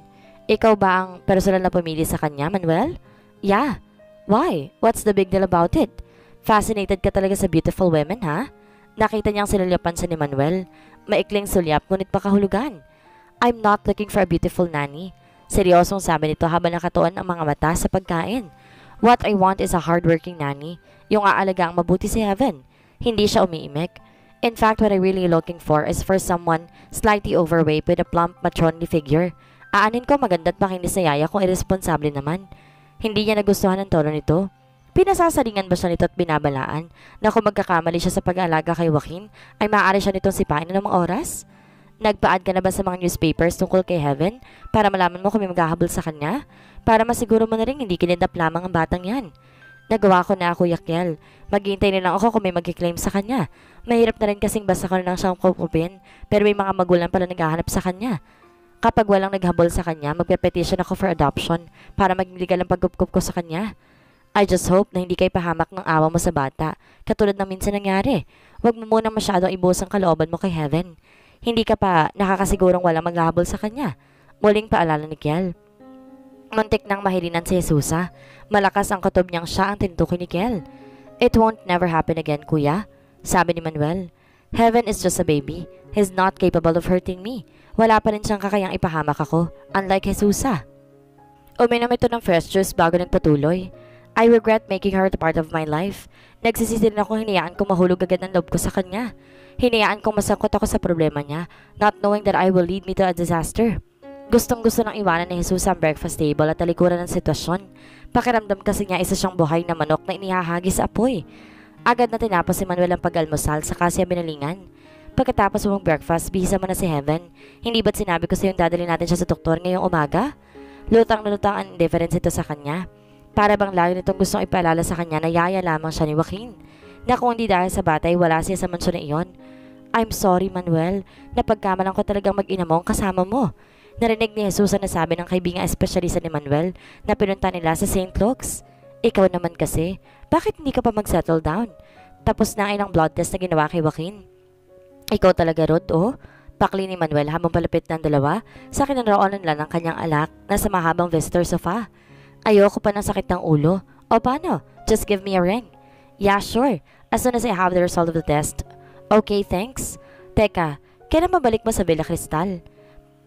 Ikaw ba ang personal na pumili sa kanya, Manuel? Yeah. Why? What's the big deal about it? Fascinated ka talaga sa beautiful women, ha? Nakita niyang sinulyapan sa ni Manuel. Maikling sulyap ngunit pakahulugan. I'm not looking for a beautiful nanny. Seryosong sabi nito habang nakatuon ang mga mata sa pagkain. What I want is a hardworking nanny. Yung aalagang mabuti si Heaven. Hindi siya umiimik. In fact, what I'm really looking for is for someone slightly overweight with a plump, matronly figure. Aanin ko maganda't makinis na yaya kung irresponsable naman. Hindi niya nagustuhan ang tono nito. Pinasasalingan ba siya nito at binabalaan na kung magkakamali siya sa pag-aalaga kay Joaquin ay maaari siya nitong sipain na ng mga oras? Nagpa-add ka na ba sa mga newspapers tungkol kay Heaven para malaman mo kung may maghahabol sa kanya? Para masiguro mo na rin hindi kinidap lamang ang batang yan. Nagawa ko na ako yakyel. Maghihintay na lang ako kung may mag-claim sa kanya. Mahirap na rin kasing basta ko lang siyang kukupin, pero may mga magulang pala naghahanap sa kanya. Kapag walang naghabol sa kanya, magpe-petition ako for adoption para maging legal ang pagkukup ko sa kanya. I just hope na hindi kay pahamak ng awa mo sa bata, katulad ng minsan nangyari. Huwag mo muna masyadong ibuhos ang kalooban mo kay Heaven. Hindi ka pa nakakasigurong walang maghahabol sa kanya. Muling paalala ni Kiel. Muntik nang mahilinan si Jesusa. Malakas ang katob niyang siya ang tinutukoy ni Kiel. It won't never happen again, kuya. Sabi ni Manuel, Heaven is just a baby. He's not capable of hurting me. Wala pa rin siyang kakayang ipahamak ako, unlike Jesusa. Uminom ito ng fresh juice bago nagpatuloy. I regret making her a part of my life. Nagsisisi rin ako hinayaan kong mahulog agad ang loob ko sa kanya. Hinayaan kong masangkot ako sa problema niya, not knowing that I will lead me to a disaster. Gustong gusto ng iwanan ni Jesus ang breakfast table at talikuran ng sitwasyon. Pakiramdam kasi niya isa siyang buhay na manok na inihahagi sa apoy. Agad na tinapos si Manuel ang pag-almusal sa siya binalingan. Pagkatapos mong breakfast, bihisa mo na si Heaven. Hindi ba't sinabi ko sa'yo dadali natin siya sa doktor ngayong umaga? Lutang na lutang ang indifference ito sa kanya. Para bang layo nitong gustong ipaalala sa kanya na yaya lamang siya ni Joaquin. Na kung hindi dahil sa batay, wala siya sa mansyon na iyon. I'm sorry, Manuel. Napagkamalan ko talagang mag-ina mo ang kasama mo. Narinig ni Jesus na sabi ng kaibigang espesyalista ni Manuel na pinunta nila sa St. Luke's. Ikaw naman kasi, bakit hindi ka pa mag-settle down? Tapos na ang ilang blood test na ginawa kay Joaquin. Ikaw talaga, Rod, oh? Pakli ni Manuel habang palapit ng dalawa sa kinaroonan lang ng kanyang alak na sa mahabang visitor sofa. Ayoko pa ng sakit ng ulo. O paano? Just give me a ring. Yeah, sure. As soon as I have the result of the test. Okay, thanks. Teka, kailan mabalik mo sa Villa Cristal?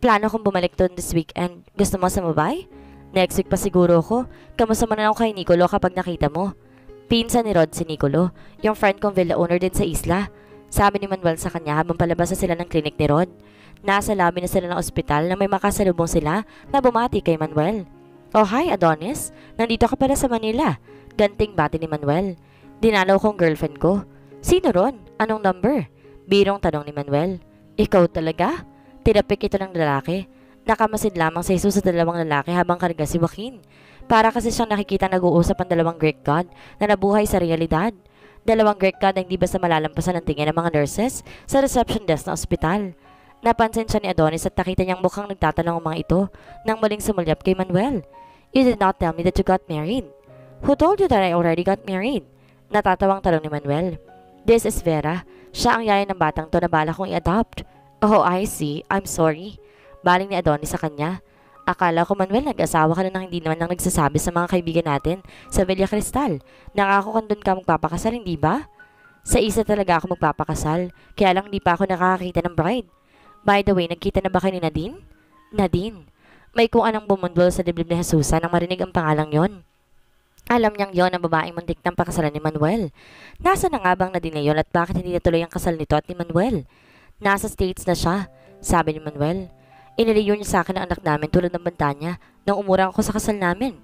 Plano kong bumalik doon this weekend. Gusto mo sumabay? Next week pa siguro ako. Kamusta man ako kay Nicolo kapag nakita mo? Pinsan ni Rod si Nicolo, yung friend kong villa owner din sa isla. Sabi ni Manuel sa kanya habang palabas na sila ng clinic ni Rod. Nasa lobby na sila ng ospital na may makasalubong sila na bumati kay Manuel. Oh hi Adonis, nandito ka pala sa Manila. Ganting bati ni Manuel. Dinalaw kong girlfriend ko. Sino ron? Anong number? Birong tanong ni Manuel. Ikaw talaga? Tinapik ito ng lalaki. Nakamasid lamang sa iso sa dalawang lalaki habang karga si Joaquin. Para kasi siyang nakikita nag-uusap ang dalawang Greek god na nabuhay sa realidad. Dalawang Greek god na hindi basta malalampasan ng tingin ng mga nurses sa reception desk ng ospital. Napansin siya ni Adonis at nakita niyang mukhang nagtatanong ang mga ito nang muling sumulyap kay Manuel. You did not tell me that you got married. Who told you that I already got married? Natatawang tanong ni Manuel. This is Vera. Siya ang yaya ng batang to na bala kong i-adopt. Oh, I see. I'm sorry. Baling ni Adonis sa kanya. Akala ko Manuel nag-asawa ka na nang hindi naman nang nagsasabi sa mga kaibigan natin sa Villa Cristal. Nangako kang doon ka magpapakasal, hindi ba? Sa isa talaga ako magpapakasal, kaya lang hindi pa ako nakakakita ng bride. By the way, nagkita na ba kayo ni Nadine? Nadine. May kung anong bumundol sa dibdib ni Jesusa nang marinig ang pangalang yon. Alam niyang yon ang babaeng muntik ng pakasalan ni Manuel. Nasa na nga bang Nadine yon at bakit hindi natuloy ang kasal nito at ni Manuel? Nasa States na siya, sabi ni Manuel. Inilayo niya sa akin ang anak namin tulad ng banta niya nang umurang ako sa kasal namin.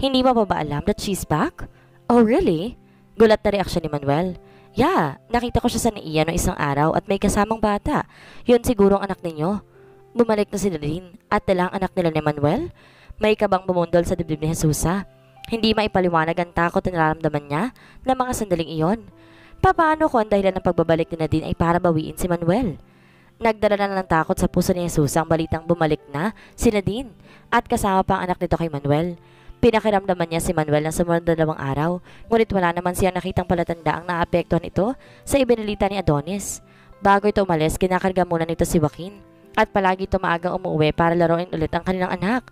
Hindi mo pa ba alam that she's back? Oh, really? Gulat na reaksyon ni Manuel. Yeah, nakita ko siya sa naiya noong isang araw at may kasamang bata. Yun siguro ang anak ninyo. Bumalik na si Nadine at dalang anak nila ni Manuel. May kabang bumundol sa dibdib ni Jesusa. Hindi maipaliwanag ang takot na nararamdaman niya ng mga sandaling iyon. Paano kung ang dahilan ng pagbabalik ni Nadine ay para bawiin si Manuel? Nagdala na ng takot sa puso ni Jesus ang balitang bumalik na si Nadine at kasama pa ang anak nito kay Manuel. Pinakiramdaman niya si Manuel ng sumunod dalawang araw, ngunit wala naman siya nakitang palatanda ang naapektuhan ito sa ibinalita ni Adonis. Bago ito umalis, kinakarga muna nito si Joaquin at palagi ito maagang umuwi para laruin ulit ang kanilang anak.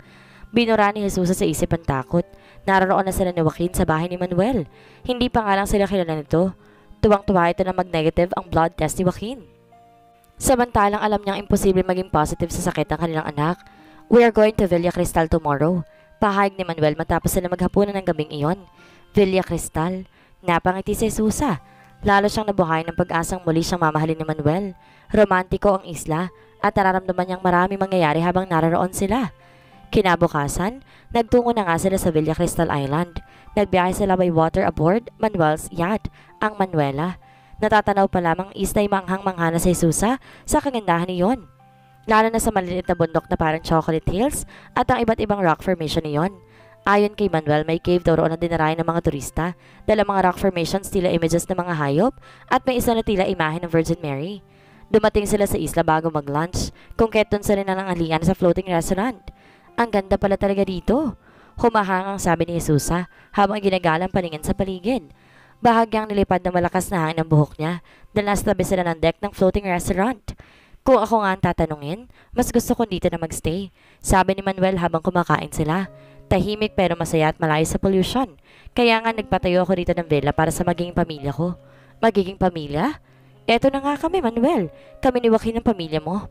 Binura ni Jesus sa isip ang takot. Naroon na sila ni Joaquin sa bahay ni Manuel. Hindi pa nga lang sila kilala nito. Tuwang-tuwa ito na mag-negative ang blood test ni Joaquin. Samantalang alam niyang imposible maging positive sa sakit ng kanilang anak, We are going to Villa Cristal tomorrow. Pahayag ni Manuel matapos sila maghapunan ng gabing iyon. Villa Cristal. Napangiti si Susa. Lalo siyang nabuhay ng pag-asang muli siyang mamahalin ni Manuel. Romantiko ang isla at nararamdaman niyang marami mangyayari habang naroon sila. Kinabukasan, nagtungo na nga sila sa Villa Cristal Island. Nagbiyahe sila by water aboard Manuel's yacht, ang Manuela. Natatanaw pa lamang isnay manghang-mangha na si sa kagandahan niyon. Lalo na sa maliliit na bundok na parang chocolate hills at ang iba't ibang rock formation niyon. Ayon kay Manuel, may cave daw roon na dinarayan ng mga turista, dala mga rock formations tila images ng mga hayop at may isa na tila imahe ng Virgin Mary. Dumating sila sa isla bago mag-lunch, kung keton sila na ng alian sa floating restaurant. Ang ganda pala talaga dito. Humahangang sabi ni Jesusa habang ginagalang paningin sa paligid. Bahagyang nilipad ng malakas na hangin ang buhok niya dahil nasa tabi sila ng deck ng floating restaurant. Kung ako nga ang tatanungin, mas gusto ko dito na magstay. Sabi ni Manuel habang kumakain sila. Tahimik pero masaya at malayo sa pollution. Kaya nga nagpatayo ako dito ng villa para sa magiging pamilya ko. Magiging pamilya? Eto na nga kami, Manuel. Kami ni Joaquin ng pamilya mo.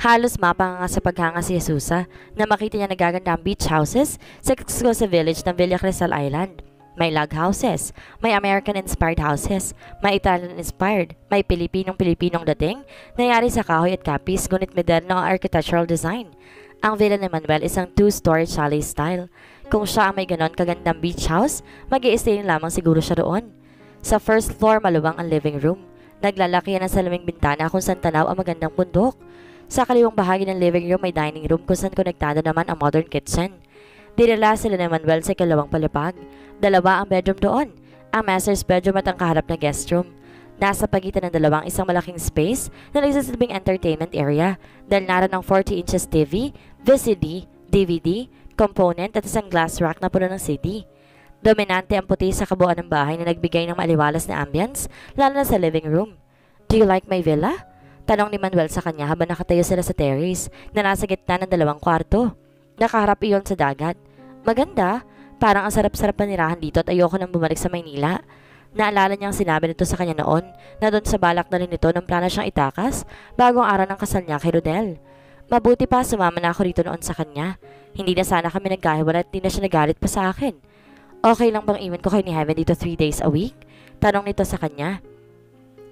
Halos mapa nga sa paghanga si Jesusa na makita niya nagaganda ang beach houses sa exclusive village ng Villa Cristal Island. May log houses, may American-inspired houses, may Italian-inspired, may Pilipinong-Pilipinong dating, nayari sa kahoy at kapis ngunit moderno ang architectural design. Ang villa ni Manuel isang two-story chalet style. Kung siya ang may ganon kagandang beach house, mag stay lamang siguro siya roon. Sa first floor maluwang ang living room. Naglalaki yan ang salaming bintana kung saan tanaw ang magandang bundok. Sa kaliwang bahagi ng living room may dining room kung saan konektado naman ang modern kitchen. Dinala sila ni Manuel sa kalawang palapag. Dalawa ang bedroom doon. Ang master's bedroom at ang kaharap na guest room. Nasa pagitan ng dalawang isang malaking space na nagsasalbing entertainment area dahil naroon ang 40 inches TV, VCD, DVD, component at isang glass rack na puno ng CD. Dominante ang puti sa kabuuan ng bahay na nagbigay ng maliwalas na ambience, lalo na sa living room. Do you like my villa? Tanong ni Manuel sa kanya habang nakatayo sila sa terrace na nasa gitna ng dalawang kwarto. Nakaharap iyon sa dagat. Maganda, parang ang sarap-sarap panirahan dito at ayoko nang bumalik sa Maynila. Naalala niyang sinabi nito sa kanya noon na doon sa balak na rin nito ng plano siyang itakas bago ang araw ng kasal niya kay Rodel. Mabuti pa sumama na ako rito noon sa kanya. Hindi na sana kami nagkahiwala at hindi na siya nagalit pa sa akin. Okay lang bang iwan ko kay ni Heaven dito 3 days a week? Tanong nito sa kanya.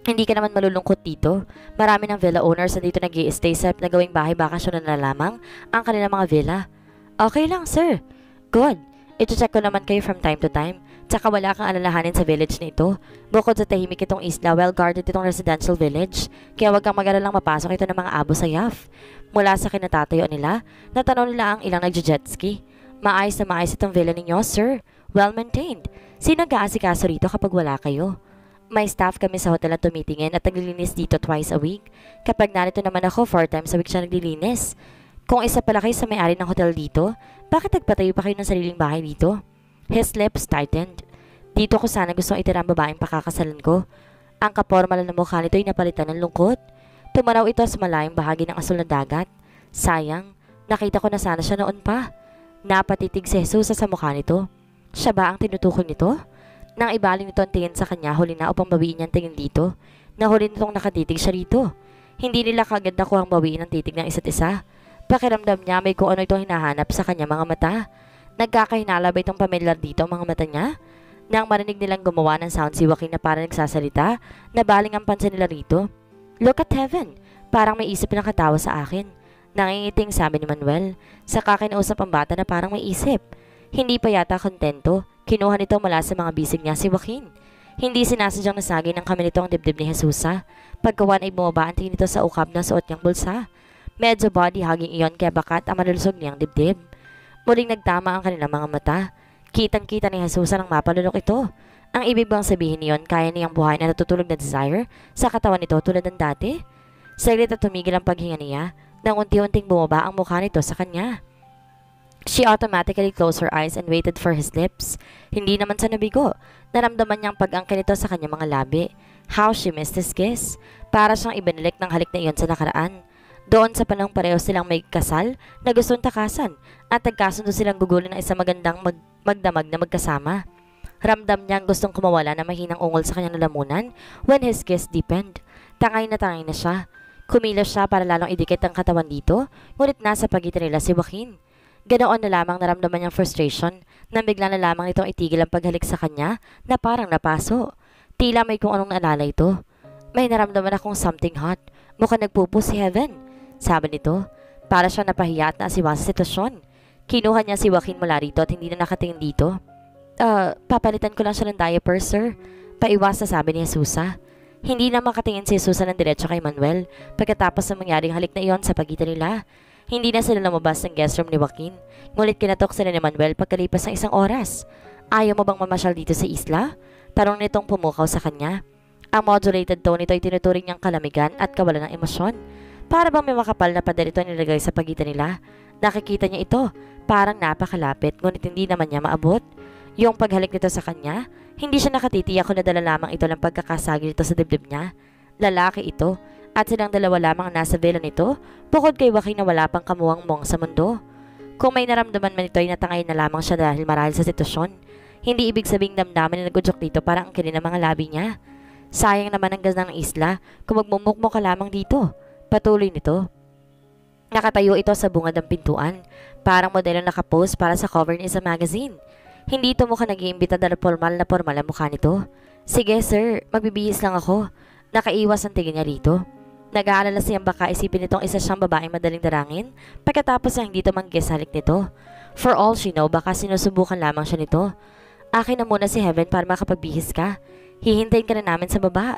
Hindi ka naman malulungkot dito. Marami ng villa owners na dito nag stay sa na gawing bahay bakasyon na lamang ang kanilang mga villa. Okay lang, sir. Good. Ito-check ko naman kayo from time to time. Tsaka wala kang alalahanin sa village na ito. Bukod sa tahimik itong isla, well-guarded itong residential village. Kaya wag kang mag-alalang mapasok ito ng mga abo sa yaff. Mula sa kinatatayo nila, natanong nila ang ilang nagja-jetski. Maayos na maayos itong villa ninyo, sir. Well-maintained. Sino nag-aasikaso rito kapag wala kayo? May staff kami sa hotel na tumitingin at naglilinis dito twice a week. Kapag narito naman ako, four times a week siya naglilinis. Kung isa pala kayo sa may-ari ng hotel dito, bakit nagpatayo pa kayo ng sariling bahay dito? His lips tightened. Dito ko sana gustong itira ang babaeng pakakasalan ko. Ang kapormal na mukha nito ay napalitan ng lungkot. Tumanaw ito sa malayang bahagi ng asul na dagat. Sayang, nakita ko na sana siya noon pa. Napatitig si Jesus sa mukha nito. Siya ba ang tinutukoy nito? Nang ibaling nito ang tingin sa kanya, huli na upang bawiin niyang tingin dito. Nahuli nitong nakatitig siya rito. Hindi nila kagad nakuhang bawiin ang titig ng isa't isa. Pakiramdam niya may kung ano itong hinahanap sa kanya mga mata. Nagkakahinala ba itong pamilyar dito mga mata niya? Nang marinig nilang gumawa ng sound si Joaquin na parang nagsasalita, nabaling ang pansin nila rito. Look at heaven! Parang may isip na katawa sa akin. Nangingiting sabi ni Manuel. Sa kakinausap ang bata na parang may isip. Hindi pa yata kontento. Kinuha nito mula sa mga bisig niya si Joaquin. Hindi sinasadyang nasagi ng kami nito ang dibdib ni Jesusa. Pagkawan ay bumaba ang tingin nito sa ukap na suot niyang bulsa. Medyo body hugging iyon kaya bakat ang malulusog niyang dibdib. Muling nagtama ang kanilang mga mata. Kitang-kita ni Jesusa nang mapalunok ito. Ang ibig bang sabihin niyon kaya niyang buhay na natutulog na desire sa katawan nito tulad ng dati? Saglit at tumigil ang paghinga niya nang unti-unting bumaba ang mukha nito sa kanya. She automatically closed her eyes and waited for his lips. Hindi naman sa nabigo. Naramdaman niyang pag-angkin nito sa kanyang mga labi. How she missed his kiss. Para siyang ibinalik ng halik na iyon sa nakaraan. Doon sa panahong pareho silang may kasal na gustong takasan at nagkasundo silang gugulin ng isang magandang mag magdamag na magkasama. Ramdam niyang gustong kumawala na mahinang ungol sa kanyang lalamunan when his kiss deepened. Tangay na tangay na siya. Kumilos siya para lalong idikit ang katawan dito, ngunit nasa pagitan nila si Joaquin. Ganoon na lamang naramdaman niyang frustration nang bigla na lamang itong itigil ang paghalik sa kanya na parang napaso. Tila may kung anong naalala ito. May naramdaman akong something hot. Mukhang nagpupo si Heaven. Sabi nito, para siya napahiya at naasiwa sa sitwasyon. Kinuha niya si Joaquin mula rito at hindi na nakatingin dito. Uh, papalitan ko lang siya ng diaper, sir. Paiwas na sabi ni Jesusa. Hindi na makatingin si Jesusa ng diretso kay Manuel pagkatapos ng mangyaring halik na iyon sa pagitan nila. Hindi na sila lumabas ng guest room ni Joaquin, ngunit kinatok sila ni Manuel pagkalipas ng isang oras. Ayaw mo bang mamasyal dito sa isla? Tanong nitong pumukaw sa kanya. Ang modulated tone nito ay tinuturing niyang kalamigan at kawalan ng emosyon. Para bang may makapal na pader ito nilagay sa pagitan nila? Nakikita niya ito, parang napakalapit ngunit hindi naman niya maabot. Yung paghalik nito sa kanya, hindi siya nakatitiyak kung nadala lamang ito ng pagkakasagi nito sa dibdib niya. Lalaki ito, at silang dalawa lamang nasa villa nito, bukod kay Joaquin na wala pang kamuwang mong sa mundo. Kung may naramdaman man ito ay natangay na lamang siya dahil marahil sa sitwasyon. Hindi ibig sabing damdamin na nagudyok dito para ang kinin ng mga labi niya. Sayang naman ang ganda ng isla kung magmumukmo ka lamang dito. Patuloy nito. Nakatayo ito sa bungad ng pintuan. Parang modelo nakapost para sa cover ng isang magazine. Hindi ito mukha nag-iimbita dahil formal na formal ang mukha nito. Sige sir, magbibihis lang ako. Nakaiwas ang tingin niya rito. Nag-aalala siyang baka isipin nitong isa siyang babaeng madaling darangin pagkatapos ang hindi tumanggi sa halik nito. For all she know, baka sinusubukan lamang siya nito. Akin na muna si Heaven para makapagbihis ka. Hihintayin ka na namin sa baba.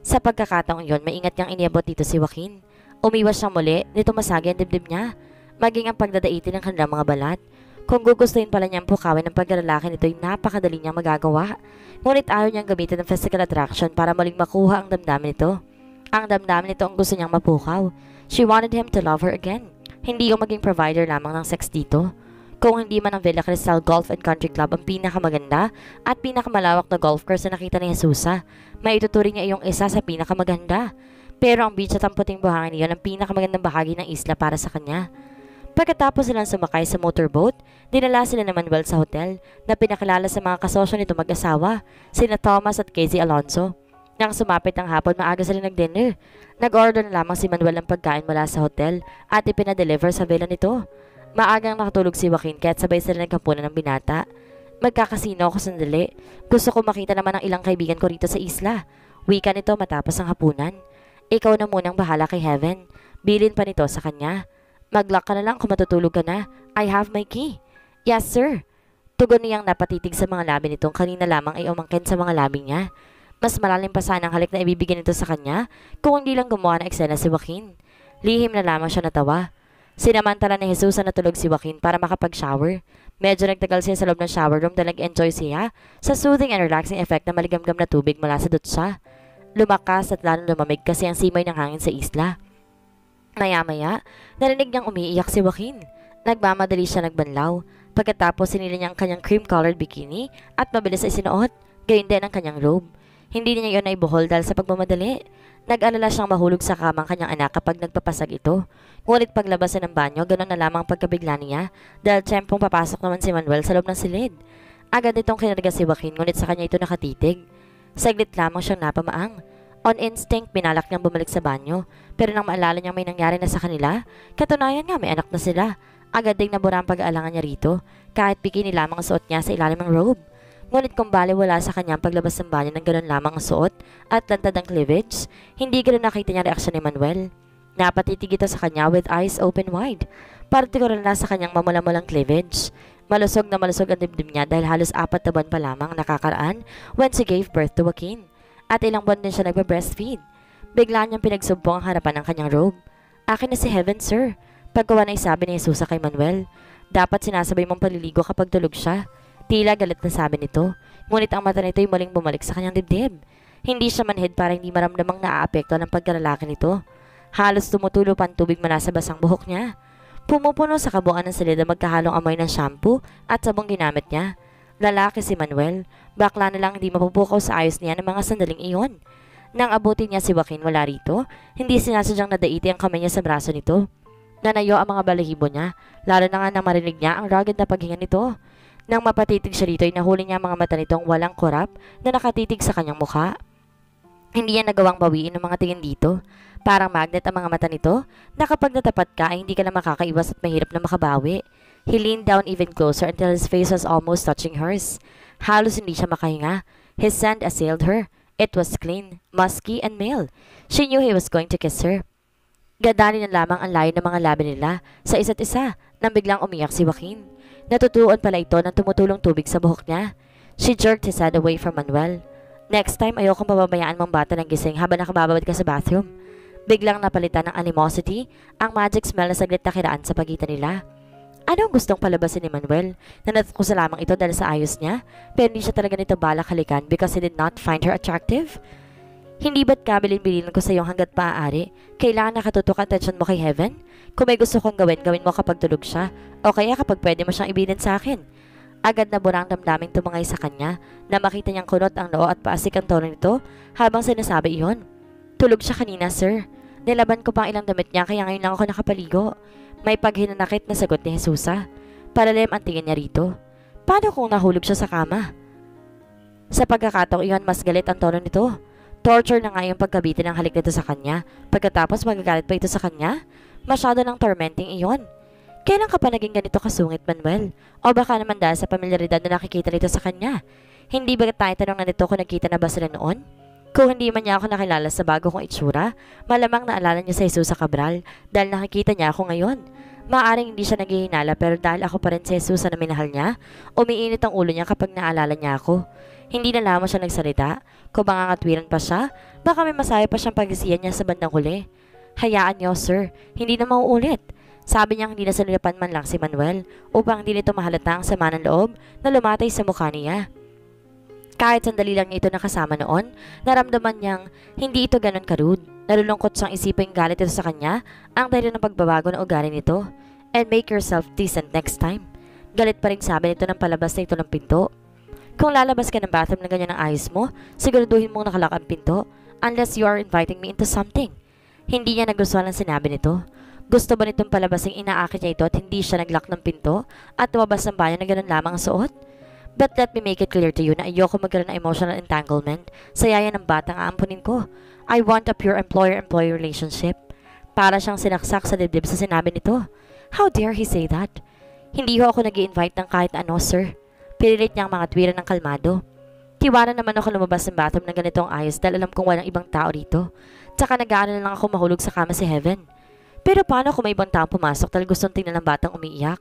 Sa pagkakataong yon, maingat niyang iniabot dito si Joaquin. Umiwas siya muli, nito masagi ang dibdib niya, maging ang pagdadaitin ng kanilang mga balat. Kung gugustuhin pala niyang pukawin ng pagkalalaki nito ay napakadali niyang magagawa. Ngunit ayaw niyang gamitin ng physical attraction para muling makuha ang damdamin nito. Ang damdamin nito ang gusto niyang mapukaw. She wanted him to love her again. Hindi yung maging provider lamang ng sex dito. Kung hindi man ang Villa Cristal Golf and Country Club ang pinakamaganda at pinakamalawak na golf course na nakita ni Jesusa, may ituturing niya iyong isa sa pinakamaganda. Pero ang beach at ang puting buhangin niyon ang pinakamagandang bahagi ng isla para sa kanya. Pagkatapos silang sumakay sa motorboat, dinala sila ni Manuel sa hotel na pinakilala sa mga kasosyo nito mag-asawa, sina Thomas at Casey Alonso. Nang sumapit ang hapon, maaga sila nag-dinner. Nag-order na lamang si Manuel ng pagkain mula sa hotel at ipinadeliver sa villa nito. Maagang nakatulog si Joaquin kaya't sabay sila nagkapunan ng binata. Magkakasino ako sandali. Gusto ko makita naman ang ilang kaibigan ko rito sa isla. Wika nito matapos ang hapunan. Ikaw na munang bahala kay Heaven. Bilin pa nito sa kanya. Mag-lock ka na lang kung matutulog ka na. I have my key. Yes, sir. Tugon niyang napatitig sa mga labi nitong kanina lamang ay umangkin sa mga labi niya. Mas malalim pa sana ang halik na ibibigay nito sa kanya kung hindi lang gumawa ng eksena si Joaquin. Lihim na lamang siya natawa. Sinamantala ni Jesus na natulog si Joaquin para makapag-shower. Medyo nagtagal siya sa loob ng shower room dahil nag-enjoy siya sa soothing and relaxing effect ng maligamgam na tubig mula sa dutsa. Lumakas at lalong lumamig kasi ang simay ng hangin sa isla. Maya-maya, narinig niyang umiiyak si Joaquin. Nagmamadali siya nagbanlaw. Pagkatapos sinila niya ang kanyang cream-colored bikini at mabilis ay sinuot. Gayun din ang kanyang robe. Hindi niya yun ay buhol dahil sa pagmamadali. Nag-alala siyang mahulog sa kamang kanyang anak kapag nagpapasag ito. Ngunit paglabas ng banyo, ganoon na lamang pagkabigla niya dahil tiyempong papasok naman si Manuel sa loob ng silid. Agad itong kinarga si Joaquin ngunit sa kanya ito nakatitig. Saglit lamang siyang napamaang. On instinct, binalak niyang bumalik sa banyo. Pero nang maalala niyang may nangyari na sa kanila, katunayan nga may anak na sila. Agad ding nabura ang pag-aalangan niya rito, kahit bikini lamang ang suot niya sa ilalim ng robe. Ngunit kung bali wala sa kanyang paglabas ng banyo ng ganoon lamang ang suot at lantad ang cleavage, hindi ganoon nakita niya reaksyon ni Manuel. Napatitig ito sa kanya with eyes open wide. Partikular na sa kanyang mamula-mulang cleavage. Malusog na malusog ang dibdib niya dahil halos apat na buwan pa lamang nakakaraan when she gave birth to Joaquin. At ilang buwan din siya nagpa-breastfeed. Bigla niyang pinagsumbong ang harapan ng kanyang robe. Akin na si Heaven, sir. Pagkawa na isabi ni Jesus kay Manuel. Dapat sinasabay mong paliligo kapag tulog siya. Tila galit na sabi nito, ngunit ang mata nito ay muling bumalik sa kanyang dibdib. Hindi siya manhid para hindi maramdamang naaapekto ng pagkalalaki nito. Halos tumutulo pa ang tubig mula sa basang buhok niya. Pumupuno sa kabuuan ng silid ang magkahalong amoy ng shampoo at sabong ginamit niya. Lalaki si Manuel. Bakla na lang hindi mapupukaw sa ayos niya ng mga sandaling iyon. Nang abutin niya si Joaquin wala rito, hindi sinasadyang nadaiti ang kamay niya sa braso nito. Nanayo ang mga balahibo niya, lalo na nga nang marinig niya ang rugged na paghinga nito. Nang mapatitig siya rito ay nahuli niya ang mga mata nitong walang kurap na nakatitig sa kanyang mukha. Hindi niya nagawang bawiin ng mga tingin dito. Parang magnet ang mga mata nito na kapag natapat ka ay hindi ka na makakaiwas at mahirap na makabawi. He leaned down even closer until his face was almost touching hers. Halos hindi siya makahinga. His scent assailed her. It was clean, musky, and male. She knew he was going to kiss her. Gadani na lamang ang layo ng mga labi nila sa isa't isa nang biglang umiyak si Joaquin. Natutuon pala ito ng tumutulong tubig sa buhok niya. She jerked his head away from Manuel. Next time, ayokong pababayaan mong bata ng gising habang nakababad ka sa bathroom. Biglang napalitan ng animosity ang magic smell na saglit na kiraan sa pagitan nila. Ano ang gustong palabasin ni Manuel? Nanatkusa lamang ito dahil sa ayos niya, pero hindi siya talaga nito balak halikan because he did not find her attractive? Hindi ba't kabilin-bilin ko sa iyo hanggat maaari? Kailangan nakatutok attention mo kay Heaven? Kung may gusto kong gawin, gawin mo kapag tulog siya. O kaya kapag pwede mo siyang ibilin sa akin. Agad na burang damdaming tumangay sa kanya na makita niyang kunot ang noo at paasik ang tono nito habang sinasabi iyon. Tulog siya kanina, sir. Nilaban ko pang ilang damit niya kaya ngayon lang ako nakapaligo. May paghinanakit na sagot ni Jesusa. Palalim ang tingin niya rito. Paano kung nahulog siya sa kama? Sa pagkakataong iyon, mas galit ang tono nito. Torture na nga yung pagkabitin ng halik nito sa kanya. Pagkatapos magagalit pa ito sa kanya? Masyado ng tormenting iyon. Kailan ka pa naging ganito kasungit, Manuel? O baka naman dahil sa pamilyaridad na nakikita nito sa kanya? Hindi ba tayo tanong na nito kung nagkita na ba sila noon? Kung hindi man niya ako nakilala sa bago kong itsura, malamang naalala niya sa Jesus sa Cabral dahil nakikita niya ako ngayon. Maaring hindi siya naghihinala pero dahil ako pa rin si Jesus na minahal niya, umiinit ang ulo niya kapag naalala niya ako. Hindi na lamang siya nagsalita, Kung mga katwiran pa siya, baka may masaya pa siyang pagkisiyan niya sa bandang huli. Hayaan niyo, sir. Hindi na mauulit. Sabi niya hindi na salipan man lang si Manuel upang hindi nito mahalata ang sama ng loob na lumatay sa mukha niya. Kahit sandali lang niya ito nakasama noon, naramdaman niyang hindi ito ganun karude. Nalulungkot siyang isipin galit ito sa kanya ang dahil ng pagbabago ng ugali nito. And make yourself decent next time. Galit pa rin sabi nito ng palabas na ito ng pinto. Kung lalabas ka ng bathroom na ganyan ang ayos mo, siguraduhin mong nakalak ang pinto unless you are inviting me into something. Hindi niya nagustuhan ang sinabi nito. Gusto ba nitong palabasing inaakit niya ito at hindi siya naglock ng pinto at lumabas ng banyo na ganun lamang ang suot? But let me make it clear to you na ayoko magkaroon ng emotional entanglement sa yaya ng batang aampunin ko. I want a pure employer-employee relationship. Para siyang sinaksak sa dibdib sa sinabi nito. How dare he say that? Hindi ho ako nag invite ng kahit ano, sir. Pinilit niya ang mga tuwiran ng kalmado. Tiwala naman ako lumabas ng bathroom ng ganitong ayos dahil alam kong walang ibang tao rito. Tsaka nag-aano na lang ako mahulog sa kama si Heaven. Pero paano kung may ibang taong pumasok dahil gustong tingnan ng batang umiiyak?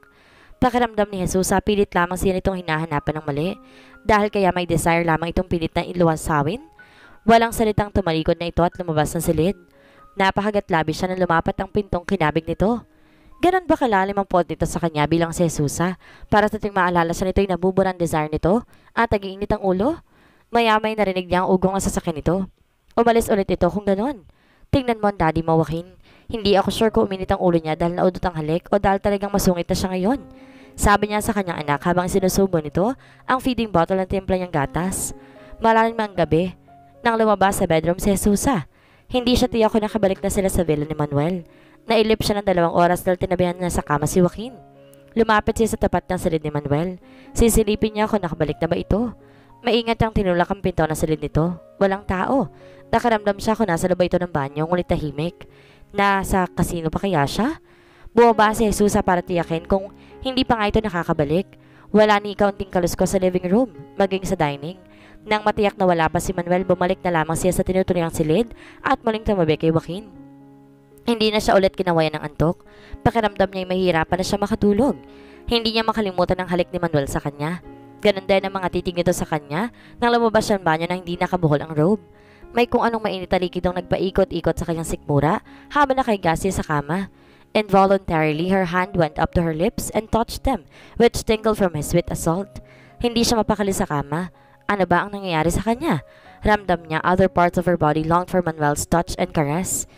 Pakiramdam ni Jesus sa pilit lamang siya nitong hinahanapan ng mali. Dahil kaya may desire lamang itong pilit na iluwansawin? Walang salitang tumalikod na ito at lumabas ng silid. Napahagat labis siya na lumapat ang pintong kinabig nito. Ganon ba kalalim ang pot nito sa kanya bilang si Jesusa para sa tuwing maalala siya nito'y nabuburang desire nito at nagiinit ang ulo? Maya-may narinig niya ang ugong ang sasakyan nito. Umalis ulit ito kung ganon. Tingnan mo ang daddy mo, Joaquin. Hindi ako sure kung uminit ang ulo niya dahil naudot ang halik o dahil talagang masungit na siya ngayon. Sabi niya sa kanyang anak habang sinusubo nito ang feeding bottle ng timpla niyang gatas. Malalim ang gabi. Nang lumabas sa bedroom si Jesusa, hindi siya tiyak ko nakabalik na sila sa villa ni Manuel. Nailip siya ng dalawang oras dahil tinabihan niya sa kama si Joaquin. Lumapit siya sa tapat ng silid ni Manuel. Sisilipin niya kung nakabalik na ba ito. Maingat ang tinulak ang pinto ng silid nito. Walang tao. Nakaramdam siya kung nasa loob ito ng banyo, ngunit tahimik. Nasa kasino pa kaya siya? Bumaba si Jesus para tiyakin kung hindi pa nga ito nakakabalik. Wala ni kaunting kalusko sa living room, maging sa dining. Nang matiyak na wala pa si Manuel, bumalik na lamang siya sa tinuturiang silid at muling tumabi kay Joaquin. Hindi na siya ulit kinawayan ng antok. Pakiramdam niya ay mahirapan na siya makatulog. Hindi niya makalimutan ang halik ni Manuel sa kanya. Ganon din ang mga titig nito sa kanya nang lumabas siya ng banyo na hindi nakabuhol ang robe. May kung anong mainit na likidong nagpaikot-ikot sa kanyang sikmura habang nakahiga siya sa kama. Involuntarily, her hand went up to her lips and touched them, which tingled from his sweet assault. Hindi siya mapakali sa kama. Ano ba ang nangyayari sa kanya? Ramdam niya other parts of her body longed for Manuel's touch and caress.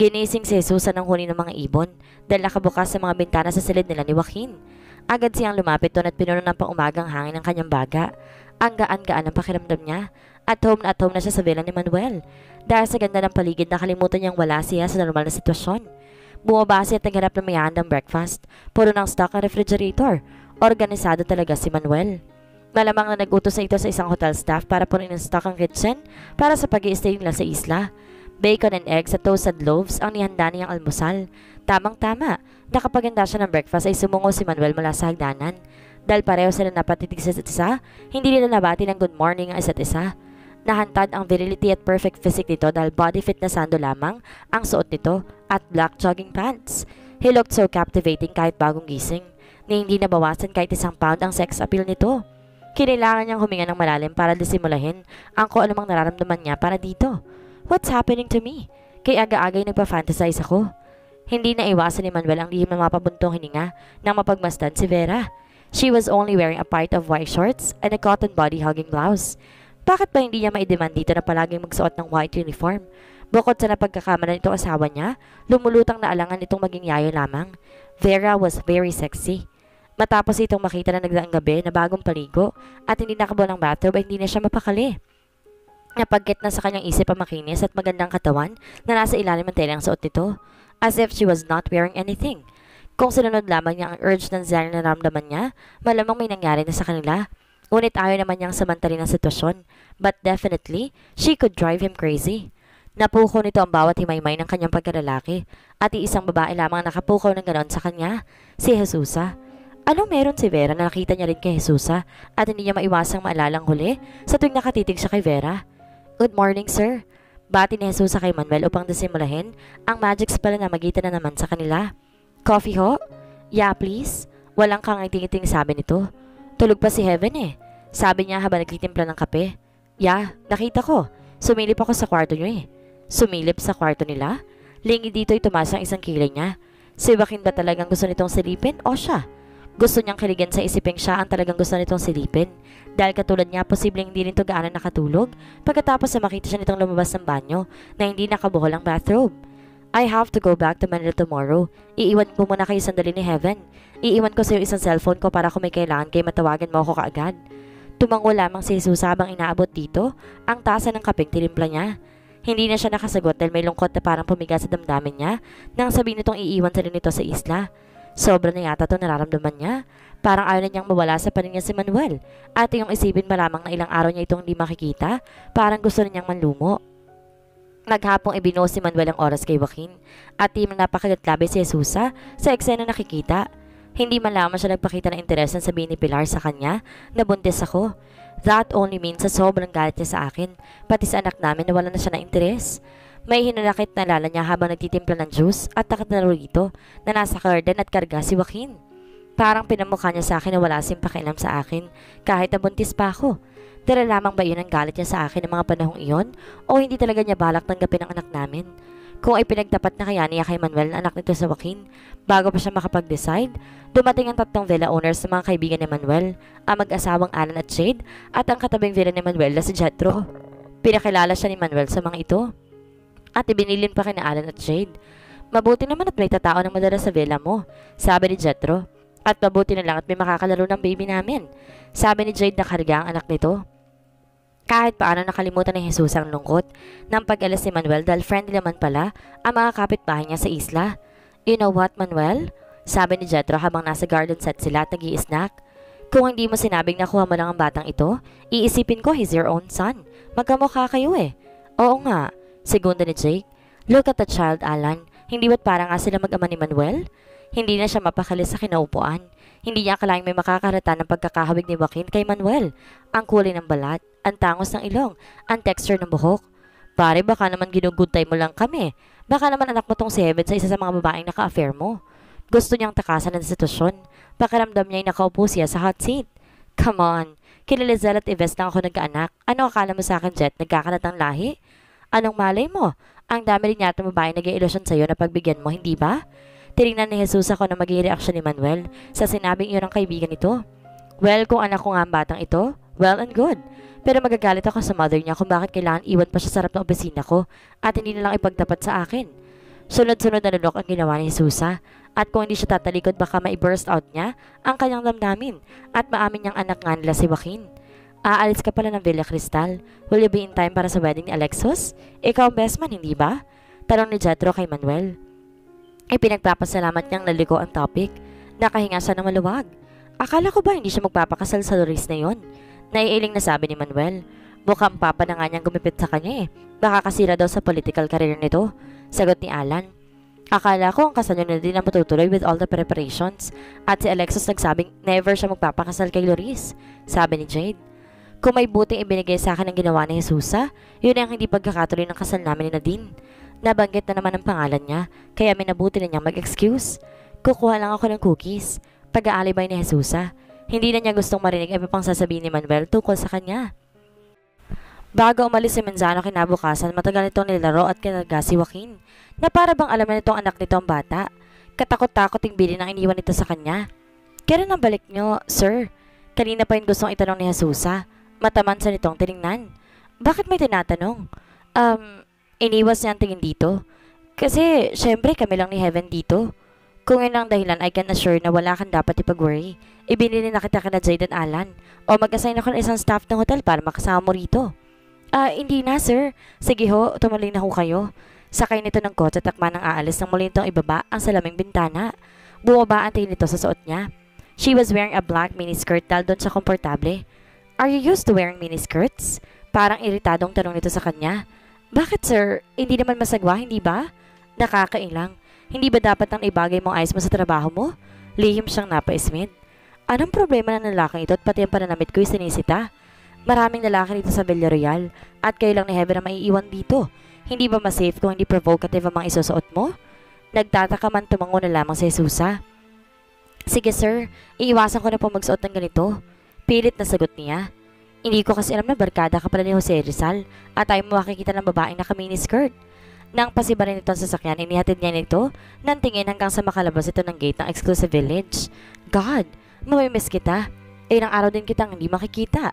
Ginising si Jesus ng huni ng mga ibon dahil nakabukas sa mga bintana sa silid nila ni Joaquin. Agad siyang lumapit doon at pinuno ng pang-umagang hangin ng kanyang baga. Ang gaan-gaan ang pakiramdam niya at home na at home na siya sa villa ni Manuel. Dahil sa ganda ng paligid nakalimutan niyang wala siya sa normal na sitwasyon. Bumaba siya at naghanap ng mayandang breakfast. Puro ng stock ang refrigerator. Organisado talaga si Manuel. Malamang na nag-utos na ito sa isang hotel staff para punin ng stock ang kitchen para sa pag stay nila sa isla. Bacon and eggs at toasted loaves ang nihanda niyang almusal. Tamang-tama, nakapaganda siya ng breakfast ay sumungo si Manuel mula sa hagdanan. Dahil pareho sila napatitig sa isa't isa, hindi nila nabati ng good morning ang isa't isa. Nahantad ang virility at perfect physique nito dahil body fit na sando lamang ang suot nito at black jogging pants. He looked so captivating kahit bagong gising na hindi nabawasan kahit isang pound ang sex appeal nito. Kinailangan niyang huminga ng malalim para disimulahin ang kung anumang nararamdaman niya para dito. What's happening to me? Kay aga-agay nagpa-fantasize ako. Hindi na iwasan ni Manuel ang lihim na mapabuntong hininga nang mapagmasdan si Vera. She was only wearing a part of white shorts and a cotton body-hugging blouse. Bakit ba hindi niya maidemand dito na palaging magsuot ng white uniform? Bukod sa napagkakamalan nitong asawa niya, lumulutang na alangan itong maging yayo lamang. Vera was very sexy. Matapos itong makita na nagdaang gabi na bagong paligo at hindi nakabuo ng bathtub ay hindi na siya mapakali. Napagkit na sa kanyang isip ang makinis at magandang katawan na nasa ilalim ng telang suot nito, as if she was not wearing anything. Kung sinunod lamang niya ang urge ng desire na naramdaman niya, malamang may nangyari na sa kanila Ngunit ayaw naman niyang samantalin ang sitwasyon. But definitely, she could drive him crazy. Napuko nito ang bawat himaymay ng kanyang pagkalalaki at iisang babae lamang nakapukaw ng ganon sa kanya, si Jesusa. Anong meron si Vera na nakita niya rin kay Jesusa at hindi niya maiwasang maalalang huli sa tuwing nakatitig siya kay Vera? Good morning, sir. Bati ni Jesusa kay Manuel upang disimulahin ang magic spell na magitan na naman sa kanila. Coffee ho? Yeah, please. Walang kang iting sabi nito. Tulog pa si Heaven eh. Sabi niya habang nagtitimpla ng kape. Yeah, nakita ko. Sumilip ako sa kwarto niyo eh. Sumilip sa kwarto nila? Lingi dito ay tumaas ang isang kilay niya. Si Joaquin ba talagang gusto nitong silipin o siya? Gusto niyang kiligin sa isiping siya ang talagang gusto nitong silipin. Dahil katulad niya, posibleng hindi rin to gaano nakatulog pagkatapos na makita siya nitong lumabas ng banyo na hindi nakabuhol ang bathrobe. I have to go back to Manila tomorrow. Iiwan ko muna kayo sandali ni Heaven. Iiwan ko sa iyo isang cellphone ko para kung may kailangan kayo matawagan mo ako kaagad. Tumango lamang si Jesus habang inaabot dito ang tasa ng kapeng tinimpla niya. Hindi na siya nakasagot dahil may lungkot na parang pumiga sa damdamin niya nang sabihin nitong iiwan sila nito sa isla. Sobra na yata itong nararamdaman niya. Parang ayaw na niyang mawala sa paningin si Manuel. At yung isipin pa lamang na ilang araw niya itong hindi makikita, parang gusto na niyang manlumo. Naghapong ibinuo si Manuel ang oras kay Joaquin at di napakagatlabi si Jesusa sa eksena nakikita. Hindi man lamang siya nagpakita ng interes na sabihin ni Pilar sa kanya na buntis ako. That only means sa sobrang galit niya sa akin, pati sa anak namin na wala na siya na interes. May hinanakit na lala niya habang nagtitimpla ng juice at nakatalo rito na nasa kardan at karga si Joaquin. Parang pinamukha niya sa akin na wala siyang pakialam sa akin kahit nabuntis pa ako. Dala lamang ba yun ang galit niya sa akin ng mga panahong iyon o hindi talaga niya balak tanggapin ang anak namin? Kung ay pinagtapat na kaya niya kay Manuel na anak nito sa Joaquin bago pa siya makapag-decide, dumating ang tatlong villa owners sa mga kaibigan ni Manuel, ang mag-asawang Alan at Jade at ang katabing villa ni Manuel na si Jetro. Pinakilala siya ni Manuel sa mga ito at ibinilin pa kina Alan at Jade. Mabuti naman at may tatao ng madala sa villa mo, sabi ni Jetro. At mabuti na lang at may makakalaro ng baby namin, sabi ni Jade na karga ang anak nito. Kahit paano nakalimutan ni Jesus ang lungkot ng pag-alas ni Manuel dahil friendly naman pala ang mga kapitbahay niya sa isla. You know what, Manuel? Sabi ni Jetro habang nasa garden set sila at nag snack Kung hindi mo sinabing nakuha mo lang ang batang ito, iisipin ko he's your own son. Magkamukha kayo eh. Oo nga. Segunda ni Jake. Look at the child, Alan. Hindi ba't parang nga sila mag-ama ni Manuel? Hindi na siya mapakali sa kinaupuan. Hindi niya akalaing may makakarata ng pagkakahawig ni Joaquin kay Manuel. Ang kulay ng balat ang tangos ng ilong, ang texture ng buhok. Pare, baka naman ginuguntay mo lang kami. Baka naman anak mo tong si Heaven sa isa sa mga babaeng naka-affair mo. Gusto niyang takasan ang sitwasyon. Pakiramdam niya ay nakaupo siya sa hot seat. Come on. Kila Lizelle at Ives lang ako nagkaanak. Ano akala mo sa akin, Jet? Nagkakalat ng lahi? Anong malay mo? Ang dami rin yata babae nag-iilusyon sa'yo na pagbigyan mo, hindi ba? Tinignan ni Jesus ako na magiging reaksyon ni Manuel sa sinabing iyon ng kaibigan nito. Well, kung anak ko nga ang batang ito, well and good. Pero magagalit ako sa mother niya kung bakit kailangan iwan pa siya sa harap ng opisina ko at hindi na lang ipagtapat sa akin. Sunod-sunod na lunok ang ginawa ni Susa at kung hindi siya tatalikod baka ma-burst out niya ang kanyang damdamin at maamin niyang anak nga nila si Joaquin. Aalis ka pala ng Villa Cristal. Will you be in time para sa wedding ni Alexos? Ikaw ang best man, hindi ba? Tanong ni Jetro kay Manuel. Ipinagpapasalamat niyang naliko ang topic. Nakahinga siya ng maluwag. Akala ko ba hindi siya magpapakasal sa Loris na yon? Naiiling na sabi ni Manuel. Mukhang papa na nga niyang gumipit sa kanya eh. Baka kasira daw sa political career nito. Sagot ni Alan. Akala ko ang kasal na din ang matutuloy with all the preparations. At si Alexis nagsabing never siya magpapakasal kay Loris. Sabi ni Jade. Kung may buting ibinigay sa akin ang ginawa ni Jesusa, yun ang hindi pagkakatuloy ng kasal namin ni Nadine. Nabanggit na naman ang pangalan niya, kaya minabuti na niyang mag-excuse. Kukuha lang ako ng cookies. Pag-aalibay ni Jesusa. Hindi na niya gustong marinig ang pang sasabihin ni Manuel tungkol sa kanya. Bago umalis si Manzano kinabukasan, matagal nitong nilaro at kinarga si Joaquin, na para bang alam na nitong anak nito ang bata. Katakot-takot yung bilin ang iniwan nito sa kanya. Kailan ang balik niyo, sir? Kanina pa yung gustong itanong ni Jesusa. Mataman sa nitong tiningnan. Bakit may tinatanong? Um, iniwas niya ang tingin dito. Kasi, syempre, kami lang ni Heaven dito. Kung yun ang dahilan, I can assure na wala kang dapat ipag-worry. Ibinili na kita kina Jade and Alan. O mag-assign ako ng isang staff ng hotel para makasama mo rito. Ah, uh, hindi na sir. Sige ho, tumuloy na ho kayo. Sakay nito ng kotse at takma nang aalis nang muli nitong ibaba ang salaming bintana. Bumaba ang tingin nito sa suot niya. She was wearing a black miniskirt dahil doon sa komportable. Are you used to wearing miniskirts? Parang iritadong tanong nito sa kanya. Bakit sir? Hindi naman masagwa, hindi ba? Nakakailang. Hindi ba dapat nang ibagay mong ayos mo sa trabaho mo? Lihim siyang napaismid. Anong problema ng lalaking ito at pati ang pananamit ko'y sinisita? Maraming lalaki dito sa Villarreal at kayo lang ni Heaven ang maiiwan dito. Hindi ba mas-safe kung hindi provocative ang mga isusuot mo? Nagtataka man tumango na lamang sa Jesusa. Sige sir, iiwasan ko na po magsuot ng ganito. Pilit na sagot niya. Hindi ko kasi alam na barkada ka pala ni Jose Rizal at tayo makikita ng babaeng naka skirt. Nang pasiba rin ito ang sasakyan, inihatid niya nito ng tingin hanggang sa makalabas ito ng gate ng exclusive village. God, mamimiss kita. Ilang araw din kitang hindi makikita.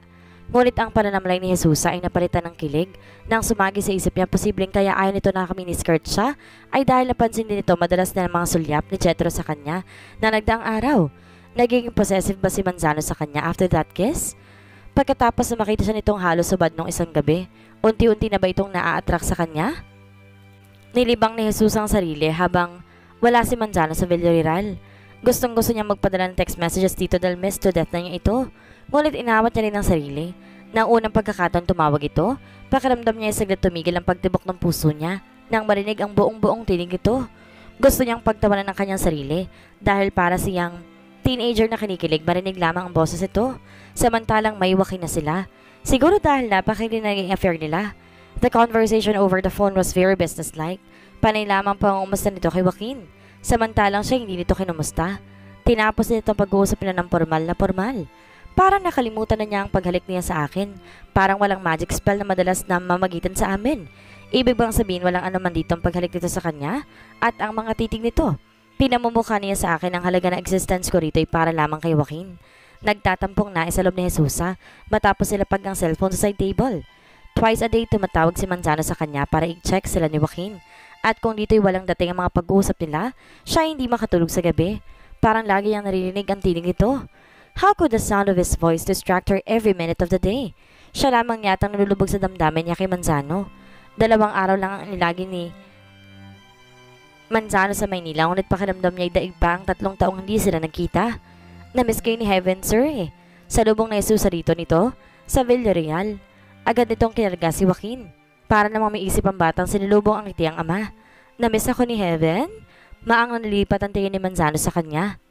Ngunit ang pananamlay ni Jesus ay napalitan ng kilig. Nang sumagi sa isip niya posibleng kaya ayaw nito na skirt siya, ay dahil napansin din ito madalas na mga sulyap ni Jetro sa kanya na nagdaang araw. Naging possessive ba si Manzano sa kanya after that kiss? Pagkatapos na makita siya nitong halos subad nung isang gabi, unti-unti na ba itong naa-attract sa kanya? Nilibang ni Jesus ang sarili habang wala si Manzano sa Villarreal. Gustong gusto niya magpadala ng text messages dito dahil miss to death na niya ito. Ngunit inawat niya rin ang sarili. Nang unang pagkakataon tumawag ito, pakiramdam niya ay saglit tumigil ang pagtibok ng puso niya nang marinig ang buong-buong tinig ito. Gusto niyang pagtawanan ng kanyang sarili dahil para siyang teenager na kinikilig marinig lamang ang boses ito. Samantalang may waki na sila. Siguro dahil napakilig naging affair nila. The conversation over the phone was very businesslike. Panay lamang pangumusta nito kay Joaquin. Samantalang siya hindi nito kinumusta. Tinapos nito ang pag-uusap nila ng formal na formal. Parang nakalimutan na niya ang paghalik niya sa akin. Parang walang magic spell na madalas na mamagitan sa amin. Ibig bang sabihin walang anuman dito ang paghalik nito sa kanya? At ang mga titig nito? Pinamumukha niya sa akin ang halaga na existence ko rito ay para lamang kay Joaquin. Nagtatampong na sa loob ni Jesusa matapos sila pag ang cellphone sa side table. Twice a day tumatawag si Manzano sa kanya para i-check sila ni Joaquin. At kung dito'y walang dating ang mga pag-uusap nila, siya hindi makatulog sa gabi. Parang lagi niyang naririnig ang tinig nito. How could the sound of his voice distract her every minute of the day? Siya lamang yatang nalulubog sa damdamin niya kay Manzano. Dalawang araw lang ang nilagi ni Manzano sa Maynila, ngunit pakiramdam niya daig pa ang tatlong taong hindi sila nagkita. Namiss kayo ni Heaven, sir eh. Sa lubong na Jesus rito nito, sa Villarreal. Agad nitong kinarga si Joaquin. Para namang may isip ang batang sinilubong ang ngiti ang ama. Namiss ako ni Heaven? Maang nalipat ang tingin ni Manzano sa kanya.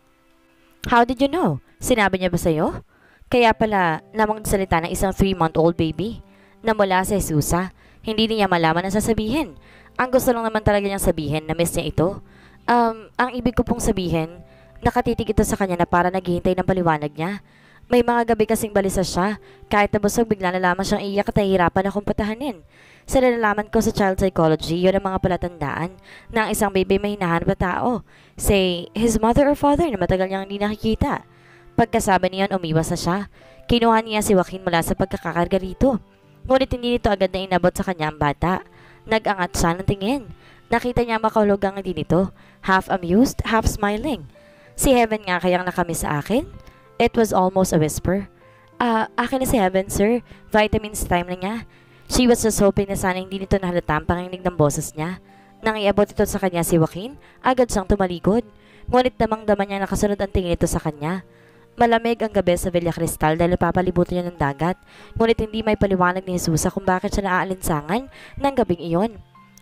How did you know? Sinabi niya ba sa'yo? Kaya pala namang salita ng isang 3-month-old baby na mula sa Jesusa. Hindi niya malaman ang sasabihin. Ang gusto lang naman talaga niyang sabihin na miss niya ito. Um, ang ibig ko pong sabihin, nakatitig ito sa kanya na para naghihintay ng paliwanag niya. May mga gabi kasing balisa siya. Kahit nabusog, bigla na lamang siyang iyak at nahihirapan akong patahanin. Sa nalalaman ko sa child psychology, yun ang mga palatandaan na ang isang baby may hinahanap na tao. Say, his mother or father na matagal niyang hindi nakikita. Pagkasabi niyan, umiwas na siya. Kinuha niya si Joaquin mula sa pagkakakarga rito. Ngunit hindi nito agad na inabot sa kanya ang bata. Nag-angat siya ng tingin. Nakita niya makahulog ang din nito, half amused, half smiling. Si Heaven nga kayang nakamiss sa akin? It was almost a whisper. Ah, uh, akin na si Heaven, sir. Vitamins time na niya. She was just hoping na sana hindi nito nahalata ang panginig ng boses niya. Nang iabot ito sa kanya si Joaquin, agad siyang tumalikod. Ngunit namang daman niya nakasunod ang tingin ito sa kanya. Malamig ang gabi sa Villa Cristal dahil papalibutan niya ng dagat, ngunit hindi may paliwanag ni Jesus kung bakit siya naaalinsangan ng gabing iyon.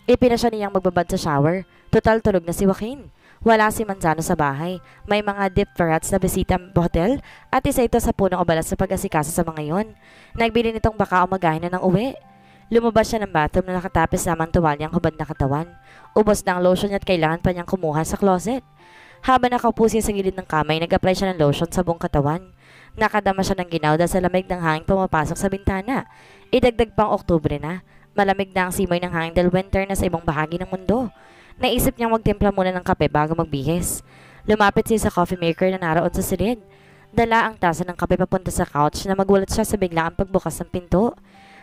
Ipinasya niyang magbabad sa shower. Total tulog na si Joaquin. Wala si Manzano sa bahay. May mga deep ferrets na bisita ang hotel at isa ito sa punong obalas sa pag-asikaso sa mga yon. Nagbili nitong baka umagahin na ng uwi. Lumabas siya ng bathroom na nakatapis lamang tuwalyang hubad na katawan. Ubos ang lotion at kailangan pa niyang kumuha sa closet. Habang nakaupo siya sa gilid ng kamay, nag-apply siya ng lotion sa buong katawan. Nakadama siya ng ginaw dahil sa lamig ng hangin pumapasok sa bintana. Idagdag pang Oktubre na. Malamig na ang simoy ng hangin dahil winter na sa ibang bahagi ng mundo. Naisip niyang magtimpla muna ng kape bago magbihis. Lumapit siya sa coffee maker na naroon sa silid. Dala ang tasa ng kape papunta sa couch na magulat siya sa biglaang pagbukas ng pinto.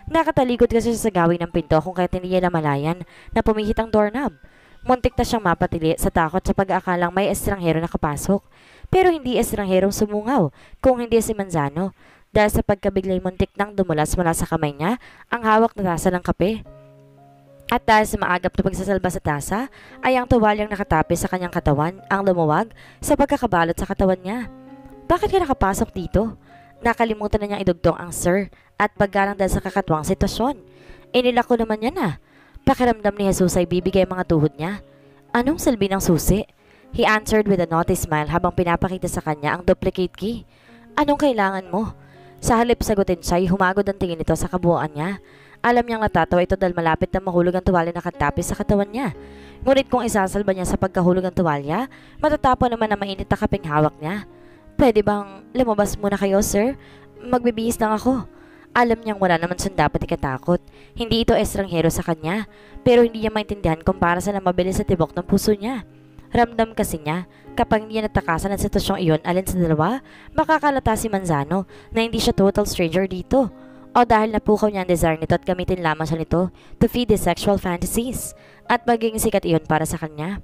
Nakatalikod kasi siya sa gawin ng pinto kung kahit hindi niya namalayan na pumihit ang doorknob. Muntik na siyang mapatili sa takot sa pag-aakalang may estranghero na kapasok. Pero hindi estrangherong sumungaw kung hindi si Manzano dahil sa pagkabiglay muntik nang dumulas mula sa kamay niya ang hawak na tasa ng kape. At dahil sa maagap na pagsasalba sa tasa, ay ang tuwalyang nakatapis sa kanyang katawan ang lumuwag sa pagkakabalot sa katawan niya. Bakit ka nakapasok dito? Nakalimutan na niyang idugtong ang sir at paggalang dahil sa kakatwang sitwasyon. Inilak ko naman yan ah. Pakiramdam ni Jesus ay bibigay mga tuhod niya. Anong salbi ng susi? He answered with a naughty smile habang pinapakita sa kanya ang duplicate key. Anong kailangan mo? Sa halip sagutin siya ay humagod ang tingin nito sa kabuuan niya. Alam niyang natatawa ito dahil malapit na mahulog ang tuwalya na katapis sa katawan niya. Ngunit kung isasalba niya sa pagkahulog ang tuwalya, matatapon naman na mainit na kaping hawak niya. Pwede bang lumabas muna kayo, sir? Magbibihis lang ako. Alam niyang wala naman siyang dapat ikatakot. Hindi ito estranghero sa kanya, pero hindi niya maintindihan kung para sa mabilis sa tibok ng puso niya. Ramdam kasi niya, kapag niya natakasan ang sitwasyong iyon alin sa dalawa, makakalata si Manzano na hindi siya total stranger dito. O dahil napukaw niya ang desire nito at gamitin lamang siya nito to feed his sexual fantasies at maging sikat iyon para sa kanya.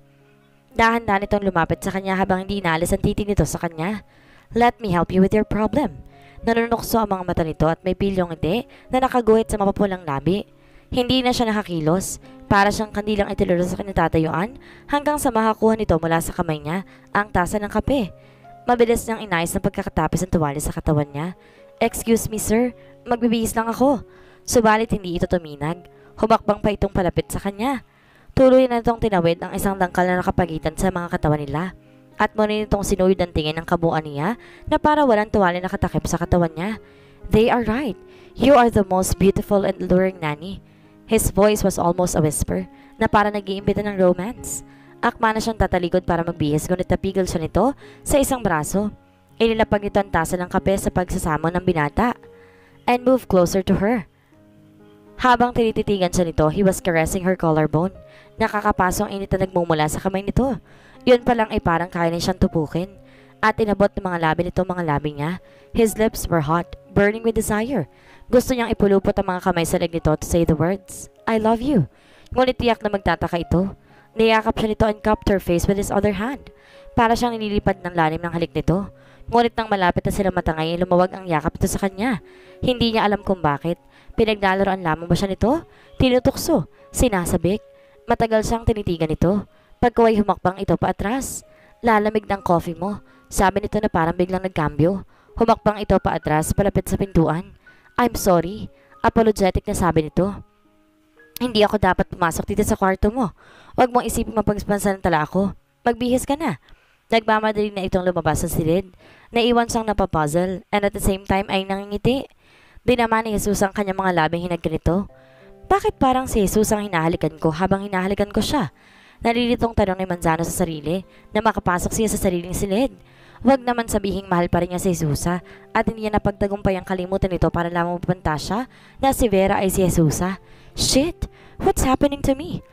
Dahan-dahan itong lumapit sa kanya habang hindi inaalis ang titig nito sa kanya. Let me help you with your problem. Nanunukso ang mga mata nito at may pilyong ngiti na nakaguhit sa mapapulang labi. Hindi na siya nakakilos. Para siyang kandilang itiluro sa kinatatayuan hanggang sa makakuha nito mula sa kamay niya ang tasa ng kape. Mabilis niyang inayos ng pagkakatapos ng tuwali sa katawan niya. Excuse me sir, magbibihis lang ako. Subalit hindi ito tuminag. Humakbang pa itong palapit sa kanya. Tuloy na itong tinawid ang isang dangkal na nakapagitan sa mga katawan nila. At muna nitong sinuyod ang tingin ng kabuuan niya na para walang tuwali nakatakip sa katawan niya. They are right. You are the most beautiful and alluring nanny. His voice was almost a whisper na para nag-iimbita ng romance. Akma na siyang tatalikod para magbihis ngunit napigil siya nito sa isang braso. Inilapag nito ang tasa ng kape sa pagsasamo ng binata and moved closer to her. Habang tinititigan siya nito, he was caressing her collarbone. Nakakapasong init na nagmumula sa kamay nito. Yun pa lang ay parang kaya na siyang tupukin. At inabot ng mga labi nito mga labi niya. His lips were hot, burning with desire. Gusto niyang ipulupot ang mga kamay sa leg nito to say the words, I love you. Ngunit tiyak na magtataka ito. Niyakap siya nito and cupped her face with his other hand. Para siyang nililipad ng lalim ng halik nito. Ngunit nang malapit na sila matangay, lumawag ang yakap ito sa kanya. Hindi niya alam kung bakit. Pinaglalaroan lamang ba siya nito? Tinutukso, sinasabik. Matagal siyang tinitigan nito. Pagkaway humakbang ito pa atras. Lalamig ng coffee mo. Sabi nito na parang biglang nagkambyo. Humakbang ito pa atras palapit sa pintuan. I'm sorry. Apologetic na sabi nito. Hindi ako dapat pumasok dito sa kwarto mo. Huwag mong isipin mapagpansamantala ako. Magbihis ka na. Nagmamadali na itong lumabas sa silid. Naiwan siyang napapuzzle and at the same time ay nangingiti. Di naman ni Jesus ang kanyang mga labing hinagganito. Bakit parang si Jesus ang hinahalikan ko habang hinahalikan ko siya? Nalilitong tanong ni Manzano sa sarili na makapasok siya sa sariling silid. Huwag naman sabihing mahal pa rin niya si Jesusa at hindi niya napagtagumpay ang kalimutan nito para lamang mapanta siya na si Vera ay si Jesusa. Shit! What's happening to me?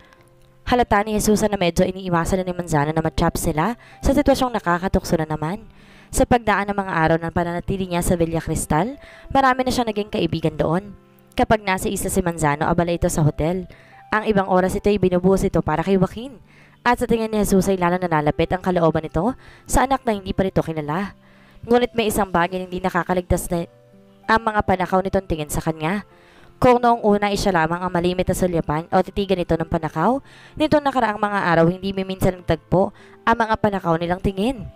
Halata ni Jesusa na medyo iniiwasan na ni Manzana na matrap sila sa sitwasyong nakakatukso na naman. Sa pagdaan ng mga araw ng pananatili niya sa Villa Cristal, marami na siyang naging kaibigan doon. Kapag nasa isa si Manzano, abala ito sa hotel. Ang ibang oras ito ay binubuhos ito para kay Joaquin. At sa tingin ni Jesus ay lalo nalalapit ang kalooban nito sa anak na hindi pa nito kilala. Ngunit may isang bagay na hindi nakakaligtas na ang mga panakaw nitong tingin sa kanya. Kung noong una ay siya lamang ang malimit na sulyapan o titigan nito ng panakaw, nitong nakaraang mga araw hindi minsan nagtagpo ang mga panakaw nilang tingin.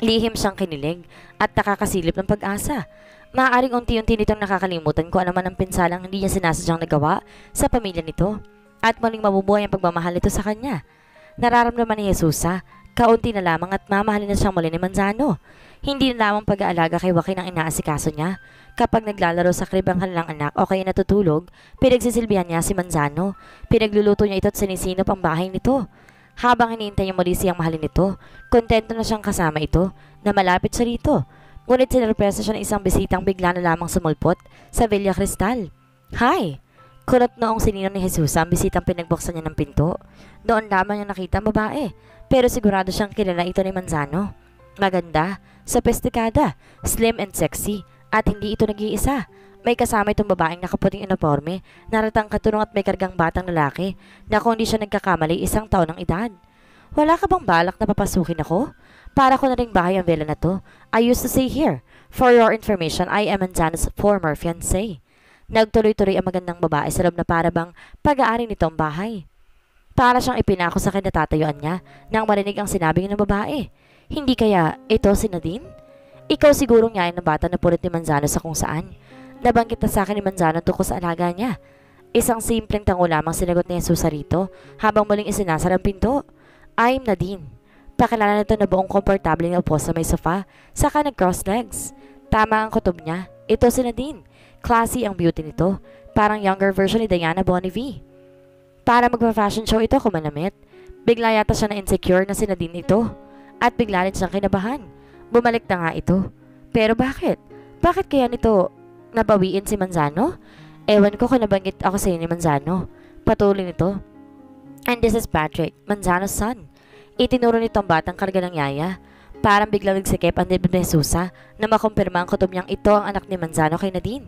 Lihim siyang kinilig at nakakasilip ng pag-asa. Maaaring unti-unti nitong nakakalimutan kung ano man ang pinsalang hindi niya sinasadyang nagawa sa pamilya nito at muling mabubuhay ang pagmamahal nito sa kanya. Nararamdaman ni Jesusa, kaunti na lamang at mamahalin na siyang muli ni Manzano. Hindi na lamang pag-aalaga kay Joaquin ang inaasikaso niya. Kapag naglalaro sa krib ang kanilang anak o kaya natutulog, pinagsisilbihan niya si Manzano. Pinagluluto niya ito at sinisinop ang bahay nito. Habang hinihintay niya muli siyang mahalin nito, kontento na siyang kasama ito na malapit siya rito. Ngunit sinurpresa siya ng isang bisitang bigla na lamang sumulpot sa Villa Cristal. Hi! Kulot noong sinino ni Jesus ang bisitang pinagbuksan niya ng pinto. Doon lamang niya nakita ang babae, pero sigurado siyang kilala ito ni Manzano. Maganda, sopestikada, slim and sexy, at hindi ito nag-iisa. May kasama itong babaeng nakaputing uniforme, naratang katunong at may kargang batang lalaki na kung hindi siya nagkakamali isang taon ng edad. Wala ka bang balak na papasukin ako? Para ko na rin bahay ang villa na to. I used to stay here. For your information, I am Manzano's former fiancé. Nagtuloy-tuloy ang magandang babae sa loob na para bang pag-aari nitong bahay. Para siyang ipinako sa kinatatayuan niya nang marinig ang sinabi ng babae. Hindi kaya ito si Nadine? Ikaw siguro nga ng bata na pulit ni Manzano sa kung saan. Nabanggit na sa akin ni Manzano tungkol sa alaga niya. Isang simpleng tango lamang sinagot ni Jesus rito habang muling isinasar ang pinto. I'm Nadine. Pakilala nito na buong komportable na upo sa may sofa, saka nag-cross legs. Tama ang kutob niya. Ito si Nadine. Classy ang beauty nito. Parang younger version ni Diana Bonnevie. Para magpa-fashion show ito kumanamit. Bigla yata siya na insecure na sinadin ito. At bigla rin siyang kinabahan. Bumalik na nga ito. Pero bakit? Bakit kaya nito nabawiin si Manzano? Ewan ko kung nabanggit ako sa ni Manzano. Patuloy nito. And this is Patrick, Manzano's son. Itinuro nito ang batang karga ng yaya. Parang biglang nagsikip ang dibdib ni Susa na makumpirma ang kutob niyang ito ang anak ni Manzano kay Nadine.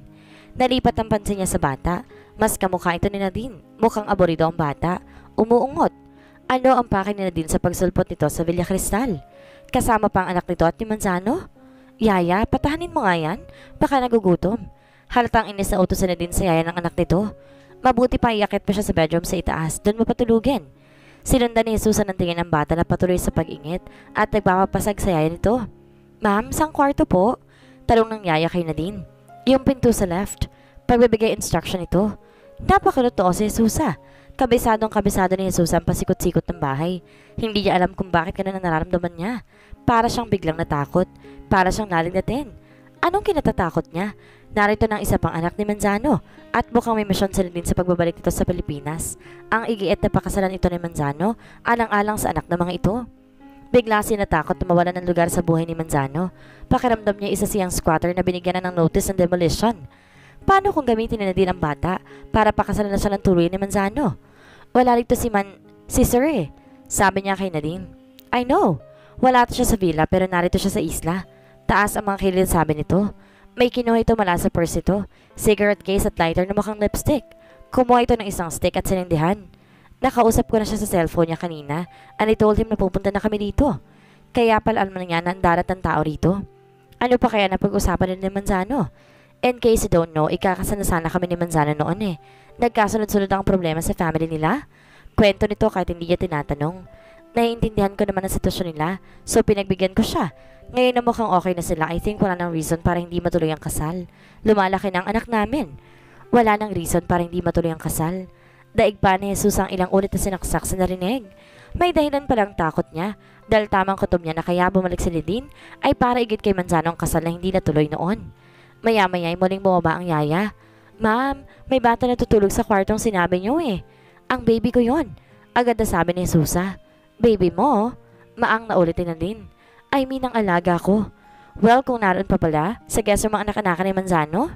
Nalipat ang pansin niya sa bata. Mas kamukha ito ni Nadine. Mukhang aborido ang bata. Umuungot. Ano ang pake ni Nadine sa pagsulpot nito sa Villa Cristal? Kasama pa ang anak nito at ni Manzano? Yaya, patahanin mo nga yan. Baka nagugutom. Halatang inis na utos na din sa yaya ng anak nito. Mabuti pa iakit pa siya sa bedroom sa itaas. Doon mapatulugin. Sinundan ni Jesus ang tingin ng bata na patuloy sa pag-ingit at nagpapapasag sa yaya nito. Ma'am, sang kwarto po? Talong ng yaya kay Nadine. Yung pinto sa left. Pagbibigay instruction ito. Napakalutoo si Jesusa. Kabisadong kabisado ni Jesus ang pasikot-sikot ng bahay. Hindi niya alam kung bakit ganun ang nararamdaman niya. Para siyang biglang natakot. Para siyang nalignatin. Anong kinatatakot niya? Narito ng isa pang anak ni Manzano at mukhang may misyon sila din sa pagbabalik nito sa Pilipinas. Ang igiit na pakasalan ito ni Manzano alang-alang sa anak ng mga ito. Bigla si natakot na mawalan ng lugar sa buhay ni Manzano. Pakiramdam niya isa siyang squatter na binigyan na ng notice ng demolition. Paano kung gamitin na din ang bata para pakasalan na siya ng tuloy ni Manzano? Wala rito si Man... si Sir eh. Sabi niya kay Nadine. I know. Wala siya sa villa pero narito siya sa isla. Taas ang mga kilid sabi nito. May kinuha ito mula sa purse ito. Cigarette case at lighter na mukhang lipstick. Kumuha ito ng isang stick at sinindihan. Nakausap ko na siya sa cellphone niya kanina and I told him na pupunta na kami dito. Kaya pala alam niya na darat ng tao rito. Ano pa kaya na pag-usapan ni Manzano? In case you don't know, ikakasal na sana kami ni Manzano noon eh. Nagkasunod-sunod ang problema sa family nila. Kwento nito kahit hindi niya tinatanong. Naiintindihan ko naman ang sitwasyon nila, so pinagbigyan ko siya. Ngayon na mukhang okay na sila, I think wala nang reason para hindi matuloy ang kasal. Lumalaki na ang anak namin. Wala nang reason para hindi matuloy ang kasal. Daig pa ni Jesus ang ilang ulit na sinaksak sa narinig. May dahilan palang takot niya dahil tamang kutob niya na kaya bumalik si Lidin ay para igit kay Manzano ang kasal na hindi natuloy noon. Maya-maya ay muling bumaba ang yaya. Ma'am, may bata na tutulog sa kwartong sinabi niyo eh. Ang baby ko yon. Agad na sabi ni Susa. Baby mo? Maang na ulitin na din. I mean ang alaga ko. Well, kung naroon pa pala, sa guest room ang anak-anak ni Manzano.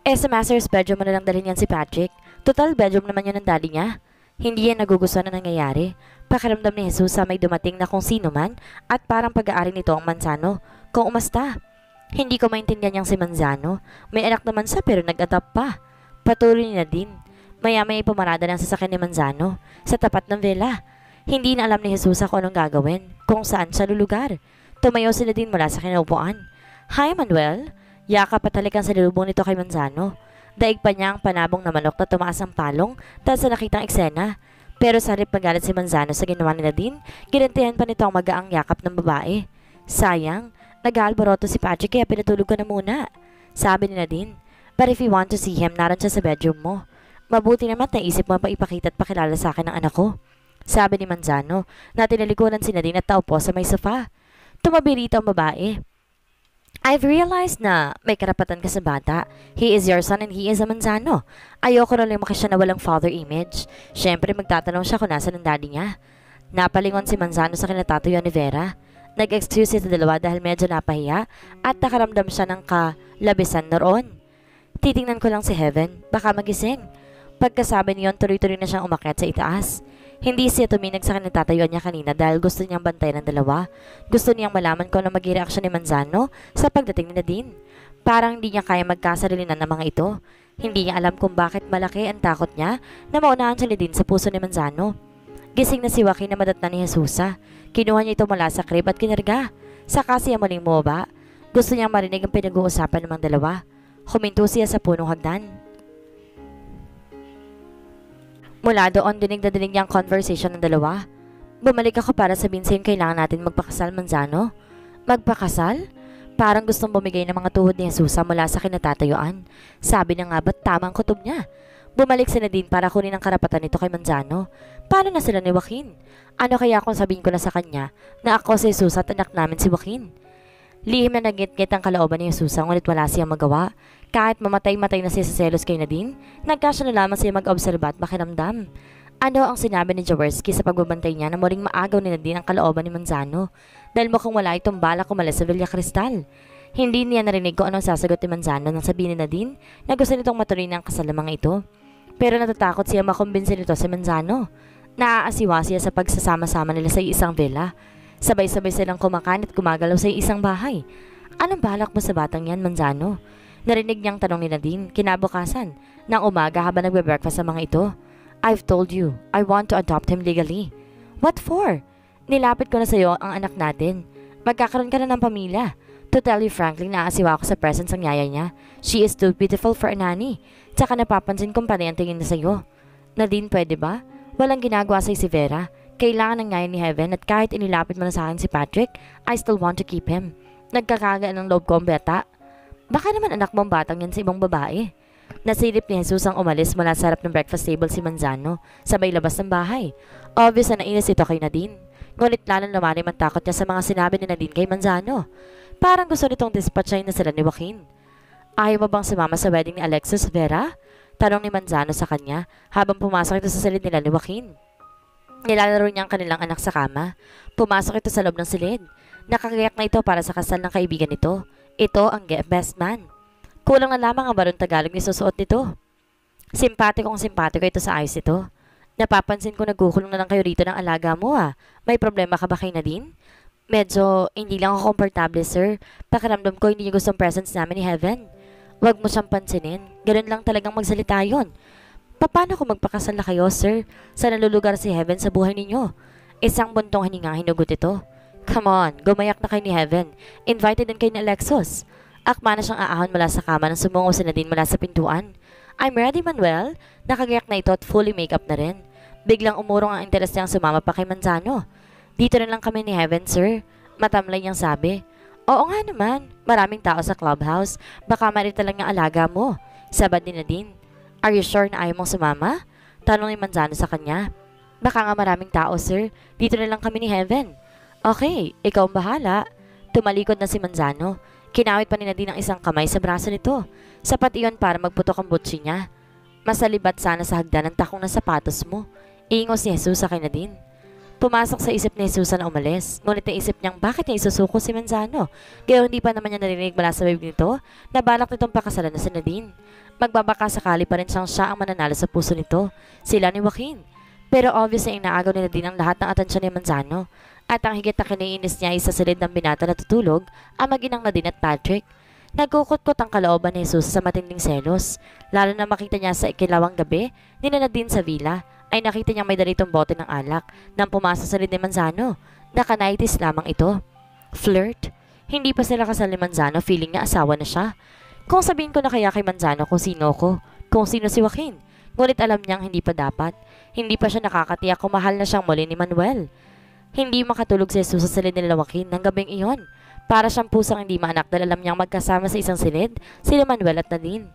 Eh, sa master's bedroom mo na lang dalhin yan si Patrick. Total bedroom naman yun ng daddy niya. Hindi yan nagugustuhan na nangyayari. Pakiramdam ni Jesus sa may dumating na kung sino man at parang pag-aari nito ang Manzano. Kung umasta. Hindi ko maintindihan niyang si Manzano. May anak naman siya pero nag-adapt pa. Patuloy niya din. Maya-maya pumarada ng sasakyan ni Manzano sa tapat ng villa. Hindi na alam ni Jesus kung anong gagawin, kung saan siya lulugar. Tumayo sila din mula sa kinaupuan. Hi, Manuel. Yakap at halikan sa lulubong nito kay Manzano. Daig pa niya ang panabong na manok na tumaas ang palong dahil sa nakitang eksena. Pero sa harip magalit si Manzano sa ginawa ni Nadine, ginantihan pa nito ang magaang yakap ng babae. Sayang, nag-aalboroto si Patrick kaya pinatulog ko na muna. Sabi ni Nadine, But if you want to see him, naroon siya sa bedroom mo. Mabuti naman naisip mo pa ipakita at pakilala sa akin ng anak ko. Sabi ni Manzano na tinalikuran si Nadine at taupo sa may sofa. Tumabi ang babae. I've realized na may karapatan ka sa bata. He is your son and he is a Manzano. Ayoko na lumaki siya na walang father image. Siyempre magtatanong siya kung nasa ng daddy niya. Napalingon si Manzano sa kinatatuyo ni Vera. Nag-excuse si dalawa dahil medyo napahiya at nakaramdam siya ng kalabisan na roon. Titingnan ko lang si Heaven, baka magising. Pagkasabi niyon, tuloy-tuloy na siyang umakyat sa itaas. Hindi siya tuminag sa kanitatayuan niya kanina dahil gusto niyang bantayan ng dalawa. Gusto niyang malaman kung ano maging reaksyon ni Manzano sa pagdating ni Nadine. Parang hindi niya kaya magkasarilinan ng mga ito. Hindi niya alam kung bakit malaki ang takot niya na maunahan si Nadine sa puso ni Manzano. Gising na si Joaquin na madatna ni Jesusa. Kinuha niya ito mula sa crib at kinarga. Saka siya muling bumaba. Gusto niyang marinig ang pinag-uusapan ng mga dalawa. Huminto siya sa punong hagdan. Mula doon, dinig na niya ang conversation ng dalawa. Bumalik ako para sabihin sa'yo kailangan natin magpakasal, Manzano. Magpakasal? Parang gustong bumigay ng mga tuhod ni Jesusa mula sa kinatatayuan. Sabi na nga ba't tamang kutob niya? Bumalik si Nadine para kunin ang karapatan nito kay Manzano. Paano na sila ni Joaquin? Ano kaya kung sabihin ko na sa kanya na ako si Jesus at anak namin si Joaquin? Lihim na nagit-git ang kalooban ni Jesus ngunit wala siyang magawa. Kahit mamatay-matay na siya sa selos kay Nadine, nagkasya na lamang siya mag-obserba at makiramdam. Ano ang sinabi ni Jaworski sa pagbabantay niya na muling maagaw ni Nadine ang kalooban ni Manzano dahil mukhang wala itong balak umalis sa Villa Cristal. Hindi niya narinig kung anong sasagot ni Manzano nang sabihin ni Nadine na gusto nitong matuloy ng kasal ng mga ito. Pero natatakot siya makumbinsin nito si Manzano. Naaasiwa siya sa pagsasama-sama nila sa isang villa. Sabay-sabay silang kumakain at gumagalaw sa isang bahay. Anong balak mo sa batang yan, Manzano? Narinig niyang tanong ni Nadine kinabukasan ng umaga habang nagbe-breakfast sa mga ito. I've told you, I want to adopt him legally. What for? Nilapit ko na sa'yo ang anak natin. Magkakaroon ka na ng pamilya. To tell you frankly, naasiwa ako sa presence ng yaya niya. She is too beautiful for a nanny. Tsaka napapansin kong panay ang tingin na sa'yo. Nadine, pwede ba? Walang ginagawa sa'yo si Vera. Kailangan ng ngayon ni Heaven at kahit inilapit mo na sa akin si Patrick, I still want to keep him. Nagkakagaan ng loob ko ang bata. Baka naman anak mong batang yan sa ibang babae. Nasilip ni Jesus ang umalis mula sa harap ng breakfast table si Manzano sa may labas ng bahay. Obvious na nainis ito kay Nadine. Ngunit lalong lumalim ang takot niya sa mga sinabi ni Nadine kay Manzano. Parang gusto nitong dispatchay na sila ni Joaquin. Ayaw mo bang sumama sa wedding ni Alexis Vera? Tanong ni Manzano sa kanya habang pumasok ito sa silid nila ni Joaquin. Nilalaro niya ang kanilang anak sa kama. Pumasok ito sa loob ng silid. Nakagayak na ito para sa kasal ng kaibigan nito. Ito ang best man. Kulang na lamang ang barong Tagalog ni susuot nito. Simpatikong simpatiko ito sa ayos ito. Napapansin ko nagkukulong na lang kayo rito ng alaga mo ah. May problema ka ba kay Nadine? Medyo hindi lang ako komportable sir. Pakiramdam ko hindi niyo gusto ang presence namin ni Heaven. Huwag mo siyang pansinin. Ganun lang talagang magsalita yon. Paano kung magpakasal na kayo, sir? Sa nalulugar si Heaven sa buhay ninyo? Isang buntong hininga hinugot ito. Come on, gumayak na kayo ni Heaven. Invited din kayo ni Alexos. Akma na siyang aahon mula sa kama nang sumungo si Nadine mula sa pintuan. I'm ready, Manuel. Nakagayak na ito at fully makeup na rin. Biglang umurong ang interes niyang sumama pa kay Manzano. Dito na lang kami ni Heaven, sir. Matamlay niyang sabi. Oo nga naman, maraming tao sa clubhouse. Baka marita lang yung alaga mo. Sabad ni Nadine. Are you sure na ayaw mong sumama? Tanong ni Manzano sa kanya. Baka nga maraming tao, sir. Dito na lang kami ni Heaven. Okay, ikaw ang bahala. Tumalikod na si Manzano. Kinawit pa ni Nadine ang isang kamay sa braso nito. Sapat iyon para magputok ang butsi niya. Masalibat sana sa hagdan ng takong na sapatos mo. Iingos ni Jesus sa kay Nadine. Pumasok sa isip ni Susan na umalis, ngunit naisip niyang bakit niya isusuko si Manzano. Kaya hindi pa naman niya narinig mula sa bibig nito na balak nitong pakasalan na si Nadine. Magbabaka sakali pa rin siyang siya ang mananalo sa puso nito, sila ni Joaquin. Pero obvious na inaagaw ni Nadine ang lahat ng atensyon ni Manzano. At ang higit na kiniinis niya ay sa silid ng binata na tutulog, ang maginang Nadine at Patrick. Nagkukot-kot ang kalooban ni Jesus sa matinding selos, lalo na makita niya sa ikilawang gabi ni Nadine sa villa ay nakita niyang may dalitong bote ng alak nang pumasa sa rin ni Manzano. Nakanaitis lamang ito. Flirt? Hindi pa sila kasal ni Manzano, feeling niya asawa na siya. Kung sabihin ko na kaya kay Manzano kung sino ko, kung sino si Joaquin. Ngunit alam niyang hindi pa dapat. Hindi pa siya nakakatiyak kung mahal na siyang muli ni Manuel. Hindi makatulog si Jesus sa silid ni Joaquin ng gabing iyon. Para siyang pusang hindi maanak dahil alam niyang magkasama sa isang silid, sila Manuel at Nadine.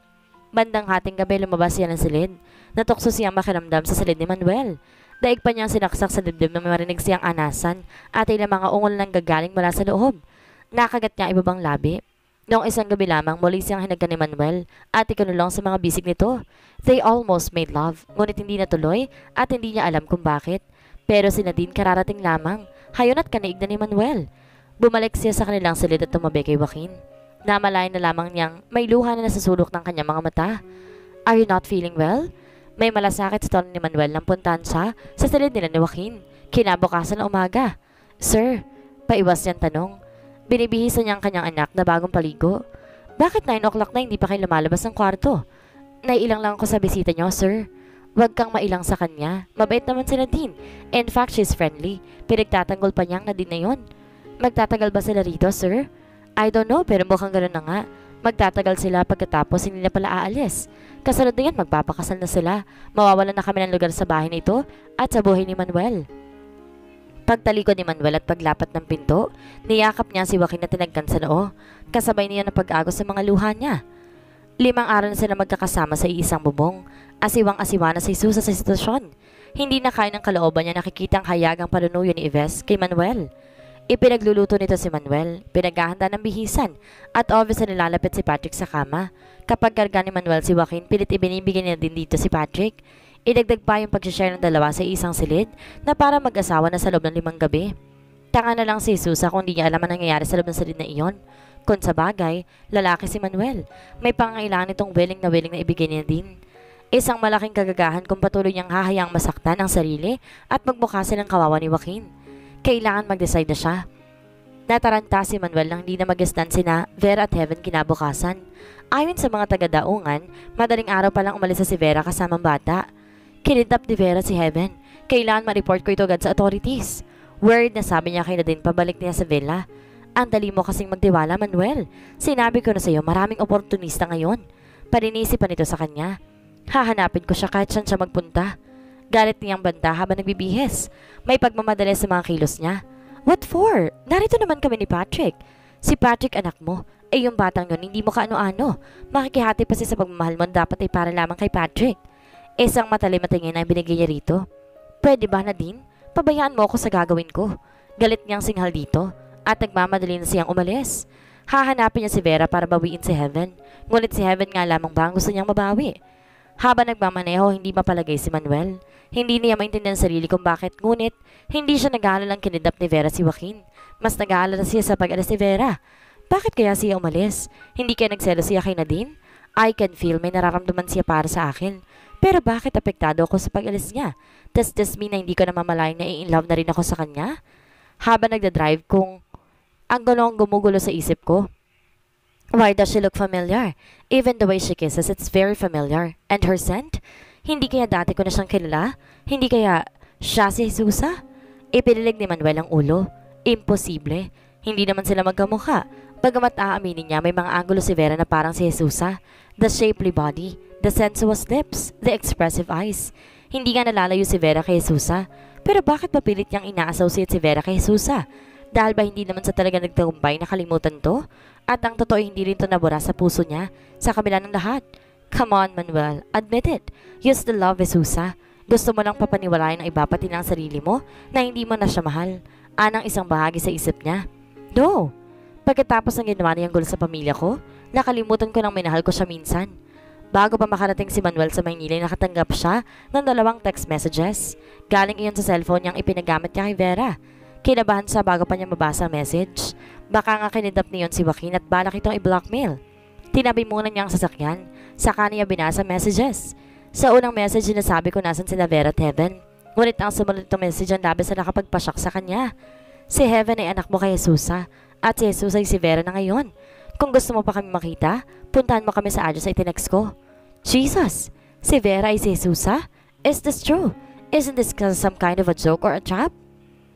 Bandang hating gabi lumabas siya ng silid. Natukso siyang makiramdam sa silid ni Manuel. Daig pa niyang sinaksak sa dibdib na marinig siyang anasan at ilang mga ungol nang gagaling mula sa loob. Nakagat niya ibabang labi. Noong isang gabi lamang, muli siyang hinagka ni Manuel at ikinulong sa mga bisig nito. They almost made love, ngunit hindi natuloy at hindi niya alam kung bakit. Pero si Nadine kararating lamang, hayon at kaniig na ni Manuel. Bumalik siya sa kanilang silid at tumabi kay Joaquin. Namalayan na lamang niyang may luha na nasusulok ng kanyang mga mata. Are you not feeling well? May malasakit sa tono ni Manuel nang puntahan siya sa silid nila ni Joaquin. Kinabukasan na umaga. Sir, paiwas niyang tanong. Binibihisan niya ang kanyang anak na bagong paligo. Bakit 9 o'clock na hindi pa kayo lumalabas ng kwarto? Nailang lang ako sa bisita niyo, sir. Huwag kang mailang sa kanya. Mabait naman si Nadine. In fact, she's friendly. Pinagtatanggol pa niyang Nadine na yun. Magtatagal ba sila rito, sir? I don't know pero mukhang ganun na nga. Magtatagal sila pagkatapos hindi na pala aalis. Kasunod na yan, magpapakasal na sila. Mawawalan na kami ng lugar sa bahay na ito at sa buhay ni Manuel. Pagtalikod ni Manuel at paglapat ng pinto, niyakap niya si Joaquin na tinagkan sa noo. Kasabay niya ng pag-agos sa mga luha niya. Limang araw na sila magkakasama sa iisang bubong. Asiwang-asiwa na si Susa sa sitwasyon. Hindi na kaya ng kalooban niya nakikita ang hayagang panunuyo ni Ives kay Manuel. Ipinagluluto nito si Manuel, pinaghahanda ng bihisan, at obvious na nilalapit si Patrick sa kama. Kapag karga ni Manuel si Joaquin, pilit ibinibigyan niya din dito si Patrick. Idagdag pa yung pag-share ng dalawa sa isang silid na para mag-asawa na sa loob ng limang gabi. Tanga na lang si Susa kung di niya alam ang nangyayari sa loob ng silid na iyon. Kung sa bagay, lalaki si Manuel. May pangailangan itong willing na willing na ibigay niya din. Isang malaking kagagahan kung patuloy niyang hahayang masaktan ang sarili at magbukasin ang kawawa ni Joaquin. Kailangan mag-decide na siya. Nataranta si Manuel nang hindi na magistan sina Vera at Heaven kinabukasan. Ayon sa mga taga-daungan, madaling araw pa lang umalis sa si Vera kasamang bata. Kinidnap ni Vera si Heaven. Kailangan ma-report ko ito agad sa authorities. Word na sabi niya kay Nadine pabalik niya sa villa. Ang dali mo kasing magtiwala, Manuel. Sinabi ko na sa iyo, maraming oportunista ngayon. Paninisi pa nito sa kanya. Hahanapin ko siya kahit saan siya magpunta. Galit niyang banda habang nagbibihis. May pagmamadali sa mga kilos niya. What for? Narito naman kami ni Patrick. Si Patrick anak mo. Eh yung batang yun, hindi mo kaano-ano. Makikihati pa siya sa pagmamahal mo dapat ay para lamang kay Patrick. Isang matali-matingin ang binigay niya rito. Pwede ba, Nadine? Pabayaan mo ako sa gagawin ko. Galit niyang singhal dito at nagmamadali na siyang umalis. Hahanapin niya si Vera para bawiin si Heaven. Ngunit si Heaven nga lamang ba ang gusto niyang mabawi? Habang nagmamaneho, hindi mapalagay si Manuel. Hindi niya maintindihan sarili kung bakit, ngunit hindi siya nag-aalala ng kinidap ni Vera si Joaquin. Mas nag-aalala siya sa pag-alis ni Vera. Bakit kaya siya umalis? Hindi kaya nagselo siya kay Nadine? I can feel may nararamdaman siya para sa akin. Pero bakit apektado ako sa pag-alis niya? Does this mean na hindi ko na mamalayan na in love na rin ako sa kanya? Habang nagda-drive kung ang gulong gumugulo sa isip ko. Why does she look familiar? Even the way she kisses, it's very familiar. And her scent? Hindi kaya dati ko na siyang kilala? Hindi kaya siya si Jesusa? Ipinilig ni Manuel ang ulo. Imposible. Hindi naman sila magkamukha. Bagamat aaminin niya, may mga angulo si Vera na parang si Jesusa. The shapely body, the sensuous lips, the expressive eyes. Hindi nga nalalayo si Vera kay Jesusa. Pero bakit mapilit niyang ina-associate si Vera kay Jesusa? Dahil ba hindi naman sa talaga nagtagumpay na kalimutan to? At ang totoo hindi rin to nabura sa puso niya sa kabila ng lahat. Come on, Manuel. Admit it. You still love Jesusa. Gusto mo lang papaniwalayan ng iba pati ng sarili mo na hindi mo na siya mahal. Anang isang bahagi sa isip niya. No. Pagkatapos ng ginawa niyang gulo sa pamilya ko, nakalimutan ko nang minahal ko siya minsan. Bago pa makarating si Manuel sa Maynila, nakatanggap siya ng dalawang text messages. Galing iyon sa cellphone niyang ipinagamit niya kay Vera. Kinabahan sa bago pa niya mabasa ang message. Baka nga kinidap niyon si Joaquin at balak itong i-blackmail. Tinabi muna niya ang sasakyan. Saka niya binasa messages. Sa unang message, sinasabi ko nasan sila Vera at Heaven. Ngunit ang sumunod itong message ang labis na nakapagpasyak sa kanya. Si Heaven ay anak mo kay Jesusa at si Jesus ay si Vera na ngayon. Kung gusto mo pa kami makita, puntahan mo kami sa address ay tinext ko. Jesus! Si Vera ay si Jesusa? Is this true? Isn't this some kind of a joke or a trap?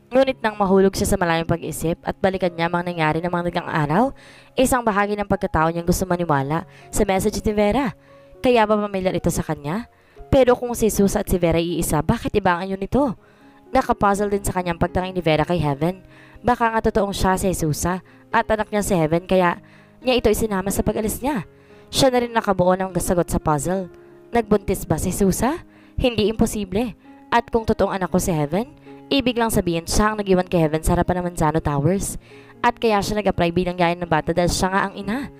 Ngunit nang mahulog siya sa malayong pag-isip at balikan niya mga nangyari ng mga naglang araw, isang bahagi ng pagkatao niyang gusto maniwala sa message ni Vera. Kaya ba pamilyar ito sa kanya? Pero kung si Susa at si Vera iisa, bakit iba ang anyo nito? Nakapuzzle din sa kanyang pagtangin ni Vera kay Heaven. Baka nga totoong siya si Susa at anak niya si Heaven kaya niya ito isinama sa pag-alis niya. Siya na rin nakabuo ng sagot sa puzzle. Nagbuntis ba si Susa? Hindi imposible. At kung totoong anak ko si Heaven, Ibig lang sabihin, siya ang nag-iwan kay Heaven sa harapan ng Manzano Towers. At kaya siya nag-apply bilang gaya ng bata dahil siya nga ang ina.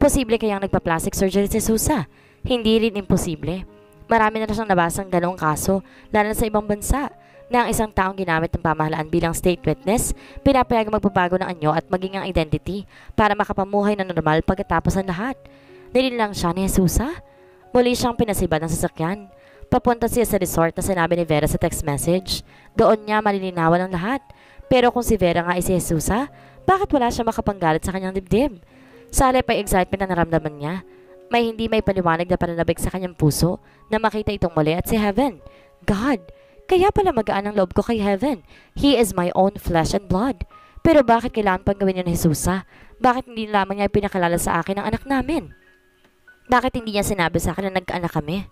Posible kayang nagpa-plastic surgery si Susa. Hindi rin imposible. Marami na siyang nabasang ganong kaso, lalo na sa ibang bansa, na ang isang taong ginamit ng pamahalaan bilang state witness, pinapayagang magbabago ng anyo at maging ang identity para makapamuhay na normal pagkatapos ng lahat. Nilin lang siya ni Susa. Muli siyang pinasiba ng sasakyan. Papunta siya sa resort na sinabi ni Vera sa text message. Doon niya malilinawan ang lahat. Pero kung si Vera nga ay si Jesusa, bakit wala siya makapanggalit sa kanyang dibdib? Sa halip ay excitement na naramdaman niya. May hindi may paliwanag na pananabik sa kanyang puso na makita itong muli at si Heaven. God, kaya pala magaan ang loob ko kay Heaven. He is my own flesh and blood. Pero bakit kailangan pang gawin yun ni Jesusa? Bakit hindi lamang niya pinakilala sa akin ang anak namin? Bakit hindi niya sinabi sa akin na nagkaanak kami?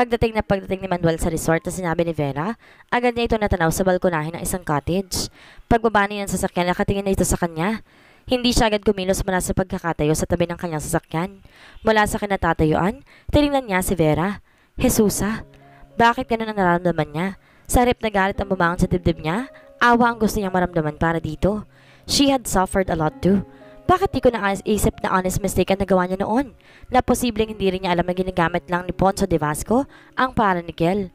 Pagdating na pagdating ni Manuel sa resort na sinabi ni Vera, agad niya ito natanaw sa balkonahe ng isang cottage. Pagbaba niya ng sasakyan, nakatingin na ito sa kanya. Hindi siya agad kumilos mula sa pagkakatayo sa tabi ng kanyang sasakyan. Mula sa kinatatayuan, tinignan niya si Vera. Jesusa, bakit ganun ang nararamdaman niya? Sa rip na galit ang bumangon sa dibdib niya, awa ang gusto niyang maramdaman para dito. She had suffered a lot too. Bakit di ko naisip na honest mistake ang nagawa niya noon? Na posibleng hindi rin niya alam na ginagamit lang ni Ponzo de Vasco ang para ni Kel.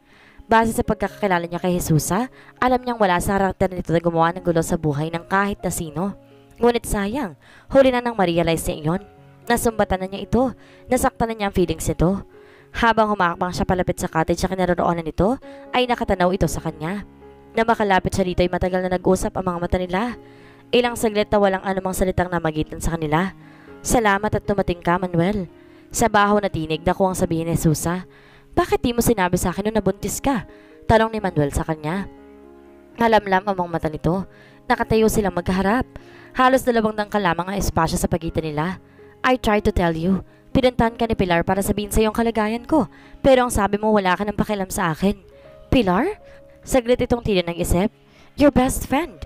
Base sa pagkakakilala niya kay Jesusa, alam niyang wala sa karakter nito na gumawa ng gulo sa buhay ng kahit na sino. Ngunit sayang, huli na nang ma-realize niya iyon. Nasumbatan na niya ito, nasaktan na niya ang feelings nito. Habang humakbang siya palapit sa cottage sa kinaroroonan nito, ay nakatanaw ito sa kanya. Na makalapit siya dito ay matagal na nag-usap ang mga mata nila. Ilang saglit na walang anumang salitang namagitan sa kanila. Salamat at tumating ka, Manuel. Sa baho na tinig na ko ang sabihin ni Susa. Bakit di mo sinabi sa akin nung nabuntis ka? Talong ni Manuel sa kanya. Nalamlam ang mga mata nito. Nakatayo silang magkaharap. Halos dalawang dangkal lamang ang espasyo sa pagitan nila. I tried to tell you. Pinuntahan ka ni Pilar para sabihin sa yung kalagayan ko. Pero ang sabi mo wala ka ng pakialam sa akin. Pilar? Saglit itong tila ng isip. Your best friend.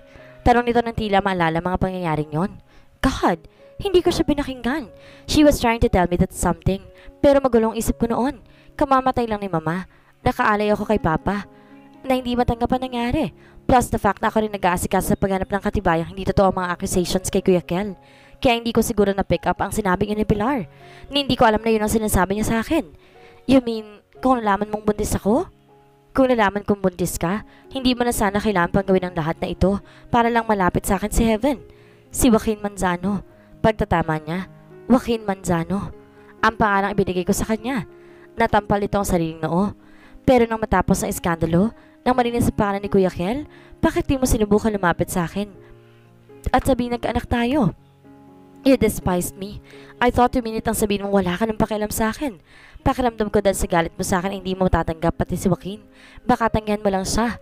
Tanong nito ng tila maalala mga pangyayaring yon. God, hindi ko siya pinakinggan. She was trying to tell me that something. Pero magulong isip ko noon. Kamamatay lang ni mama. Nakaalay ako kay papa. Na hindi matanggap ang nangyari. Plus the fact na ako rin nag-aasikas sa paghanap ng katibayang hindi totoo ang mga accusations kay Kuya Kel. Kaya hindi ko siguro na pick up ang sinabi niya ni Pilar. Hindi ko alam na yun ang sinasabi niya sa akin. You mean, kung nalaman mong buntis ako? Kung nalaman kong buntis ka, hindi mo na sana kailangan pang gawin ang lahat na ito para lang malapit sa akin si Heaven. Si Joaquin Manzano. Pagtatama niya, Joaquin Manzano. Ang pangalang ibinigay ko sa kanya. Natampal ito ang sariling noo. Pero nang matapos ang iskandalo, nang marinig sa pangalan ni Kuya Kel, bakit di mo sinubukan lumapit sa akin? At sabihin nagkaanak tayo. You despised me. I thought two minute ang sabihin mo wala ka ng pakialam sa akin. Pakiramdam ko dahil sa galit mo sa akin hindi mo matatanggap pati si Joaquin. Baka tanggihan mo lang siya.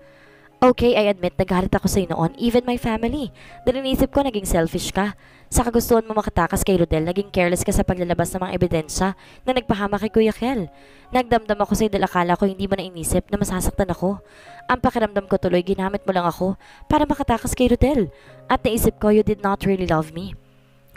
Okay, I admit nagalit ako sa noon, even my family. Dahil inisip ko naging selfish ka. Sa kagustuhan mo makatakas kay Rodel, naging careless ka sa paglalabas ng mga ebidensya na nagpahama kay Kuya Kel. Nagdamdam ako sa'yo dahil akala ko hindi mo na inisip na masasaktan ako. Ang pakiramdam ko tuloy, ginamit mo lang ako para makatakas kay Rodel. At naisip ko, you did not really love me.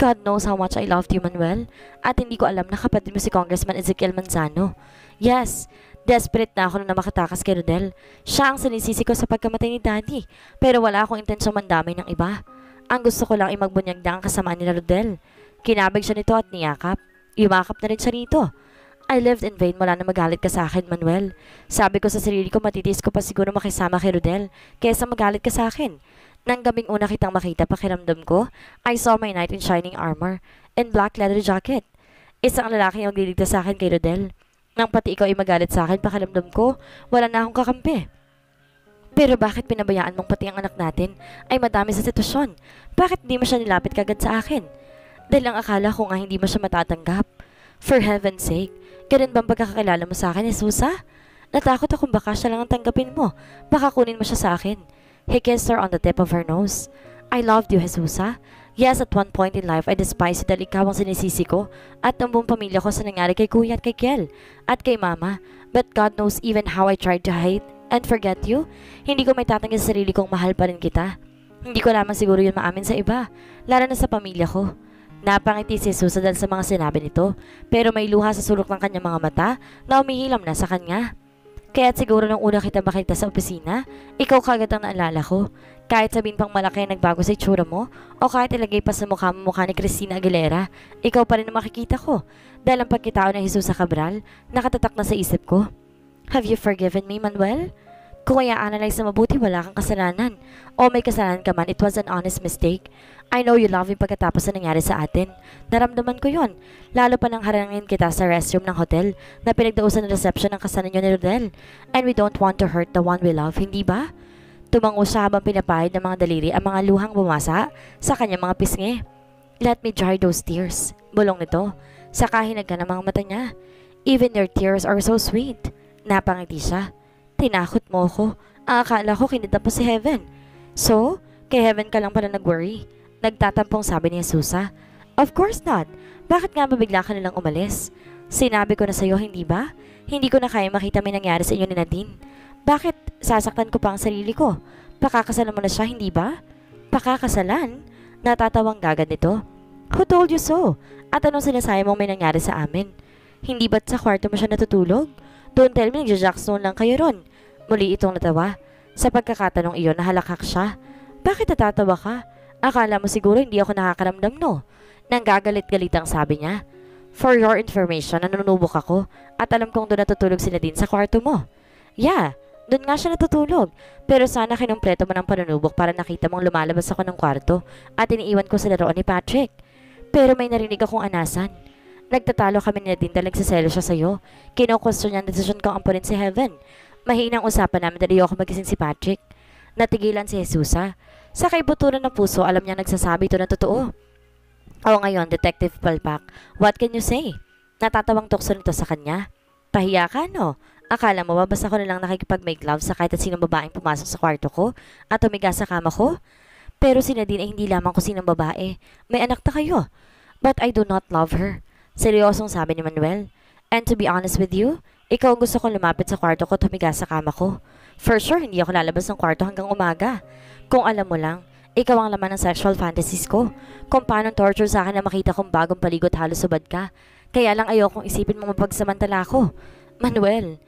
God knows how much I loved you, Manuel. At hindi ko alam na kapatid mo si Congressman Ezekiel Manzano. Yes, Desperate na ako na makatakas kay Rodel. Siya ang sinisisi ko sa pagkamatay ni Daddy. Pero wala akong intensyong mandamay ng iba. Ang gusto ko lang ay magbunyag na ang kasamaan ni Rodel. Kinabig siya nito at niyakap. Yumakap na rin siya nito. I lived in vain mula na magalit ka sa akin, Manuel. Sabi ko sa sarili ko matitiis ko pa siguro makisama kay Rodel kaysa magalit ka sa akin. Nang gabing una kitang makita pakiramdam ko, I saw my knight in shining armor and black leather jacket. Isang lalaki ang liligtas sa akin kay Rodel. Nang pati ikaw ay magalit sa akin, pakiramdam ko, wala na akong kakampi. Pero bakit pinabayaan mong pati ang anak natin ay madami sa sitwasyon? Bakit di mo siya nilapit kagad sa akin? Dahil lang akala ko nga hindi mo siya matatanggap. For heaven's sake, ganun bang pagkakakilala mo sa akin, Jesusa? Natakot akong baka siya lang ang tanggapin mo. Baka kunin mo siya sa akin. He kissed her on the tip of her nose. I loved you, Jesusa. Yes, at one point in life, I despise you dahil ikaw ang sinisisi ko at ang buong pamilya ko sa nangyari kay kuya at kay Kiel at kay mama. But God knows even how I tried to hide and forget you. Hindi ko may tatanggi sa sarili kong mahal pa rin kita. Hindi ko lamang siguro yun maamin sa iba, lalo na sa pamilya ko. Napangiti si Susa dahil sa mga sinabi nito, pero may luha sa sulok ng kanyang mga mata na umihilam na sa kanya. Kaya't siguro nung una kita makita sa opisina, ikaw kagad ang naalala ko. Kahit sabihin pang malaki nagbago sa itsura mo, o kahit ilagay pa sa mukha mo mukha ni Christina Aguilera, ikaw pa rin ang makikita ko. Dahil ang pagkitao ng Jesus sa Cabral, nakatatak na sa isip ko. Have you forgiven me, Manuel? Kung i-analyze na mabuti, wala kang kasalanan. O may kasalanan ka man, it was an honest mistake. I know you love me pagkatapos na nangyari sa atin. Naramdaman ko yon. Lalo pa nang harangin kita sa restroom ng hotel na pinagdausan ng reception ng kasalan niyo ni Rodel. And we don't want to hurt the one we love, hindi ba? Tumango siya habang pinapahid ng mga daliri ang mga luhang bumasa sa kanyang mga pisngi. Let me dry those tears. Bulong nito. Saka hinagka ng mga mata niya. Even your tears are so sweet. Napangiti siya. Tinakot mo ko. Ang akala ko kinita po si Heaven. So, kay Heaven ka lang pala nag-worry. Nagtatampong sabi ni Susa. Of course not. Bakit nga mabigla ka nilang umalis? Sinabi ko na sa'yo, hindi ba? Hindi ko na kaya makita may nangyari sa inyo ni Nadine. Bakit sasaktan ko pa ang sarili ko? Pakakasalan mo na siya, hindi ba? Pakakasalan? Natatawang gagad nito. Who told you so? At anong sinasabi mong may nangyari sa amin? Hindi ba't sa kwarto mo siya natutulog? Don't tell me nagja-jackstone lang kayo ron. Muli itong natawa. Sa pagkakatanong iyon, nahalakak siya. Bakit natatawa ka? Akala mo siguro hindi ako nakakaramdam no? Nang gagalit-galit ang sabi niya. For your information, nanunubok ako at alam kong doon natutulog sila din sa kwarto mo. Yeah, Doon nga siya natutulog. Pero sana kinumpleto mo ng panunubok para nakita mong lumalabas ako ng kwarto at iniiwan ko sa laruan ni Patrick. Pero may narinig akong anasan. Nagtatalo kami ni Nadine dahil nagsaselo siya sa'yo. Kino-question niya ang desisyon kong ampunin si Heaven. Mahinang usapan namin dahil ako magising si Patrick. Natigilan si Jesusa. Sa kaibuturan ng puso, alam niya nagsasabi ito ng totoo. O ngayon, Detective Palpak, what can you say? Natatawang tukso nito sa kanya. Pahiya ka, no? Akala mo ba basta ko nalang nakikipag-make love sa kahit at sinong babaeng pumasok sa kwarto ko at tumiga sa kama ko? Pero si Nadine ay hindi lamang ko sinong babae. May anak na kayo. But I do not love her. Seryosong sabi ni Manuel. And to be honest with you, ikaw ang gusto kong lumapit sa kwarto ko tumiga sa kama ko. For sure, hindi ako lalabas ng kwarto hanggang umaga. Kung alam mo lang, ikaw ang laman ng sexual fantasies ko. Kung paano torture sa akin na makita kong bagong paligot halos subad ka. Kaya lang ayokong isipin mo mapagsamantala ko. Manuel,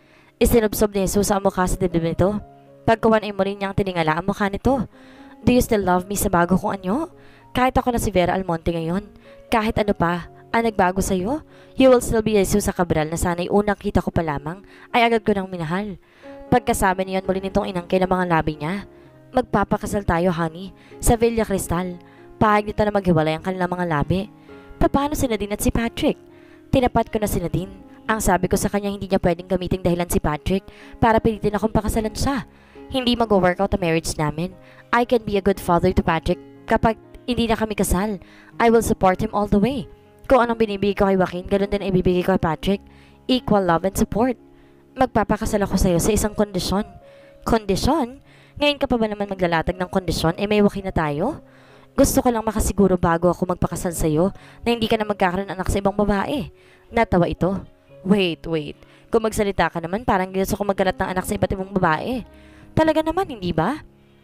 Isinubsob ni Jesus ang mukha sa dibdib nito. Pagkawan ay mo rin niyang tiningala ang mukha nito. Do you still love me sa bago kong anyo? Kahit ako na si Vera Almonte ngayon, kahit ano pa, ang nagbago sa'yo, you will still be Jesus sa Cabral na sana'y unang kita ko pa lamang ay agad ko nang minahal. Pagkasabi niyon muli nitong inangkin ang mga labi niya, magpapakasal tayo honey, sa Villa Cristal. Pahag nito na maghiwalay ang kanilang mga labi. Paano si Nadine at si Patrick? Tinapat ko na si Nadine ang sabi ko sa kanya hindi niya pwedeng gamitin dahilan si Patrick para pilitin akong pakasalan siya. Hindi mag-workout ang marriage namin. I can be a good father to Patrick kapag hindi na kami kasal. I will support him all the way. Kung anong binibigay ko kay Joaquin, ganun din ibibigay ko kay Patrick. Equal love and support. Magpapakasal ako sa'yo sa isang kondisyon. Kondisyon? Ngayon ka pa ba naman maglalatag ng kondisyon? Eh may Joaquin na tayo? Gusto ko lang makasiguro bago ako magpakasal sa'yo na hindi ka na magkakaroon anak sa ibang babae. Natawa ito. Wait, wait. Kung magsalita ka naman, parang gusto ko magkalat ng anak sa iba't ibang babae. Talaga naman, hindi ba?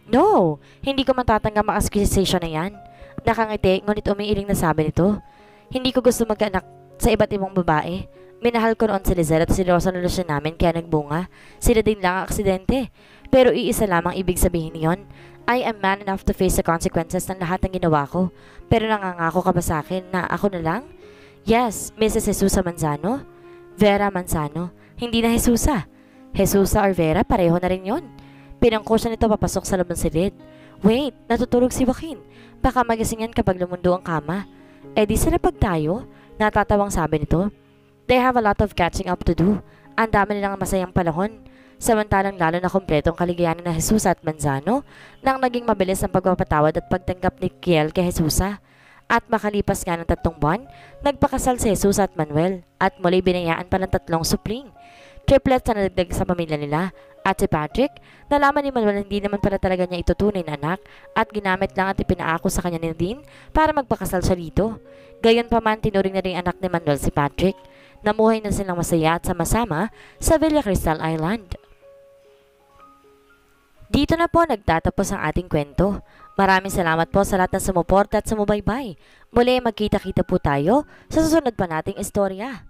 No, hindi ko matatanggap ang accusation na yan. Nakangiti, ngunit umiiling na sabi nito. Hindi ko gusto magkaanak sa iba't ibang babae. Minahal ko noon si Lizelle at seryoso na relasyon namin kaya nagbunga. Sila din lang ang aksidente. Pero iisa lamang ibig sabihin niyon. I am man enough to face the consequences ng lahat ng ginawa ko. Pero nangangako ka ba sa akin na ako na lang? Yes, Mrs. Jesus Manzano. Vera Manzano, hindi na Jesusa. Jesusa or Vera, pareho na rin yon. Pinangko siya nito papasok sa loob ng silid. Wait, natutulog si Joaquin. Baka magising yan kapag lumundo ang kama. Eh di pag tayo, natatawang sabi nito. They have a lot of catching up to do. Ang dami nilang masayang panahon. Samantalang lalo na kumpletong kaligayanan na Jesus at Manzano nang naging mabilis ang pagpapatawad at pagtanggap ni Kiel kay Jesusa. At makalipas nga ng tatlong buwan, nagpakasal si Jesus at Manuel at muli binayaan pa ng tatlong supling. Triplets na nadagdag sa pamilya nila at si Patrick, nalaman ni Manuel hindi naman pala talaga niya ito tunay na anak at ginamit lang at ipinaako sa kanya ni Nadine para magpakasal siya dito. Gayon pa man tinuring na rin anak ni Manuel si Patrick. Namuhay na silang masaya at sama-sama sa Villa Cristal Island. Dito na po nagtatapos ang ating kwento. Maraming salamat po sa lahat ng sumuporta at sumubaybay. Muli magkita-kita po tayo sa susunod pa nating istorya.